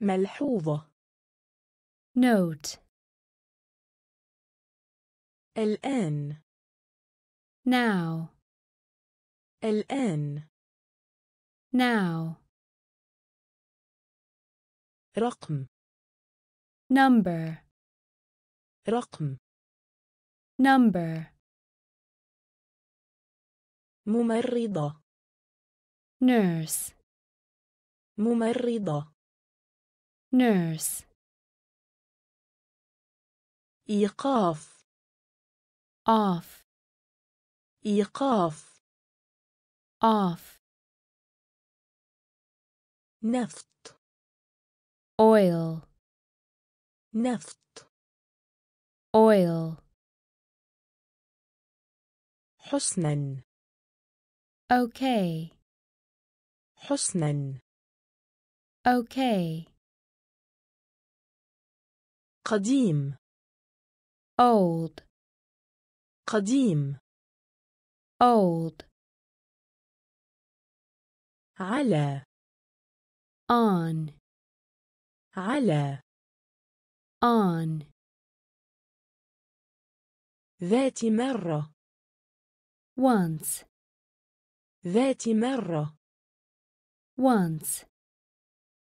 [SPEAKER 1] ملحوظة.
[SPEAKER 2] Note,
[SPEAKER 1] الآن.
[SPEAKER 2] Now,
[SPEAKER 1] الآن.
[SPEAKER 2] now,
[SPEAKER 1] رقم
[SPEAKER 2] number,
[SPEAKER 1] رقم
[SPEAKER 2] number,
[SPEAKER 1] ممرضة
[SPEAKER 2] nurse,
[SPEAKER 1] ممرضة
[SPEAKER 2] nurse,
[SPEAKER 1] إيقاف
[SPEAKER 2] off,
[SPEAKER 1] إيقاف
[SPEAKER 2] off,
[SPEAKER 1] نفط
[SPEAKER 2] oil,
[SPEAKER 1] نفط
[SPEAKER 2] oil,
[SPEAKER 1] حسنا
[SPEAKER 2] okay,
[SPEAKER 1] حسنا
[SPEAKER 2] okay,
[SPEAKER 1] قديم
[SPEAKER 2] old
[SPEAKER 1] قديم
[SPEAKER 2] old
[SPEAKER 1] على
[SPEAKER 2] on
[SPEAKER 1] على
[SPEAKER 2] on
[SPEAKER 1] ذات مرة
[SPEAKER 2] once
[SPEAKER 1] ذات مرة
[SPEAKER 2] once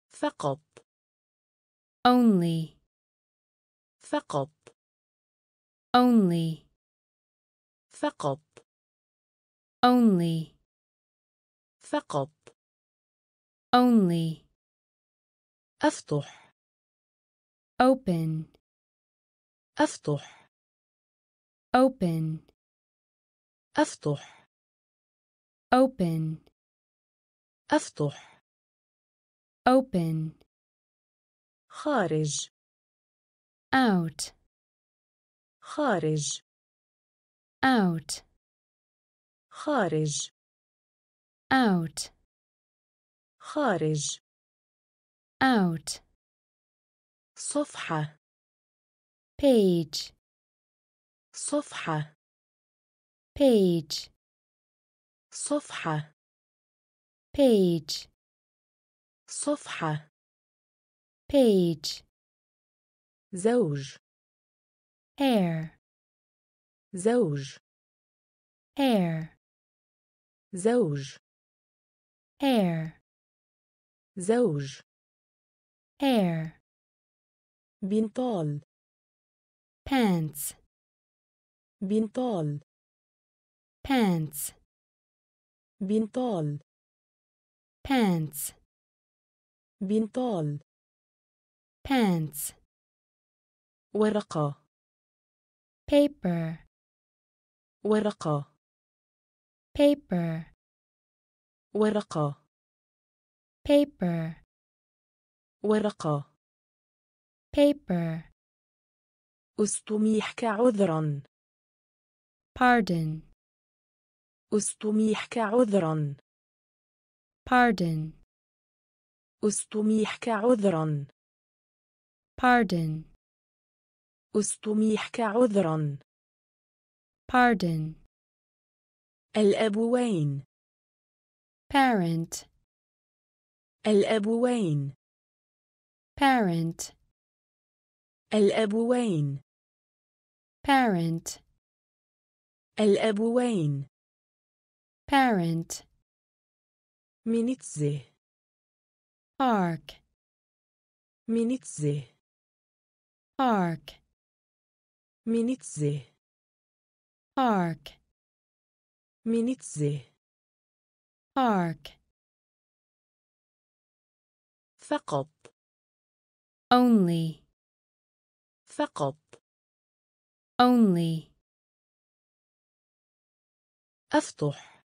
[SPEAKER 1] فقط
[SPEAKER 2] only
[SPEAKER 1] فقط
[SPEAKER 2] only
[SPEAKER 1] فقط
[SPEAKER 2] only
[SPEAKER 1] فقط
[SPEAKER 2] only
[SPEAKER 1] أفتح
[SPEAKER 2] open
[SPEAKER 1] أفتح
[SPEAKER 2] open
[SPEAKER 1] أفتح
[SPEAKER 2] open
[SPEAKER 1] أفتح
[SPEAKER 2] open
[SPEAKER 1] خارج
[SPEAKER 2] out
[SPEAKER 1] خارج
[SPEAKER 2] out
[SPEAKER 1] خارج
[SPEAKER 2] out
[SPEAKER 1] خارج
[SPEAKER 2] out
[SPEAKER 1] صفحة
[SPEAKER 2] page
[SPEAKER 1] صفحة
[SPEAKER 2] page
[SPEAKER 1] صفحة
[SPEAKER 2] page
[SPEAKER 1] صفحة
[SPEAKER 2] page
[SPEAKER 1] زوج
[SPEAKER 2] hair
[SPEAKER 1] زوج
[SPEAKER 2] hair
[SPEAKER 1] زوج
[SPEAKER 2] hair
[SPEAKER 1] زوج
[SPEAKER 2] hair
[SPEAKER 1] بنطال
[SPEAKER 2] pants
[SPEAKER 1] بنطال
[SPEAKER 2] pants
[SPEAKER 1] بنطال
[SPEAKER 2] pants
[SPEAKER 1] بنطال
[SPEAKER 2] pants
[SPEAKER 1] ورقة
[SPEAKER 2] paper
[SPEAKER 1] ورقة
[SPEAKER 2] paper
[SPEAKER 1] ورقة
[SPEAKER 2] paper
[SPEAKER 1] ورقة.
[SPEAKER 2] Paper.
[SPEAKER 1] أستميحك عذرا
[SPEAKER 2] pardon.
[SPEAKER 1] أستميحك عذرا
[SPEAKER 2] pardon.
[SPEAKER 1] أستميحك عذرا
[SPEAKER 2] pardon.
[SPEAKER 1] أستميحك عذرا
[SPEAKER 2] pardon.
[SPEAKER 1] الأبوين.
[SPEAKER 2] Parent.
[SPEAKER 1] الأبوين.
[SPEAKER 2] Parent.
[SPEAKER 1] only.
[SPEAKER 2] فقط.
[SPEAKER 1] Only.
[SPEAKER 2] أفتح.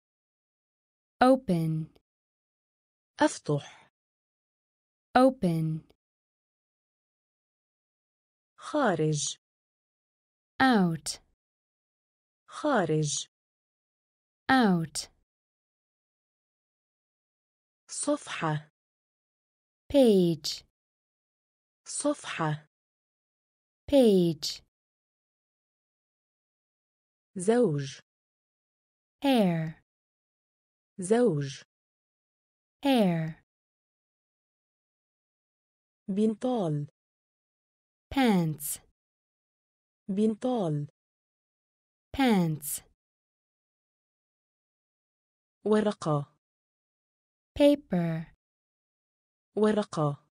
[SPEAKER 1] Open.
[SPEAKER 2] أفتح. Open.
[SPEAKER 1] خارج.
[SPEAKER 2] Out.
[SPEAKER 1] خارج.
[SPEAKER 2] Out.
[SPEAKER 1] صفحة.
[SPEAKER 2] Page.
[SPEAKER 1] صفحة.
[SPEAKER 2] Page.
[SPEAKER 1] زوج.
[SPEAKER 2] Heir
[SPEAKER 1] زوج.
[SPEAKER 2] Heir
[SPEAKER 1] بنطال.
[SPEAKER 2] Pants.
[SPEAKER 1] بنطال.
[SPEAKER 2] Pants.
[SPEAKER 1] ورقة.
[SPEAKER 2] Paper.
[SPEAKER 1] ورقة.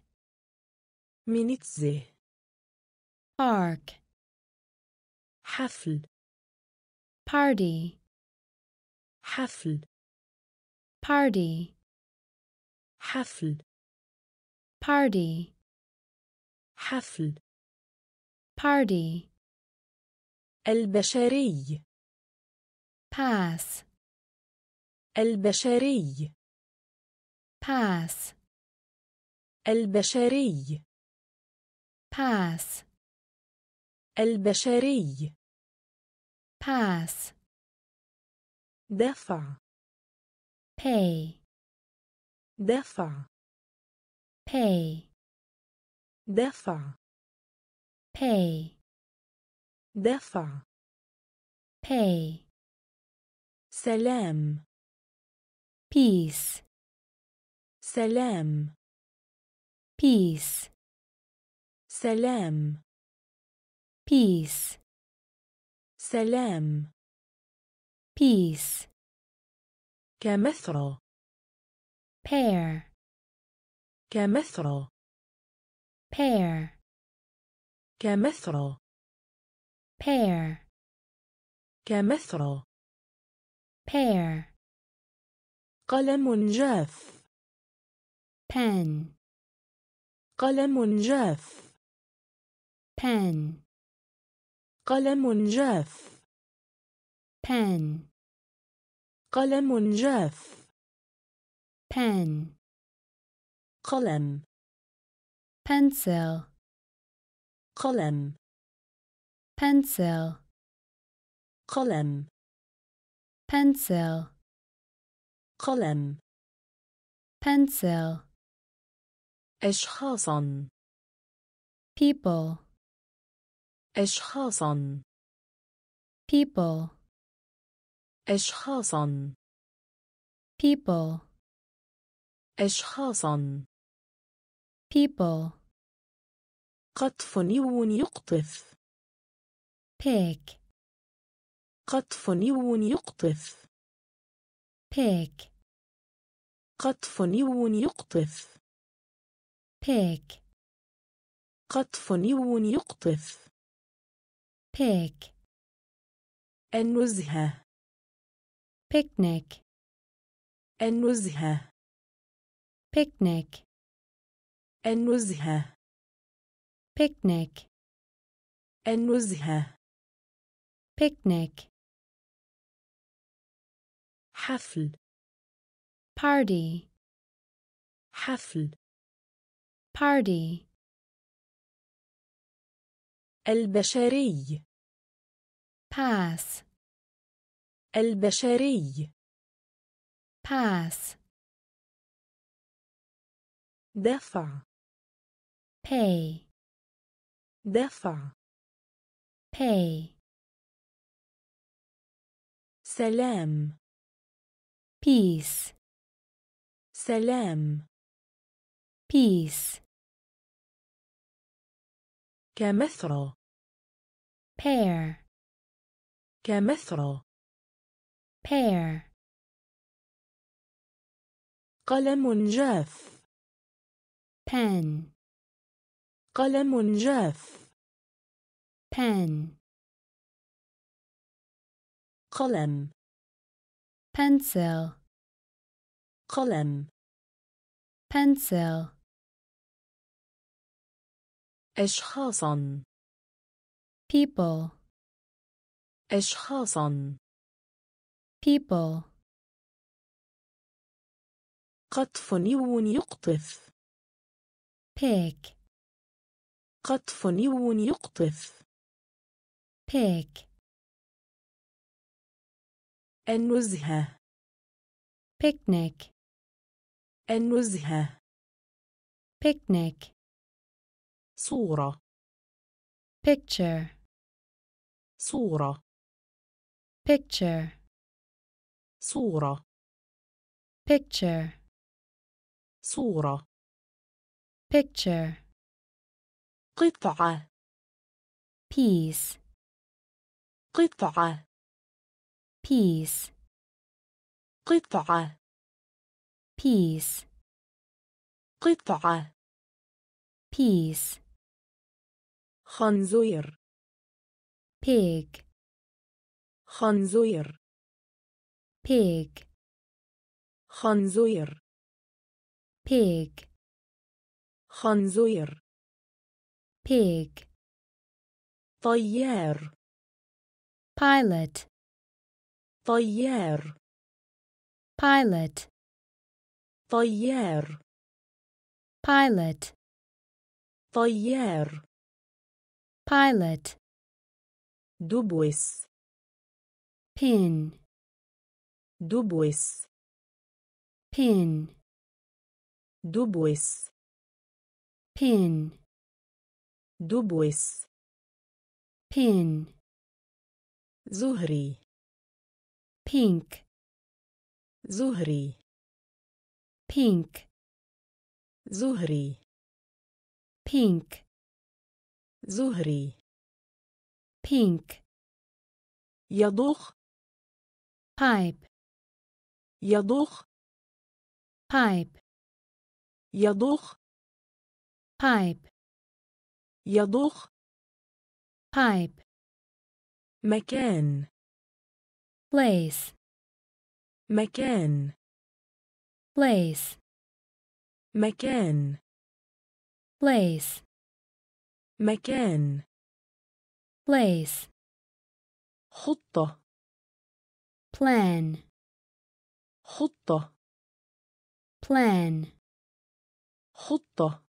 [SPEAKER 1] منتزه
[SPEAKER 2] park.
[SPEAKER 1] منتزه
[SPEAKER 2] party.
[SPEAKER 1] حفل.
[SPEAKER 2] Party.
[SPEAKER 1] حفل.
[SPEAKER 2] Party.
[SPEAKER 1] البشري.
[SPEAKER 2] Pass.
[SPEAKER 1] البشري.
[SPEAKER 2] Pass.
[SPEAKER 1] البشري.
[SPEAKER 2] Pass
[SPEAKER 1] البشري
[SPEAKER 2] pass
[SPEAKER 1] دفع
[SPEAKER 2] pay
[SPEAKER 1] دفع
[SPEAKER 2] pay
[SPEAKER 1] دفع
[SPEAKER 2] pay
[SPEAKER 1] دفع
[SPEAKER 2] pay
[SPEAKER 1] سلام
[SPEAKER 2] peace
[SPEAKER 1] سلام
[SPEAKER 2] peace
[SPEAKER 1] سلام.
[SPEAKER 2] Peace.
[SPEAKER 1] سلام.
[SPEAKER 2] Peace.
[SPEAKER 1] كمثرى.
[SPEAKER 2] Pair
[SPEAKER 1] كمثرى.
[SPEAKER 2] Pair
[SPEAKER 1] كمثرى.
[SPEAKER 2] Pair
[SPEAKER 1] كمثرى.
[SPEAKER 2] Pair
[SPEAKER 1] قلم جاف.
[SPEAKER 2] Pen.
[SPEAKER 1] قلم جاف.
[SPEAKER 2] pen
[SPEAKER 1] قلم جاف
[SPEAKER 2] pen
[SPEAKER 1] قلم جاف
[SPEAKER 2] pen
[SPEAKER 1] قلم
[SPEAKER 2] pencil
[SPEAKER 1] قلم
[SPEAKER 2] pencil
[SPEAKER 1] قلم
[SPEAKER 2] pencil
[SPEAKER 1] قلم
[SPEAKER 2] pencil
[SPEAKER 1] أشخاصا
[SPEAKER 2] people
[SPEAKER 1] أشخاصا.
[SPEAKER 2] People.
[SPEAKER 1] أشخاصا.
[SPEAKER 2] People.
[SPEAKER 1] أشخاصا.
[SPEAKER 2] People.
[SPEAKER 1] قطف نيو يقطف.
[SPEAKER 2] Pick.
[SPEAKER 1] قطف نيو يقطف.
[SPEAKER 2] Pick.
[SPEAKER 1] قطف نيو يقطف.
[SPEAKER 2] Pick.
[SPEAKER 1] قطف نيو يقطف.
[SPEAKER 2] pick
[SPEAKER 1] النزهة
[SPEAKER 2] picnic
[SPEAKER 1] النزهة
[SPEAKER 2] picnic
[SPEAKER 1] النزهة
[SPEAKER 2] picnic
[SPEAKER 1] النزهة
[SPEAKER 2] picnic
[SPEAKER 1] حفل
[SPEAKER 2] party
[SPEAKER 1] حفل
[SPEAKER 2] party
[SPEAKER 1] البشري.
[SPEAKER 2] Pass.
[SPEAKER 1] البشري.
[SPEAKER 2] Pass.
[SPEAKER 1] دفع.
[SPEAKER 2] Pay.
[SPEAKER 1] دفع.
[SPEAKER 2] Pay.
[SPEAKER 1] سلام.
[SPEAKER 2] Peace.
[SPEAKER 1] سلام.
[SPEAKER 2] Peace.
[SPEAKER 1] كمثرى.
[SPEAKER 2] Pair
[SPEAKER 1] كمثرى.
[SPEAKER 2] Pair
[SPEAKER 1] قلم جاف.
[SPEAKER 2] Pen.
[SPEAKER 1] قلم جاف.
[SPEAKER 2] Pen.
[SPEAKER 1] قلم.
[SPEAKER 2] Pencil.
[SPEAKER 1] قلم.
[SPEAKER 2] Pencil.
[SPEAKER 1] أشخاصا.
[SPEAKER 2] People.
[SPEAKER 1] أشخاصا.
[SPEAKER 2] People.
[SPEAKER 1] قطف نيو يقطف.
[SPEAKER 2] Pick.
[SPEAKER 1] قطف نيو يقطف.
[SPEAKER 2] Pick.
[SPEAKER 1] النزهة.
[SPEAKER 2] Picnic.
[SPEAKER 1] النزهة.
[SPEAKER 2] Picnic.
[SPEAKER 1] صورة
[SPEAKER 2] picture
[SPEAKER 1] صورة
[SPEAKER 2] picture
[SPEAKER 1] صورة
[SPEAKER 2] picture
[SPEAKER 1] صورة
[SPEAKER 2] picture
[SPEAKER 1] قطعة
[SPEAKER 2] piece
[SPEAKER 1] قطعة
[SPEAKER 2] piece
[SPEAKER 1] قطعة
[SPEAKER 2] piece
[SPEAKER 1] قطعة
[SPEAKER 2] piece
[SPEAKER 1] خنزير
[SPEAKER 2] pig
[SPEAKER 1] خنزير
[SPEAKER 2] pig
[SPEAKER 1] خنزير
[SPEAKER 2] pig
[SPEAKER 1] خنزير
[SPEAKER 2] pig
[SPEAKER 1] طيار
[SPEAKER 2] pilot
[SPEAKER 1] طيار
[SPEAKER 2] pilot
[SPEAKER 1] طيار
[SPEAKER 2] pilot
[SPEAKER 1] طيار
[SPEAKER 2] pilot
[SPEAKER 1] دبوس
[SPEAKER 2] pin
[SPEAKER 1] دبوس
[SPEAKER 2] pin
[SPEAKER 1] دبوس
[SPEAKER 2] pin
[SPEAKER 1] دبوس
[SPEAKER 2] pin
[SPEAKER 1] زهري
[SPEAKER 2] pink
[SPEAKER 1] زهري
[SPEAKER 2] pink
[SPEAKER 1] زهري
[SPEAKER 2] pink
[SPEAKER 1] زهري
[SPEAKER 2] pink
[SPEAKER 1] يضخ
[SPEAKER 2] pipe
[SPEAKER 1] يضخ
[SPEAKER 2] pipe
[SPEAKER 1] يضخ
[SPEAKER 2] pipe
[SPEAKER 1] يضخ
[SPEAKER 2] pipe
[SPEAKER 1] مكان
[SPEAKER 2] place
[SPEAKER 1] مكان
[SPEAKER 2] place
[SPEAKER 1] مكان
[SPEAKER 2] place
[SPEAKER 1] مكان
[SPEAKER 2] place
[SPEAKER 1] خطة
[SPEAKER 2] plan
[SPEAKER 1] خطة
[SPEAKER 2] plan
[SPEAKER 1] خطة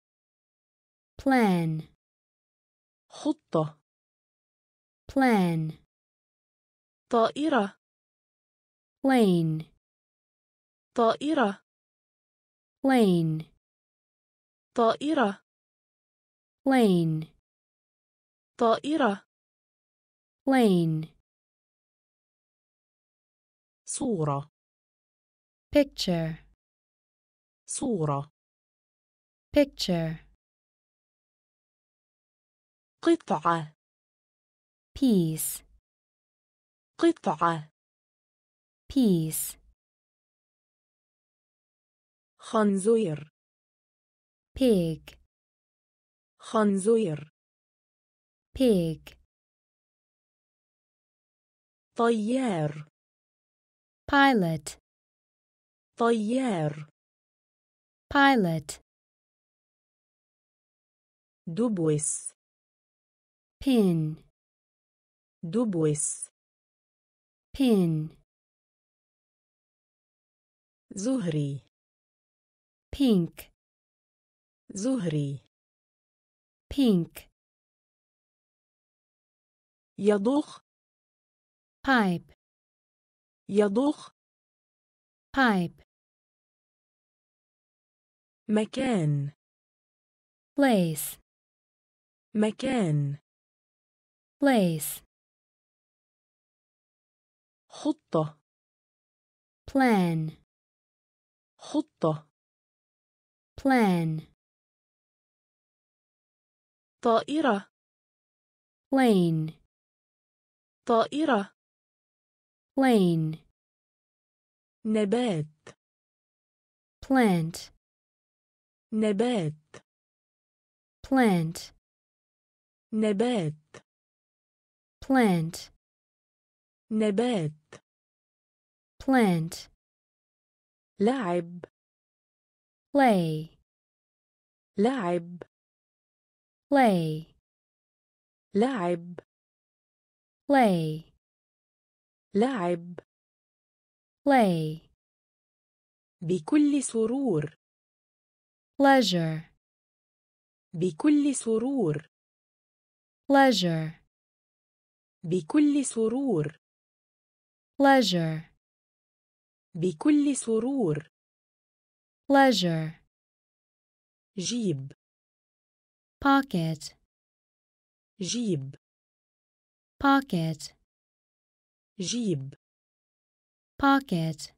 [SPEAKER 2] plan
[SPEAKER 1] خطة
[SPEAKER 2] plan
[SPEAKER 1] طائرة
[SPEAKER 2] plane
[SPEAKER 1] طائرة
[SPEAKER 2] plane
[SPEAKER 1] طائرة
[SPEAKER 2] plane
[SPEAKER 1] طائرة
[SPEAKER 2] plane
[SPEAKER 1] صورة
[SPEAKER 2] picture
[SPEAKER 1] صورة
[SPEAKER 2] picture
[SPEAKER 1] قطعة
[SPEAKER 2] piece
[SPEAKER 1] قطعة
[SPEAKER 2] piece
[SPEAKER 1] خنزير
[SPEAKER 2] pig
[SPEAKER 1] خنزير
[SPEAKER 2] pig
[SPEAKER 1] طيار
[SPEAKER 2] pilot
[SPEAKER 1] طيار
[SPEAKER 2] pilot
[SPEAKER 1] دبوس
[SPEAKER 2] pin
[SPEAKER 1] دبوس
[SPEAKER 2] pin
[SPEAKER 1] زهري
[SPEAKER 2] pink
[SPEAKER 1] زهري
[SPEAKER 2] pink
[SPEAKER 1] يضخ
[SPEAKER 2] pipe
[SPEAKER 1] يضخ
[SPEAKER 2] pipe
[SPEAKER 1] مكان
[SPEAKER 2] place
[SPEAKER 1] مكان
[SPEAKER 2] place
[SPEAKER 1] خطة
[SPEAKER 2] plan
[SPEAKER 1] خطة
[SPEAKER 2] plan
[SPEAKER 1] طائرة
[SPEAKER 2] plane
[SPEAKER 1] طائرة
[SPEAKER 2] plane
[SPEAKER 1] نبات
[SPEAKER 2] plant
[SPEAKER 1] نبات
[SPEAKER 2] plant
[SPEAKER 1] نبات
[SPEAKER 2] plant
[SPEAKER 1] نبات
[SPEAKER 2] plant
[SPEAKER 1] لعب
[SPEAKER 2] play
[SPEAKER 1] لعب
[SPEAKER 2] play
[SPEAKER 1] لعب
[SPEAKER 2] play
[SPEAKER 1] لعب
[SPEAKER 2] play
[SPEAKER 1] بكل سرور
[SPEAKER 2] pleasure
[SPEAKER 1] بكل سرور
[SPEAKER 2] pleasure
[SPEAKER 1] بكل سرور
[SPEAKER 2] pleasure
[SPEAKER 1] بكل سرور
[SPEAKER 2] pleasure
[SPEAKER 1] جيب
[SPEAKER 2] pocket
[SPEAKER 1] جيب
[SPEAKER 2] pocket
[SPEAKER 1] جيب
[SPEAKER 2] pocket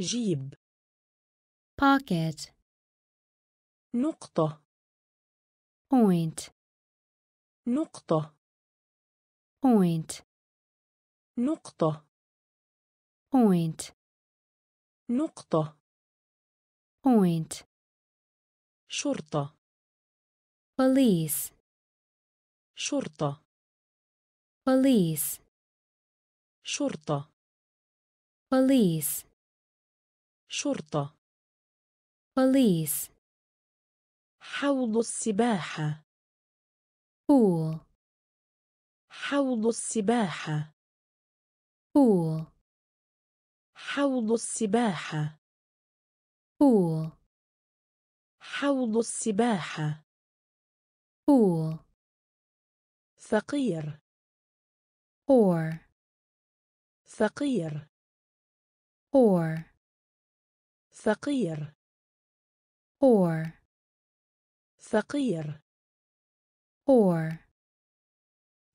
[SPEAKER 1] جيب
[SPEAKER 2] pocket
[SPEAKER 1] نقطة
[SPEAKER 2] point
[SPEAKER 1] نقطة
[SPEAKER 2] point
[SPEAKER 1] نقطة
[SPEAKER 2] point
[SPEAKER 1] نقطة
[SPEAKER 2] point
[SPEAKER 1] شرطة
[SPEAKER 2] police
[SPEAKER 1] شرطة
[SPEAKER 2] police.
[SPEAKER 1] شرطة.
[SPEAKER 2] Police.
[SPEAKER 1] شرطة.
[SPEAKER 2] Police.
[SPEAKER 1] حوض السباحة.
[SPEAKER 2] Pool.
[SPEAKER 1] حوض السباحة.
[SPEAKER 2] Pool.
[SPEAKER 1] حوض السباحة.
[SPEAKER 2] Pool.
[SPEAKER 1] حوض السباحة.
[SPEAKER 2] Pool.
[SPEAKER 1] فقير.
[SPEAKER 2] Poor
[SPEAKER 1] فقير
[SPEAKER 2] poor
[SPEAKER 1] فقير
[SPEAKER 2] poor
[SPEAKER 1] فقير
[SPEAKER 2] poor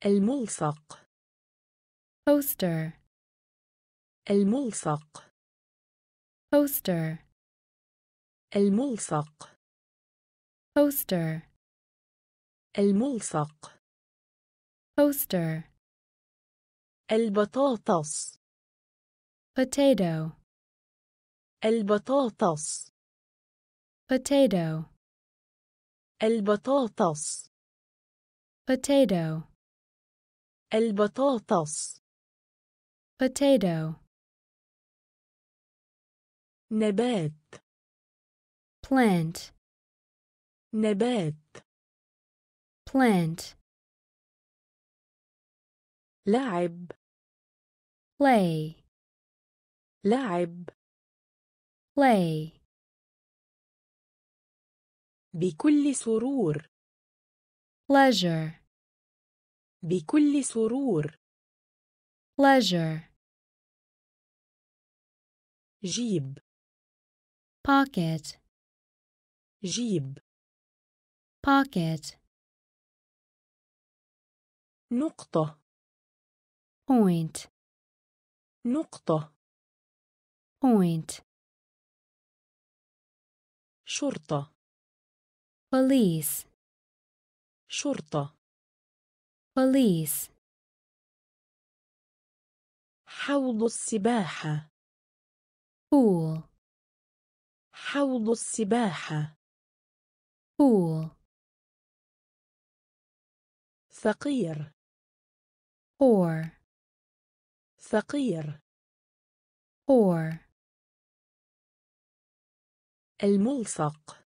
[SPEAKER 1] الملصق
[SPEAKER 2] poster
[SPEAKER 1] الملصق
[SPEAKER 2] poster
[SPEAKER 1] الملصق
[SPEAKER 2] poster
[SPEAKER 1] الملصق
[SPEAKER 2] poster
[SPEAKER 1] البطاطس.
[SPEAKER 2] Potato.
[SPEAKER 1] البطاطس.
[SPEAKER 2] Potato.
[SPEAKER 1] البطاطس.
[SPEAKER 2] Potato.
[SPEAKER 1] البطاطس.
[SPEAKER 2] Potato.
[SPEAKER 1] نبات.
[SPEAKER 2] Plant.
[SPEAKER 1] نبات.
[SPEAKER 2] Plant.
[SPEAKER 1] لعب.
[SPEAKER 2] Play
[SPEAKER 1] لعب
[SPEAKER 2] play
[SPEAKER 1] بكل سرور
[SPEAKER 2] pleasure
[SPEAKER 1] بكل سرور
[SPEAKER 2] pleasure
[SPEAKER 1] جيب
[SPEAKER 2] pocket
[SPEAKER 1] جيب
[SPEAKER 2] pocket
[SPEAKER 1] نقطة
[SPEAKER 2] point
[SPEAKER 1] نقطة.
[SPEAKER 2] Point.
[SPEAKER 1] شرطة.
[SPEAKER 2] Police.
[SPEAKER 1] شرطة.
[SPEAKER 2] Police.
[SPEAKER 1] حوض السباحة.
[SPEAKER 2] Pool.
[SPEAKER 1] حوض السباحة.
[SPEAKER 2] Pool.
[SPEAKER 1] فقير.
[SPEAKER 2] Poor.
[SPEAKER 1] فقير.
[SPEAKER 2] Poor.
[SPEAKER 1] الملصق.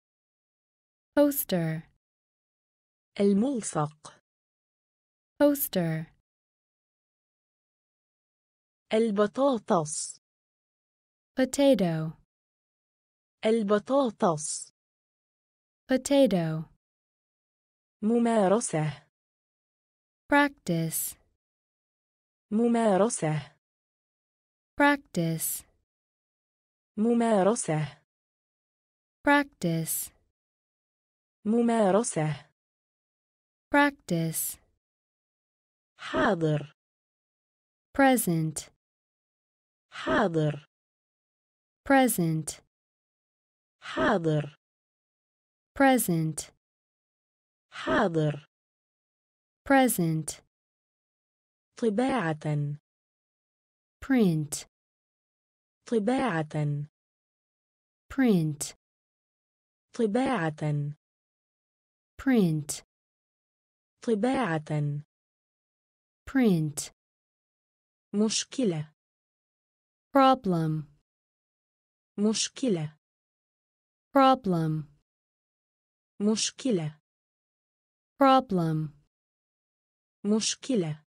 [SPEAKER 2] Poster.
[SPEAKER 1] الملصق.
[SPEAKER 2] Poster.
[SPEAKER 1] البطاطس.
[SPEAKER 2] Potato.
[SPEAKER 1] البطاطس.
[SPEAKER 2] Potato.
[SPEAKER 1] ممارسة.
[SPEAKER 2] Practice.
[SPEAKER 1] ممارسة.
[SPEAKER 2] practice
[SPEAKER 1] ممارسة
[SPEAKER 2] practice
[SPEAKER 1] ممارسة
[SPEAKER 2] practice
[SPEAKER 1] حاضر
[SPEAKER 2] present
[SPEAKER 1] حاضر
[SPEAKER 2] present
[SPEAKER 1] حاضر
[SPEAKER 2] present
[SPEAKER 1] حاضر
[SPEAKER 2] present
[SPEAKER 1] طباعة
[SPEAKER 2] print
[SPEAKER 1] طباعة
[SPEAKER 2] print
[SPEAKER 1] طباعة
[SPEAKER 2] print
[SPEAKER 1] طباعة
[SPEAKER 2] print
[SPEAKER 1] مشكلة
[SPEAKER 2] problem
[SPEAKER 1] مشكلة
[SPEAKER 2] problem
[SPEAKER 1] مشكلة
[SPEAKER 2] problem
[SPEAKER 1] مشكلة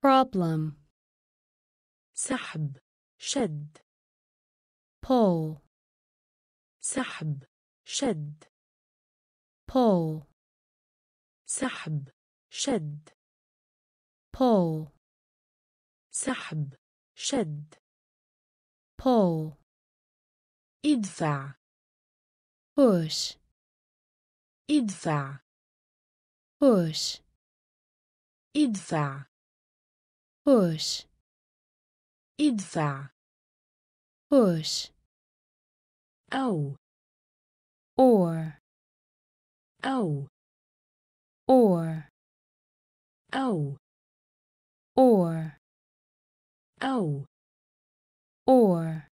[SPEAKER 2] problem
[SPEAKER 1] سحب شد.
[SPEAKER 2] Pull.
[SPEAKER 1] سحب شد.
[SPEAKER 2] Pull.
[SPEAKER 1] سحب شد.
[SPEAKER 2] Pull.
[SPEAKER 1] سحب شد.
[SPEAKER 2] Pull.
[SPEAKER 1] ادفع.
[SPEAKER 2] Push.
[SPEAKER 1] ادفع.
[SPEAKER 2] Push.
[SPEAKER 1] ادفع.
[SPEAKER 2] Push.
[SPEAKER 1] ادفع
[SPEAKER 2] push
[SPEAKER 1] أو
[SPEAKER 2] or
[SPEAKER 1] أو
[SPEAKER 2] or
[SPEAKER 1] أو
[SPEAKER 2] or
[SPEAKER 1] أو
[SPEAKER 2] or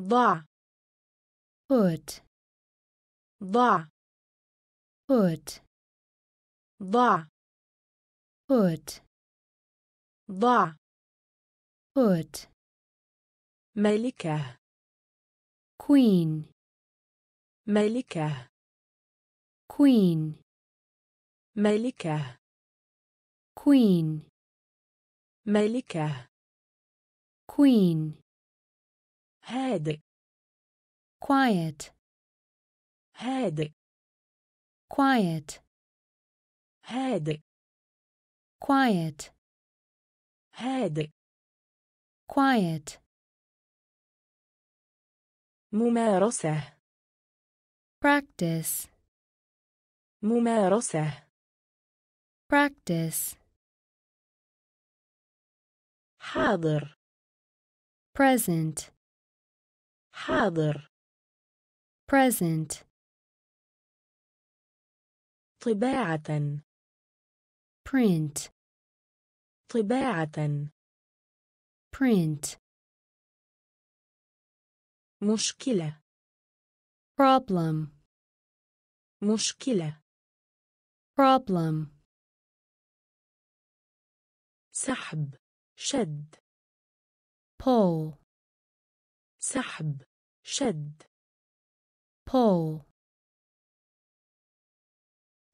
[SPEAKER 1] ضع
[SPEAKER 2] put
[SPEAKER 1] ضع
[SPEAKER 2] put
[SPEAKER 1] ضع
[SPEAKER 2] put
[SPEAKER 1] ضع
[SPEAKER 2] put
[SPEAKER 1] ملكة
[SPEAKER 2] queen
[SPEAKER 1] ملكة
[SPEAKER 2] queen
[SPEAKER 1] ملكة
[SPEAKER 2] queen
[SPEAKER 1] ملكة
[SPEAKER 2] queen
[SPEAKER 1] هادئ
[SPEAKER 2] quiet
[SPEAKER 1] هادئ
[SPEAKER 2] quiet
[SPEAKER 1] هادئ
[SPEAKER 2] quiet
[SPEAKER 1] هادئ
[SPEAKER 2] quiet
[SPEAKER 1] ممارسة
[SPEAKER 2] practice
[SPEAKER 1] ممارسة
[SPEAKER 2] practice
[SPEAKER 1] حاضر
[SPEAKER 2] present
[SPEAKER 1] حاضر
[SPEAKER 2] present
[SPEAKER 1] طباعة
[SPEAKER 2] print
[SPEAKER 1] طباعة
[SPEAKER 2] print
[SPEAKER 1] مشكلة
[SPEAKER 2] problem
[SPEAKER 1] مشكلة
[SPEAKER 2] problem
[SPEAKER 1] سحب شد
[SPEAKER 2] pull
[SPEAKER 1] سحب شد
[SPEAKER 2] pull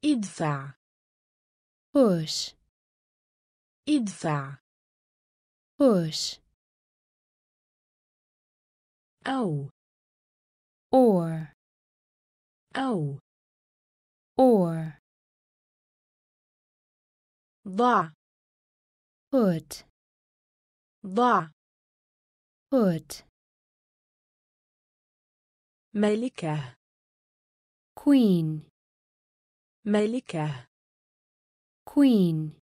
[SPEAKER 1] ادفع
[SPEAKER 2] push
[SPEAKER 1] ادفع
[SPEAKER 2] push
[SPEAKER 1] أو
[SPEAKER 2] or
[SPEAKER 1] أو
[SPEAKER 2] or
[SPEAKER 1] ضع
[SPEAKER 2] put
[SPEAKER 1] ضع
[SPEAKER 2] put
[SPEAKER 1] ملكة
[SPEAKER 2] queen
[SPEAKER 1] ملكة
[SPEAKER 2] queen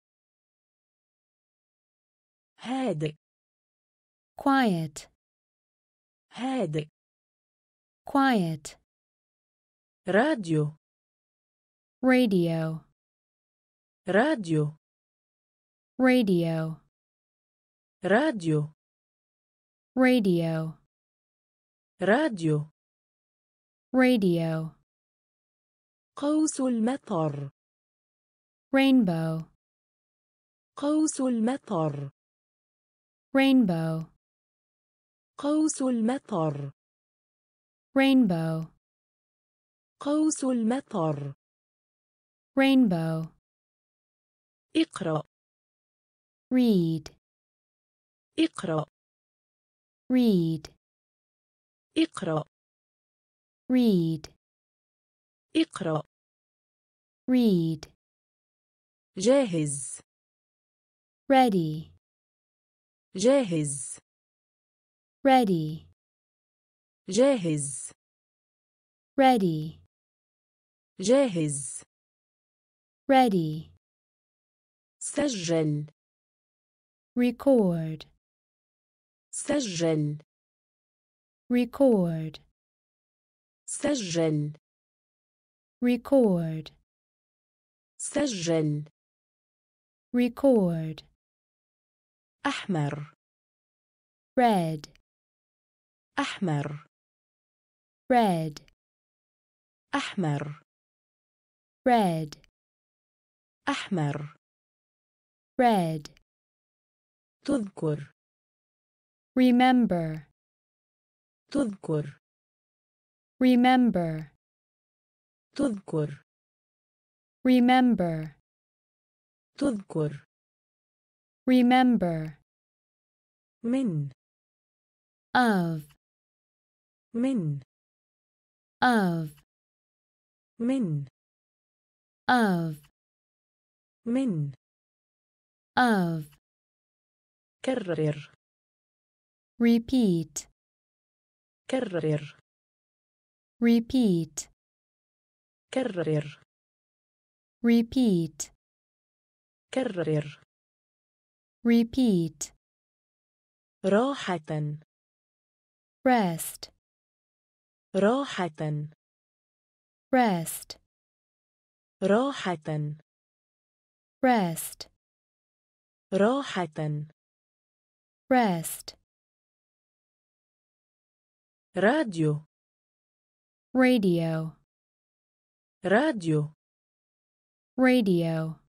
[SPEAKER 1] هادئ
[SPEAKER 2] quiet
[SPEAKER 1] هادئ
[SPEAKER 2] quiet
[SPEAKER 1] راديو
[SPEAKER 2] radio
[SPEAKER 1] راديو
[SPEAKER 2] radio
[SPEAKER 1] راديو
[SPEAKER 2] radio
[SPEAKER 1] راديو
[SPEAKER 2] radio
[SPEAKER 1] قوس المطر
[SPEAKER 2] rainbow
[SPEAKER 1] قوس المطر
[SPEAKER 2] Rainbow
[SPEAKER 1] قوس المطر
[SPEAKER 2] rainbow
[SPEAKER 1] قوس المطر
[SPEAKER 2] rainbow
[SPEAKER 1] اقرأ
[SPEAKER 2] read
[SPEAKER 1] اقرأ
[SPEAKER 2] read
[SPEAKER 1] اقرأ
[SPEAKER 2] read
[SPEAKER 1] اقرأ
[SPEAKER 2] read
[SPEAKER 1] جاهز
[SPEAKER 2] ready
[SPEAKER 1] جاهز
[SPEAKER 2] ready
[SPEAKER 1] جاهز
[SPEAKER 2] ready
[SPEAKER 1] جاهز
[SPEAKER 2] ready
[SPEAKER 1] سجل
[SPEAKER 2] record
[SPEAKER 1] سجل
[SPEAKER 2] record
[SPEAKER 1] سجل
[SPEAKER 2] record
[SPEAKER 1] سجل
[SPEAKER 2] record
[SPEAKER 1] أحمر
[SPEAKER 2] red
[SPEAKER 1] أحمر
[SPEAKER 2] red
[SPEAKER 1] أحمر
[SPEAKER 2] red
[SPEAKER 1] أحمر
[SPEAKER 2] red
[SPEAKER 1] تذكر
[SPEAKER 2] remember
[SPEAKER 1] تذكر
[SPEAKER 2] remember
[SPEAKER 1] تذكر
[SPEAKER 2] remember
[SPEAKER 1] تذكر
[SPEAKER 2] remember
[SPEAKER 1] من
[SPEAKER 2] of
[SPEAKER 1] من
[SPEAKER 2] of
[SPEAKER 1] من
[SPEAKER 2] of
[SPEAKER 1] من
[SPEAKER 2] of
[SPEAKER 1] كرر
[SPEAKER 2] repeat
[SPEAKER 1] كرر
[SPEAKER 2] repeat
[SPEAKER 1] كرر
[SPEAKER 2] repeat
[SPEAKER 1] كرر
[SPEAKER 2] repeat
[SPEAKER 1] راحة
[SPEAKER 2] rest
[SPEAKER 1] راحة
[SPEAKER 2] rest
[SPEAKER 1] راحة
[SPEAKER 2] rest
[SPEAKER 1] راحة
[SPEAKER 2] rest
[SPEAKER 1] راديو
[SPEAKER 2] radio
[SPEAKER 1] راديو
[SPEAKER 2] radio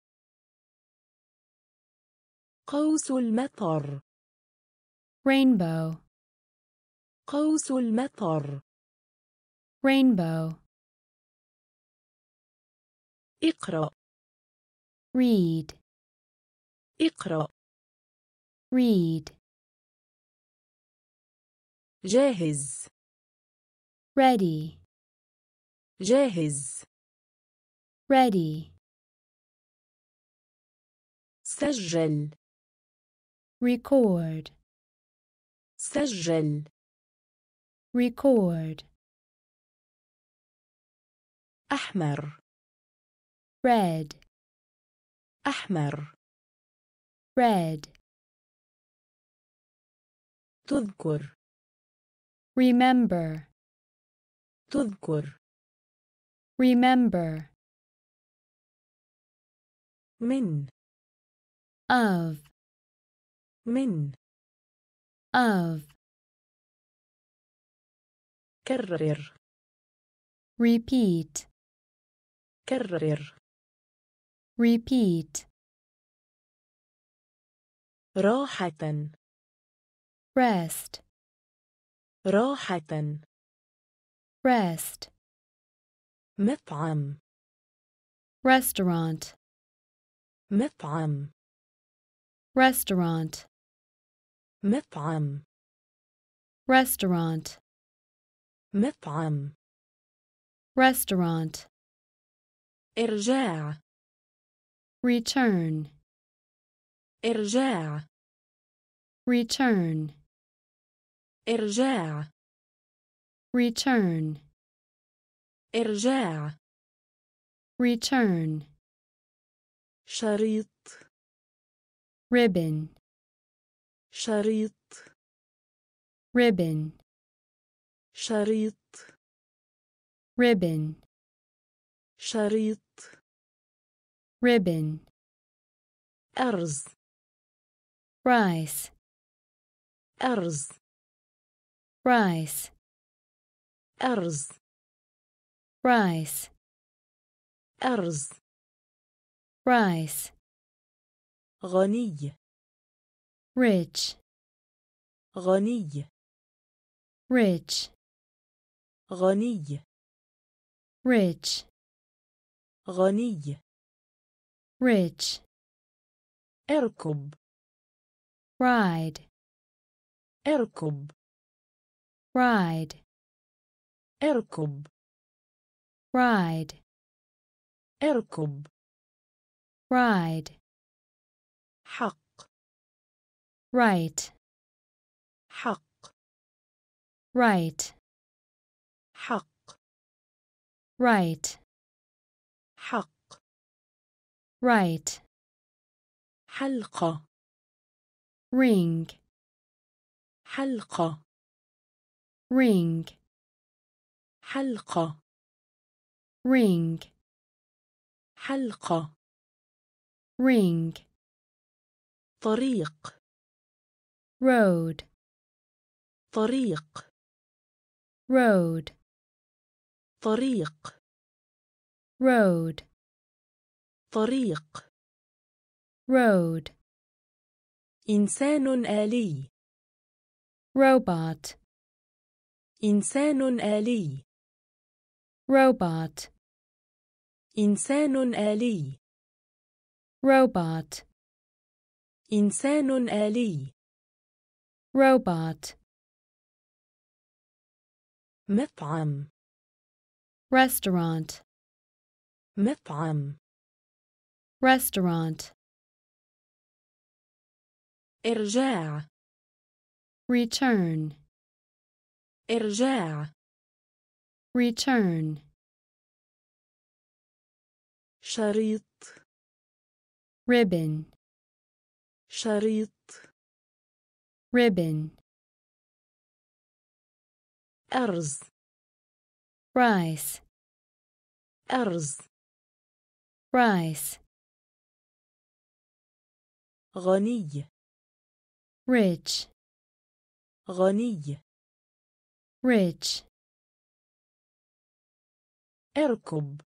[SPEAKER 1] قوس المطر.
[SPEAKER 2] Rainbow.
[SPEAKER 1] قوس المطر.
[SPEAKER 2] Rainbow.
[SPEAKER 1] اقرأ.
[SPEAKER 2] Read.
[SPEAKER 1] اقرأ.
[SPEAKER 2] Read,
[SPEAKER 1] جاهز.
[SPEAKER 2] Ready,
[SPEAKER 1] جاهز.
[SPEAKER 2] Ready,
[SPEAKER 1] سجل.
[SPEAKER 2] record,
[SPEAKER 1] سجل
[SPEAKER 2] record,
[SPEAKER 1] أحمر
[SPEAKER 2] red,
[SPEAKER 1] أحمر
[SPEAKER 2] red,
[SPEAKER 1] تذكر
[SPEAKER 2] remember,
[SPEAKER 1] تذكر
[SPEAKER 2] remember,
[SPEAKER 1] من
[SPEAKER 2] of,
[SPEAKER 1] من
[SPEAKER 2] of,
[SPEAKER 1] كرر
[SPEAKER 2] repeat,
[SPEAKER 1] كرر
[SPEAKER 2] repeat,
[SPEAKER 1] راحة
[SPEAKER 2] rest,
[SPEAKER 1] راحة
[SPEAKER 2] rest,
[SPEAKER 1] مطعم
[SPEAKER 2] restaurant,
[SPEAKER 1] مطعم
[SPEAKER 2] restaurant,
[SPEAKER 1] مطعم
[SPEAKER 2] restaurant,
[SPEAKER 1] مطعم
[SPEAKER 2] restaurant,
[SPEAKER 1] إرجاع
[SPEAKER 2] return,
[SPEAKER 1] إرجاع
[SPEAKER 2] return,
[SPEAKER 1] إرجاع
[SPEAKER 2] return,
[SPEAKER 1] إرجاع
[SPEAKER 2] return,
[SPEAKER 1] شريط
[SPEAKER 2] ribbon,
[SPEAKER 1] شريط
[SPEAKER 2] ribbon,
[SPEAKER 1] شريط
[SPEAKER 2] ribbon,
[SPEAKER 1] شريط
[SPEAKER 2] ribbon,
[SPEAKER 1] أرز
[SPEAKER 2] rice,
[SPEAKER 1] أرز
[SPEAKER 2] rice,
[SPEAKER 1] أرز
[SPEAKER 2] rice,
[SPEAKER 1] أرز
[SPEAKER 2] rice,
[SPEAKER 1] غني
[SPEAKER 2] rich,
[SPEAKER 1] غني
[SPEAKER 2] rich,
[SPEAKER 1] غني
[SPEAKER 2] rich,
[SPEAKER 1] غني
[SPEAKER 2] rich,
[SPEAKER 1] اركب
[SPEAKER 2] ride,
[SPEAKER 1] اركب
[SPEAKER 2] ride,
[SPEAKER 1] اركب
[SPEAKER 2] ride,
[SPEAKER 1] اركب
[SPEAKER 2] ride,
[SPEAKER 1] حق
[SPEAKER 2] right,
[SPEAKER 1] حق
[SPEAKER 2] right,
[SPEAKER 1] حق
[SPEAKER 2] right,
[SPEAKER 1] حق
[SPEAKER 2] right,
[SPEAKER 1] حلقة
[SPEAKER 2] ring,
[SPEAKER 1] حلقة
[SPEAKER 2] ring,
[SPEAKER 1] حلقة
[SPEAKER 2] ring,
[SPEAKER 1] حلقة
[SPEAKER 2] ring,
[SPEAKER 1] طريق
[SPEAKER 2] road,
[SPEAKER 1] طريق
[SPEAKER 2] road,
[SPEAKER 1] طريق
[SPEAKER 2] road,
[SPEAKER 1] طريق
[SPEAKER 2] road,
[SPEAKER 1] إنسان آلي
[SPEAKER 2] robot,
[SPEAKER 1] إنسان آلي
[SPEAKER 2] robot,
[SPEAKER 1] إنسان آلي
[SPEAKER 2] robot,
[SPEAKER 1] إنسان آلي
[SPEAKER 2] robot,
[SPEAKER 1] مطعم
[SPEAKER 2] restaurant,
[SPEAKER 1] مطعم
[SPEAKER 2] restaurant,
[SPEAKER 1] إرجاع
[SPEAKER 2] return,
[SPEAKER 1] إرجاع
[SPEAKER 2] return,
[SPEAKER 1] شريط
[SPEAKER 2] ribbon,
[SPEAKER 1] شريط
[SPEAKER 2] ribbon,
[SPEAKER 1] أرز
[SPEAKER 2] rice,
[SPEAKER 1] أرز
[SPEAKER 2] rice,
[SPEAKER 1] غني
[SPEAKER 2] rich,
[SPEAKER 1] غني
[SPEAKER 2] rich,
[SPEAKER 1] اركب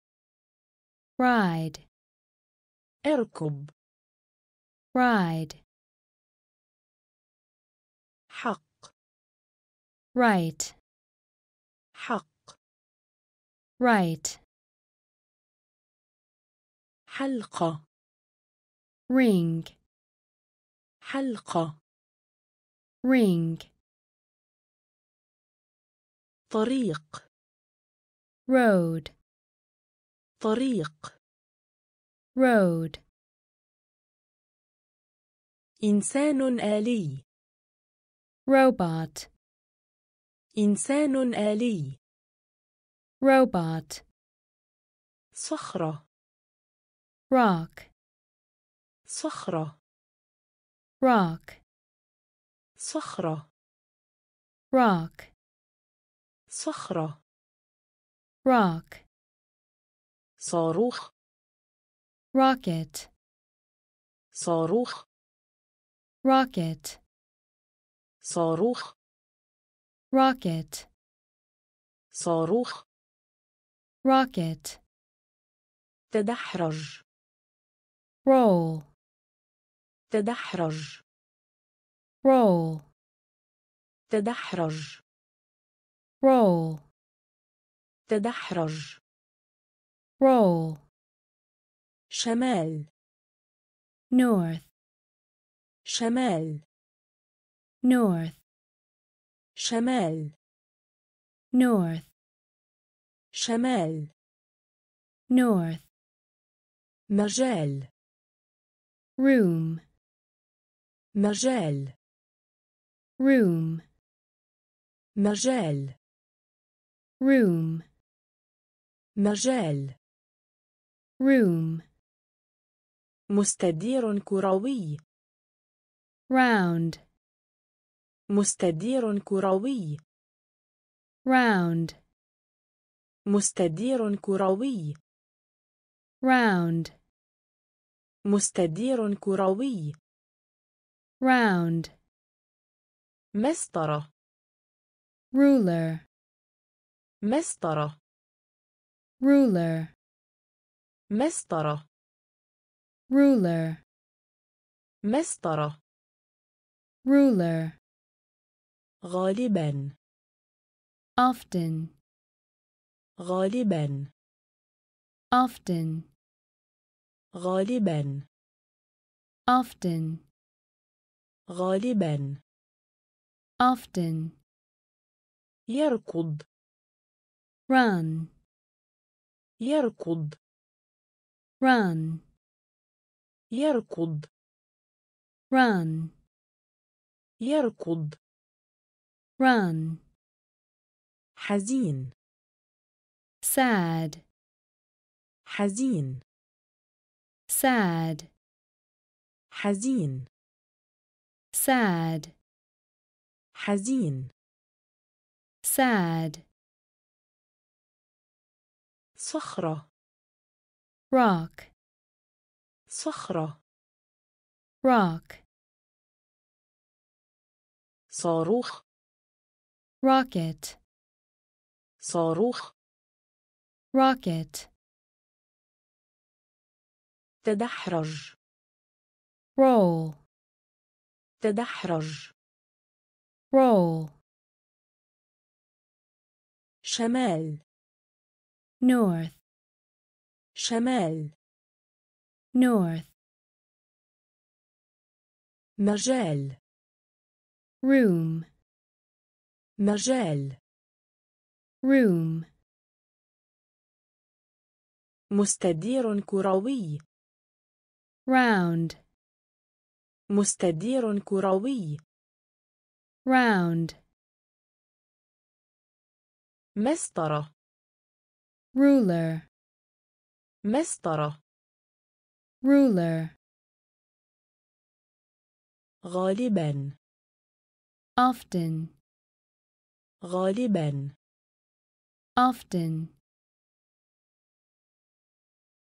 [SPEAKER 2] ride,
[SPEAKER 1] اركب
[SPEAKER 2] ride, right,
[SPEAKER 1] حق
[SPEAKER 2] right,
[SPEAKER 1] حلقة
[SPEAKER 2] ring,
[SPEAKER 1] حلقة
[SPEAKER 2] ring,
[SPEAKER 1] طريق
[SPEAKER 2] road,
[SPEAKER 1] طريق
[SPEAKER 2] road,
[SPEAKER 1] إنسان آلي
[SPEAKER 2] robot,
[SPEAKER 1] إنسان آلي.
[SPEAKER 2] Robot,
[SPEAKER 1] صخرة.
[SPEAKER 2] Rock,
[SPEAKER 1] صخرة.
[SPEAKER 2] Rock,
[SPEAKER 1] صخرة.
[SPEAKER 2] Rock,
[SPEAKER 1] صخرة.
[SPEAKER 2] Rock,
[SPEAKER 1] صاروخ.
[SPEAKER 2] Rocket,
[SPEAKER 1] صاروخ.
[SPEAKER 2] Rocket,
[SPEAKER 1] صاروخ.
[SPEAKER 2] rocket,
[SPEAKER 1] صاروخ
[SPEAKER 2] rocket,
[SPEAKER 1] تدحرج
[SPEAKER 2] roll,
[SPEAKER 1] تدحرج
[SPEAKER 2] roll,
[SPEAKER 1] تدحرج
[SPEAKER 2] roll,
[SPEAKER 1] تدحرج
[SPEAKER 2] roll,
[SPEAKER 1] شمال
[SPEAKER 2] north,
[SPEAKER 1] شمال
[SPEAKER 2] north,
[SPEAKER 1] شمال
[SPEAKER 2] north,
[SPEAKER 1] شمال
[SPEAKER 2] north,
[SPEAKER 1] مجال
[SPEAKER 2] room,
[SPEAKER 1] مجال
[SPEAKER 2] room,
[SPEAKER 1] مجال
[SPEAKER 2] room,
[SPEAKER 1] مجال
[SPEAKER 2] room,
[SPEAKER 1] مستدير كروي
[SPEAKER 2] round,
[SPEAKER 1] مستدير كروي
[SPEAKER 2] round,
[SPEAKER 1] مستدير كروي
[SPEAKER 2] round,
[SPEAKER 1] مستدير كروي
[SPEAKER 2] round,
[SPEAKER 1] مسطرة
[SPEAKER 2] ruler,
[SPEAKER 1] مسطرة
[SPEAKER 2] ruler,
[SPEAKER 1] مسطرة
[SPEAKER 2] ruler,
[SPEAKER 1] مسطرة
[SPEAKER 2] ruler,
[SPEAKER 1] غالبا.
[SPEAKER 2] Often,
[SPEAKER 1] غالبا.
[SPEAKER 2] Often,
[SPEAKER 1] غالبا.
[SPEAKER 2] Often,
[SPEAKER 1] غالبا.
[SPEAKER 2] Often,
[SPEAKER 1] يركض.
[SPEAKER 2] Run,
[SPEAKER 1] يركض.
[SPEAKER 2] Run,
[SPEAKER 1] يركض.
[SPEAKER 2] Run,
[SPEAKER 1] يركض.
[SPEAKER 2] run,
[SPEAKER 1] حزين
[SPEAKER 2] sad,
[SPEAKER 1] حزين
[SPEAKER 2] sad,
[SPEAKER 1] حزين
[SPEAKER 2] sad,
[SPEAKER 1] حزين
[SPEAKER 2] sad,
[SPEAKER 1] صخرة
[SPEAKER 2] rock,
[SPEAKER 1] صخرة
[SPEAKER 2] rock,
[SPEAKER 1] صاروخ
[SPEAKER 2] rocket,
[SPEAKER 1] صاروخ
[SPEAKER 2] rocket,
[SPEAKER 1] تدحرج
[SPEAKER 2] roll,
[SPEAKER 1] تدحرج
[SPEAKER 2] roll,
[SPEAKER 1] شمال
[SPEAKER 2] north,
[SPEAKER 1] شمال
[SPEAKER 2] north,
[SPEAKER 1] مجال
[SPEAKER 2] room,
[SPEAKER 1] مجال.
[SPEAKER 2] Room,
[SPEAKER 1] مستدير كروي.
[SPEAKER 2] Round,
[SPEAKER 1] مستدير كروي.
[SPEAKER 2] Round,
[SPEAKER 1] مسطرة.
[SPEAKER 2] Ruler,
[SPEAKER 1] مسطرة.
[SPEAKER 2] Ruler,
[SPEAKER 1] غالبا.
[SPEAKER 2] Often,
[SPEAKER 1] غالبا.
[SPEAKER 2] Often,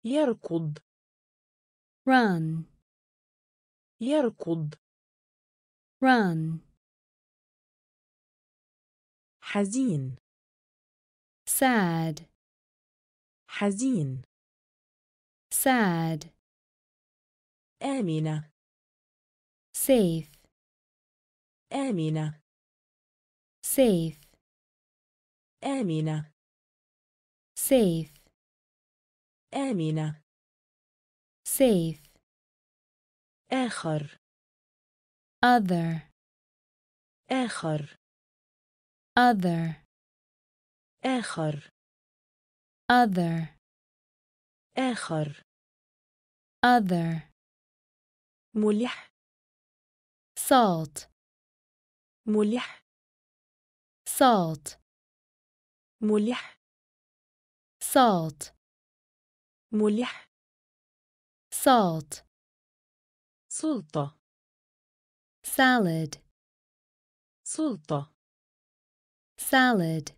[SPEAKER 1] يركض.
[SPEAKER 2] Run,
[SPEAKER 1] يركض.
[SPEAKER 2] Run,
[SPEAKER 1] حزين.
[SPEAKER 2] Sad,
[SPEAKER 1] حزين.
[SPEAKER 2] Sad,
[SPEAKER 1] آمنة.
[SPEAKER 2] Safe,
[SPEAKER 1] آمنة.
[SPEAKER 2] Safe,
[SPEAKER 1] آمنة
[SPEAKER 2] safe,
[SPEAKER 1] آمنة
[SPEAKER 2] safe,
[SPEAKER 1] آخر
[SPEAKER 2] other
[SPEAKER 1] آخر
[SPEAKER 2] other
[SPEAKER 1] آخر
[SPEAKER 2] other
[SPEAKER 1] آخر
[SPEAKER 2] other
[SPEAKER 1] ملح
[SPEAKER 2] salt
[SPEAKER 1] ملح
[SPEAKER 2] salt
[SPEAKER 1] ملح
[SPEAKER 2] salt
[SPEAKER 1] ملح
[SPEAKER 2] salt
[SPEAKER 1] سلطة
[SPEAKER 2] salad
[SPEAKER 1] سلطة
[SPEAKER 2] salad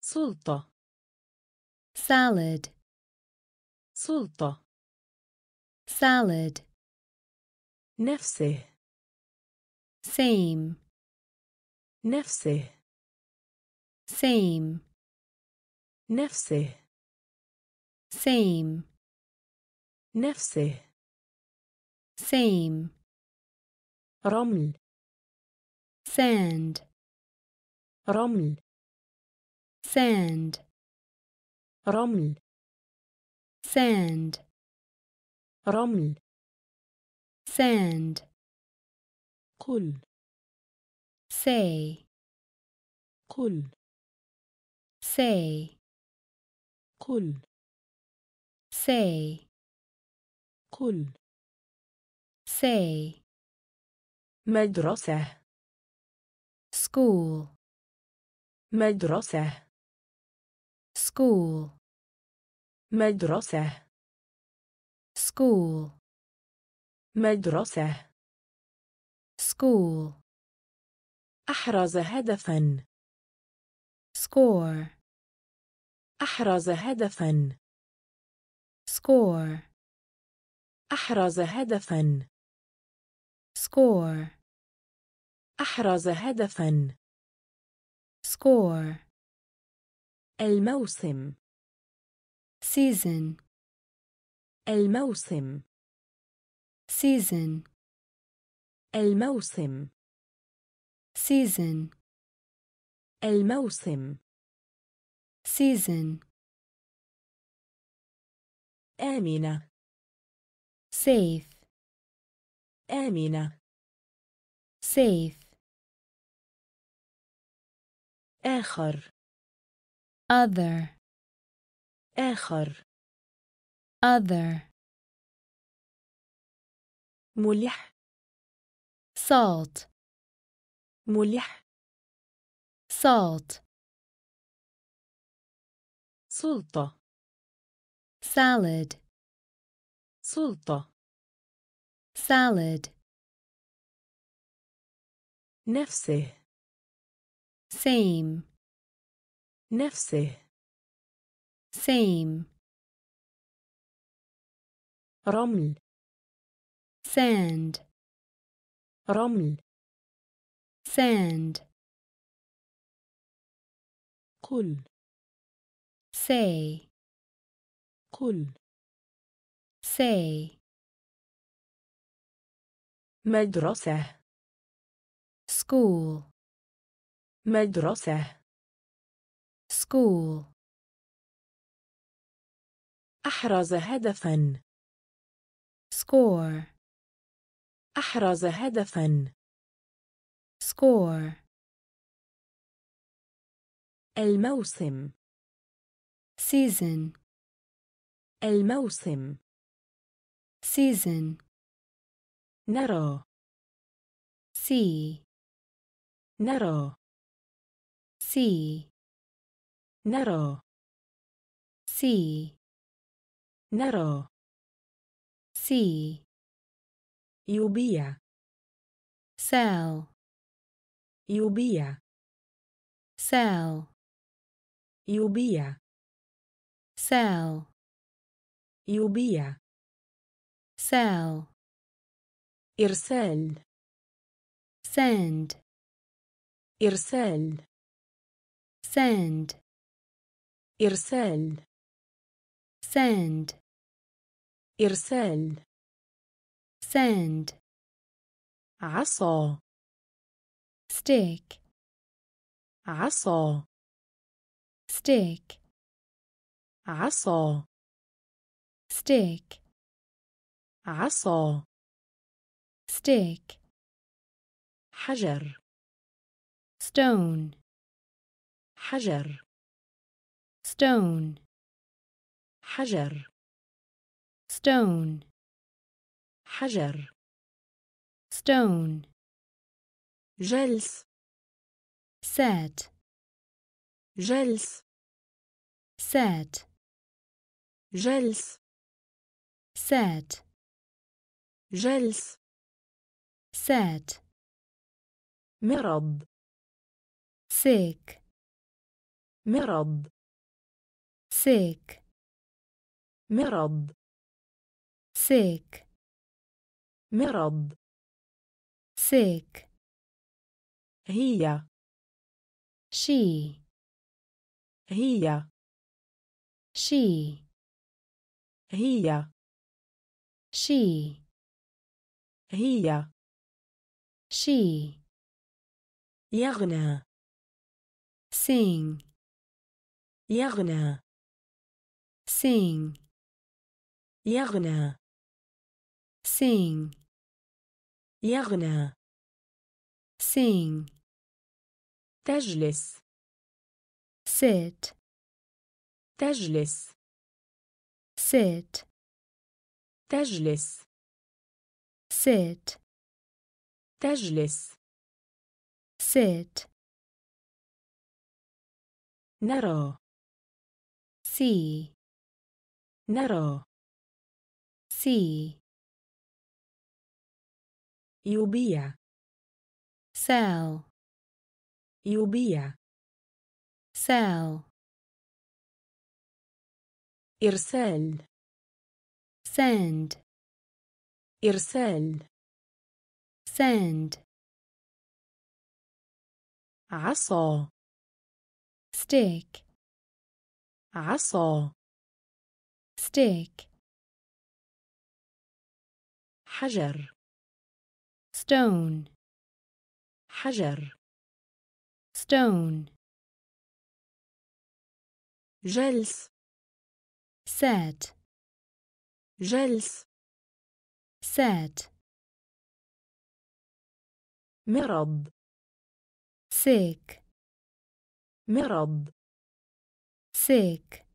[SPEAKER 1] سلطة
[SPEAKER 2] salad
[SPEAKER 1] سلطة
[SPEAKER 2] salad
[SPEAKER 1] نفسه
[SPEAKER 2] same
[SPEAKER 1] نفسه
[SPEAKER 2] same
[SPEAKER 1] نفسه
[SPEAKER 2] same
[SPEAKER 1] نفسه
[SPEAKER 2] same
[SPEAKER 1] رمل
[SPEAKER 2] sand
[SPEAKER 1] رمل
[SPEAKER 2] sand
[SPEAKER 1] رمل
[SPEAKER 2] sand
[SPEAKER 1] رمل
[SPEAKER 2] sand
[SPEAKER 1] قل
[SPEAKER 2] say
[SPEAKER 1] قل
[SPEAKER 2] say
[SPEAKER 1] قل
[SPEAKER 2] say
[SPEAKER 1] قل
[SPEAKER 2] say
[SPEAKER 1] مدرسة
[SPEAKER 2] school
[SPEAKER 1] مدرسة
[SPEAKER 2] school
[SPEAKER 1] مدرسة
[SPEAKER 2] school
[SPEAKER 1] مدرسة
[SPEAKER 2] school
[SPEAKER 1] أحرز هدفا
[SPEAKER 2] score
[SPEAKER 1] أحرز هدفا.
[SPEAKER 2] Score.
[SPEAKER 1] أحرز هدفا.
[SPEAKER 2] Score.
[SPEAKER 1] أحرز هدفا.
[SPEAKER 2] Score.
[SPEAKER 1] الموسم.
[SPEAKER 2] Season.
[SPEAKER 1] الموسم.
[SPEAKER 2] Season.
[SPEAKER 1] الموسم.
[SPEAKER 2] Season.
[SPEAKER 1] الموسم.
[SPEAKER 2] Season
[SPEAKER 1] آمنة
[SPEAKER 2] safe
[SPEAKER 1] آمنة
[SPEAKER 2] safe
[SPEAKER 1] آخر
[SPEAKER 2] other
[SPEAKER 1] آخر
[SPEAKER 2] other
[SPEAKER 1] ملح
[SPEAKER 2] salt
[SPEAKER 1] ملح
[SPEAKER 2] salt
[SPEAKER 1] سلطة
[SPEAKER 2] salad
[SPEAKER 1] سلطة
[SPEAKER 2] salad
[SPEAKER 1] نفسه
[SPEAKER 2] same
[SPEAKER 1] نفسه
[SPEAKER 2] same
[SPEAKER 1] رمل
[SPEAKER 2] sand
[SPEAKER 1] رمل
[SPEAKER 2] sand
[SPEAKER 1] قل
[SPEAKER 2] Say.
[SPEAKER 1] قل.
[SPEAKER 2] Say.
[SPEAKER 1] مدرسة.
[SPEAKER 2] School.
[SPEAKER 1] مدرسة.
[SPEAKER 2] School.
[SPEAKER 1] أحرز هدفا.
[SPEAKER 2] Score.
[SPEAKER 1] أحرز هدفا.
[SPEAKER 2] Score.
[SPEAKER 1] الموسم.
[SPEAKER 2] season
[SPEAKER 1] الموسم
[SPEAKER 2] season
[SPEAKER 1] نرى
[SPEAKER 2] see
[SPEAKER 1] نرى
[SPEAKER 2] see
[SPEAKER 1] نرى
[SPEAKER 2] see
[SPEAKER 1] نرى
[SPEAKER 2] see
[SPEAKER 1] يبيع
[SPEAKER 2] sell
[SPEAKER 1] يبيع
[SPEAKER 2] sell
[SPEAKER 1] يبيع
[SPEAKER 2] sell
[SPEAKER 1] يبيع
[SPEAKER 2] sell
[SPEAKER 1] إرسال
[SPEAKER 2] send
[SPEAKER 1] إرسال
[SPEAKER 2] send
[SPEAKER 1] إرسال
[SPEAKER 2] send
[SPEAKER 1] إرسال
[SPEAKER 2] send
[SPEAKER 1] عصا
[SPEAKER 2] stick
[SPEAKER 1] عصا
[SPEAKER 2] stick
[SPEAKER 1] عصا
[SPEAKER 2] stick
[SPEAKER 1] عصا
[SPEAKER 2] stick
[SPEAKER 1] حجر
[SPEAKER 2] stone
[SPEAKER 1] حجر
[SPEAKER 2] stone
[SPEAKER 1] حجر
[SPEAKER 2] stone
[SPEAKER 1] حجر
[SPEAKER 2] stone
[SPEAKER 1] جلس
[SPEAKER 2] set
[SPEAKER 1] جلس
[SPEAKER 2] set
[SPEAKER 1] جلس
[SPEAKER 2] set
[SPEAKER 1] جلس
[SPEAKER 2] set
[SPEAKER 1] مرض
[SPEAKER 2] sick
[SPEAKER 1] مرض
[SPEAKER 2] sick
[SPEAKER 1] مرض
[SPEAKER 2] sick
[SPEAKER 1] مرض
[SPEAKER 2] sick
[SPEAKER 1] هي
[SPEAKER 2] she
[SPEAKER 1] هي
[SPEAKER 2] she
[SPEAKER 1] هي
[SPEAKER 2] she
[SPEAKER 1] هي
[SPEAKER 2] she
[SPEAKER 1] يغنى
[SPEAKER 2] sing
[SPEAKER 1] يغنى
[SPEAKER 2] sing
[SPEAKER 1] يغنى
[SPEAKER 2] sing
[SPEAKER 1] يغنى
[SPEAKER 2] sing
[SPEAKER 1] تجلس
[SPEAKER 2] sit
[SPEAKER 1] تجلس
[SPEAKER 2] sit
[SPEAKER 1] تجلس
[SPEAKER 2] sit
[SPEAKER 1] تجلس
[SPEAKER 2] sit
[SPEAKER 1] نرى
[SPEAKER 2] see
[SPEAKER 1] نرى
[SPEAKER 2] see
[SPEAKER 1] يبيع
[SPEAKER 2] sell
[SPEAKER 1] يبيع
[SPEAKER 2] sell
[SPEAKER 1] إرسال
[SPEAKER 2] send
[SPEAKER 1] إرسال
[SPEAKER 2] send
[SPEAKER 1] عصا
[SPEAKER 2] stick
[SPEAKER 1] عصا
[SPEAKER 2] stick
[SPEAKER 1] حجر
[SPEAKER 2] stone
[SPEAKER 1] حجر
[SPEAKER 2] stone
[SPEAKER 1] جلس
[SPEAKER 2] set
[SPEAKER 1] جلس
[SPEAKER 2] set
[SPEAKER 1] مرض
[SPEAKER 2] sick
[SPEAKER 1] مرض
[SPEAKER 2] sick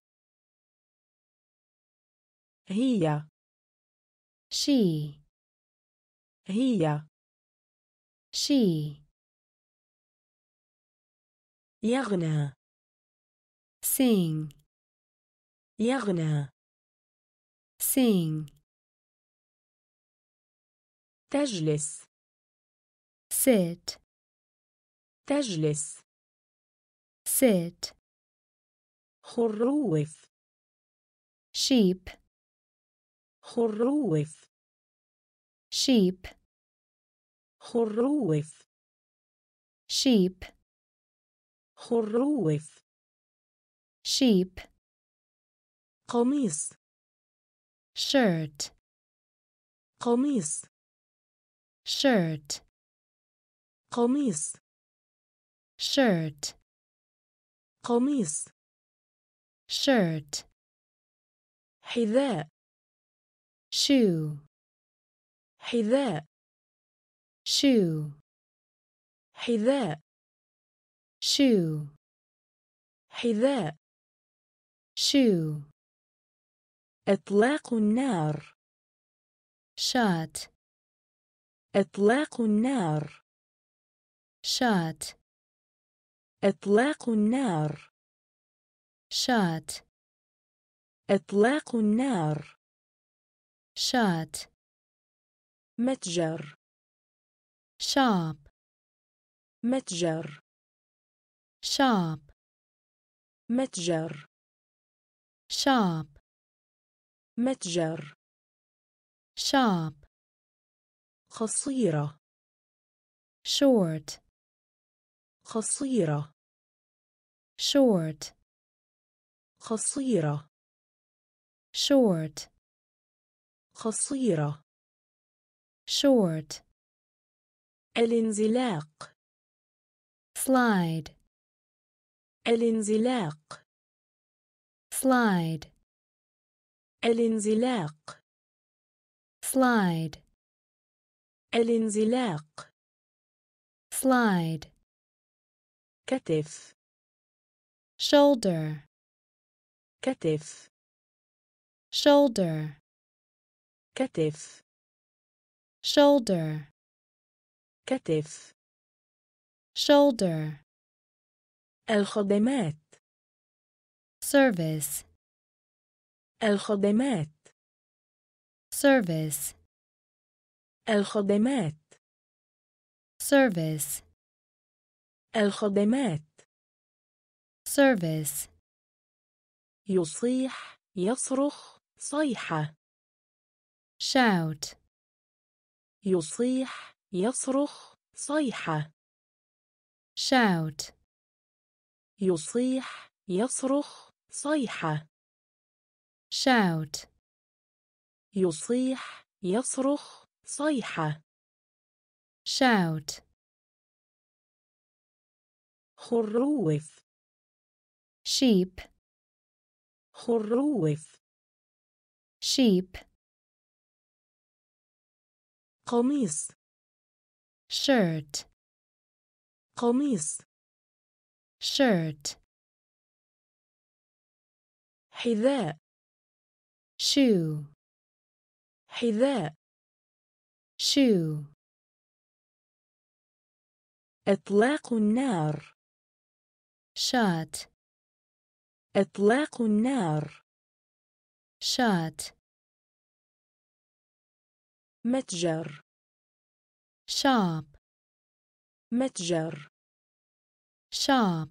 [SPEAKER 1] هي
[SPEAKER 2] she
[SPEAKER 1] هي
[SPEAKER 2] she
[SPEAKER 1] يغنى
[SPEAKER 2] sing
[SPEAKER 1] يغنى
[SPEAKER 2] sing
[SPEAKER 1] تجلس
[SPEAKER 2] sit
[SPEAKER 1] تجلس
[SPEAKER 2] sit
[SPEAKER 1] خروف
[SPEAKER 2] sheep
[SPEAKER 1] خروف
[SPEAKER 2] sheep
[SPEAKER 1] خروف
[SPEAKER 2] sheep
[SPEAKER 1] خروف
[SPEAKER 2] sheep
[SPEAKER 1] قميص
[SPEAKER 2] shirt
[SPEAKER 1] قميص
[SPEAKER 2] shirt
[SPEAKER 1] قميص
[SPEAKER 2] shirt
[SPEAKER 1] قميص
[SPEAKER 2] shirt
[SPEAKER 1] حذاء
[SPEAKER 2] shoe
[SPEAKER 1] حذاء
[SPEAKER 2] shoe
[SPEAKER 1] حذاء
[SPEAKER 2] shoe
[SPEAKER 1] حذاء
[SPEAKER 2] shoe
[SPEAKER 1] إطلاق النار.
[SPEAKER 2] shot
[SPEAKER 1] إطلاق النار.
[SPEAKER 2] shot
[SPEAKER 1] إطلاق النار.
[SPEAKER 2] shot
[SPEAKER 1] إطلاق النار.
[SPEAKER 2] shot
[SPEAKER 1] متجر.
[SPEAKER 2] shop
[SPEAKER 1] متجر.
[SPEAKER 2] shop
[SPEAKER 1] متجر.
[SPEAKER 2] shop
[SPEAKER 1] متجر
[SPEAKER 2] shop
[SPEAKER 1] قصيرة
[SPEAKER 2] short
[SPEAKER 1] قصيرة
[SPEAKER 2] short
[SPEAKER 1] قصيرة
[SPEAKER 2] short
[SPEAKER 1] قصيرة
[SPEAKER 2] short
[SPEAKER 1] الانزلاق
[SPEAKER 2] slide
[SPEAKER 1] الانزلاق
[SPEAKER 2] slide
[SPEAKER 1] الانزلاق
[SPEAKER 2] slide
[SPEAKER 1] الانزلاق
[SPEAKER 2] slide,
[SPEAKER 1] كتف
[SPEAKER 2] shoulder,
[SPEAKER 1] كتف
[SPEAKER 2] shoulder,
[SPEAKER 1] كتف
[SPEAKER 2] shoulder,
[SPEAKER 1] كتف
[SPEAKER 2] shoulder,
[SPEAKER 1] الخدمات
[SPEAKER 2] service,
[SPEAKER 1] الخدمات.
[SPEAKER 2] Service,
[SPEAKER 1] الخدمات.
[SPEAKER 2] Service,
[SPEAKER 1] الخدمات.
[SPEAKER 2] Service,
[SPEAKER 1] يصيح يصرخ صيحة.
[SPEAKER 2] Shout,
[SPEAKER 1] يصيح يصرخ صيحة.
[SPEAKER 2] Shout,
[SPEAKER 1] يصيح يصرخ صيحة.
[SPEAKER 2] Shout,
[SPEAKER 1] يصيح يصرخ صيحة.
[SPEAKER 2] Shout,
[SPEAKER 1] خروف.
[SPEAKER 2] Sheep,
[SPEAKER 1] خروف.
[SPEAKER 2] Sheep,
[SPEAKER 1] قميص.
[SPEAKER 2] Shirt,
[SPEAKER 1] قميص.
[SPEAKER 2] Shirt,
[SPEAKER 1] حذاء.
[SPEAKER 2] Shoe,
[SPEAKER 1] حذاء.
[SPEAKER 2] Shoe,
[SPEAKER 1] إطلاق النار.
[SPEAKER 2] Shot,
[SPEAKER 1] إطلاق النار.
[SPEAKER 2] Shot,
[SPEAKER 1] متجر.
[SPEAKER 2] Shop,
[SPEAKER 1] متجر.
[SPEAKER 2] Shop,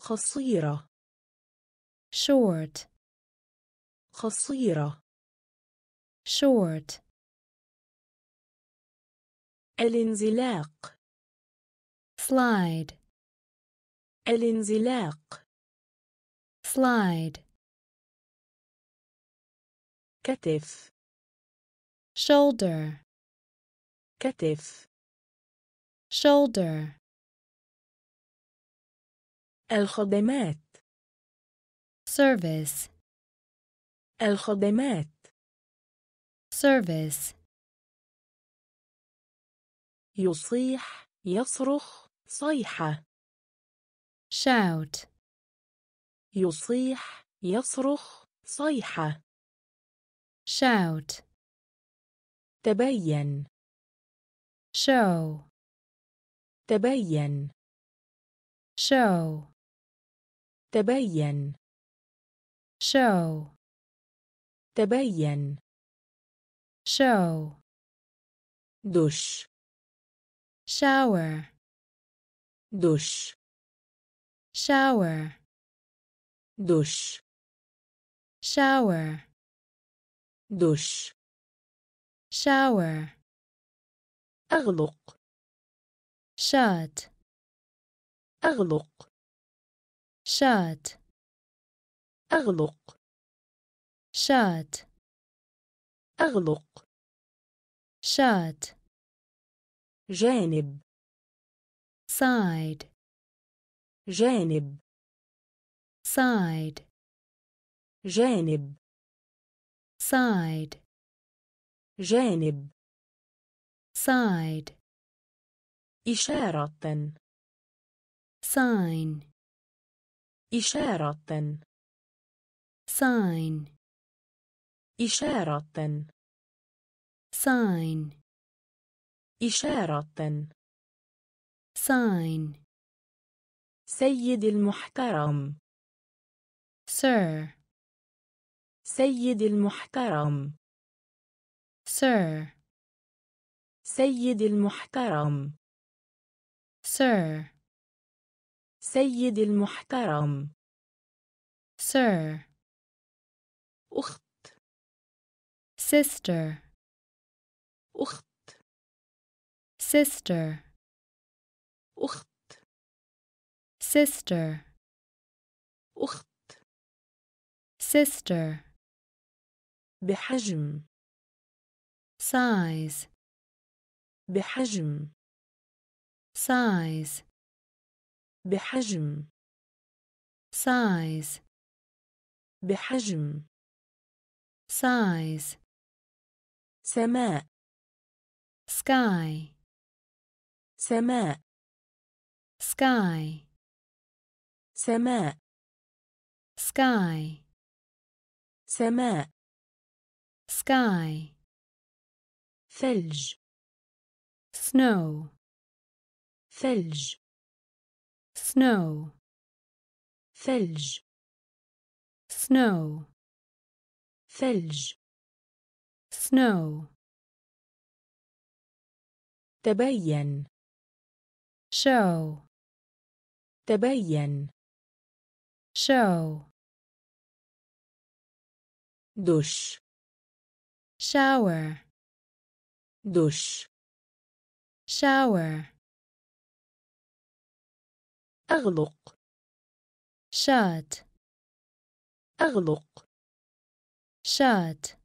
[SPEAKER 1] قصيرة.
[SPEAKER 2] short,
[SPEAKER 1] قصيرة
[SPEAKER 2] short,
[SPEAKER 1] الانزلاق
[SPEAKER 2] slide,
[SPEAKER 1] الانزلاق
[SPEAKER 2] slide,
[SPEAKER 1] كتف
[SPEAKER 2] shoulder,
[SPEAKER 1] كتف
[SPEAKER 2] shoulder,
[SPEAKER 1] الخدمات
[SPEAKER 2] Service,
[SPEAKER 1] الخدمات.
[SPEAKER 2] Service,
[SPEAKER 1] يصيح يصرخ صيحة.
[SPEAKER 2] Shout,
[SPEAKER 1] يصيح يصرخ صيحة.
[SPEAKER 2] Shout,
[SPEAKER 1] تبين.
[SPEAKER 2] Show,
[SPEAKER 1] تبين.
[SPEAKER 2] Show,
[SPEAKER 1] تبين.
[SPEAKER 2] show,
[SPEAKER 1] تبين
[SPEAKER 2] show,
[SPEAKER 1] دش
[SPEAKER 2] shower,
[SPEAKER 1] دش
[SPEAKER 2] shower,
[SPEAKER 1] دش
[SPEAKER 2] shower,
[SPEAKER 1] دش
[SPEAKER 2] shower,
[SPEAKER 1] أغلق
[SPEAKER 2] shut,
[SPEAKER 1] أغلق
[SPEAKER 2] shut,
[SPEAKER 1] أغلق.
[SPEAKER 2] shut,
[SPEAKER 1] أغلق.
[SPEAKER 2] shut,
[SPEAKER 1] جانب.
[SPEAKER 2] side,
[SPEAKER 1] جانب.
[SPEAKER 2] side,
[SPEAKER 1] جانب.
[SPEAKER 2] side,
[SPEAKER 1] جانب.
[SPEAKER 2] side,
[SPEAKER 1] إشارة.
[SPEAKER 2] sign,
[SPEAKER 1] إشارة.
[SPEAKER 2] Sign,
[SPEAKER 1] إشارة.
[SPEAKER 2] Sign,
[SPEAKER 1] إشارة.
[SPEAKER 2] Sign,
[SPEAKER 1] سيد المحترم.
[SPEAKER 2] Sir,
[SPEAKER 1] سيد المحترم.
[SPEAKER 2] Sir,
[SPEAKER 1] سيد المحترم.
[SPEAKER 2] Sir,
[SPEAKER 1] سيد المحترم.
[SPEAKER 2] Sir,
[SPEAKER 1] أخت
[SPEAKER 2] sister,
[SPEAKER 1] أخت
[SPEAKER 2] sister,
[SPEAKER 1] أخت
[SPEAKER 2] sister,
[SPEAKER 1] أخت
[SPEAKER 2] sister,
[SPEAKER 1] بحجم
[SPEAKER 2] size,
[SPEAKER 1] بحجم
[SPEAKER 2] size,
[SPEAKER 1] بحجم
[SPEAKER 2] size,
[SPEAKER 1] بحجم
[SPEAKER 2] size,
[SPEAKER 1] سماء
[SPEAKER 2] sky,
[SPEAKER 1] سماء
[SPEAKER 2] sky
[SPEAKER 1] سماء
[SPEAKER 2] sky
[SPEAKER 1] سماء
[SPEAKER 2] sky
[SPEAKER 1] ثلج
[SPEAKER 2] snow
[SPEAKER 1] ثلج
[SPEAKER 2] snow
[SPEAKER 1] ثلج
[SPEAKER 2] snow
[SPEAKER 1] ثلج
[SPEAKER 2] snow
[SPEAKER 1] تبين
[SPEAKER 2] show
[SPEAKER 1] تبين
[SPEAKER 2] show
[SPEAKER 1] دش
[SPEAKER 2] shower
[SPEAKER 1] دش
[SPEAKER 2] shower
[SPEAKER 1] أغلق
[SPEAKER 2] shut
[SPEAKER 1] أغلق
[SPEAKER 2] shut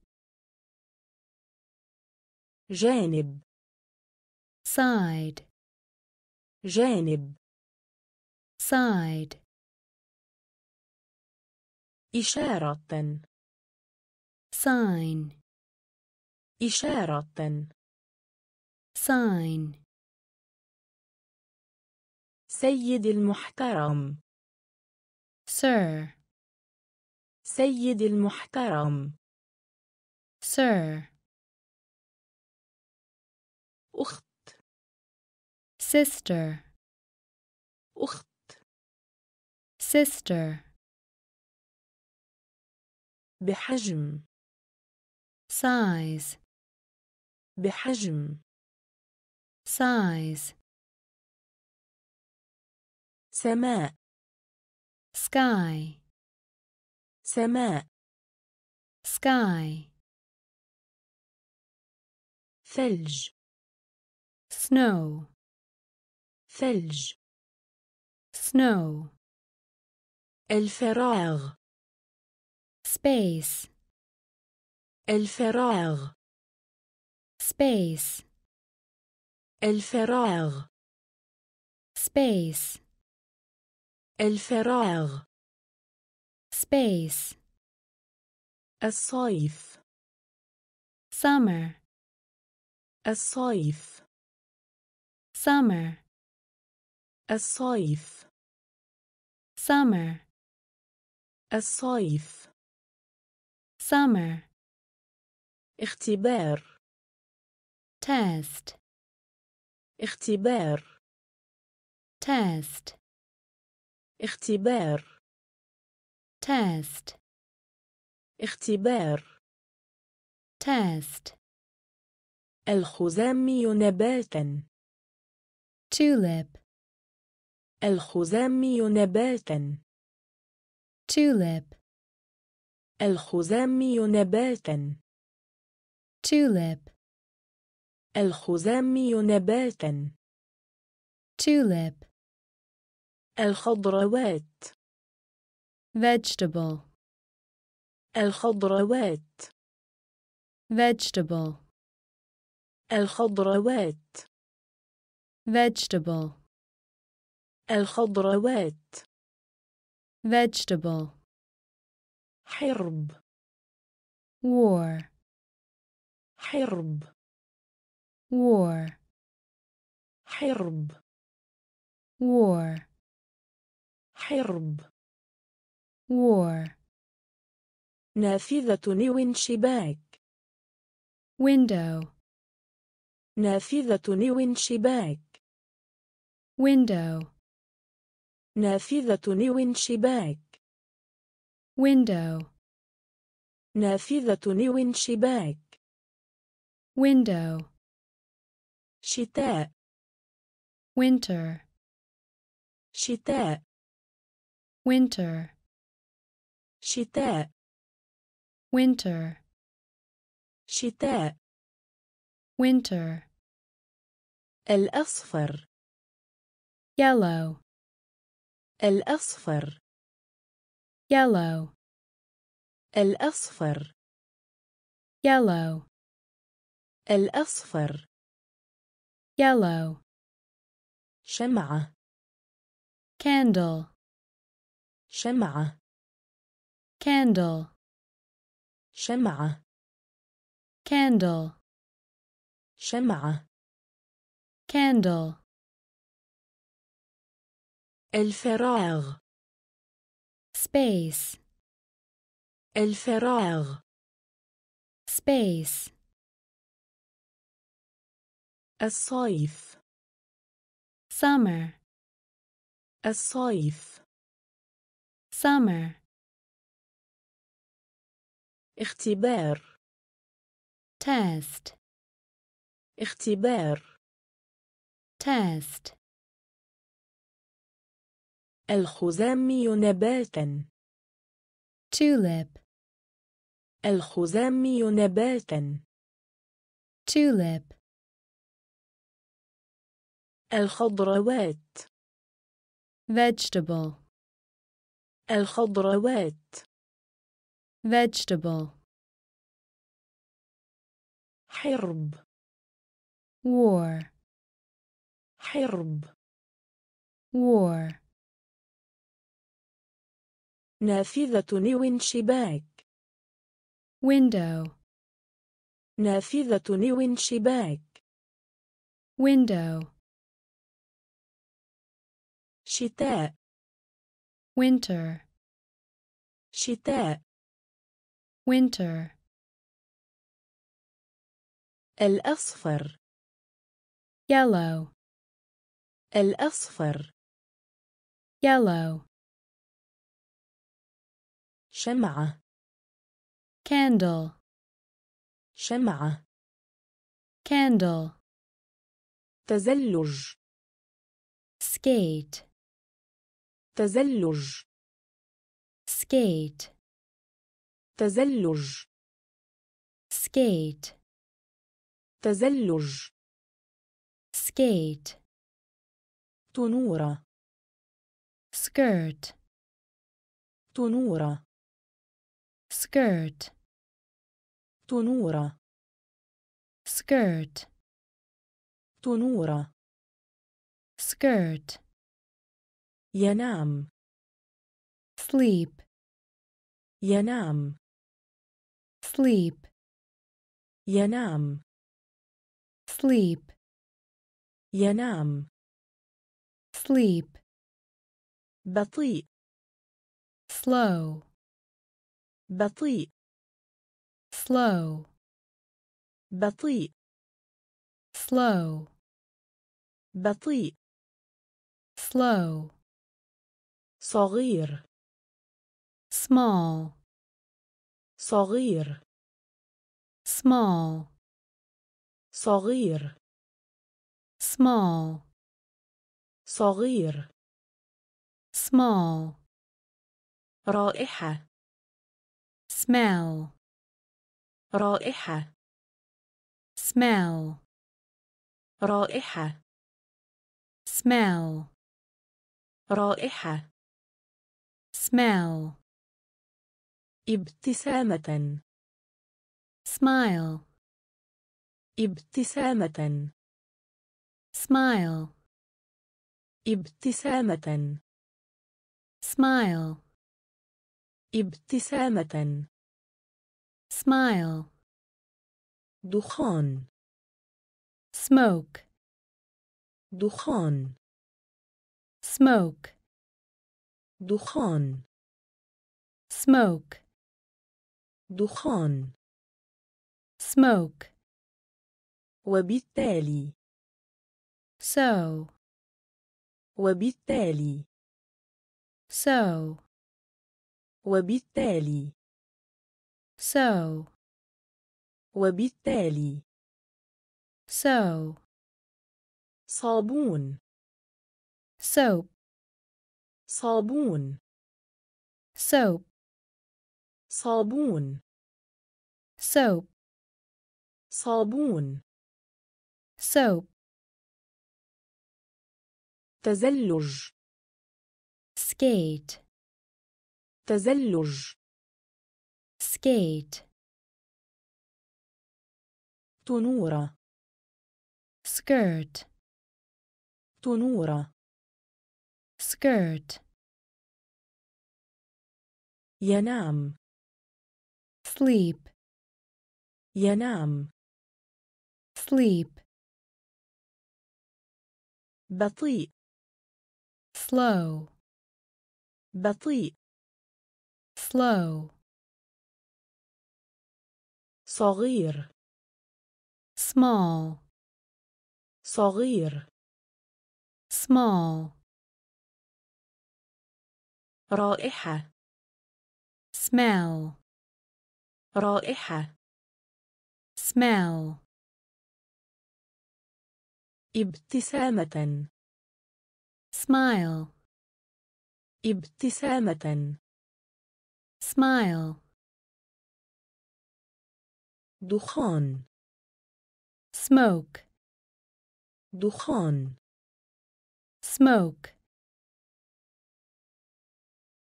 [SPEAKER 1] جانب.
[SPEAKER 2] side
[SPEAKER 1] جانب.
[SPEAKER 2] side
[SPEAKER 1] إشارة.
[SPEAKER 2] sign
[SPEAKER 1] إشارة.
[SPEAKER 2] sign
[SPEAKER 1] سيد المحترم.
[SPEAKER 2] sir
[SPEAKER 1] سيد المحترم.
[SPEAKER 2] Sir.
[SPEAKER 1] أخت.
[SPEAKER 2] Sister.
[SPEAKER 1] أخت.
[SPEAKER 2] Sister.
[SPEAKER 1] بحجم.
[SPEAKER 2] Size.
[SPEAKER 1] بحجم.
[SPEAKER 2] Size.
[SPEAKER 1] سماء.
[SPEAKER 2] Sky.
[SPEAKER 1] سماء.
[SPEAKER 2] Sky.
[SPEAKER 1] ثلج.
[SPEAKER 2] Snow.
[SPEAKER 1] ثلج.
[SPEAKER 2] Snow.
[SPEAKER 1] الفراغ.
[SPEAKER 2] Space.
[SPEAKER 1] الفراغ.
[SPEAKER 2] Space.
[SPEAKER 1] الفراغ.
[SPEAKER 2] Space.
[SPEAKER 1] الفراغ.
[SPEAKER 2] space
[SPEAKER 1] الصيف
[SPEAKER 2] summer
[SPEAKER 1] الصيف
[SPEAKER 2] summer
[SPEAKER 1] الصيف
[SPEAKER 2] summer
[SPEAKER 1] الصيف
[SPEAKER 2] summer
[SPEAKER 1] اختبار
[SPEAKER 2] test
[SPEAKER 1] اختبار
[SPEAKER 2] test
[SPEAKER 1] اختبار
[SPEAKER 2] test
[SPEAKER 1] اختبار.
[SPEAKER 2] test
[SPEAKER 1] الخزامي نباتا.
[SPEAKER 2] tulip
[SPEAKER 1] الخزامي نباتا.
[SPEAKER 2] tulip
[SPEAKER 1] الخزامي نباتا.
[SPEAKER 2] tulip
[SPEAKER 1] الخزامي نباتا.
[SPEAKER 2] tulip
[SPEAKER 1] الخضروات.
[SPEAKER 2] vegetable
[SPEAKER 1] الخضروات
[SPEAKER 2] vegetable
[SPEAKER 1] الخضروات
[SPEAKER 2] vegetable
[SPEAKER 1] الخضروات
[SPEAKER 2] vegetable
[SPEAKER 1] حرب
[SPEAKER 2] war
[SPEAKER 1] حرب
[SPEAKER 2] war
[SPEAKER 1] حرب
[SPEAKER 2] war
[SPEAKER 1] حرب
[SPEAKER 2] war
[SPEAKER 1] نافذة وانشباك
[SPEAKER 2] window
[SPEAKER 1] نافذة وانشباك
[SPEAKER 2] window
[SPEAKER 1] نافذة وانشباك
[SPEAKER 2] window
[SPEAKER 1] نافذة وانشباك
[SPEAKER 2] window
[SPEAKER 1] شتاء
[SPEAKER 2] winter
[SPEAKER 1] شتاء
[SPEAKER 2] winter
[SPEAKER 1] شتاء
[SPEAKER 2] winter
[SPEAKER 1] شتاء
[SPEAKER 2] winter
[SPEAKER 1] الأصفر
[SPEAKER 2] yellow
[SPEAKER 1] الأصفر
[SPEAKER 2] yellow
[SPEAKER 1] الأصفر
[SPEAKER 2] yellow
[SPEAKER 1] الأصفر
[SPEAKER 2] yellow
[SPEAKER 1] شمعة
[SPEAKER 2] candle
[SPEAKER 1] شمعة
[SPEAKER 2] candle
[SPEAKER 1] شمعة
[SPEAKER 2] candle
[SPEAKER 1] شمعة
[SPEAKER 2] candle
[SPEAKER 1] الفراغ
[SPEAKER 2] space
[SPEAKER 1] الفراغ
[SPEAKER 2] space
[SPEAKER 1] الصيف
[SPEAKER 2] summer
[SPEAKER 1] الصيف
[SPEAKER 2] summer
[SPEAKER 1] اختبار.
[SPEAKER 2] test
[SPEAKER 1] اختبار.
[SPEAKER 2] test
[SPEAKER 1] الخزامي نباتا.
[SPEAKER 2] tulip
[SPEAKER 1] الخزامي نباتا.
[SPEAKER 2] tulip
[SPEAKER 1] الخضروات.
[SPEAKER 2] vegetable.
[SPEAKER 1] الخضروات.
[SPEAKER 2] vegetable
[SPEAKER 1] حرب
[SPEAKER 2] war
[SPEAKER 1] حرب
[SPEAKER 2] war
[SPEAKER 1] نافذة وانشباك
[SPEAKER 2] window
[SPEAKER 1] نافذة وانشباك
[SPEAKER 2] window
[SPEAKER 1] شتاء
[SPEAKER 2] winter
[SPEAKER 1] شتاء
[SPEAKER 2] winter
[SPEAKER 1] الأصفر
[SPEAKER 2] yellow
[SPEAKER 1] الأصفر
[SPEAKER 2] yellow
[SPEAKER 1] شمعة
[SPEAKER 2] candle
[SPEAKER 1] شمعة
[SPEAKER 2] candle
[SPEAKER 1] تزلج
[SPEAKER 2] skate
[SPEAKER 1] تزلج
[SPEAKER 2] skate
[SPEAKER 1] تزلج.
[SPEAKER 2] Skate.
[SPEAKER 1] تزلج.
[SPEAKER 2] Skate.
[SPEAKER 1] تنورة
[SPEAKER 2] skirt.
[SPEAKER 1] تنورة
[SPEAKER 2] skirt.
[SPEAKER 1] تنورة
[SPEAKER 2] skirt.
[SPEAKER 1] تنورة
[SPEAKER 2] skirt.
[SPEAKER 1] ينام.
[SPEAKER 2] Sleep.
[SPEAKER 1] ينام.
[SPEAKER 2] sleep
[SPEAKER 1] ينام
[SPEAKER 2] sleep
[SPEAKER 1] ينام
[SPEAKER 2] sleep
[SPEAKER 1] بطيء
[SPEAKER 2] slow
[SPEAKER 1] بطيء
[SPEAKER 2] slow
[SPEAKER 1] بطيء
[SPEAKER 2] slow
[SPEAKER 1] بطيء
[SPEAKER 2] slow
[SPEAKER 1] صغير
[SPEAKER 2] small
[SPEAKER 1] صغير
[SPEAKER 2] small
[SPEAKER 1] صغير
[SPEAKER 2] small
[SPEAKER 1] صغير
[SPEAKER 2] small
[SPEAKER 1] رائحة
[SPEAKER 2] smell
[SPEAKER 1] رائحة
[SPEAKER 2] smell
[SPEAKER 1] رائحة
[SPEAKER 2] smell
[SPEAKER 1] رائحة
[SPEAKER 2] smell.
[SPEAKER 1] ابتسامة.
[SPEAKER 2] smile
[SPEAKER 1] ابتسامة
[SPEAKER 2] smile
[SPEAKER 1] ابتسامة
[SPEAKER 2] smile
[SPEAKER 1] ابتسامة
[SPEAKER 2] smile
[SPEAKER 1] دخان
[SPEAKER 2] smoke
[SPEAKER 1] دخان
[SPEAKER 2] smoke
[SPEAKER 1] دخان
[SPEAKER 2] smoke
[SPEAKER 1] دخان
[SPEAKER 2] smoke.
[SPEAKER 1] وبالتالي.
[SPEAKER 2] So.
[SPEAKER 1] وبالتالي.
[SPEAKER 2] So.
[SPEAKER 1] وبالتالي.
[SPEAKER 2] So.
[SPEAKER 1] وبالتالي.
[SPEAKER 2] So.
[SPEAKER 1] صابون.
[SPEAKER 2] Soap.
[SPEAKER 1] صابون.
[SPEAKER 2] Soap.
[SPEAKER 1] صابون.
[SPEAKER 2] Soap.
[SPEAKER 1] صابون.
[SPEAKER 2] soap
[SPEAKER 1] تزلج.
[SPEAKER 2] skate
[SPEAKER 1] تزلج.
[SPEAKER 2] skate
[SPEAKER 1] تنورة
[SPEAKER 2] skirt
[SPEAKER 1] تنورة
[SPEAKER 2] skirt
[SPEAKER 1] ينام.
[SPEAKER 2] sleep
[SPEAKER 1] ينام.
[SPEAKER 2] Sleep
[SPEAKER 1] بطيء
[SPEAKER 2] slow
[SPEAKER 1] بطيء
[SPEAKER 2] slow
[SPEAKER 1] صغير
[SPEAKER 2] small
[SPEAKER 1] صغير
[SPEAKER 2] small
[SPEAKER 1] رائحة
[SPEAKER 2] smell
[SPEAKER 1] رائحة
[SPEAKER 2] smell
[SPEAKER 1] ابتسامة.
[SPEAKER 2] Smile.
[SPEAKER 1] ابتسامة.
[SPEAKER 2] Smile.
[SPEAKER 1] دخان.
[SPEAKER 2] Smoke.
[SPEAKER 1] دخان.
[SPEAKER 2] Smoke.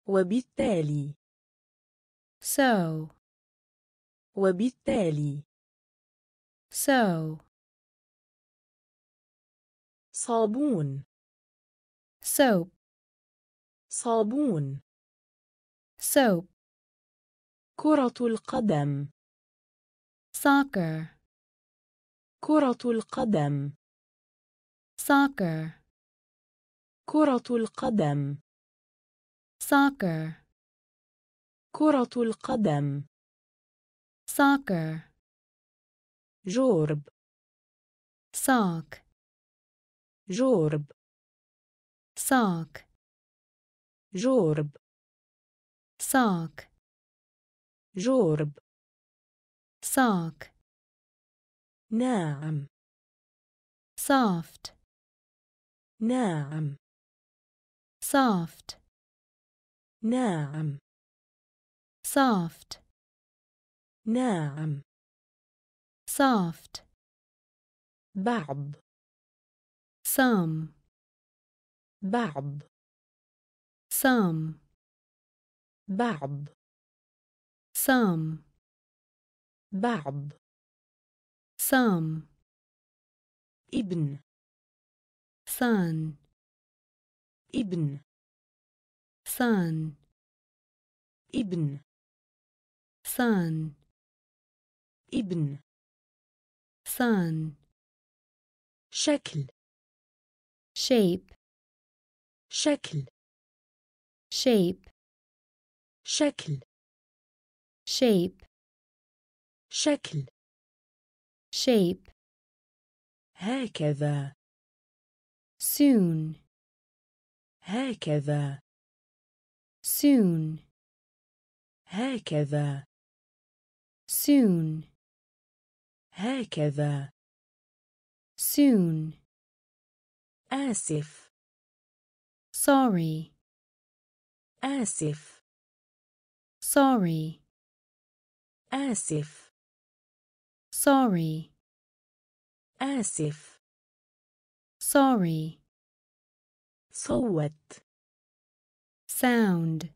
[SPEAKER 1] وبالتالي.
[SPEAKER 2] So.
[SPEAKER 1] وبالتالي.
[SPEAKER 2] So.
[SPEAKER 1] صابون.
[SPEAKER 2] Soap.
[SPEAKER 1] صابون.
[SPEAKER 2] Soap.
[SPEAKER 1] كرة القدم.
[SPEAKER 2] Soccer.
[SPEAKER 1] كرة القدم.
[SPEAKER 2] Soccer.
[SPEAKER 1] كرة القدم.
[SPEAKER 2] Soccer.
[SPEAKER 1] كرة القدم.
[SPEAKER 2] Soccer.
[SPEAKER 1] جورب.
[SPEAKER 2] Sock.
[SPEAKER 1] جورب
[SPEAKER 2] sock
[SPEAKER 1] جورب
[SPEAKER 2] sock
[SPEAKER 1] جورب
[SPEAKER 2] sock
[SPEAKER 1] ناعم
[SPEAKER 2] soft
[SPEAKER 1] ناعم
[SPEAKER 2] soft
[SPEAKER 1] ناعم
[SPEAKER 2] soft
[SPEAKER 1] ناعم
[SPEAKER 2] soft
[SPEAKER 1] بعض
[SPEAKER 2] سام
[SPEAKER 1] بعض.
[SPEAKER 2] سام
[SPEAKER 1] بعض.
[SPEAKER 2] سام
[SPEAKER 1] بعض.
[SPEAKER 2] سام
[SPEAKER 1] ابن.
[SPEAKER 2] سان
[SPEAKER 1] ابن.
[SPEAKER 2] سان
[SPEAKER 1] ابن.
[SPEAKER 2] سان
[SPEAKER 1] ابن.
[SPEAKER 2] سان
[SPEAKER 1] شكل.
[SPEAKER 2] shape
[SPEAKER 1] شكل
[SPEAKER 2] shape
[SPEAKER 1] شكل
[SPEAKER 2] shape
[SPEAKER 1] شكل
[SPEAKER 2] shape
[SPEAKER 1] هكذا
[SPEAKER 2] soon
[SPEAKER 1] هكذا
[SPEAKER 2] soon
[SPEAKER 1] هكذا
[SPEAKER 2] soon
[SPEAKER 1] هكذا
[SPEAKER 2] soon
[SPEAKER 1] آسف
[SPEAKER 2] sorry
[SPEAKER 1] آسف
[SPEAKER 2] sorry
[SPEAKER 1] آسف
[SPEAKER 2] sorry
[SPEAKER 1] آسف
[SPEAKER 2] sorry
[SPEAKER 1] صوت
[SPEAKER 2] sound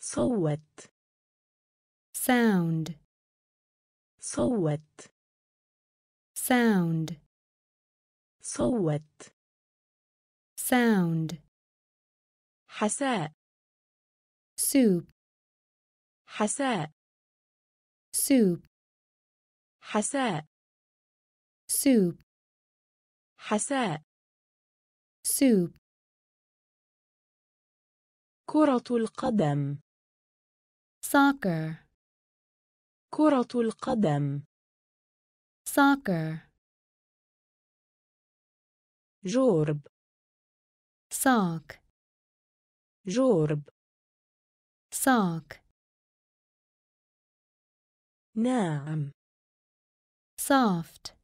[SPEAKER 1] صوت
[SPEAKER 2] sound
[SPEAKER 1] صوت
[SPEAKER 2] sound
[SPEAKER 1] صوت.
[SPEAKER 2] Sound.
[SPEAKER 1] حساء.
[SPEAKER 2] Soup.
[SPEAKER 1] حساء.
[SPEAKER 2] Soup.
[SPEAKER 1] حساء.
[SPEAKER 2] Soup.
[SPEAKER 1] حساء.
[SPEAKER 2] Soup.
[SPEAKER 1] كرة القدم.
[SPEAKER 2] Soccer.
[SPEAKER 1] كرة القدم.
[SPEAKER 2] Soccer.
[SPEAKER 1] جورب
[SPEAKER 2] sock
[SPEAKER 1] جورب
[SPEAKER 2] sock
[SPEAKER 1] ناعم
[SPEAKER 2] soft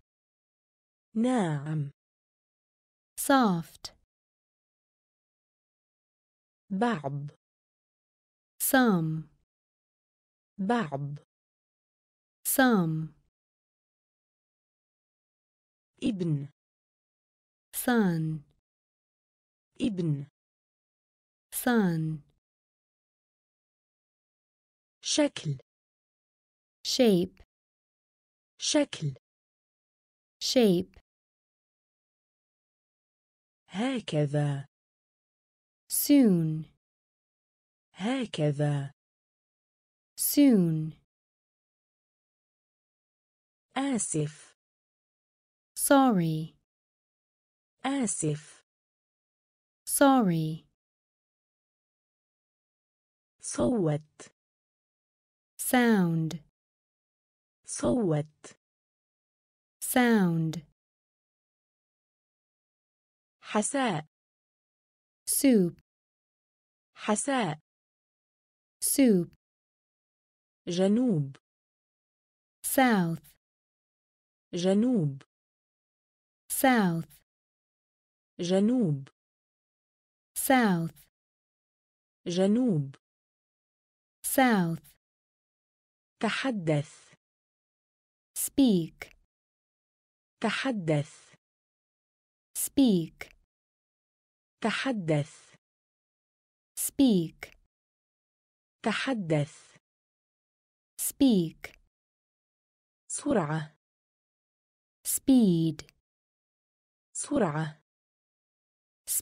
[SPEAKER 1] ناعم
[SPEAKER 2] soft
[SPEAKER 1] بعض
[SPEAKER 2] some
[SPEAKER 1] بعض
[SPEAKER 2] some
[SPEAKER 1] ابن
[SPEAKER 2] son
[SPEAKER 1] ابن
[SPEAKER 2] son
[SPEAKER 1] شكل
[SPEAKER 2] shape
[SPEAKER 1] شكل
[SPEAKER 2] shape
[SPEAKER 1] هكذا
[SPEAKER 2] soon
[SPEAKER 1] هكذا
[SPEAKER 2] soon
[SPEAKER 1] آسف
[SPEAKER 2] sorry
[SPEAKER 1] آسف
[SPEAKER 2] sorry,
[SPEAKER 1] صوت
[SPEAKER 2] sound,
[SPEAKER 1] صوت
[SPEAKER 2] sound,
[SPEAKER 1] حساء
[SPEAKER 2] soup,
[SPEAKER 1] حساء
[SPEAKER 2] soup,
[SPEAKER 1] جنوب
[SPEAKER 2] south,
[SPEAKER 1] جنوب
[SPEAKER 2] south,
[SPEAKER 1] جنوب
[SPEAKER 2] south,
[SPEAKER 1] جنوب
[SPEAKER 2] south,
[SPEAKER 1] تحدث
[SPEAKER 2] speak,
[SPEAKER 1] تحدث
[SPEAKER 2] speak,
[SPEAKER 1] تحدث
[SPEAKER 2] speak,
[SPEAKER 1] تحدث
[SPEAKER 2] speak,
[SPEAKER 1] سرعة
[SPEAKER 2] speed,
[SPEAKER 1] سرعة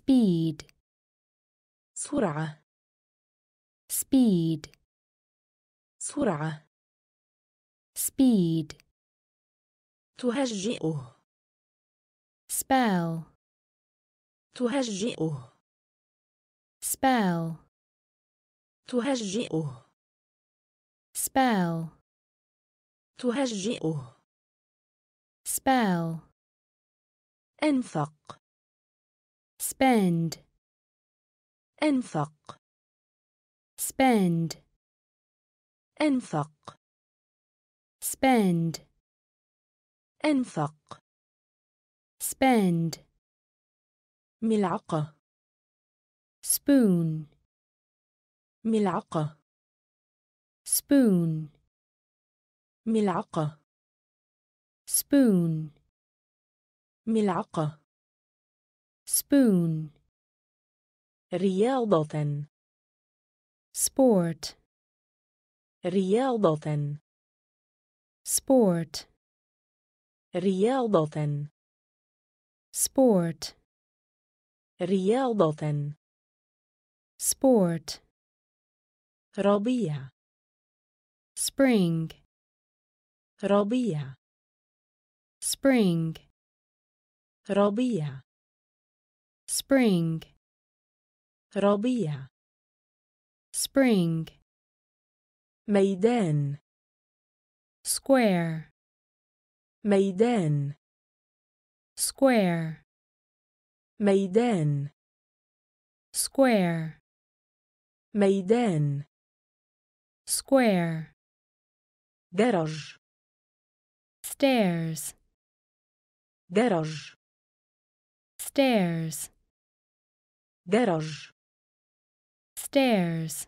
[SPEAKER 2] speed,
[SPEAKER 1] سرعة
[SPEAKER 2] speed,
[SPEAKER 1] سرعة
[SPEAKER 2] speed,
[SPEAKER 1] تهجئه
[SPEAKER 2] spell,
[SPEAKER 1] تهجئه
[SPEAKER 2] spell,
[SPEAKER 1] تهجئه
[SPEAKER 2] spell,
[SPEAKER 1] تهجئه
[SPEAKER 2] spell,
[SPEAKER 1] انفق
[SPEAKER 2] spend,
[SPEAKER 1] انفق
[SPEAKER 2] spend,
[SPEAKER 1] انفق
[SPEAKER 2] spend,
[SPEAKER 1] انفق
[SPEAKER 2] spend,
[SPEAKER 1] ملعقة
[SPEAKER 2] spoon,
[SPEAKER 1] ملعقة
[SPEAKER 2] spoon,
[SPEAKER 1] ملعقة
[SPEAKER 2] spoon,
[SPEAKER 1] ملعقة
[SPEAKER 2] spoon,
[SPEAKER 1] رياضة
[SPEAKER 2] sport,
[SPEAKER 1] رياضة
[SPEAKER 2] sport,
[SPEAKER 1] رياضة
[SPEAKER 2] sport,
[SPEAKER 1] رياضة
[SPEAKER 2] sport,
[SPEAKER 1] ربيع
[SPEAKER 2] spring,
[SPEAKER 1] ربيع
[SPEAKER 2] spring,
[SPEAKER 1] ربيع
[SPEAKER 2] spring,
[SPEAKER 1] ربيع
[SPEAKER 2] spring,
[SPEAKER 1] ميدان
[SPEAKER 2] square,
[SPEAKER 1] ميدان
[SPEAKER 2] square,
[SPEAKER 1] ميدان
[SPEAKER 2] square,
[SPEAKER 1] ميدان
[SPEAKER 2] square,
[SPEAKER 1] درج
[SPEAKER 2] stairs,
[SPEAKER 1] درج
[SPEAKER 2] stairs,
[SPEAKER 1] درج
[SPEAKER 2] stairs,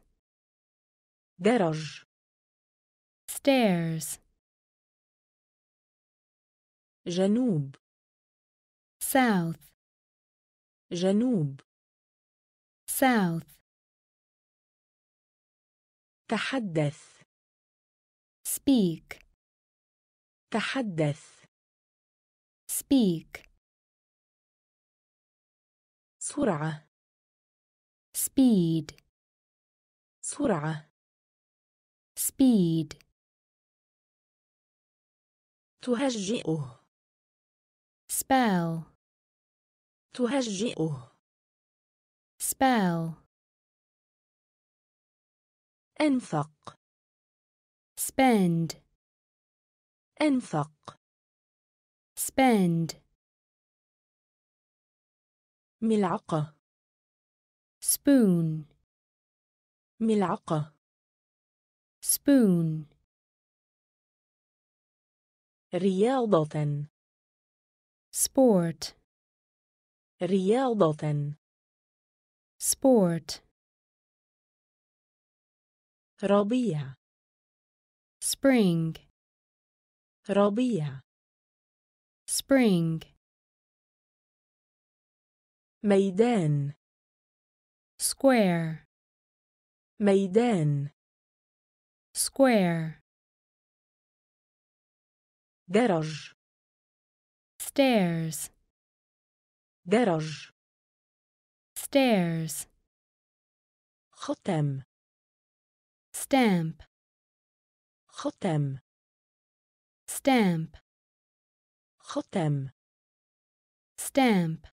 [SPEAKER 1] درج
[SPEAKER 2] stairs,
[SPEAKER 1] جنوب
[SPEAKER 2] south,
[SPEAKER 1] جنوب
[SPEAKER 2] south,
[SPEAKER 1] تحدث
[SPEAKER 2] speak,
[SPEAKER 1] تحدث
[SPEAKER 2] speak,
[SPEAKER 1] سرعة
[SPEAKER 2] speed,
[SPEAKER 1] سرعة
[SPEAKER 2] speed,
[SPEAKER 1] تهجئه
[SPEAKER 2] spell,
[SPEAKER 1] تهجئه
[SPEAKER 2] spell,
[SPEAKER 1] انفق
[SPEAKER 2] spend,
[SPEAKER 1] انفق
[SPEAKER 2] spend,
[SPEAKER 1] ملعقة
[SPEAKER 2] spoon,
[SPEAKER 1] ملعقة
[SPEAKER 2] spoon,
[SPEAKER 1] رياضة
[SPEAKER 2] sport,
[SPEAKER 1] رياضة
[SPEAKER 2] sport,
[SPEAKER 1] ربيع
[SPEAKER 2] spring,
[SPEAKER 1] ربيع
[SPEAKER 2] spring,
[SPEAKER 1] ميدان
[SPEAKER 2] square,
[SPEAKER 1] ميدان
[SPEAKER 2] square,
[SPEAKER 1] درج
[SPEAKER 2] stairs,
[SPEAKER 1] درج
[SPEAKER 2] stairs,
[SPEAKER 1] ختم
[SPEAKER 2] stamp,
[SPEAKER 1] ختم
[SPEAKER 2] stamp,
[SPEAKER 1] ختم
[SPEAKER 2] stamp,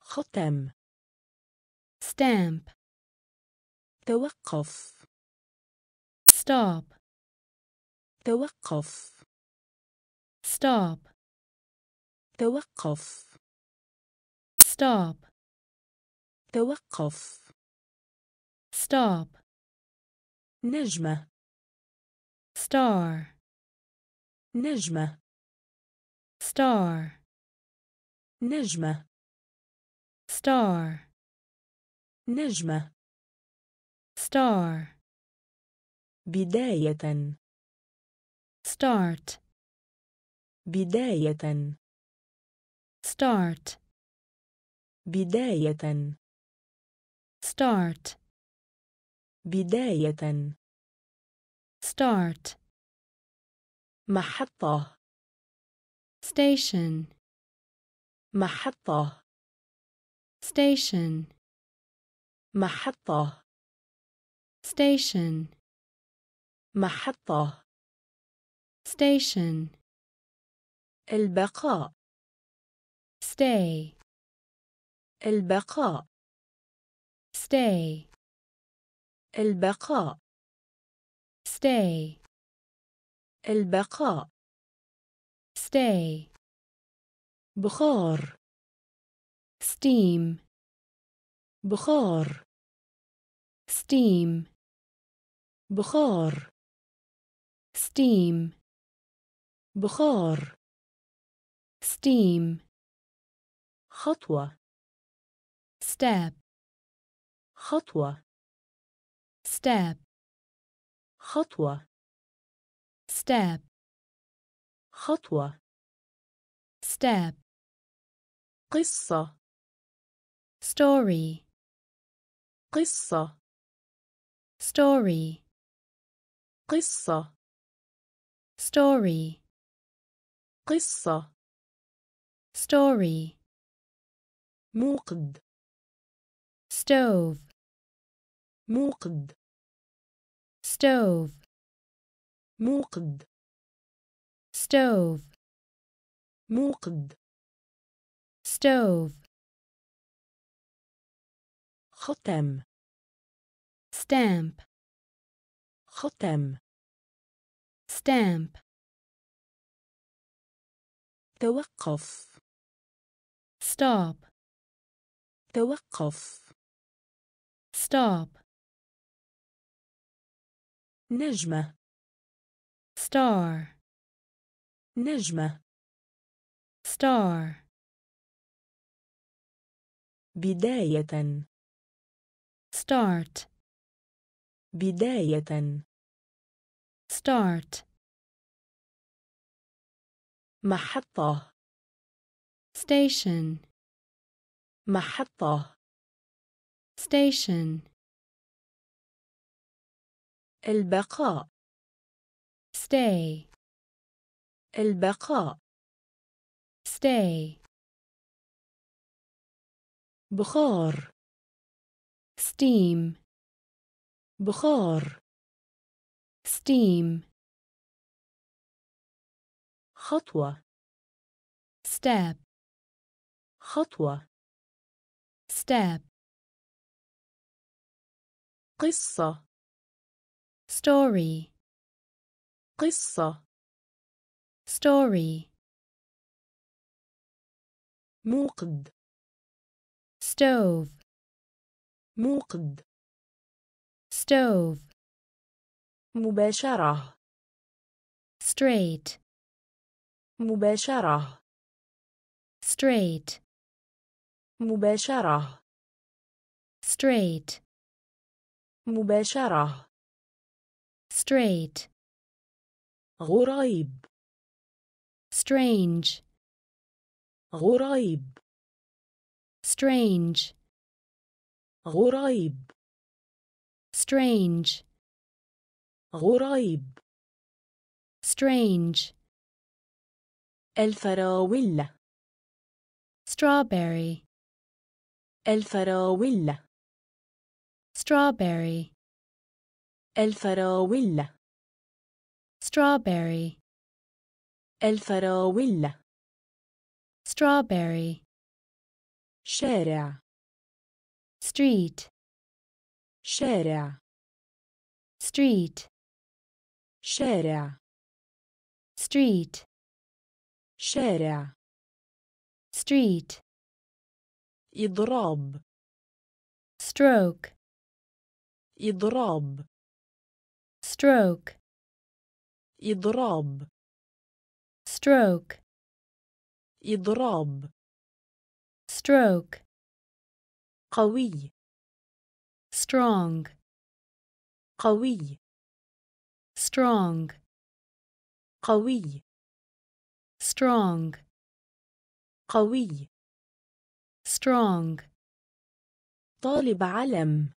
[SPEAKER 1] ختم
[SPEAKER 2] stamp
[SPEAKER 1] توقف
[SPEAKER 2] stop
[SPEAKER 1] توقف
[SPEAKER 2] stop
[SPEAKER 1] توقف
[SPEAKER 2] stop
[SPEAKER 1] توقف
[SPEAKER 2] stop
[SPEAKER 1] نجمة
[SPEAKER 2] star
[SPEAKER 1] نجمة
[SPEAKER 2] star
[SPEAKER 1] نجمة
[SPEAKER 2] star
[SPEAKER 1] نجمة
[SPEAKER 2] star
[SPEAKER 1] بداية
[SPEAKER 2] start
[SPEAKER 1] بداية
[SPEAKER 2] start
[SPEAKER 1] بداية
[SPEAKER 2] start
[SPEAKER 1] بداية
[SPEAKER 2] start
[SPEAKER 1] محطة
[SPEAKER 2] station
[SPEAKER 1] محطة
[SPEAKER 2] station
[SPEAKER 1] محطة
[SPEAKER 2] station
[SPEAKER 1] محطة
[SPEAKER 2] station
[SPEAKER 1] البقاء
[SPEAKER 2] stay
[SPEAKER 1] البقاء
[SPEAKER 2] stay
[SPEAKER 1] البقاء
[SPEAKER 2] stay
[SPEAKER 1] البقاء
[SPEAKER 2] stay
[SPEAKER 1] بخار
[SPEAKER 2] steam
[SPEAKER 1] بخار
[SPEAKER 2] steam
[SPEAKER 1] بخار
[SPEAKER 2] steam
[SPEAKER 1] بخار
[SPEAKER 2] steam
[SPEAKER 1] خطوة
[SPEAKER 2] step
[SPEAKER 1] خطوة
[SPEAKER 2] step
[SPEAKER 1] خطوة
[SPEAKER 2] step
[SPEAKER 1] خطوة
[SPEAKER 2] step
[SPEAKER 1] قصة
[SPEAKER 2] story
[SPEAKER 1] قصة
[SPEAKER 2] story
[SPEAKER 1] قصة
[SPEAKER 2] story
[SPEAKER 1] قصة
[SPEAKER 2] story
[SPEAKER 1] موقد
[SPEAKER 2] stove
[SPEAKER 1] موقد
[SPEAKER 2] stove
[SPEAKER 1] موقد
[SPEAKER 2] stove
[SPEAKER 1] موقد
[SPEAKER 2] stove
[SPEAKER 1] ختم.
[SPEAKER 2] Stamp.
[SPEAKER 1] ختم.
[SPEAKER 2] Stamp.
[SPEAKER 1] توقف.
[SPEAKER 2] Stop.
[SPEAKER 1] توقف.
[SPEAKER 2] Stop.
[SPEAKER 1] نجمة.
[SPEAKER 2] Star.
[SPEAKER 1] نجمة.
[SPEAKER 2] Star.
[SPEAKER 1] بداية.
[SPEAKER 2] Start
[SPEAKER 1] بداية
[SPEAKER 2] start
[SPEAKER 1] محطة
[SPEAKER 2] station
[SPEAKER 1] محطة
[SPEAKER 2] station
[SPEAKER 1] البقاء
[SPEAKER 2] stay
[SPEAKER 1] البقاء
[SPEAKER 2] stay
[SPEAKER 1] بخار
[SPEAKER 2] steam
[SPEAKER 1] بخار
[SPEAKER 2] steam
[SPEAKER 1] خطوة
[SPEAKER 2] step
[SPEAKER 1] خطوة
[SPEAKER 2] step
[SPEAKER 1] قصة
[SPEAKER 2] story
[SPEAKER 1] قصة
[SPEAKER 2] story
[SPEAKER 1] موقد
[SPEAKER 2] stove
[SPEAKER 1] موقد
[SPEAKER 2] stove
[SPEAKER 1] مباشرة
[SPEAKER 2] straight
[SPEAKER 1] مباشرة
[SPEAKER 2] straight
[SPEAKER 1] مباشرة
[SPEAKER 2] straight
[SPEAKER 1] مباشرة
[SPEAKER 2] straight
[SPEAKER 1] غريب
[SPEAKER 2] strange
[SPEAKER 1] غريب
[SPEAKER 2] strange
[SPEAKER 1] غريب
[SPEAKER 2] strange
[SPEAKER 1] غريب
[SPEAKER 2] strange
[SPEAKER 1] الفراولة
[SPEAKER 2] strawberry
[SPEAKER 1] الفراولة
[SPEAKER 2] strawberry
[SPEAKER 1] الفراولة
[SPEAKER 2] strawberry
[SPEAKER 1] الفراولة
[SPEAKER 2] strawberry
[SPEAKER 1] شارع
[SPEAKER 2] street
[SPEAKER 1] شارع
[SPEAKER 2] street
[SPEAKER 1] شارع
[SPEAKER 2] street
[SPEAKER 1] شارع
[SPEAKER 2] street
[SPEAKER 1] إضراب
[SPEAKER 2] stroke
[SPEAKER 1] إضراب
[SPEAKER 2] stroke
[SPEAKER 1] إضراب
[SPEAKER 2] stroke
[SPEAKER 1] إضراب
[SPEAKER 2] stroke
[SPEAKER 1] قوي
[SPEAKER 2] strong
[SPEAKER 1] قوي
[SPEAKER 2] strong
[SPEAKER 1] قوي
[SPEAKER 2] strong
[SPEAKER 1] قوي
[SPEAKER 2] strong
[SPEAKER 1] طالب علم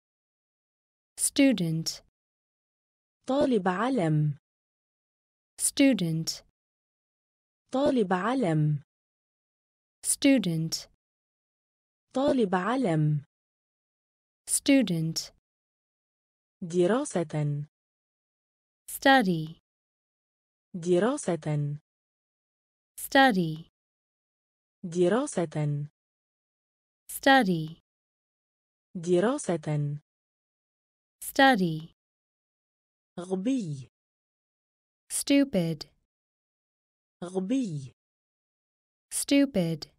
[SPEAKER 2] student
[SPEAKER 1] طالب علم
[SPEAKER 2] student
[SPEAKER 1] طالب علم
[SPEAKER 2] student
[SPEAKER 1] طالب علم
[SPEAKER 2] student
[SPEAKER 1] دراسة
[SPEAKER 2] study
[SPEAKER 1] دراسة
[SPEAKER 2] study
[SPEAKER 1] دراسة
[SPEAKER 2] study
[SPEAKER 1] دراسة
[SPEAKER 2] study
[SPEAKER 1] غبي
[SPEAKER 2] stupid
[SPEAKER 1] غبي
[SPEAKER 2] stupid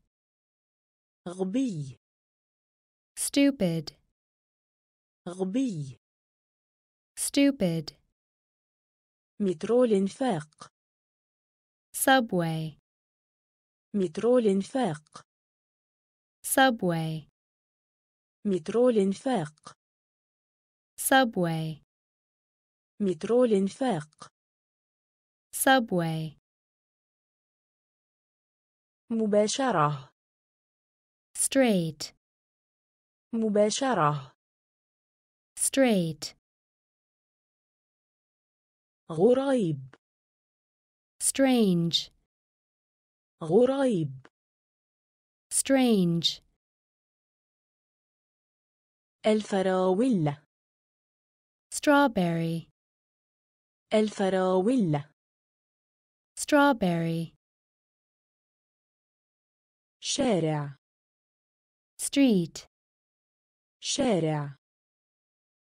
[SPEAKER 1] غبي
[SPEAKER 2] stupid
[SPEAKER 1] غبي
[SPEAKER 2] stupid
[SPEAKER 1] مترو الانفاق
[SPEAKER 2] subway
[SPEAKER 1] مترو الانفاق
[SPEAKER 2] subway
[SPEAKER 1] مترو الانفاق
[SPEAKER 2] subway
[SPEAKER 1] مترو الانفاق
[SPEAKER 2] subway
[SPEAKER 1] مباشرة
[SPEAKER 2] straight
[SPEAKER 1] مباشرة
[SPEAKER 2] straight
[SPEAKER 1] غريب
[SPEAKER 2] strange
[SPEAKER 1] غريب
[SPEAKER 2] strange
[SPEAKER 1] الفراولة
[SPEAKER 2] strawberry
[SPEAKER 1] الفراولة
[SPEAKER 2] strawberry
[SPEAKER 1] شارع
[SPEAKER 2] street
[SPEAKER 1] شارع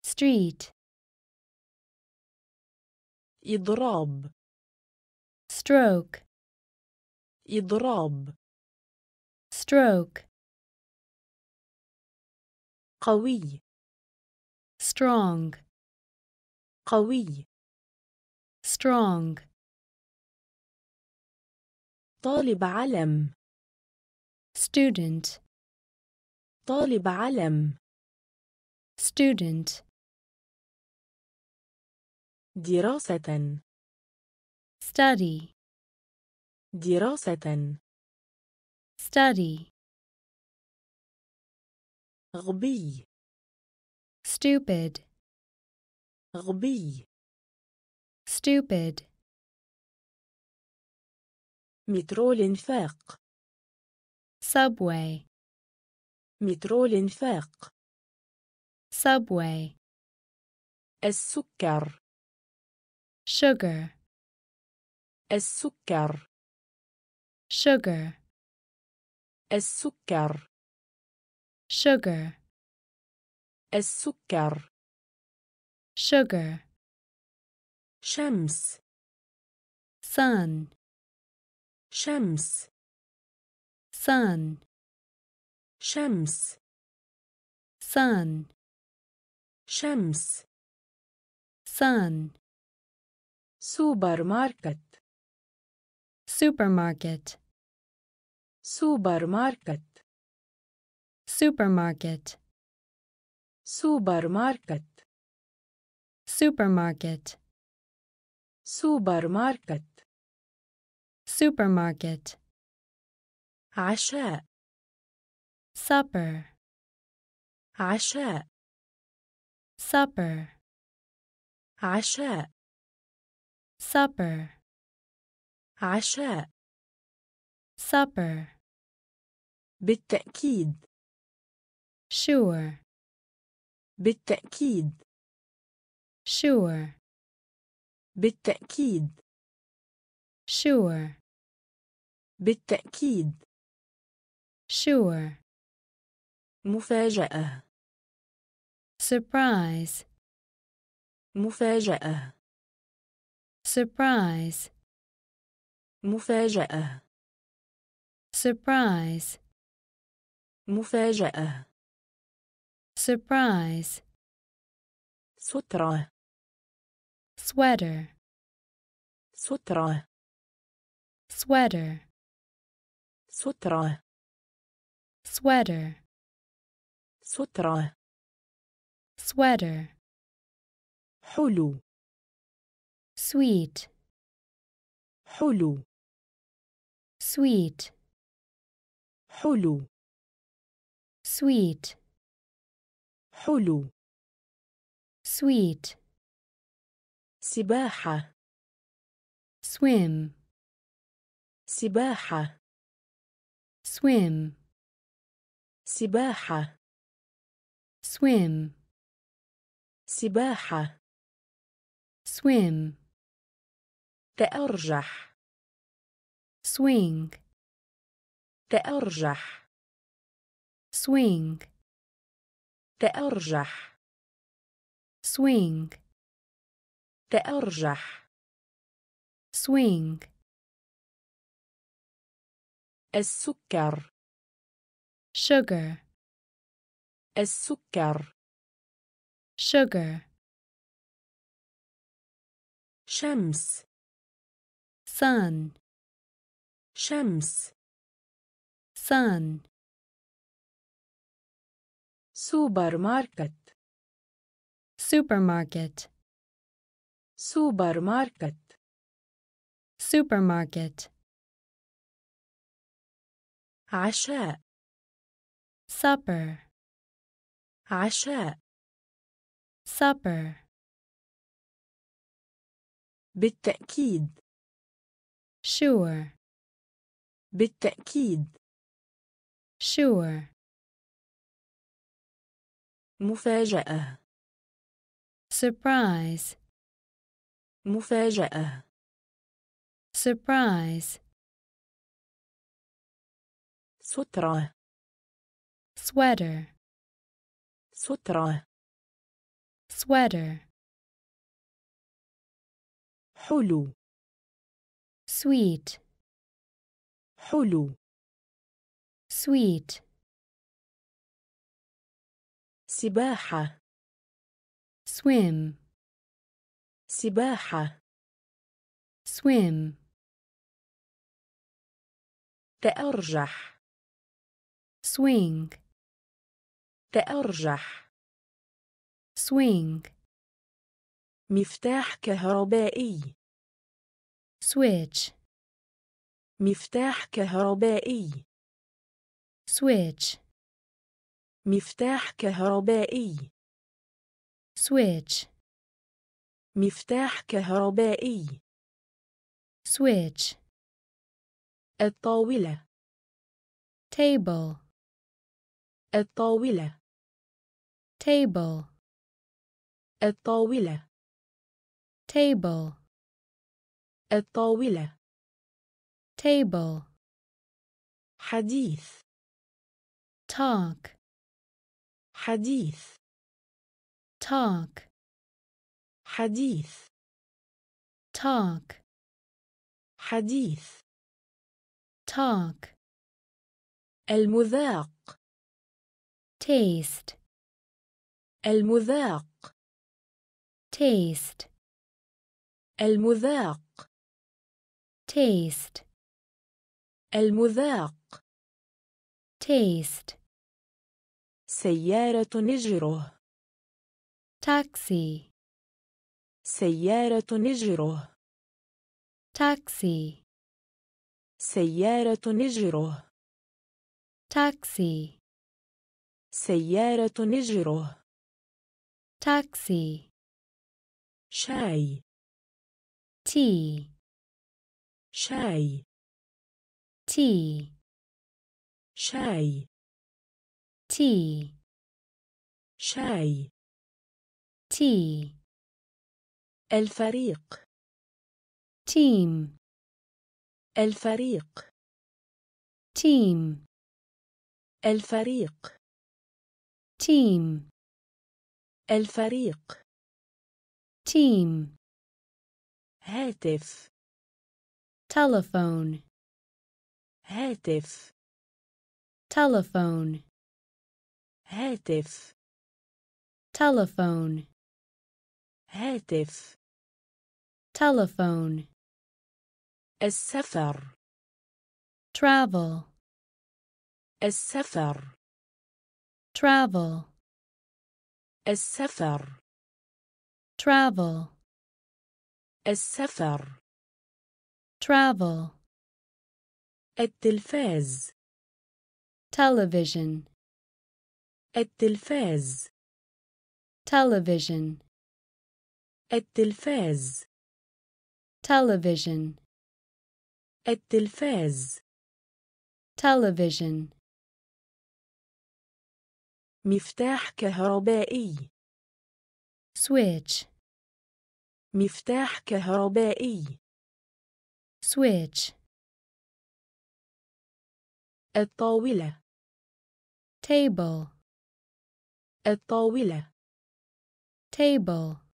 [SPEAKER 2] street
[SPEAKER 1] إضراب
[SPEAKER 2] stroke
[SPEAKER 1] إضراب
[SPEAKER 2] stroke
[SPEAKER 1] قوي
[SPEAKER 2] strong
[SPEAKER 1] قوي
[SPEAKER 2] strong
[SPEAKER 1] طالب علم
[SPEAKER 2] student
[SPEAKER 1] طالب علم
[SPEAKER 2] student
[SPEAKER 1] دراسة
[SPEAKER 2] study
[SPEAKER 1] دراسة
[SPEAKER 2] study
[SPEAKER 1] غبي
[SPEAKER 2] stupid
[SPEAKER 1] غبي
[SPEAKER 2] stupid
[SPEAKER 1] مترو الانفاق
[SPEAKER 2] subway
[SPEAKER 1] مترو الانفاق
[SPEAKER 2] subway
[SPEAKER 1] السكر
[SPEAKER 2] sugar
[SPEAKER 1] السكر
[SPEAKER 2] sugar
[SPEAKER 1] السكر
[SPEAKER 2] sugar
[SPEAKER 1] السكر
[SPEAKER 2] sugar
[SPEAKER 1] شمس
[SPEAKER 2] sun
[SPEAKER 1] شمس
[SPEAKER 2] sun
[SPEAKER 1] شمس
[SPEAKER 2] sun
[SPEAKER 1] شمس
[SPEAKER 2] sun
[SPEAKER 1] سوبر ماركت
[SPEAKER 2] supermarket
[SPEAKER 1] سوبر ماركت
[SPEAKER 2] supermarket
[SPEAKER 1] سوبر ماركت
[SPEAKER 2] supermarket
[SPEAKER 1] سوبر ماركت
[SPEAKER 2] supermarket
[SPEAKER 1] عشاء
[SPEAKER 2] supper
[SPEAKER 1] عشاء
[SPEAKER 2] supper.
[SPEAKER 1] عشاء.
[SPEAKER 2] Supper.
[SPEAKER 1] عشاء.
[SPEAKER 2] Supper.
[SPEAKER 1] بالتأكيد.
[SPEAKER 2] Sure.
[SPEAKER 1] بالتأكيد.
[SPEAKER 2] Sure.
[SPEAKER 1] بالتأكيد.
[SPEAKER 2] Sure.
[SPEAKER 1] بالتأكيد.
[SPEAKER 2] Sure.
[SPEAKER 1] مفاجأة.
[SPEAKER 2] surprise
[SPEAKER 1] مفاجأة
[SPEAKER 2] surprise
[SPEAKER 1] مفاجأة
[SPEAKER 2] surprise
[SPEAKER 1] مفاجأة
[SPEAKER 2] surprise
[SPEAKER 1] سترة
[SPEAKER 2] sweater
[SPEAKER 1] سترة
[SPEAKER 2] sweater
[SPEAKER 1] سترة
[SPEAKER 2] sweater
[SPEAKER 1] سترة
[SPEAKER 2] sweater
[SPEAKER 1] حلو
[SPEAKER 2] sweet
[SPEAKER 1] حلو
[SPEAKER 2] sweet
[SPEAKER 1] حلو
[SPEAKER 2] sweet
[SPEAKER 1] حلو
[SPEAKER 2] sweet
[SPEAKER 1] سباحة
[SPEAKER 2] swim
[SPEAKER 1] سباحة
[SPEAKER 2] swim
[SPEAKER 1] سباحة
[SPEAKER 2] swim
[SPEAKER 1] سباحة.
[SPEAKER 2] Swim.
[SPEAKER 1] تأرجح.
[SPEAKER 2] Swing.
[SPEAKER 1] تأرجح.
[SPEAKER 2] Swing.
[SPEAKER 1] تأرجح.
[SPEAKER 2] Swing.
[SPEAKER 1] تأرجح.
[SPEAKER 2] Swing.
[SPEAKER 1] السكر.
[SPEAKER 2] Sugar.
[SPEAKER 1] السكر.
[SPEAKER 2] sugar
[SPEAKER 1] شمس
[SPEAKER 2] sun
[SPEAKER 1] شمس
[SPEAKER 2] sun
[SPEAKER 1] سوبر ماركت
[SPEAKER 2] supermarket
[SPEAKER 1] سوبر ماركت
[SPEAKER 2] supermarket
[SPEAKER 1] عشاء
[SPEAKER 2] supper
[SPEAKER 1] عشاء
[SPEAKER 2] supper
[SPEAKER 1] بالتأكيد
[SPEAKER 2] sure
[SPEAKER 1] بالتأكيد
[SPEAKER 2] sure
[SPEAKER 1] مفاجأة
[SPEAKER 2] surprise
[SPEAKER 1] مفاجأة
[SPEAKER 2] surprise
[SPEAKER 1] سترة
[SPEAKER 2] sweater
[SPEAKER 1] سترة
[SPEAKER 2] sweater
[SPEAKER 1] حلو
[SPEAKER 2] sweet
[SPEAKER 1] حلو
[SPEAKER 2] sweet
[SPEAKER 1] سباحة
[SPEAKER 2] swim
[SPEAKER 1] سباحة
[SPEAKER 2] swim
[SPEAKER 1] تأرجح
[SPEAKER 2] swing
[SPEAKER 1] تأرجح
[SPEAKER 2] Swing.
[SPEAKER 1] مفتاح كهربائي.
[SPEAKER 2] Switch.
[SPEAKER 1] مفتاح كهربائي.
[SPEAKER 2] Switch.
[SPEAKER 1] مفتاح كهربائي.
[SPEAKER 2] Switch.
[SPEAKER 1] مفتاح كهربائي.
[SPEAKER 2] Switch.
[SPEAKER 1] الطاولة.
[SPEAKER 2] Table.
[SPEAKER 1] الطاولة.
[SPEAKER 2] Table.
[SPEAKER 1] الطاولة.
[SPEAKER 2] Table.
[SPEAKER 1] الطاولة.
[SPEAKER 2] Table.
[SPEAKER 1] حديث.
[SPEAKER 2] Talk.
[SPEAKER 1] حديث.
[SPEAKER 2] Talk.
[SPEAKER 1] حديث.
[SPEAKER 2] Talk.
[SPEAKER 1] حديث.
[SPEAKER 2] Talk.
[SPEAKER 1] المذاق.
[SPEAKER 2] Taste.
[SPEAKER 1] المذاق.
[SPEAKER 2] Taste.
[SPEAKER 1] المذاق.
[SPEAKER 2] Taste.
[SPEAKER 1] المذاق.
[SPEAKER 2] Taste.
[SPEAKER 1] سيارة نجره.
[SPEAKER 2] Taxi.
[SPEAKER 1] سيارة نجره.
[SPEAKER 2] Taxi.
[SPEAKER 1] سيارة نجره.
[SPEAKER 2] Taxi.
[SPEAKER 1] سيارة نجره.
[SPEAKER 2] Taxi.
[SPEAKER 1] شاي.
[SPEAKER 2] tea
[SPEAKER 1] شاي.
[SPEAKER 2] tea
[SPEAKER 1] شاي.
[SPEAKER 2] tea
[SPEAKER 1] شاي.
[SPEAKER 2] tea
[SPEAKER 1] الفريق.
[SPEAKER 2] team
[SPEAKER 1] الفريق. الفريق.
[SPEAKER 2] team
[SPEAKER 1] هاتف
[SPEAKER 2] telephone
[SPEAKER 1] هاتف
[SPEAKER 2] telephone
[SPEAKER 1] هاتف
[SPEAKER 2] telephone
[SPEAKER 1] هاتف
[SPEAKER 2] telephone
[SPEAKER 1] السفر
[SPEAKER 2] travel
[SPEAKER 1] السفر
[SPEAKER 2] travel
[SPEAKER 1] السفر
[SPEAKER 2] travel
[SPEAKER 1] السفر
[SPEAKER 2] travel
[SPEAKER 1] التلفاز
[SPEAKER 2] television
[SPEAKER 1] التلفاز
[SPEAKER 2] television
[SPEAKER 1] التلفاز
[SPEAKER 2] television
[SPEAKER 1] التلفاز
[SPEAKER 2] television
[SPEAKER 1] مفتاح كهربائي
[SPEAKER 2] switch
[SPEAKER 1] مفتاح كهربائي.
[SPEAKER 2] Switch.
[SPEAKER 1] الطاولة.
[SPEAKER 2] Table.
[SPEAKER 1] الطاولة.
[SPEAKER 2] Table.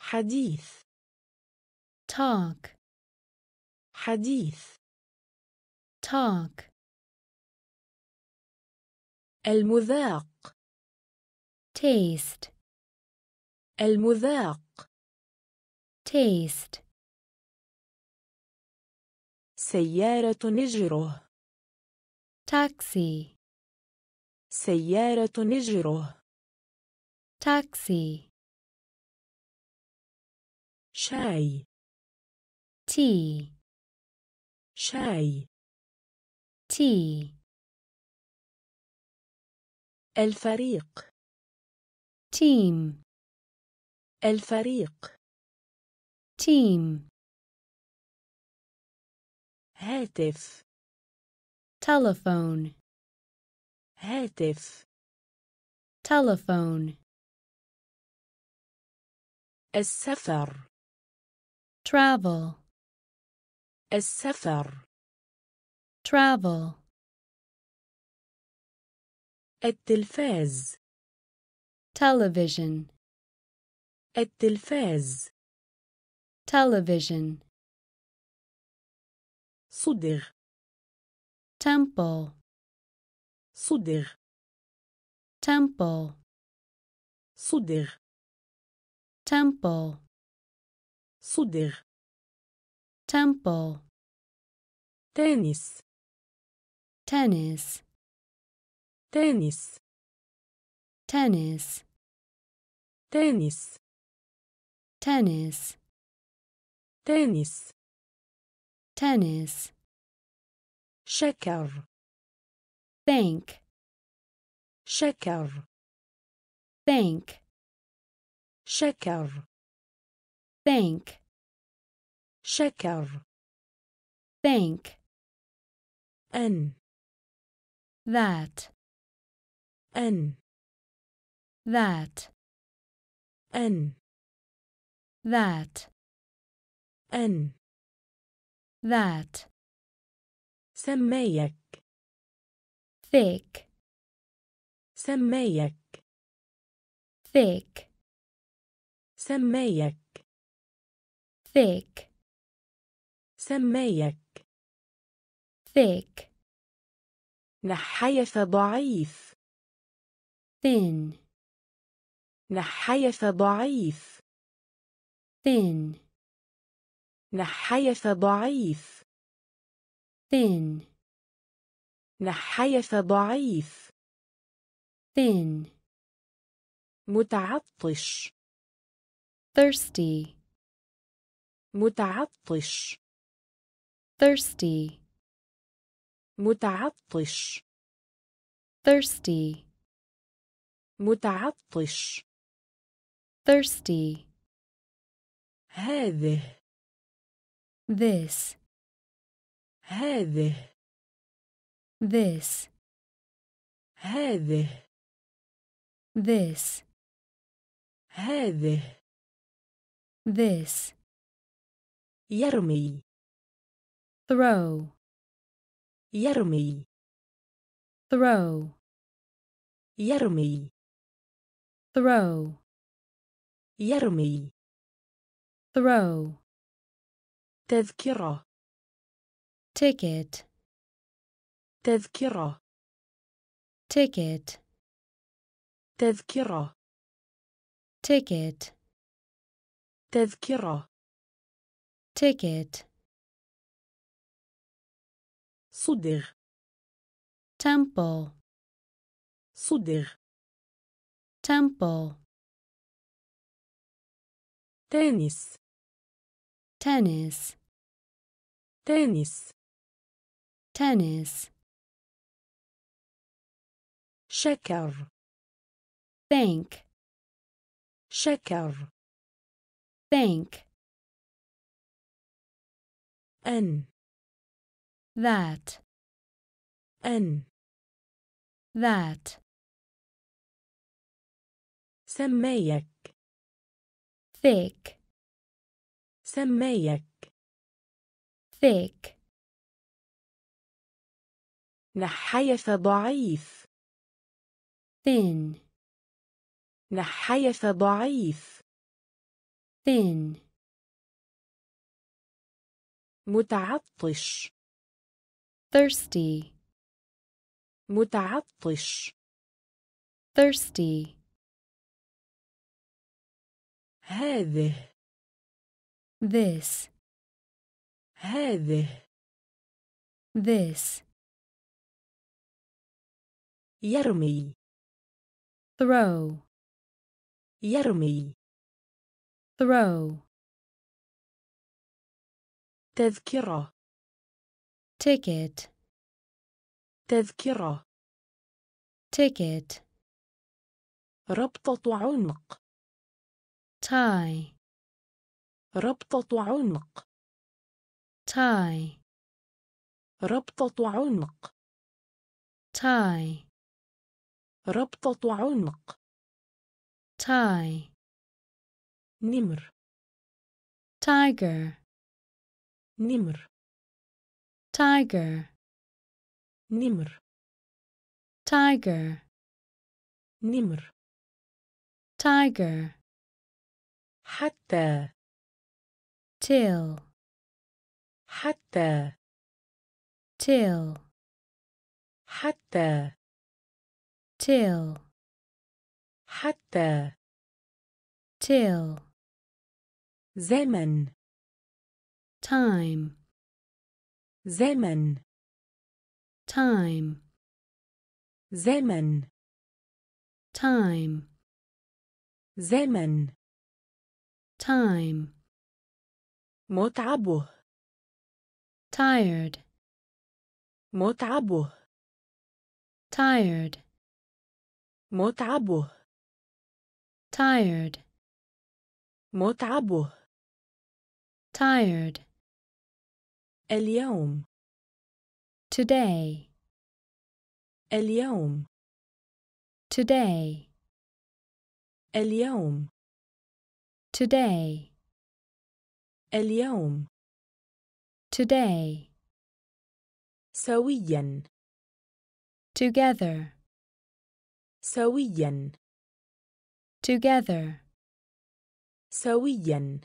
[SPEAKER 1] حديث.
[SPEAKER 2] Talk.
[SPEAKER 1] حديث.
[SPEAKER 2] Talk.
[SPEAKER 1] المذاق.
[SPEAKER 2] Taste.
[SPEAKER 1] المذاق.
[SPEAKER 2] Taste.
[SPEAKER 1] سيارة نجره.
[SPEAKER 2] Taxi.
[SPEAKER 1] سيارة نجره.
[SPEAKER 2] Taxi.
[SPEAKER 1] شاي.
[SPEAKER 2] Tea.
[SPEAKER 1] شاي.
[SPEAKER 2] Tea.
[SPEAKER 1] الفريق.
[SPEAKER 2] Team.
[SPEAKER 1] الفريق.
[SPEAKER 2] تيم.
[SPEAKER 1] هاتف.
[SPEAKER 2] تلفون.
[SPEAKER 1] هاتف.
[SPEAKER 2] تلفون.
[SPEAKER 1] السفر.
[SPEAKER 2] travel
[SPEAKER 1] السفر.
[SPEAKER 2] travel
[SPEAKER 1] التلفاز.
[SPEAKER 2] television
[SPEAKER 1] التلفاز
[SPEAKER 2] television
[SPEAKER 1] صدغ
[SPEAKER 2] temple
[SPEAKER 1] صدغ
[SPEAKER 2] temple
[SPEAKER 1] صدغ
[SPEAKER 2] temple
[SPEAKER 1] صدغ
[SPEAKER 2] temple
[SPEAKER 1] تنس
[SPEAKER 2] tennis
[SPEAKER 1] تنس
[SPEAKER 2] tennis
[SPEAKER 1] تنس
[SPEAKER 2] tennis
[SPEAKER 1] تنس
[SPEAKER 2] tennis
[SPEAKER 1] شكر
[SPEAKER 2] bank
[SPEAKER 1] شكر
[SPEAKER 2] bank
[SPEAKER 1] شكر
[SPEAKER 2] bank
[SPEAKER 1] شكر
[SPEAKER 2] bank
[SPEAKER 1] أن
[SPEAKER 2] that
[SPEAKER 1] أن
[SPEAKER 2] that
[SPEAKER 1] أن
[SPEAKER 2] that.
[SPEAKER 1] أن.
[SPEAKER 2] That.
[SPEAKER 1] سميك.
[SPEAKER 2] Thick.
[SPEAKER 1] سميك.
[SPEAKER 2] Thick.
[SPEAKER 1] سميك.
[SPEAKER 2] Thick.
[SPEAKER 1] سميك.
[SPEAKER 2] Thick.
[SPEAKER 1] نحيف ضعيف.
[SPEAKER 2] Thin.
[SPEAKER 1] نحيف ضعيف.
[SPEAKER 2] Thin
[SPEAKER 1] نحيف ضعيف
[SPEAKER 2] thin
[SPEAKER 1] نحيف ضعيف
[SPEAKER 2] thin
[SPEAKER 1] متعطش
[SPEAKER 2] thirsty
[SPEAKER 1] متعطش
[SPEAKER 2] thirsty
[SPEAKER 1] متعطش
[SPEAKER 2] thirsty
[SPEAKER 1] متعطش
[SPEAKER 2] thirsty
[SPEAKER 1] هذه
[SPEAKER 2] this
[SPEAKER 1] هذه
[SPEAKER 2] this
[SPEAKER 1] هذه
[SPEAKER 2] this
[SPEAKER 1] هذه
[SPEAKER 2] this
[SPEAKER 1] يرمي
[SPEAKER 2] throw
[SPEAKER 1] يرمي
[SPEAKER 2] throw
[SPEAKER 1] يرمي
[SPEAKER 2] throw,
[SPEAKER 1] يرمي
[SPEAKER 2] throw,
[SPEAKER 1] تذكرة
[SPEAKER 2] ticket,
[SPEAKER 1] تذكرة
[SPEAKER 2] ticket,
[SPEAKER 1] تذكرة
[SPEAKER 2] ticket,
[SPEAKER 1] تذكرة
[SPEAKER 2] ticket,
[SPEAKER 1] صدغ
[SPEAKER 2] temple,
[SPEAKER 1] صدغ
[SPEAKER 2] temple,
[SPEAKER 1] تنس
[SPEAKER 2] tennis,
[SPEAKER 1] تنس
[SPEAKER 2] tennis,
[SPEAKER 1] شكر
[SPEAKER 2] thank,
[SPEAKER 1] شكر
[SPEAKER 2] thank,
[SPEAKER 1] أن
[SPEAKER 2] that,
[SPEAKER 1] أن
[SPEAKER 2] that,
[SPEAKER 1] سمايك
[SPEAKER 2] thick,
[SPEAKER 1] سمايك.
[SPEAKER 2] thick,
[SPEAKER 1] نحيف ضعيف.
[SPEAKER 2] thin,
[SPEAKER 1] نحيف ضعيف.
[SPEAKER 2] thin,
[SPEAKER 1] متعطش.
[SPEAKER 2] thirsty,
[SPEAKER 1] متعطش.
[SPEAKER 2] thirsty,
[SPEAKER 1] هذه.
[SPEAKER 2] this,
[SPEAKER 1] هذه
[SPEAKER 2] this,
[SPEAKER 1] يرمي
[SPEAKER 2] throw,
[SPEAKER 1] يرمي
[SPEAKER 2] throw,
[SPEAKER 1] تذكرة
[SPEAKER 2] ticket,
[SPEAKER 1] تذكرة
[SPEAKER 2] ticket,
[SPEAKER 1] ربطة عنق
[SPEAKER 2] tie,
[SPEAKER 1] ربطة عنق.
[SPEAKER 2] tie,
[SPEAKER 1] ربطة عنق.
[SPEAKER 2] tie,
[SPEAKER 1] ربطة عنق.
[SPEAKER 2] tie,
[SPEAKER 1] نمر.
[SPEAKER 2] tiger,
[SPEAKER 1] نمر.
[SPEAKER 2] tiger,
[SPEAKER 1] نمر.
[SPEAKER 2] tiger,
[SPEAKER 1] نمر.
[SPEAKER 2] tiger,
[SPEAKER 1] حتى.
[SPEAKER 2] till,
[SPEAKER 1] حتى
[SPEAKER 2] till,
[SPEAKER 1] حتى
[SPEAKER 2] till,
[SPEAKER 1] حتى
[SPEAKER 2] till,
[SPEAKER 1] زمن
[SPEAKER 2] time,
[SPEAKER 1] زمن
[SPEAKER 2] time,
[SPEAKER 1] زمن
[SPEAKER 2] time,
[SPEAKER 1] زمن
[SPEAKER 2] time,
[SPEAKER 1] متعبه
[SPEAKER 2] tired,
[SPEAKER 1] متعبه
[SPEAKER 2] tired,
[SPEAKER 1] متعبه
[SPEAKER 2] tired,
[SPEAKER 1] متعبه
[SPEAKER 2] tired,
[SPEAKER 1] اليوم
[SPEAKER 2] today,
[SPEAKER 1] اليوم
[SPEAKER 2] today,
[SPEAKER 1] اليوم
[SPEAKER 2] today,
[SPEAKER 1] اليوم
[SPEAKER 2] today,
[SPEAKER 1] سويا
[SPEAKER 2] together,
[SPEAKER 1] سويا
[SPEAKER 2] together,
[SPEAKER 1] سويا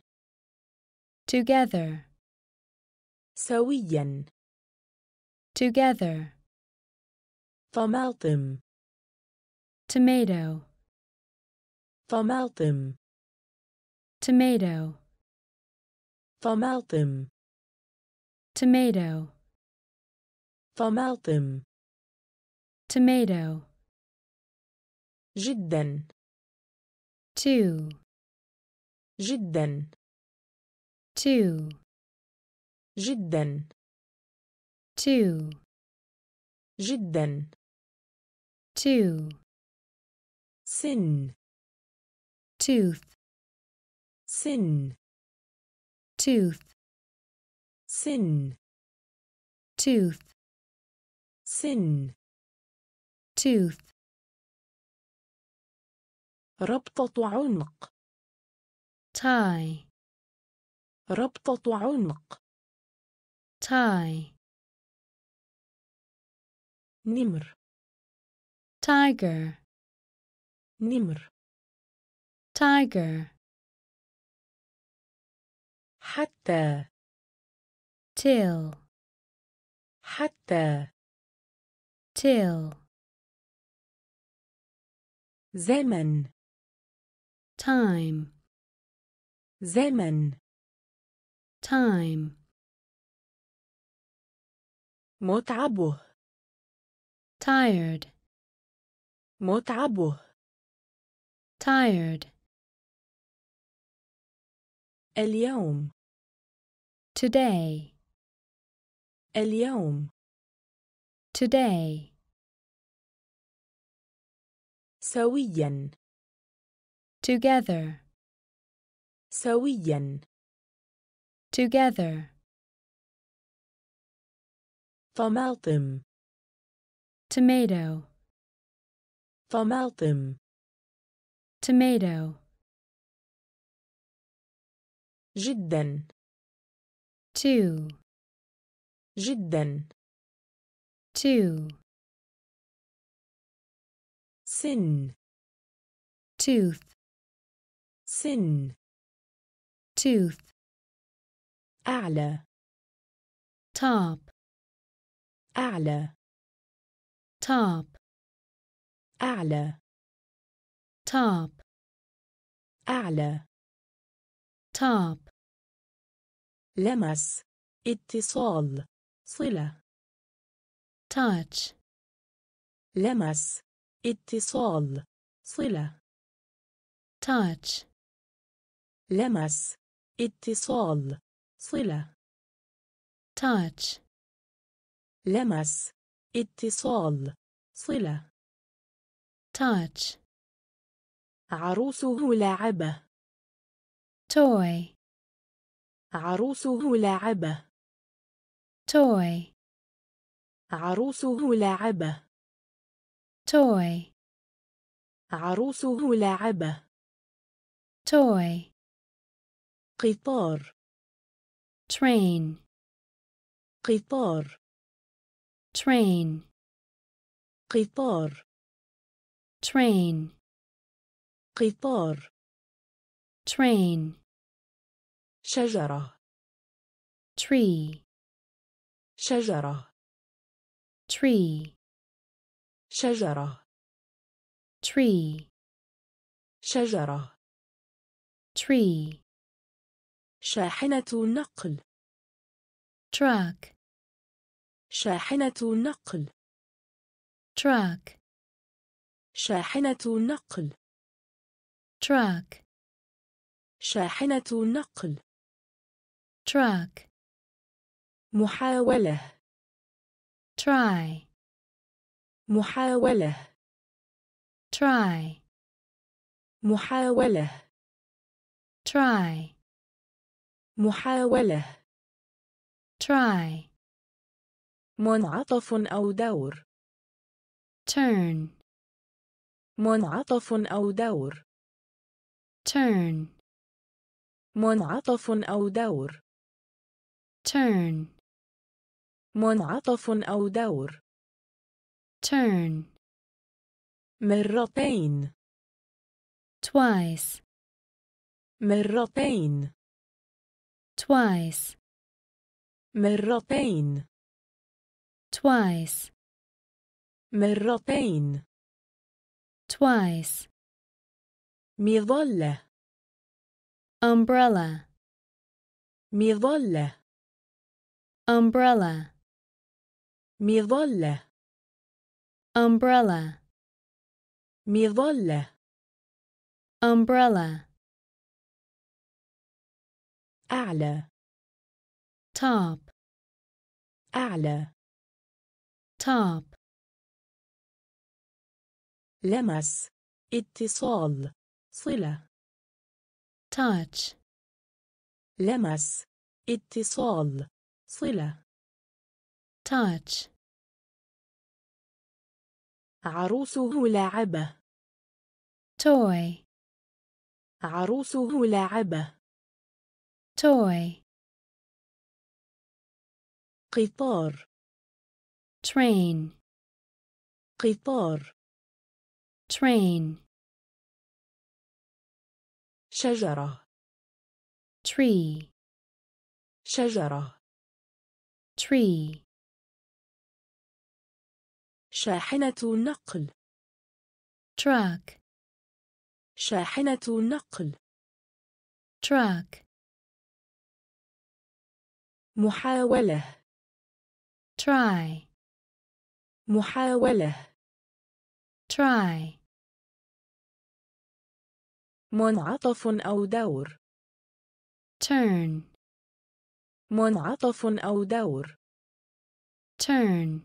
[SPEAKER 2] together,
[SPEAKER 1] سويا
[SPEAKER 2] together,
[SPEAKER 1] طماطم
[SPEAKER 2] tomato,
[SPEAKER 1] طماطم
[SPEAKER 2] tomato,
[SPEAKER 1] طماطم
[SPEAKER 2] tomato,
[SPEAKER 1] طماطم
[SPEAKER 2] tomato,
[SPEAKER 1] جدا
[SPEAKER 2] two,
[SPEAKER 1] جدا
[SPEAKER 2] two,
[SPEAKER 1] جدا
[SPEAKER 2] two,
[SPEAKER 1] جدا
[SPEAKER 2] two,
[SPEAKER 1] سن
[SPEAKER 2] tooth,
[SPEAKER 1] سن
[SPEAKER 2] tooth,
[SPEAKER 1] سن
[SPEAKER 2] tooth,
[SPEAKER 1] سن
[SPEAKER 2] tooth,
[SPEAKER 1] ربطة عنق
[SPEAKER 2] tie,
[SPEAKER 1] ربطة عنق
[SPEAKER 2] tie,
[SPEAKER 1] نمر
[SPEAKER 2] tiger,
[SPEAKER 1] نمر
[SPEAKER 2] tiger
[SPEAKER 1] حتى
[SPEAKER 2] till
[SPEAKER 1] حتى
[SPEAKER 2] till
[SPEAKER 1] زمن
[SPEAKER 2] time
[SPEAKER 1] زمن
[SPEAKER 2] time
[SPEAKER 1] متعبه
[SPEAKER 2] tired
[SPEAKER 1] متعبه
[SPEAKER 2] tired
[SPEAKER 1] اليوم
[SPEAKER 2] today
[SPEAKER 1] اليوم
[SPEAKER 2] today
[SPEAKER 1] سويا
[SPEAKER 2] together
[SPEAKER 1] سويا
[SPEAKER 2] together
[SPEAKER 1] طماطم
[SPEAKER 2] tomato
[SPEAKER 1] طماطم
[SPEAKER 2] tomato
[SPEAKER 1] جدا
[SPEAKER 2] two
[SPEAKER 1] جدا
[SPEAKER 2] two
[SPEAKER 1] سن
[SPEAKER 2] tooth
[SPEAKER 1] سن
[SPEAKER 2] tooth
[SPEAKER 1] أعلى
[SPEAKER 2] top
[SPEAKER 1] أعلى
[SPEAKER 2] top
[SPEAKER 1] أعلى
[SPEAKER 2] top
[SPEAKER 1] أعلى
[SPEAKER 2] top
[SPEAKER 1] لمس. اتصال. صلة.
[SPEAKER 2] touch.
[SPEAKER 1] لمس. اتصال. صلة.
[SPEAKER 2] touch.
[SPEAKER 1] لمس. اتصال. صلة.
[SPEAKER 2] touch.
[SPEAKER 1] لمس. اتصال. صلة.
[SPEAKER 2] touch.
[SPEAKER 1] عروسه لاعبة
[SPEAKER 2] toy.
[SPEAKER 1] عروسه لاعبة.
[SPEAKER 2] Toy.
[SPEAKER 1] عروسه لاعبة.
[SPEAKER 2] Toy.
[SPEAKER 1] عروسه لاعبة.
[SPEAKER 2] Toy.
[SPEAKER 1] قطار.
[SPEAKER 2] Train.
[SPEAKER 1] قطار.
[SPEAKER 2] Train.
[SPEAKER 1] قطار.
[SPEAKER 2] Train.
[SPEAKER 1] قطار.
[SPEAKER 2] Train.
[SPEAKER 1] شجرة.
[SPEAKER 2] Tree.
[SPEAKER 1] شجرة.
[SPEAKER 2] Tree.
[SPEAKER 1] شجرة.
[SPEAKER 2] Tree.
[SPEAKER 1] شجرة.
[SPEAKER 2] Tree.
[SPEAKER 1] شاحنة نقل
[SPEAKER 2] truck.
[SPEAKER 1] شاحنة نقل
[SPEAKER 2] truck.
[SPEAKER 1] شاحنة نقل
[SPEAKER 2] truck.
[SPEAKER 1] شاحنة نقل
[SPEAKER 2] truck
[SPEAKER 1] محاولة
[SPEAKER 2] try
[SPEAKER 1] محاولة
[SPEAKER 2] try
[SPEAKER 1] محاولة
[SPEAKER 2] try
[SPEAKER 1] محاولة
[SPEAKER 2] try
[SPEAKER 1] منعطف أو دور
[SPEAKER 2] turn
[SPEAKER 1] منعطف أو دور
[SPEAKER 2] turn
[SPEAKER 1] منعطف أو دور
[SPEAKER 2] turn.
[SPEAKER 1] منعطف أو دور.
[SPEAKER 2] turn.
[SPEAKER 1] مرتين.
[SPEAKER 2] twice.
[SPEAKER 1] مرتين.
[SPEAKER 2] twice.
[SPEAKER 1] مرتين.
[SPEAKER 2] twice.
[SPEAKER 1] مرتين.
[SPEAKER 2] twice.
[SPEAKER 1] مظلة.
[SPEAKER 2] umbrella.
[SPEAKER 1] مظلة.
[SPEAKER 2] umbrella
[SPEAKER 1] مظلة
[SPEAKER 2] umbrella
[SPEAKER 1] مظلة
[SPEAKER 2] umbrella
[SPEAKER 1] أعلى
[SPEAKER 2] top
[SPEAKER 1] أعلى
[SPEAKER 2] top
[SPEAKER 1] لمس اتصال صلة
[SPEAKER 2] touch
[SPEAKER 1] لمس اتصال صلة.
[SPEAKER 2] Touch.
[SPEAKER 1] عروسه لاعبة.
[SPEAKER 2] Toy.
[SPEAKER 1] عروسه لاعبة.
[SPEAKER 2] Toy.
[SPEAKER 1] قطار.
[SPEAKER 2] Train.
[SPEAKER 1] قطار.
[SPEAKER 2] Train.
[SPEAKER 1] شجرة.
[SPEAKER 2] Tree,
[SPEAKER 1] شجرة.
[SPEAKER 2] Tree,
[SPEAKER 1] شاحنة نقل
[SPEAKER 2] truck,
[SPEAKER 1] شاحنة نقل
[SPEAKER 2] truck,
[SPEAKER 1] محاولة.
[SPEAKER 2] Try,
[SPEAKER 1] محاولة.
[SPEAKER 2] Try,
[SPEAKER 1] منعطف أو دور.
[SPEAKER 2] Turn,
[SPEAKER 1] منعطف أو دور.
[SPEAKER 2] turn,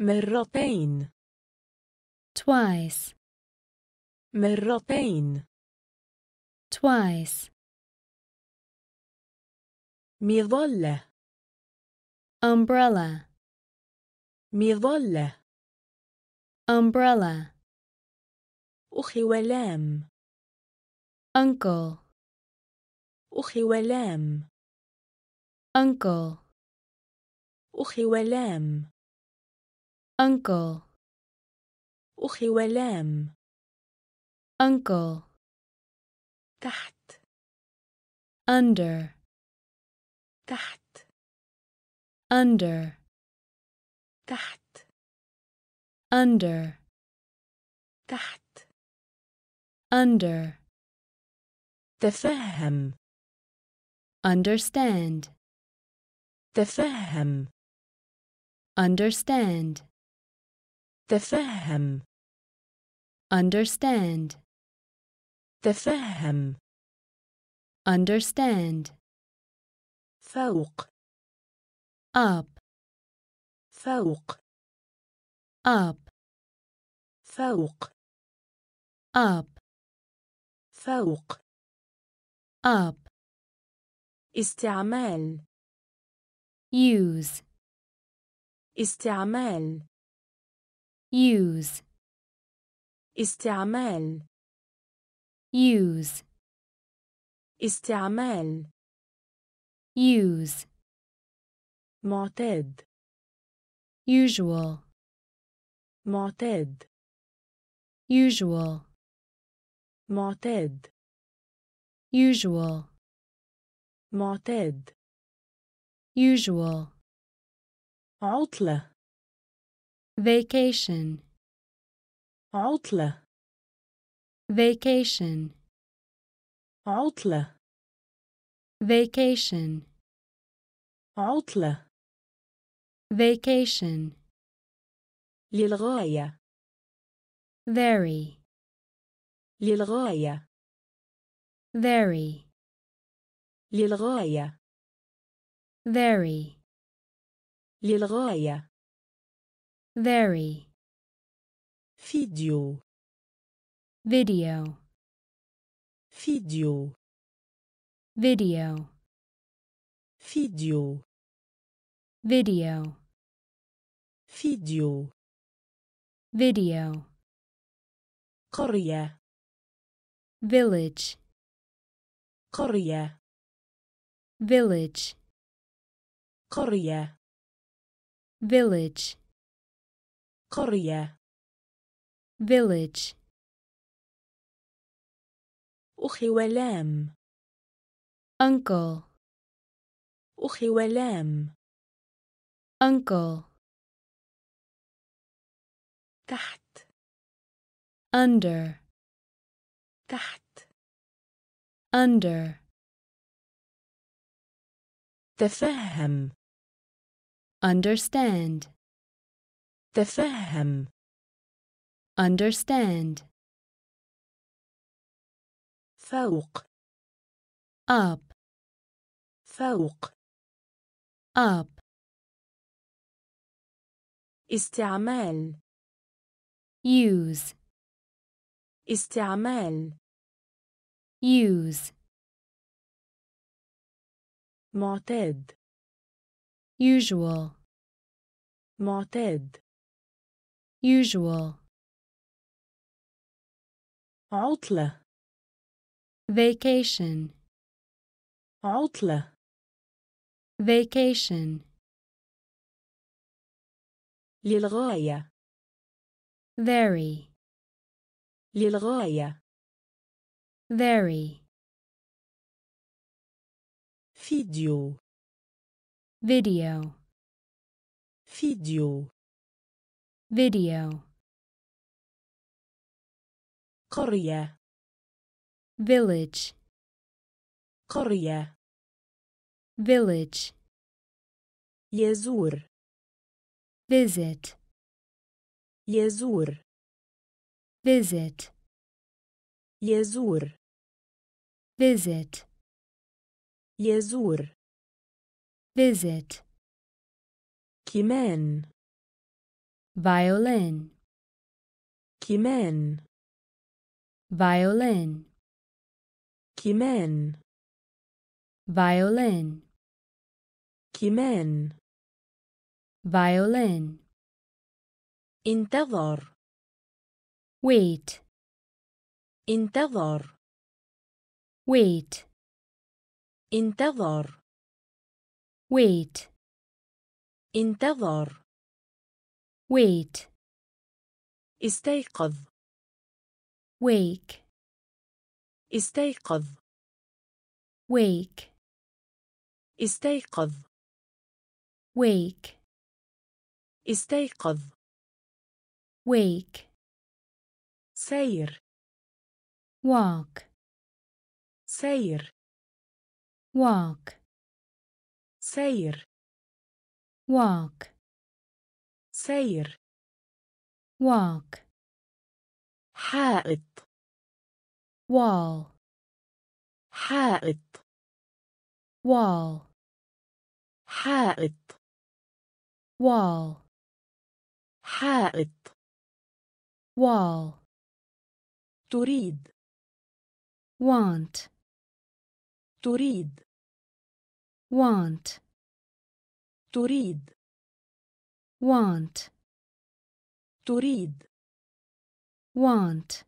[SPEAKER 1] مرتين.
[SPEAKER 2] twice,
[SPEAKER 1] مرتين.
[SPEAKER 2] twice,
[SPEAKER 1] مظلة.
[SPEAKER 2] umbrella,
[SPEAKER 1] مظلة.
[SPEAKER 2] umbrella,
[SPEAKER 1] أخي ولام.
[SPEAKER 2] uncle,
[SPEAKER 1] أخي ولام.
[SPEAKER 2] uncle,
[SPEAKER 1] أخي ولام.
[SPEAKER 2] uncle,
[SPEAKER 1] أخي ولام.
[SPEAKER 2] uncle,
[SPEAKER 1] تحت.
[SPEAKER 2] Under,
[SPEAKER 1] تحت.
[SPEAKER 2] Under,
[SPEAKER 1] تحت.
[SPEAKER 2] Under,
[SPEAKER 1] تحت.
[SPEAKER 2] Under,
[SPEAKER 1] تفهم.
[SPEAKER 2] understand,
[SPEAKER 1] تفهم
[SPEAKER 2] understand,
[SPEAKER 1] تفهم
[SPEAKER 2] understand,
[SPEAKER 1] تفهم
[SPEAKER 2] understand,
[SPEAKER 1] فوق
[SPEAKER 2] up,
[SPEAKER 1] فوق
[SPEAKER 2] up,
[SPEAKER 1] فوق
[SPEAKER 2] up,
[SPEAKER 1] فوق
[SPEAKER 2] up,
[SPEAKER 1] استعمال
[SPEAKER 2] use,
[SPEAKER 1] استعمال
[SPEAKER 2] use,
[SPEAKER 1] استعمال
[SPEAKER 2] use,
[SPEAKER 1] استعمال
[SPEAKER 2] use,
[SPEAKER 1] معتاد
[SPEAKER 2] usual,
[SPEAKER 1] معتاد
[SPEAKER 2] usual,
[SPEAKER 1] معتاد
[SPEAKER 2] usual,
[SPEAKER 1] معتاد
[SPEAKER 2] usual,
[SPEAKER 1] عطلة
[SPEAKER 2] vacation,
[SPEAKER 1] عطلة
[SPEAKER 2] vacation,
[SPEAKER 1] عطلة
[SPEAKER 2] vacation,
[SPEAKER 1] عطلة
[SPEAKER 2] vacation,
[SPEAKER 1] للغاية
[SPEAKER 2] very,
[SPEAKER 1] للغاية
[SPEAKER 2] very,
[SPEAKER 1] للغاية.
[SPEAKER 2] Very,
[SPEAKER 1] للغاية.
[SPEAKER 2] Very,
[SPEAKER 1] فيديو.
[SPEAKER 2] Video,
[SPEAKER 1] فيديو.
[SPEAKER 2] Video,
[SPEAKER 1] فيديو.
[SPEAKER 2] Video,
[SPEAKER 1] فيديو.
[SPEAKER 2] Video,
[SPEAKER 1] قرية.
[SPEAKER 2] Village,
[SPEAKER 1] قرية.
[SPEAKER 2] village,
[SPEAKER 1] قرية
[SPEAKER 2] village,
[SPEAKER 1] قرية
[SPEAKER 2] village,
[SPEAKER 1] أخي ولام
[SPEAKER 2] uncle,
[SPEAKER 1] أخي ولام
[SPEAKER 2] uncle,
[SPEAKER 1] تحت
[SPEAKER 2] under,
[SPEAKER 1] تحت
[SPEAKER 2] under,
[SPEAKER 1] تفهم
[SPEAKER 2] understand,
[SPEAKER 1] تفهم
[SPEAKER 2] understand,
[SPEAKER 1] فوق
[SPEAKER 2] up,
[SPEAKER 1] فوق
[SPEAKER 2] up,
[SPEAKER 1] استعمال
[SPEAKER 2] use,
[SPEAKER 1] استعمال
[SPEAKER 2] use,
[SPEAKER 1] معتاد
[SPEAKER 2] usual,
[SPEAKER 1] معتاد
[SPEAKER 2] usual,
[SPEAKER 1] عطلة
[SPEAKER 2] vacation,
[SPEAKER 1] عطلة
[SPEAKER 2] vacation,
[SPEAKER 1] للغاية
[SPEAKER 2] very,
[SPEAKER 1] للغاية
[SPEAKER 2] very,
[SPEAKER 1] فيديو
[SPEAKER 2] video,
[SPEAKER 1] فيديو
[SPEAKER 2] video,
[SPEAKER 1] قرية
[SPEAKER 2] village,
[SPEAKER 1] قرية
[SPEAKER 2] village,
[SPEAKER 1] يزور
[SPEAKER 2] visit,
[SPEAKER 1] يزور
[SPEAKER 2] visit,
[SPEAKER 1] يزور
[SPEAKER 2] visit,
[SPEAKER 1] يزور
[SPEAKER 2] visit,
[SPEAKER 1] كمان
[SPEAKER 2] violin,
[SPEAKER 1] كمان
[SPEAKER 2] violin,
[SPEAKER 1] كمان
[SPEAKER 2] violin,
[SPEAKER 1] كمان
[SPEAKER 2] violin,
[SPEAKER 1] انتظر
[SPEAKER 2] wait,
[SPEAKER 1] انتظر
[SPEAKER 2] wait,
[SPEAKER 1] انتظر.
[SPEAKER 2] Wait,
[SPEAKER 1] انتظر.
[SPEAKER 2] Wait,
[SPEAKER 1] استيقظ.
[SPEAKER 2] Wake,
[SPEAKER 1] استيقظ.
[SPEAKER 2] Wake,
[SPEAKER 1] استيقظ.
[SPEAKER 2] Wake,
[SPEAKER 1] استيقظ.
[SPEAKER 2] Wake,
[SPEAKER 1] سير.
[SPEAKER 2] Walk,
[SPEAKER 1] سير.
[SPEAKER 2] Walk,
[SPEAKER 1] سير
[SPEAKER 2] walk,
[SPEAKER 1] سير
[SPEAKER 2] walk,
[SPEAKER 1] حائط
[SPEAKER 2] wall,
[SPEAKER 1] حائط
[SPEAKER 2] wall,
[SPEAKER 1] حائط
[SPEAKER 2] wall,
[SPEAKER 1] حائط
[SPEAKER 2] wall,
[SPEAKER 1] تريد
[SPEAKER 2] want,
[SPEAKER 1] تريد
[SPEAKER 2] want,
[SPEAKER 1] تريد
[SPEAKER 2] want,
[SPEAKER 1] تريد
[SPEAKER 2] want,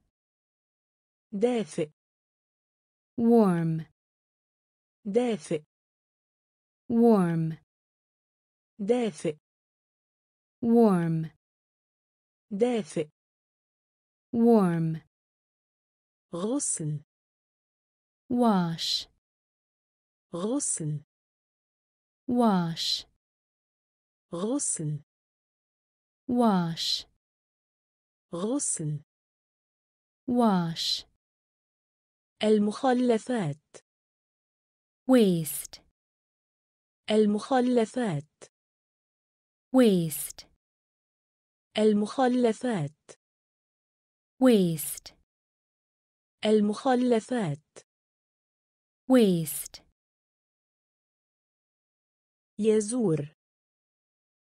[SPEAKER 1] دافئ
[SPEAKER 2] warm,
[SPEAKER 1] دافئ
[SPEAKER 2] warm,
[SPEAKER 1] دافئ
[SPEAKER 2] warm,
[SPEAKER 1] دافئ
[SPEAKER 2] warm,
[SPEAKER 1] غسل
[SPEAKER 2] wash,
[SPEAKER 1] غسل
[SPEAKER 2] Wash,
[SPEAKER 1] غسل
[SPEAKER 2] wash,
[SPEAKER 1] غسل
[SPEAKER 2] wash,
[SPEAKER 1] المخلفات.
[SPEAKER 2] Waste,
[SPEAKER 1] المخلفات.
[SPEAKER 2] Waste,
[SPEAKER 1] المخلفات.
[SPEAKER 2] Waste,
[SPEAKER 1] المخلفات.
[SPEAKER 2] Waste,
[SPEAKER 1] يزور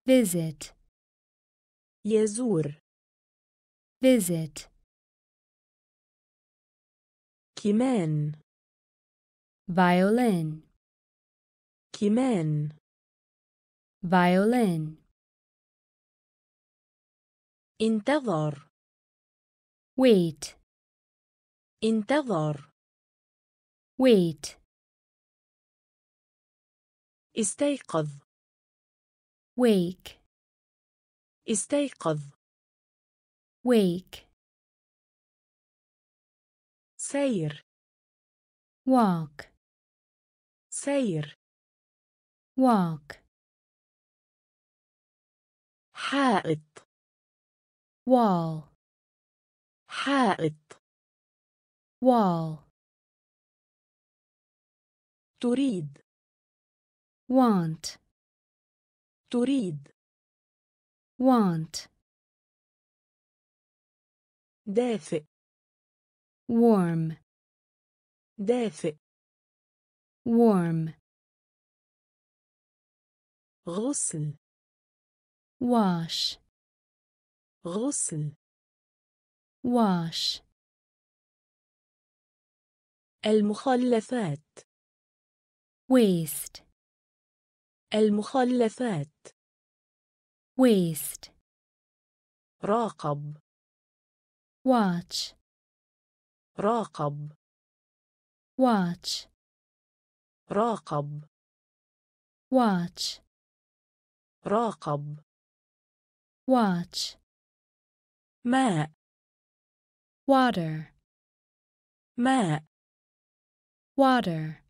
[SPEAKER 2] visit,
[SPEAKER 1] يزور
[SPEAKER 2] visit,
[SPEAKER 1] كمان
[SPEAKER 2] violin,
[SPEAKER 1] كمان
[SPEAKER 2] violin,
[SPEAKER 1] انتظر
[SPEAKER 2] wait,
[SPEAKER 1] انتظر
[SPEAKER 2] wait,
[SPEAKER 1] استيقظ.
[SPEAKER 2] Wake,
[SPEAKER 1] استيقظ.
[SPEAKER 2] Wake,
[SPEAKER 1] سير.
[SPEAKER 2] Walk,
[SPEAKER 1] سير.
[SPEAKER 2] Walk,
[SPEAKER 1] حائط.
[SPEAKER 2] Wall,
[SPEAKER 1] حائط.
[SPEAKER 2] Wall,
[SPEAKER 1] تريد.
[SPEAKER 2] want,
[SPEAKER 1] تريد
[SPEAKER 2] want,
[SPEAKER 1] دافئ
[SPEAKER 2] warm,
[SPEAKER 1] دافئ
[SPEAKER 2] warm,
[SPEAKER 1] غسل
[SPEAKER 2] wash,
[SPEAKER 1] غسل
[SPEAKER 2] wash,
[SPEAKER 1] المخلفات
[SPEAKER 2] waste,
[SPEAKER 1] المخلفات
[SPEAKER 2] waste,
[SPEAKER 1] راقب
[SPEAKER 2] watch,
[SPEAKER 1] راقب
[SPEAKER 2] watch,
[SPEAKER 1] راقب
[SPEAKER 2] watch,
[SPEAKER 1] راقب
[SPEAKER 2] watch,
[SPEAKER 1] ماء
[SPEAKER 2] water,
[SPEAKER 1] ماء
[SPEAKER 2] water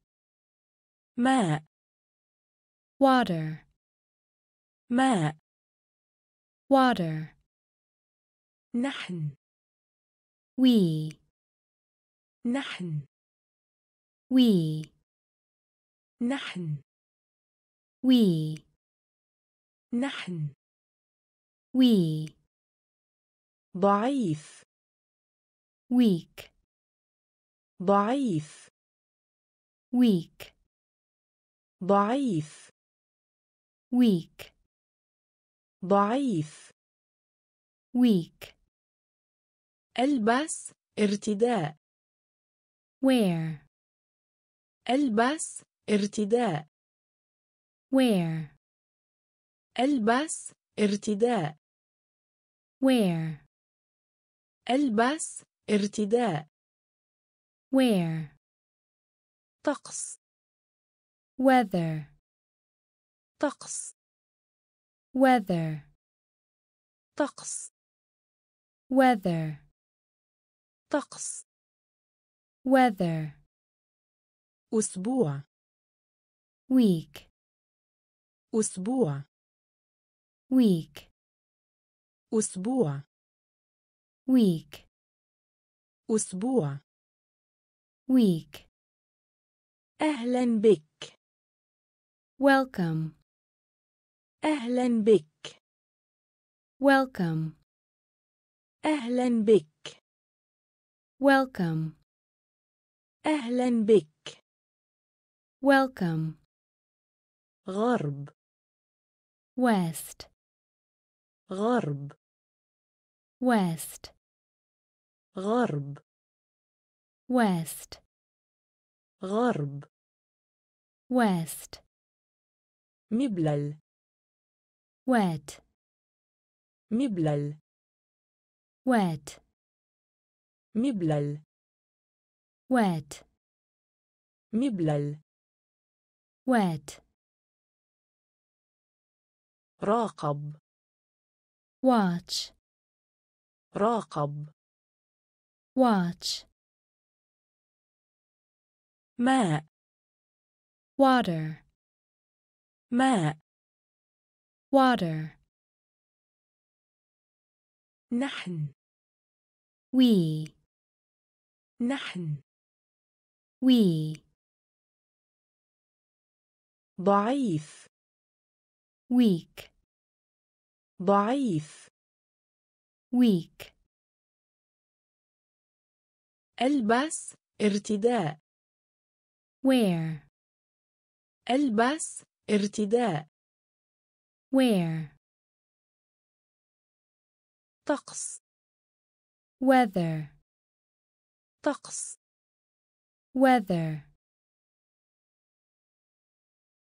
[SPEAKER 1] ماء
[SPEAKER 2] water
[SPEAKER 1] ماء
[SPEAKER 2] water
[SPEAKER 1] نحن
[SPEAKER 2] we
[SPEAKER 1] نحن
[SPEAKER 2] we
[SPEAKER 1] نحن
[SPEAKER 2] we
[SPEAKER 1] نحن
[SPEAKER 2] we
[SPEAKER 1] ضعيف
[SPEAKER 2] weak
[SPEAKER 1] ضعيف
[SPEAKER 2] weak
[SPEAKER 1] ضعيف
[SPEAKER 2] weak.
[SPEAKER 1] ضعيف.
[SPEAKER 2] Weak.
[SPEAKER 1] ألبس ارتداء.
[SPEAKER 2] Wear.
[SPEAKER 1] ألبس ارتداء.
[SPEAKER 2] Wear.
[SPEAKER 1] ألبس ارتداء.
[SPEAKER 2] Wear.
[SPEAKER 1] ألبس ارتداء.
[SPEAKER 2] Wear.
[SPEAKER 1] طقس.
[SPEAKER 2] Weather.
[SPEAKER 1] طقس
[SPEAKER 2] weather
[SPEAKER 1] طقس
[SPEAKER 2] weather
[SPEAKER 1] طقس
[SPEAKER 2] weather
[SPEAKER 1] أسبوع
[SPEAKER 2] week
[SPEAKER 1] أسبوع
[SPEAKER 2] week
[SPEAKER 1] أسبوع
[SPEAKER 2] week
[SPEAKER 1] أسبوع
[SPEAKER 2] week
[SPEAKER 1] أهلا بك
[SPEAKER 2] welcome
[SPEAKER 1] أهلا بك
[SPEAKER 2] welcome
[SPEAKER 1] أهلا بك
[SPEAKER 2] welcome
[SPEAKER 1] أهلا بك
[SPEAKER 2] welcome
[SPEAKER 1] غرب
[SPEAKER 2] west
[SPEAKER 1] غرب
[SPEAKER 2] west
[SPEAKER 1] غرب
[SPEAKER 2] west
[SPEAKER 1] غرب
[SPEAKER 2] west
[SPEAKER 1] مبلل
[SPEAKER 2] Wet
[SPEAKER 1] مبلل
[SPEAKER 2] wet
[SPEAKER 1] مبلل
[SPEAKER 2] wet
[SPEAKER 1] مبلل
[SPEAKER 2] wet
[SPEAKER 1] راقب
[SPEAKER 2] watch
[SPEAKER 1] راقب
[SPEAKER 2] watch
[SPEAKER 1] ماء
[SPEAKER 2] water
[SPEAKER 1] ماء
[SPEAKER 2] water.
[SPEAKER 1] نحن.
[SPEAKER 2] We.
[SPEAKER 1] نحن.
[SPEAKER 2] We.
[SPEAKER 1] ضعيف.
[SPEAKER 2] Weak.
[SPEAKER 1] ضعيف.
[SPEAKER 2] Weak.
[SPEAKER 1] ألبس ارتداء.
[SPEAKER 2] Wear.
[SPEAKER 1] ألبس ارتداء.
[SPEAKER 2] wear
[SPEAKER 1] طقس
[SPEAKER 2] weather
[SPEAKER 1] طقس
[SPEAKER 2] weather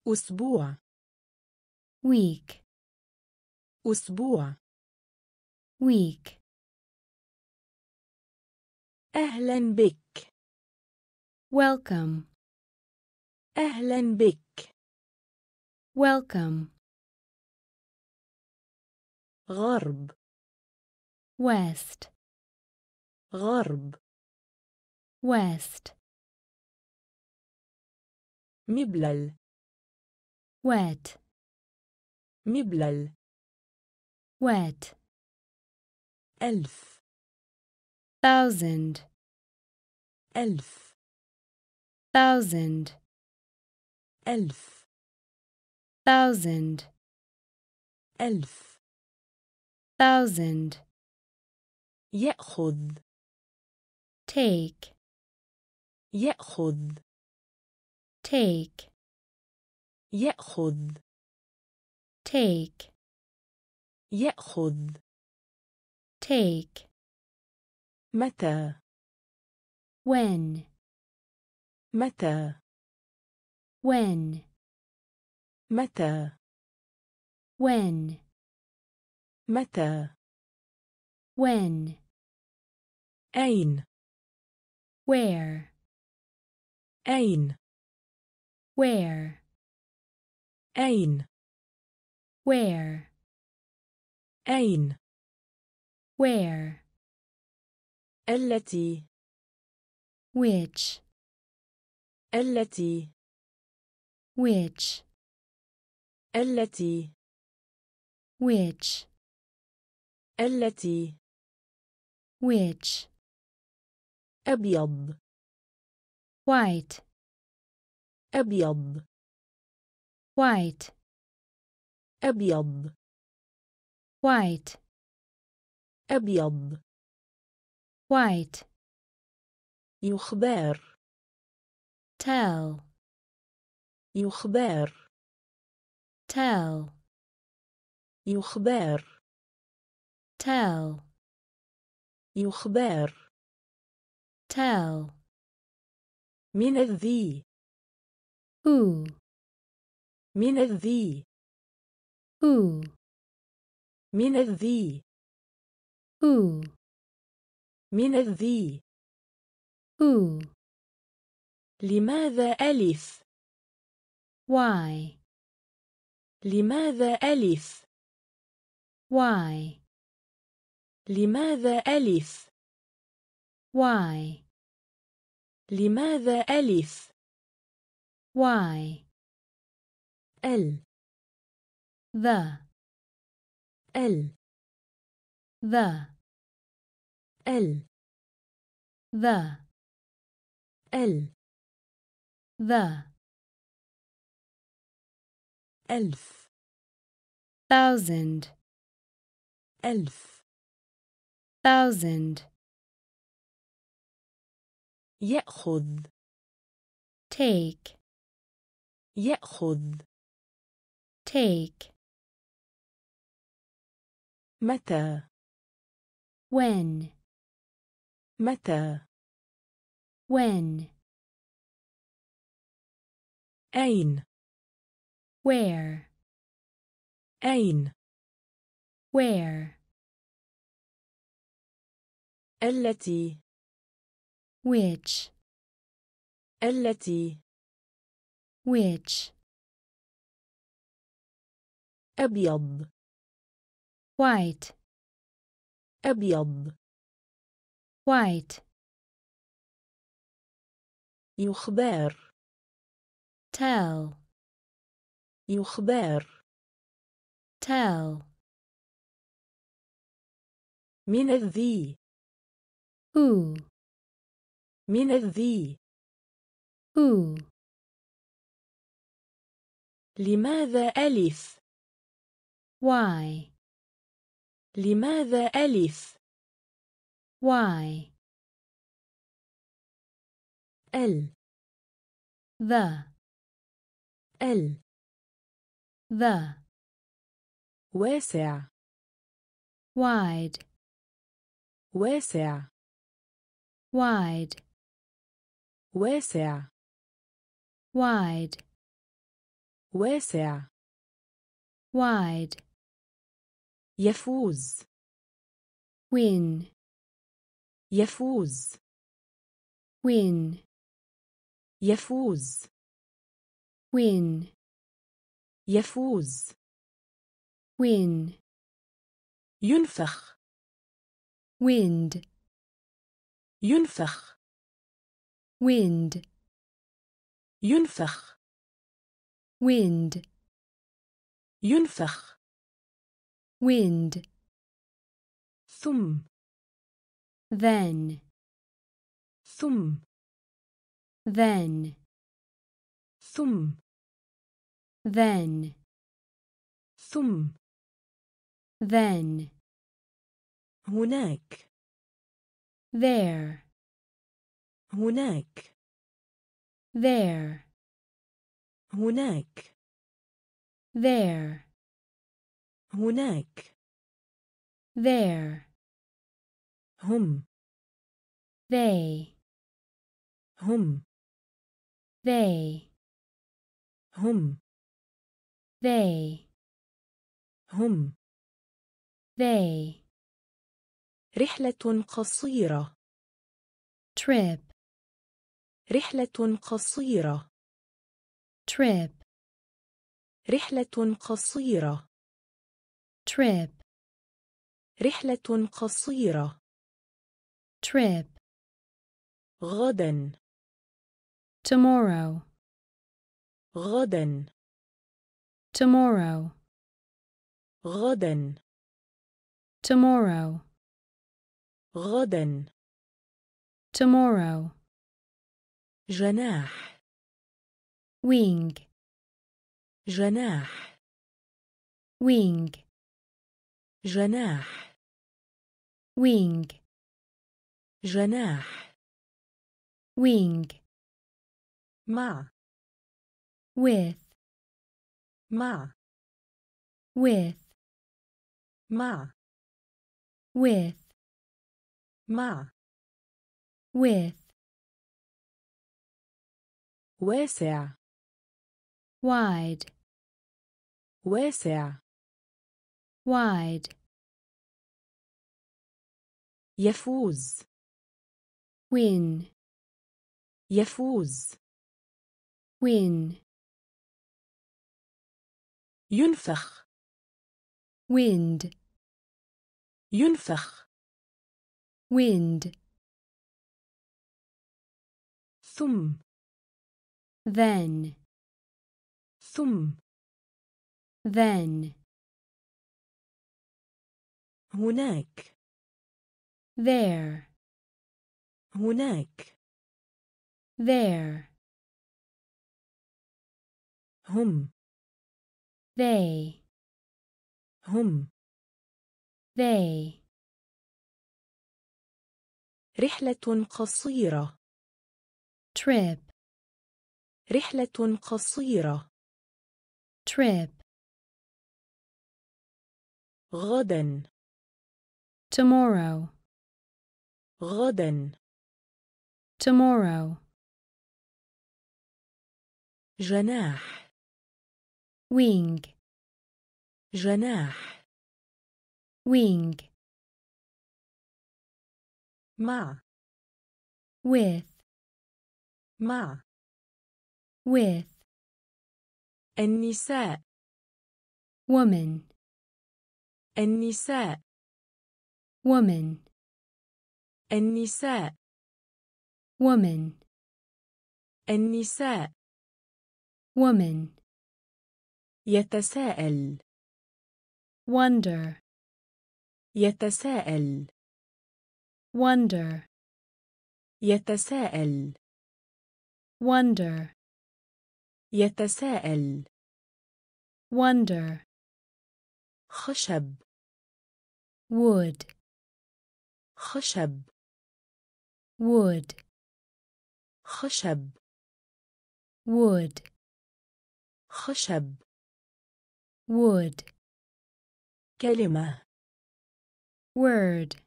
[SPEAKER 1] أسبوع
[SPEAKER 2] week
[SPEAKER 1] أسبوع
[SPEAKER 2] week
[SPEAKER 1] أهلا بك
[SPEAKER 2] welcome
[SPEAKER 1] أهلا بك
[SPEAKER 2] welcome
[SPEAKER 1] غرب
[SPEAKER 2] west
[SPEAKER 1] غرب
[SPEAKER 2] west
[SPEAKER 1] مبلل
[SPEAKER 2] wet
[SPEAKER 1] مبلل
[SPEAKER 2] wet
[SPEAKER 1] ألف
[SPEAKER 2] thousand
[SPEAKER 1] ألف
[SPEAKER 2] thousand
[SPEAKER 1] ألف
[SPEAKER 2] thousand
[SPEAKER 1] ألف
[SPEAKER 2] thousand
[SPEAKER 1] يأخذ
[SPEAKER 2] take
[SPEAKER 1] يأخذ
[SPEAKER 2] take
[SPEAKER 1] يأخذ
[SPEAKER 2] take
[SPEAKER 1] يأخذ
[SPEAKER 2] take
[SPEAKER 1] متى
[SPEAKER 2] when
[SPEAKER 1] متى
[SPEAKER 2] when
[SPEAKER 1] متى
[SPEAKER 2] when
[SPEAKER 1] متى
[SPEAKER 2] when
[SPEAKER 1] أين
[SPEAKER 2] where
[SPEAKER 1] أين
[SPEAKER 2] where
[SPEAKER 1] أين
[SPEAKER 2] where
[SPEAKER 1] أين
[SPEAKER 2] where
[SPEAKER 1] التي
[SPEAKER 2] which
[SPEAKER 1] التي
[SPEAKER 2] which
[SPEAKER 1] التي
[SPEAKER 2] which
[SPEAKER 1] التي
[SPEAKER 2] which
[SPEAKER 1] أبيض
[SPEAKER 2] white
[SPEAKER 1] أبيض
[SPEAKER 2] white
[SPEAKER 1] أبيض
[SPEAKER 2] white
[SPEAKER 1] أبيض
[SPEAKER 2] white
[SPEAKER 1] يخبر
[SPEAKER 2] tell
[SPEAKER 1] يخبر
[SPEAKER 2] tell
[SPEAKER 1] يخبر
[SPEAKER 2] tell.
[SPEAKER 1] يخبر.
[SPEAKER 2] tell.
[SPEAKER 1] من الذي.
[SPEAKER 2] who.
[SPEAKER 1] من الذي.
[SPEAKER 2] who.
[SPEAKER 1] من الذي.
[SPEAKER 2] who.
[SPEAKER 1] من الذي.
[SPEAKER 2] who.
[SPEAKER 1] لماذا ألف؟
[SPEAKER 2] why.
[SPEAKER 1] لماذا ألف؟
[SPEAKER 2] why.
[SPEAKER 1] لماذا ألف
[SPEAKER 2] why
[SPEAKER 1] لماذا ألف
[SPEAKER 2] why
[SPEAKER 1] ال
[SPEAKER 2] the
[SPEAKER 1] ال
[SPEAKER 2] the
[SPEAKER 1] ال
[SPEAKER 2] the
[SPEAKER 1] ال
[SPEAKER 2] the
[SPEAKER 1] ألف
[SPEAKER 2] thousand
[SPEAKER 1] ألف
[SPEAKER 2] thousand
[SPEAKER 1] يأخذ
[SPEAKER 2] take
[SPEAKER 1] يأخذ
[SPEAKER 2] take
[SPEAKER 1] متى
[SPEAKER 2] when
[SPEAKER 1] متى
[SPEAKER 2] when
[SPEAKER 1] أين
[SPEAKER 2] where
[SPEAKER 1] أين
[SPEAKER 2] where
[SPEAKER 1] التي
[SPEAKER 2] which.
[SPEAKER 1] التي
[SPEAKER 2] which.
[SPEAKER 1] أبيض.
[SPEAKER 2] White.
[SPEAKER 1] أبيض.
[SPEAKER 2] White.
[SPEAKER 1] يخبر
[SPEAKER 2] tell.
[SPEAKER 1] يخبر
[SPEAKER 2] tell.
[SPEAKER 1] من الذي.
[SPEAKER 2] Who
[SPEAKER 1] من الذي
[SPEAKER 2] who
[SPEAKER 1] لماذا ألف
[SPEAKER 2] why
[SPEAKER 1] لماذا ألف
[SPEAKER 2] why
[SPEAKER 1] ال
[SPEAKER 2] the.
[SPEAKER 1] ال
[SPEAKER 2] the.
[SPEAKER 1] واسع
[SPEAKER 2] wide.
[SPEAKER 1] واسع
[SPEAKER 2] wide
[SPEAKER 1] واسع
[SPEAKER 2] wide
[SPEAKER 1] واسع
[SPEAKER 2] wide
[SPEAKER 1] يفوز
[SPEAKER 2] win
[SPEAKER 1] يفوز
[SPEAKER 2] win
[SPEAKER 1] يفوز
[SPEAKER 2] win
[SPEAKER 1] يفوز
[SPEAKER 2] win
[SPEAKER 1] ينفخ
[SPEAKER 2] wind
[SPEAKER 1] ينفخ
[SPEAKER 2] wind
[SPEAKER 1] ينفخ
[SPEAKER 2] wind
[SPEAKER 1] ينفخ
[SPEAKER 2] wind
[SPEAKER 1] ثم
[SPEAKER 2] then
[SPEAKER 1] ثم
[SPEAKER 2] then
[SPEAKER 1] ثم
[SPEAKER 2] then
[SPEAKER 1] ثم
[SPEAKER 2] then
[SPEAKER 1] هناك
[SPEAKER 2] there
[SPEAKER 1] هناك
[SPEAKER 2] there
[SPEAKER 1] هناك
[SPEAKER 2] there
[SPEAKER 1] هناك
[SPEAKER 2] there
[SPEAKER 1] هم
[SPEAKER 2] they
[SPEAKER 1] هم
[SPEAKER 2] they
[SPEAKER 1] هم
[SPEAKER 2] they
[SPEAKER 1] هم
[SPEAKER 2] they
[SPEAKER 1] رحلة قصيرة.
[SPEAKER 2] Trip.
[SPEAKER 1] رحلة قصيرة.
[SPEAKER 2] Trip.
[SPEAKER 1] رحلة قصيرة.
[SPEAKER 2] Trip.
[SPEAKER 1] رحلة قصيرة.
[SPEAKER 2] Trip.
[SPEAKER 1] غدا.
[SPEAKER 2] Tomorrow,
[SPEAKER 1] غدا.
[SPEAKER 2] Tomorrow,
[SPEAKER 1] غدا.
[SPEAKER 2] Tomorrow,
[SPEAKER 1] غدا
[SPEAKER 2] tomorrow,
[SPEAKER 1] جناح
[SPEAKER 2] wing,
[SPEAKER 1] جناح
[SPEAKER 2] wing,
[SPEAKER 1] جناح
[SPEAKER 2] wing,
[SPEAKER 1] جناح
[SPEAKER 2] wing,
[SPEAKER 1] مع
[SPEAKER 2] with,
[SPEAKER 1] مع
[SPEAKER 2] with,
[SPEAKER 1] مع
[SPEAKER 2] with,
[SPEAKER 1] مع
[SPEAKER 2] with,
[SPEAKER 1] واسع
[SPEAKER 2] wide,
[SPEAKER 1] واسع
[SPEAKER 2] wide,
[SPEAKER 1] يفوز
[SPEAKER 2] win,
[SPEAKER 1] يفوز
[SPEAKER 2] win,
[SPEAKER 1] ينفخ
[SPEAKER 2] wind,
[SPEAKER 1] ينفخ
[SPEAKER 2] wind,
[SPEAKER 1] ثم
[SPEAKER 2] then,
[SPEAKER 1] ثم
[SPEAKER 2] then,
[SPEAKER 1] هناك
[SPEAKER 2] there,
[SPEAKER 1] هناك
[SPEAKER 2] there,
[SPEAKER 1] هم
[SPEAKER 2] they,
[SPEAKER 1] هم
[SPEAKER 2] they,
[SPEAKER 1] رحلة قصيرة.
[SPEAKER 2] Trip,
[SPEAKER 1] رحلة قصيرة.
[SPEAKER 2] Trip,
[SPEAKER 1] غدا.
[SPEAKER 2] Tomorrow,
[SPEAKER 1] غدا.
[SPEAKER 2] Tomorrow,
[SPEAKER 1] جناح.
[SPEAKER 2] Wing,
[SPEAKER 1] جناح.
[SPEAKER 2] Wing,
[SPEAKER 1] مع
[SPEAKER 2] with,
[SPEAKER 1] مع
[SPEAKER 2] with,
[SPEAKER 1] النساء
[SPEAKER 2] woman,
[SPEAKER 1] النساء
[SPEAKER 2] woman,
[SPEAKER 1] النساء
[SPEAKER 2] woman,
[SPEAKER 1] النساء
[SPEAKER 2] woman,
[SPEAKER 1] يتساءل
[SPEAKER 2] wonder,
[SPEAKER 1] يتساءل
[SPEAKER 2] wonder,
[SPEAKER 1] يتساءل
[SPEAKER 2] wonder,
[SPEAKER 1] يتساءل
[SPEAKER 2] wonder,
[SPEAKER 1] خشب
[SPEAKER 2] wood,
[SPEAKER 1] خشب
[SPEAKER 2] wood,
[SPEAKER 1] خشب
[SPEAKER 2] wood,
[SPEAKER 1] خشب
[SPEAKER 2] wood,
[SPEAKER 1] كلمة
[SPEAKER 2] word,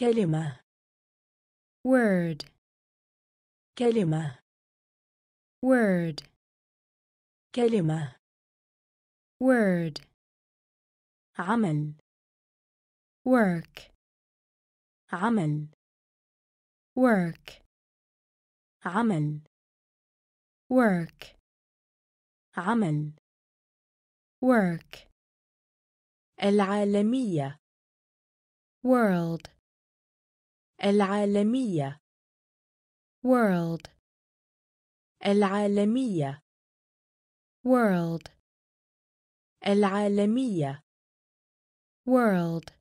[SPEAKER 1] كلمة
[SPEAKER 2] word,
[SPEAKER 1] كلمة
[SPEAKER 2] word,
[SPEAKER 1] كلمة
[SPEAKER 2] word,
[SPEAKER 1] عمل
[SPEAKER 2] work,
[SPEAKER 1] عمل
[SPEAKER 2] work,
[SPEAKER 1] عمل
[SPEAKER 2] work,
[SPEAKER 1] عمل
[SPEAKER 2] work,
[SPEAKER 1] العالمية
[SPEAKER 2] world,
[SPEAKER 1] العالمية
[SPEAKER 2] world,
[SPEAKER 1] العالمية
[SPEAKER 2] world,
[SPEAKER 1] العالمية
[SPEAKER 2] world,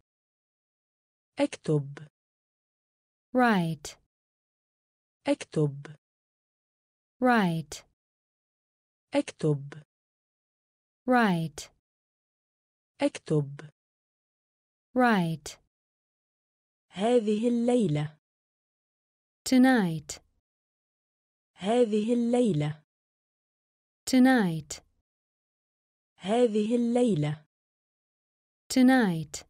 [SPEAKER 1] اكتب
[SPEAKER 2] write,
[SPEAKER 1] اكتب
[SPEAKER 2] write,
[SPEAKER 1] اكتب
[SPEAKER 2] write,
[SPEAKER 1] اكتب
[SPEAKER 2] write,
[SPEAKER 1] هذه الليلة
[SPEAKER 2] tonight,
[SPEAKER 1] هذه الليلة
[SPEAKER 2] tonight,
[SPEAKER 1] هذه الليلة
[SPEAKER 2] tonight,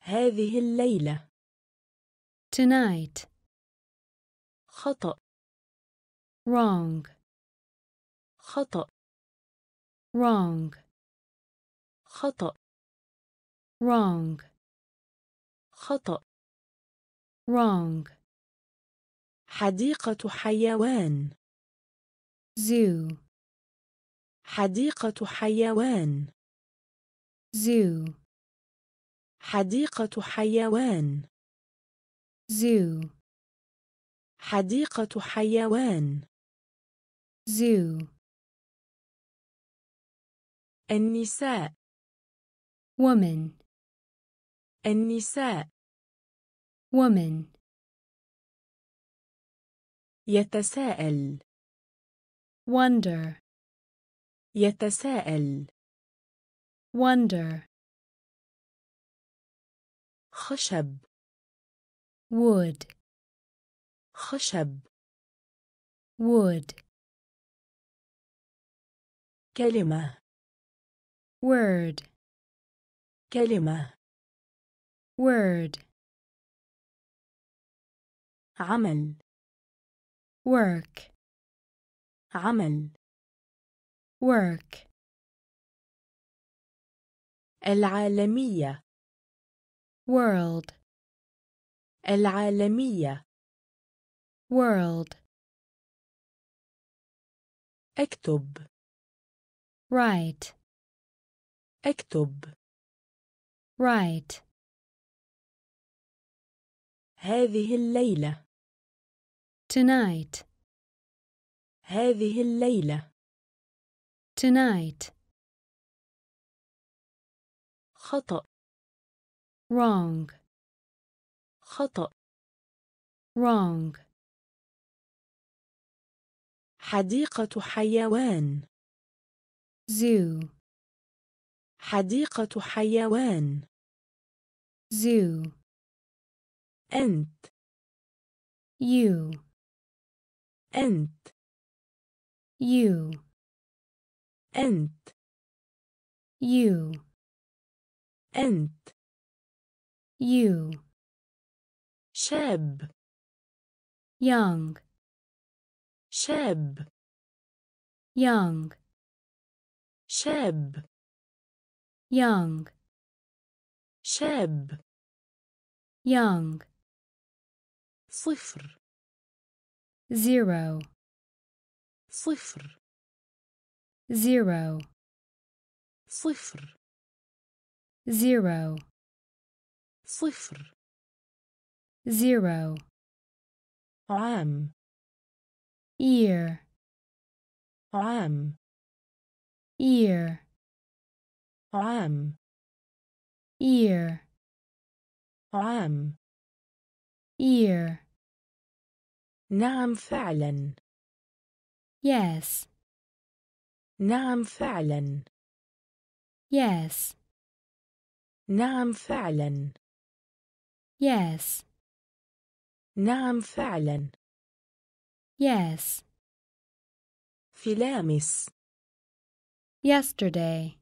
[SPEAKER 1] هذه الليلة
[SPEAKER 2] tonight,
[SPEAKER 1] خطأ
[SPEAKER 2] wrong,
[SPEAKER 1] خطأ
[SPEAKER 2] wrong,
[SPEAKER 1] خطأ
[SPEAKER 2] wrong,
[SPEAKER 1] خطأ.
[SPEAKER 2] Wrong,
[SPEAKER 1] حديقة حيوان.
[SPEAKER 2] Zoo,
[SPEAKER 1] حديقة حيوان.
[SPEAKER 2] Zoo,
[SPEAKER 1] حديقة حيوان.
[SPEAKER 2] Zoo,
[SPEAKER 1] حديقة حيوان.
[SPEAKER 2] Zoo.
[SPEAKER 1] النساء.
[SPEAKER 2] Woman.
[SPEAKER 1] النساء.
[SPEAKER 2] woman
[SPEAKER 1] يتساءل
[SPEAKER 2] wonder
[SPEAKER 1] يتساءل
[SPEAKER 2] wonder
[SPEAKER 1] خشب
[SPEAKER 2] wood
[SPEAKER 1] خشب
[SPEAKER 2] wood
[SPEAKER 1] كلمة
[SPEAKER 2] word
[SPEAKER 1] كلمة
[SPEAKER 2] word
[SPEAKER 1] عمل.
[SPEAKER 2] work.
[SPEAKER 1] عمل.
[SPEAKER 2] work.
[SPEAKER 1] العالمية.
[SPEAKER 2] world.
[SPEAKER 1] العالمية.
[SPEAKER 2] world.
[SPEAKER 1] اكتب.
[SPEAKER 2] write.
[SPEAKER 1] اكتب.
[SPEAKER 2] write.
[SPEAKER 1] هذه الليلة.
[SPEAKER 2] Tonight.
[SPEAKER 1] هذه الليلة.
[SPEAKER 2] Tonight.
[SPEAKER 1] خطأ.
[SPEAKER 2] Wrong.
[SPEAKER 1] خطأ.
[SPEAKER 2] Wrong.
[SPEAKER 1] حديقة حيوان.
[SPEAKER 2] Zoo.
[SPEAKER 1] حديقة حيوان.
[SPEAKER 2] Zoo.
[SPEAKER 1] أنت.
[SPEAKER 2] You.
[SPEAKER 1] أنت
[SPEAKER 2] you
[SPEAKER 1] أنت
[SPEAKER 2] you
[SPEAKER 1] أنت
[SPEAKER 2] you
[SPEAKER 1] شاب
[SPEAKER 2] young
[SPEAKER 1] شاب
[SPEAKER 2] young
[SPEAKER 1] شاب
[SPEAKER 2] young
[SPEAKER 1] شاب
[SPEAKER 2] young
[SPEAKER 1] صفر
[SPEAKER 2] zero
[SPEAKER 1] صفر
[SPEAKER 2] zero
[SPEAKER 1] صفر
[SPEAKER 2] zero
[SPEAKER 1] صفر
[SPEAKER 2] zero
[SPEAKER 1] عام
[SPEAKER 2] ear
[SPEAKER 1] عام
[SPEAKER 2] ear
[SPEAKER 1] عام
[SPEAKER 2] ear
[SPEAKER 1] عام
[SPEAKER 2] ear
[SPEAKER 1] نعم فعلا
[SPEAKER 2] yes
[SPEAKER 1] نعم فعلا
[SPEAKER 2] yes
[SPEAKER 1] نعم فعلا
[SPEAKER 2] yes
[SPEAKER 1] نعم فعلا
[SPEAKER 2] yes
[SPEAKER 1] فلامس
[SPEAKER 2] yesterday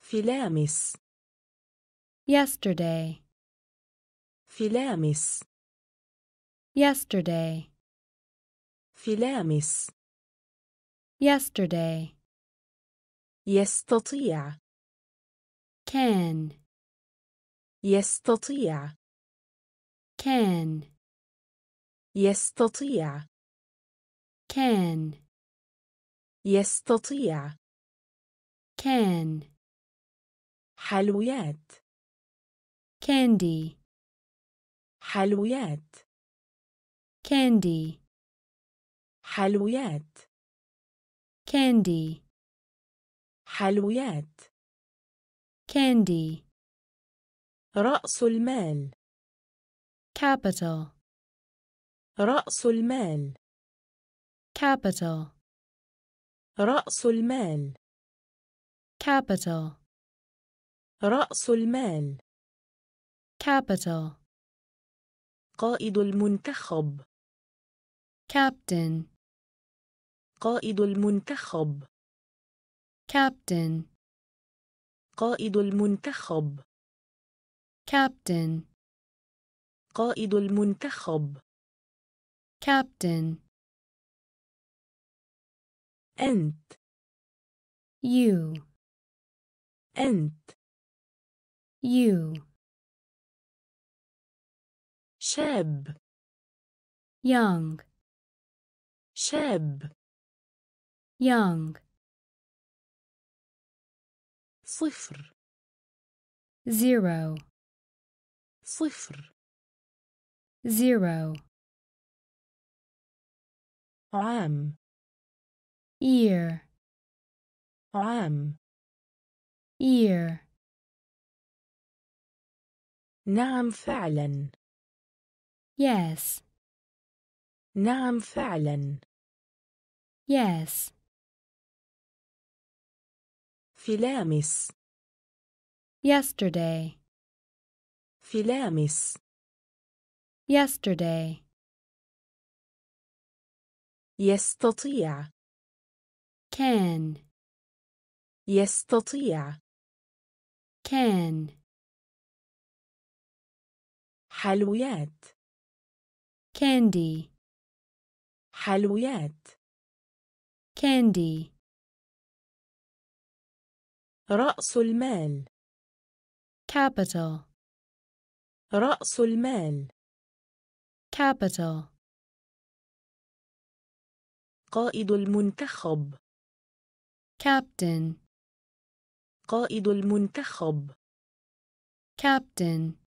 [SPEAKER 1] فلامس
[SPEAKER 2] yesterday
[SPEAKER 1] فلامس
[SPEAKER 2] yesterday
[SPEAKER 1] فلامس
[SPEAKER 2] yesterday
[SPEAKER 1] يستطيع
[SPEAKER 2] can
[SPEAKER 1] يستطيع
[SPEAKER 2] can
[SPEAKER 1] يستطيع
[SPEAKER 2] can
[SPEAKER 1] يستطيع
[SPEAKER 2] can
[SPEAKER 1] حلويات
[SPEAKER 2] candy
[SPEAKER 1] حلويات
[SPEAKER 2] candy.
[SPEAKER 1] حلويات.
[SPEAKER 2] Candy.
[SPEAKER 1] حلويات.
[SPEAKER 2] Candy.
[SPEAKER 1] رأس المال.
[SPEAKER 2] Capital.
[SPEAKER 1] رأس المال.
[SPEAKER 2] Capital.
[SPEAKER 1] رأس المال.
[SPEAKER 2] Capital.
[SPEAKER 1] رأس المال.
[SPEAKER 2] Capital.
[SPEAKER 1] قائد المنتخب.
[SPEAKER 2] Captain.
[SPEAKER 1] قائد المنتخب.
[SPEAKER 2] Captain.
[SPEAKER 1] قائد المنتخب.
[SPEAKER 2] Captain.
[SPEAKER 1] قائد المنتخب.
[SPEAKER 2] Captain.
[SPEAKER 1] أنت.
[SPEAKER 2] You.
[SPEAKER 1] أنت.
[SPEAKER 2] You.
[SPEAKER 1] شاب.
[SPEAKER 2] Young.
[SPEAKER 1] شاب
[SPEAKER 2] young
[SPEAKER 1] صفر
[SPEAKER 2] zero
[SPEAKER 1] صفر
[SPEAKER 2] zero
[SPEAKER 1] عام
[SPEAKER 2] ear
[SPEAKER 1] عام
[SPEAKER 2] ear
[SPEAKER 1] نعم فعلا
[SPEAKER 2] yes
[SPEAKER 1] نعم فعلا
[SPEAKER 2] yes
[SPEAKER 1] فلامس
[SPEAKER 2] yesterday
[SPEAKER 1] فلامس
[SPEAKER 2] yesterday
[SPEAKER 1] يستطيع
[SPEAKER 2] can
[SPEAKER 1] يستطيع
[SPEAKER 2] can
[SPEAKER 1] حلويات
[SPEAKER 2] candy
[SPEAKER 1] حلويات
[SPEAKER 2] Candy.
[SPEAKER 1] رأس المال.
[SPEAKER 2] Capital.
[SPEAKER 1] رأس المال.
[SPEAKER 2] Capital.
[SPEAKER 1] قائد المنتخب.
[SPEAKER 2] Captain.
[SPEAKER 1] قائد المنتخب.
[SPEAKER 2] Captain.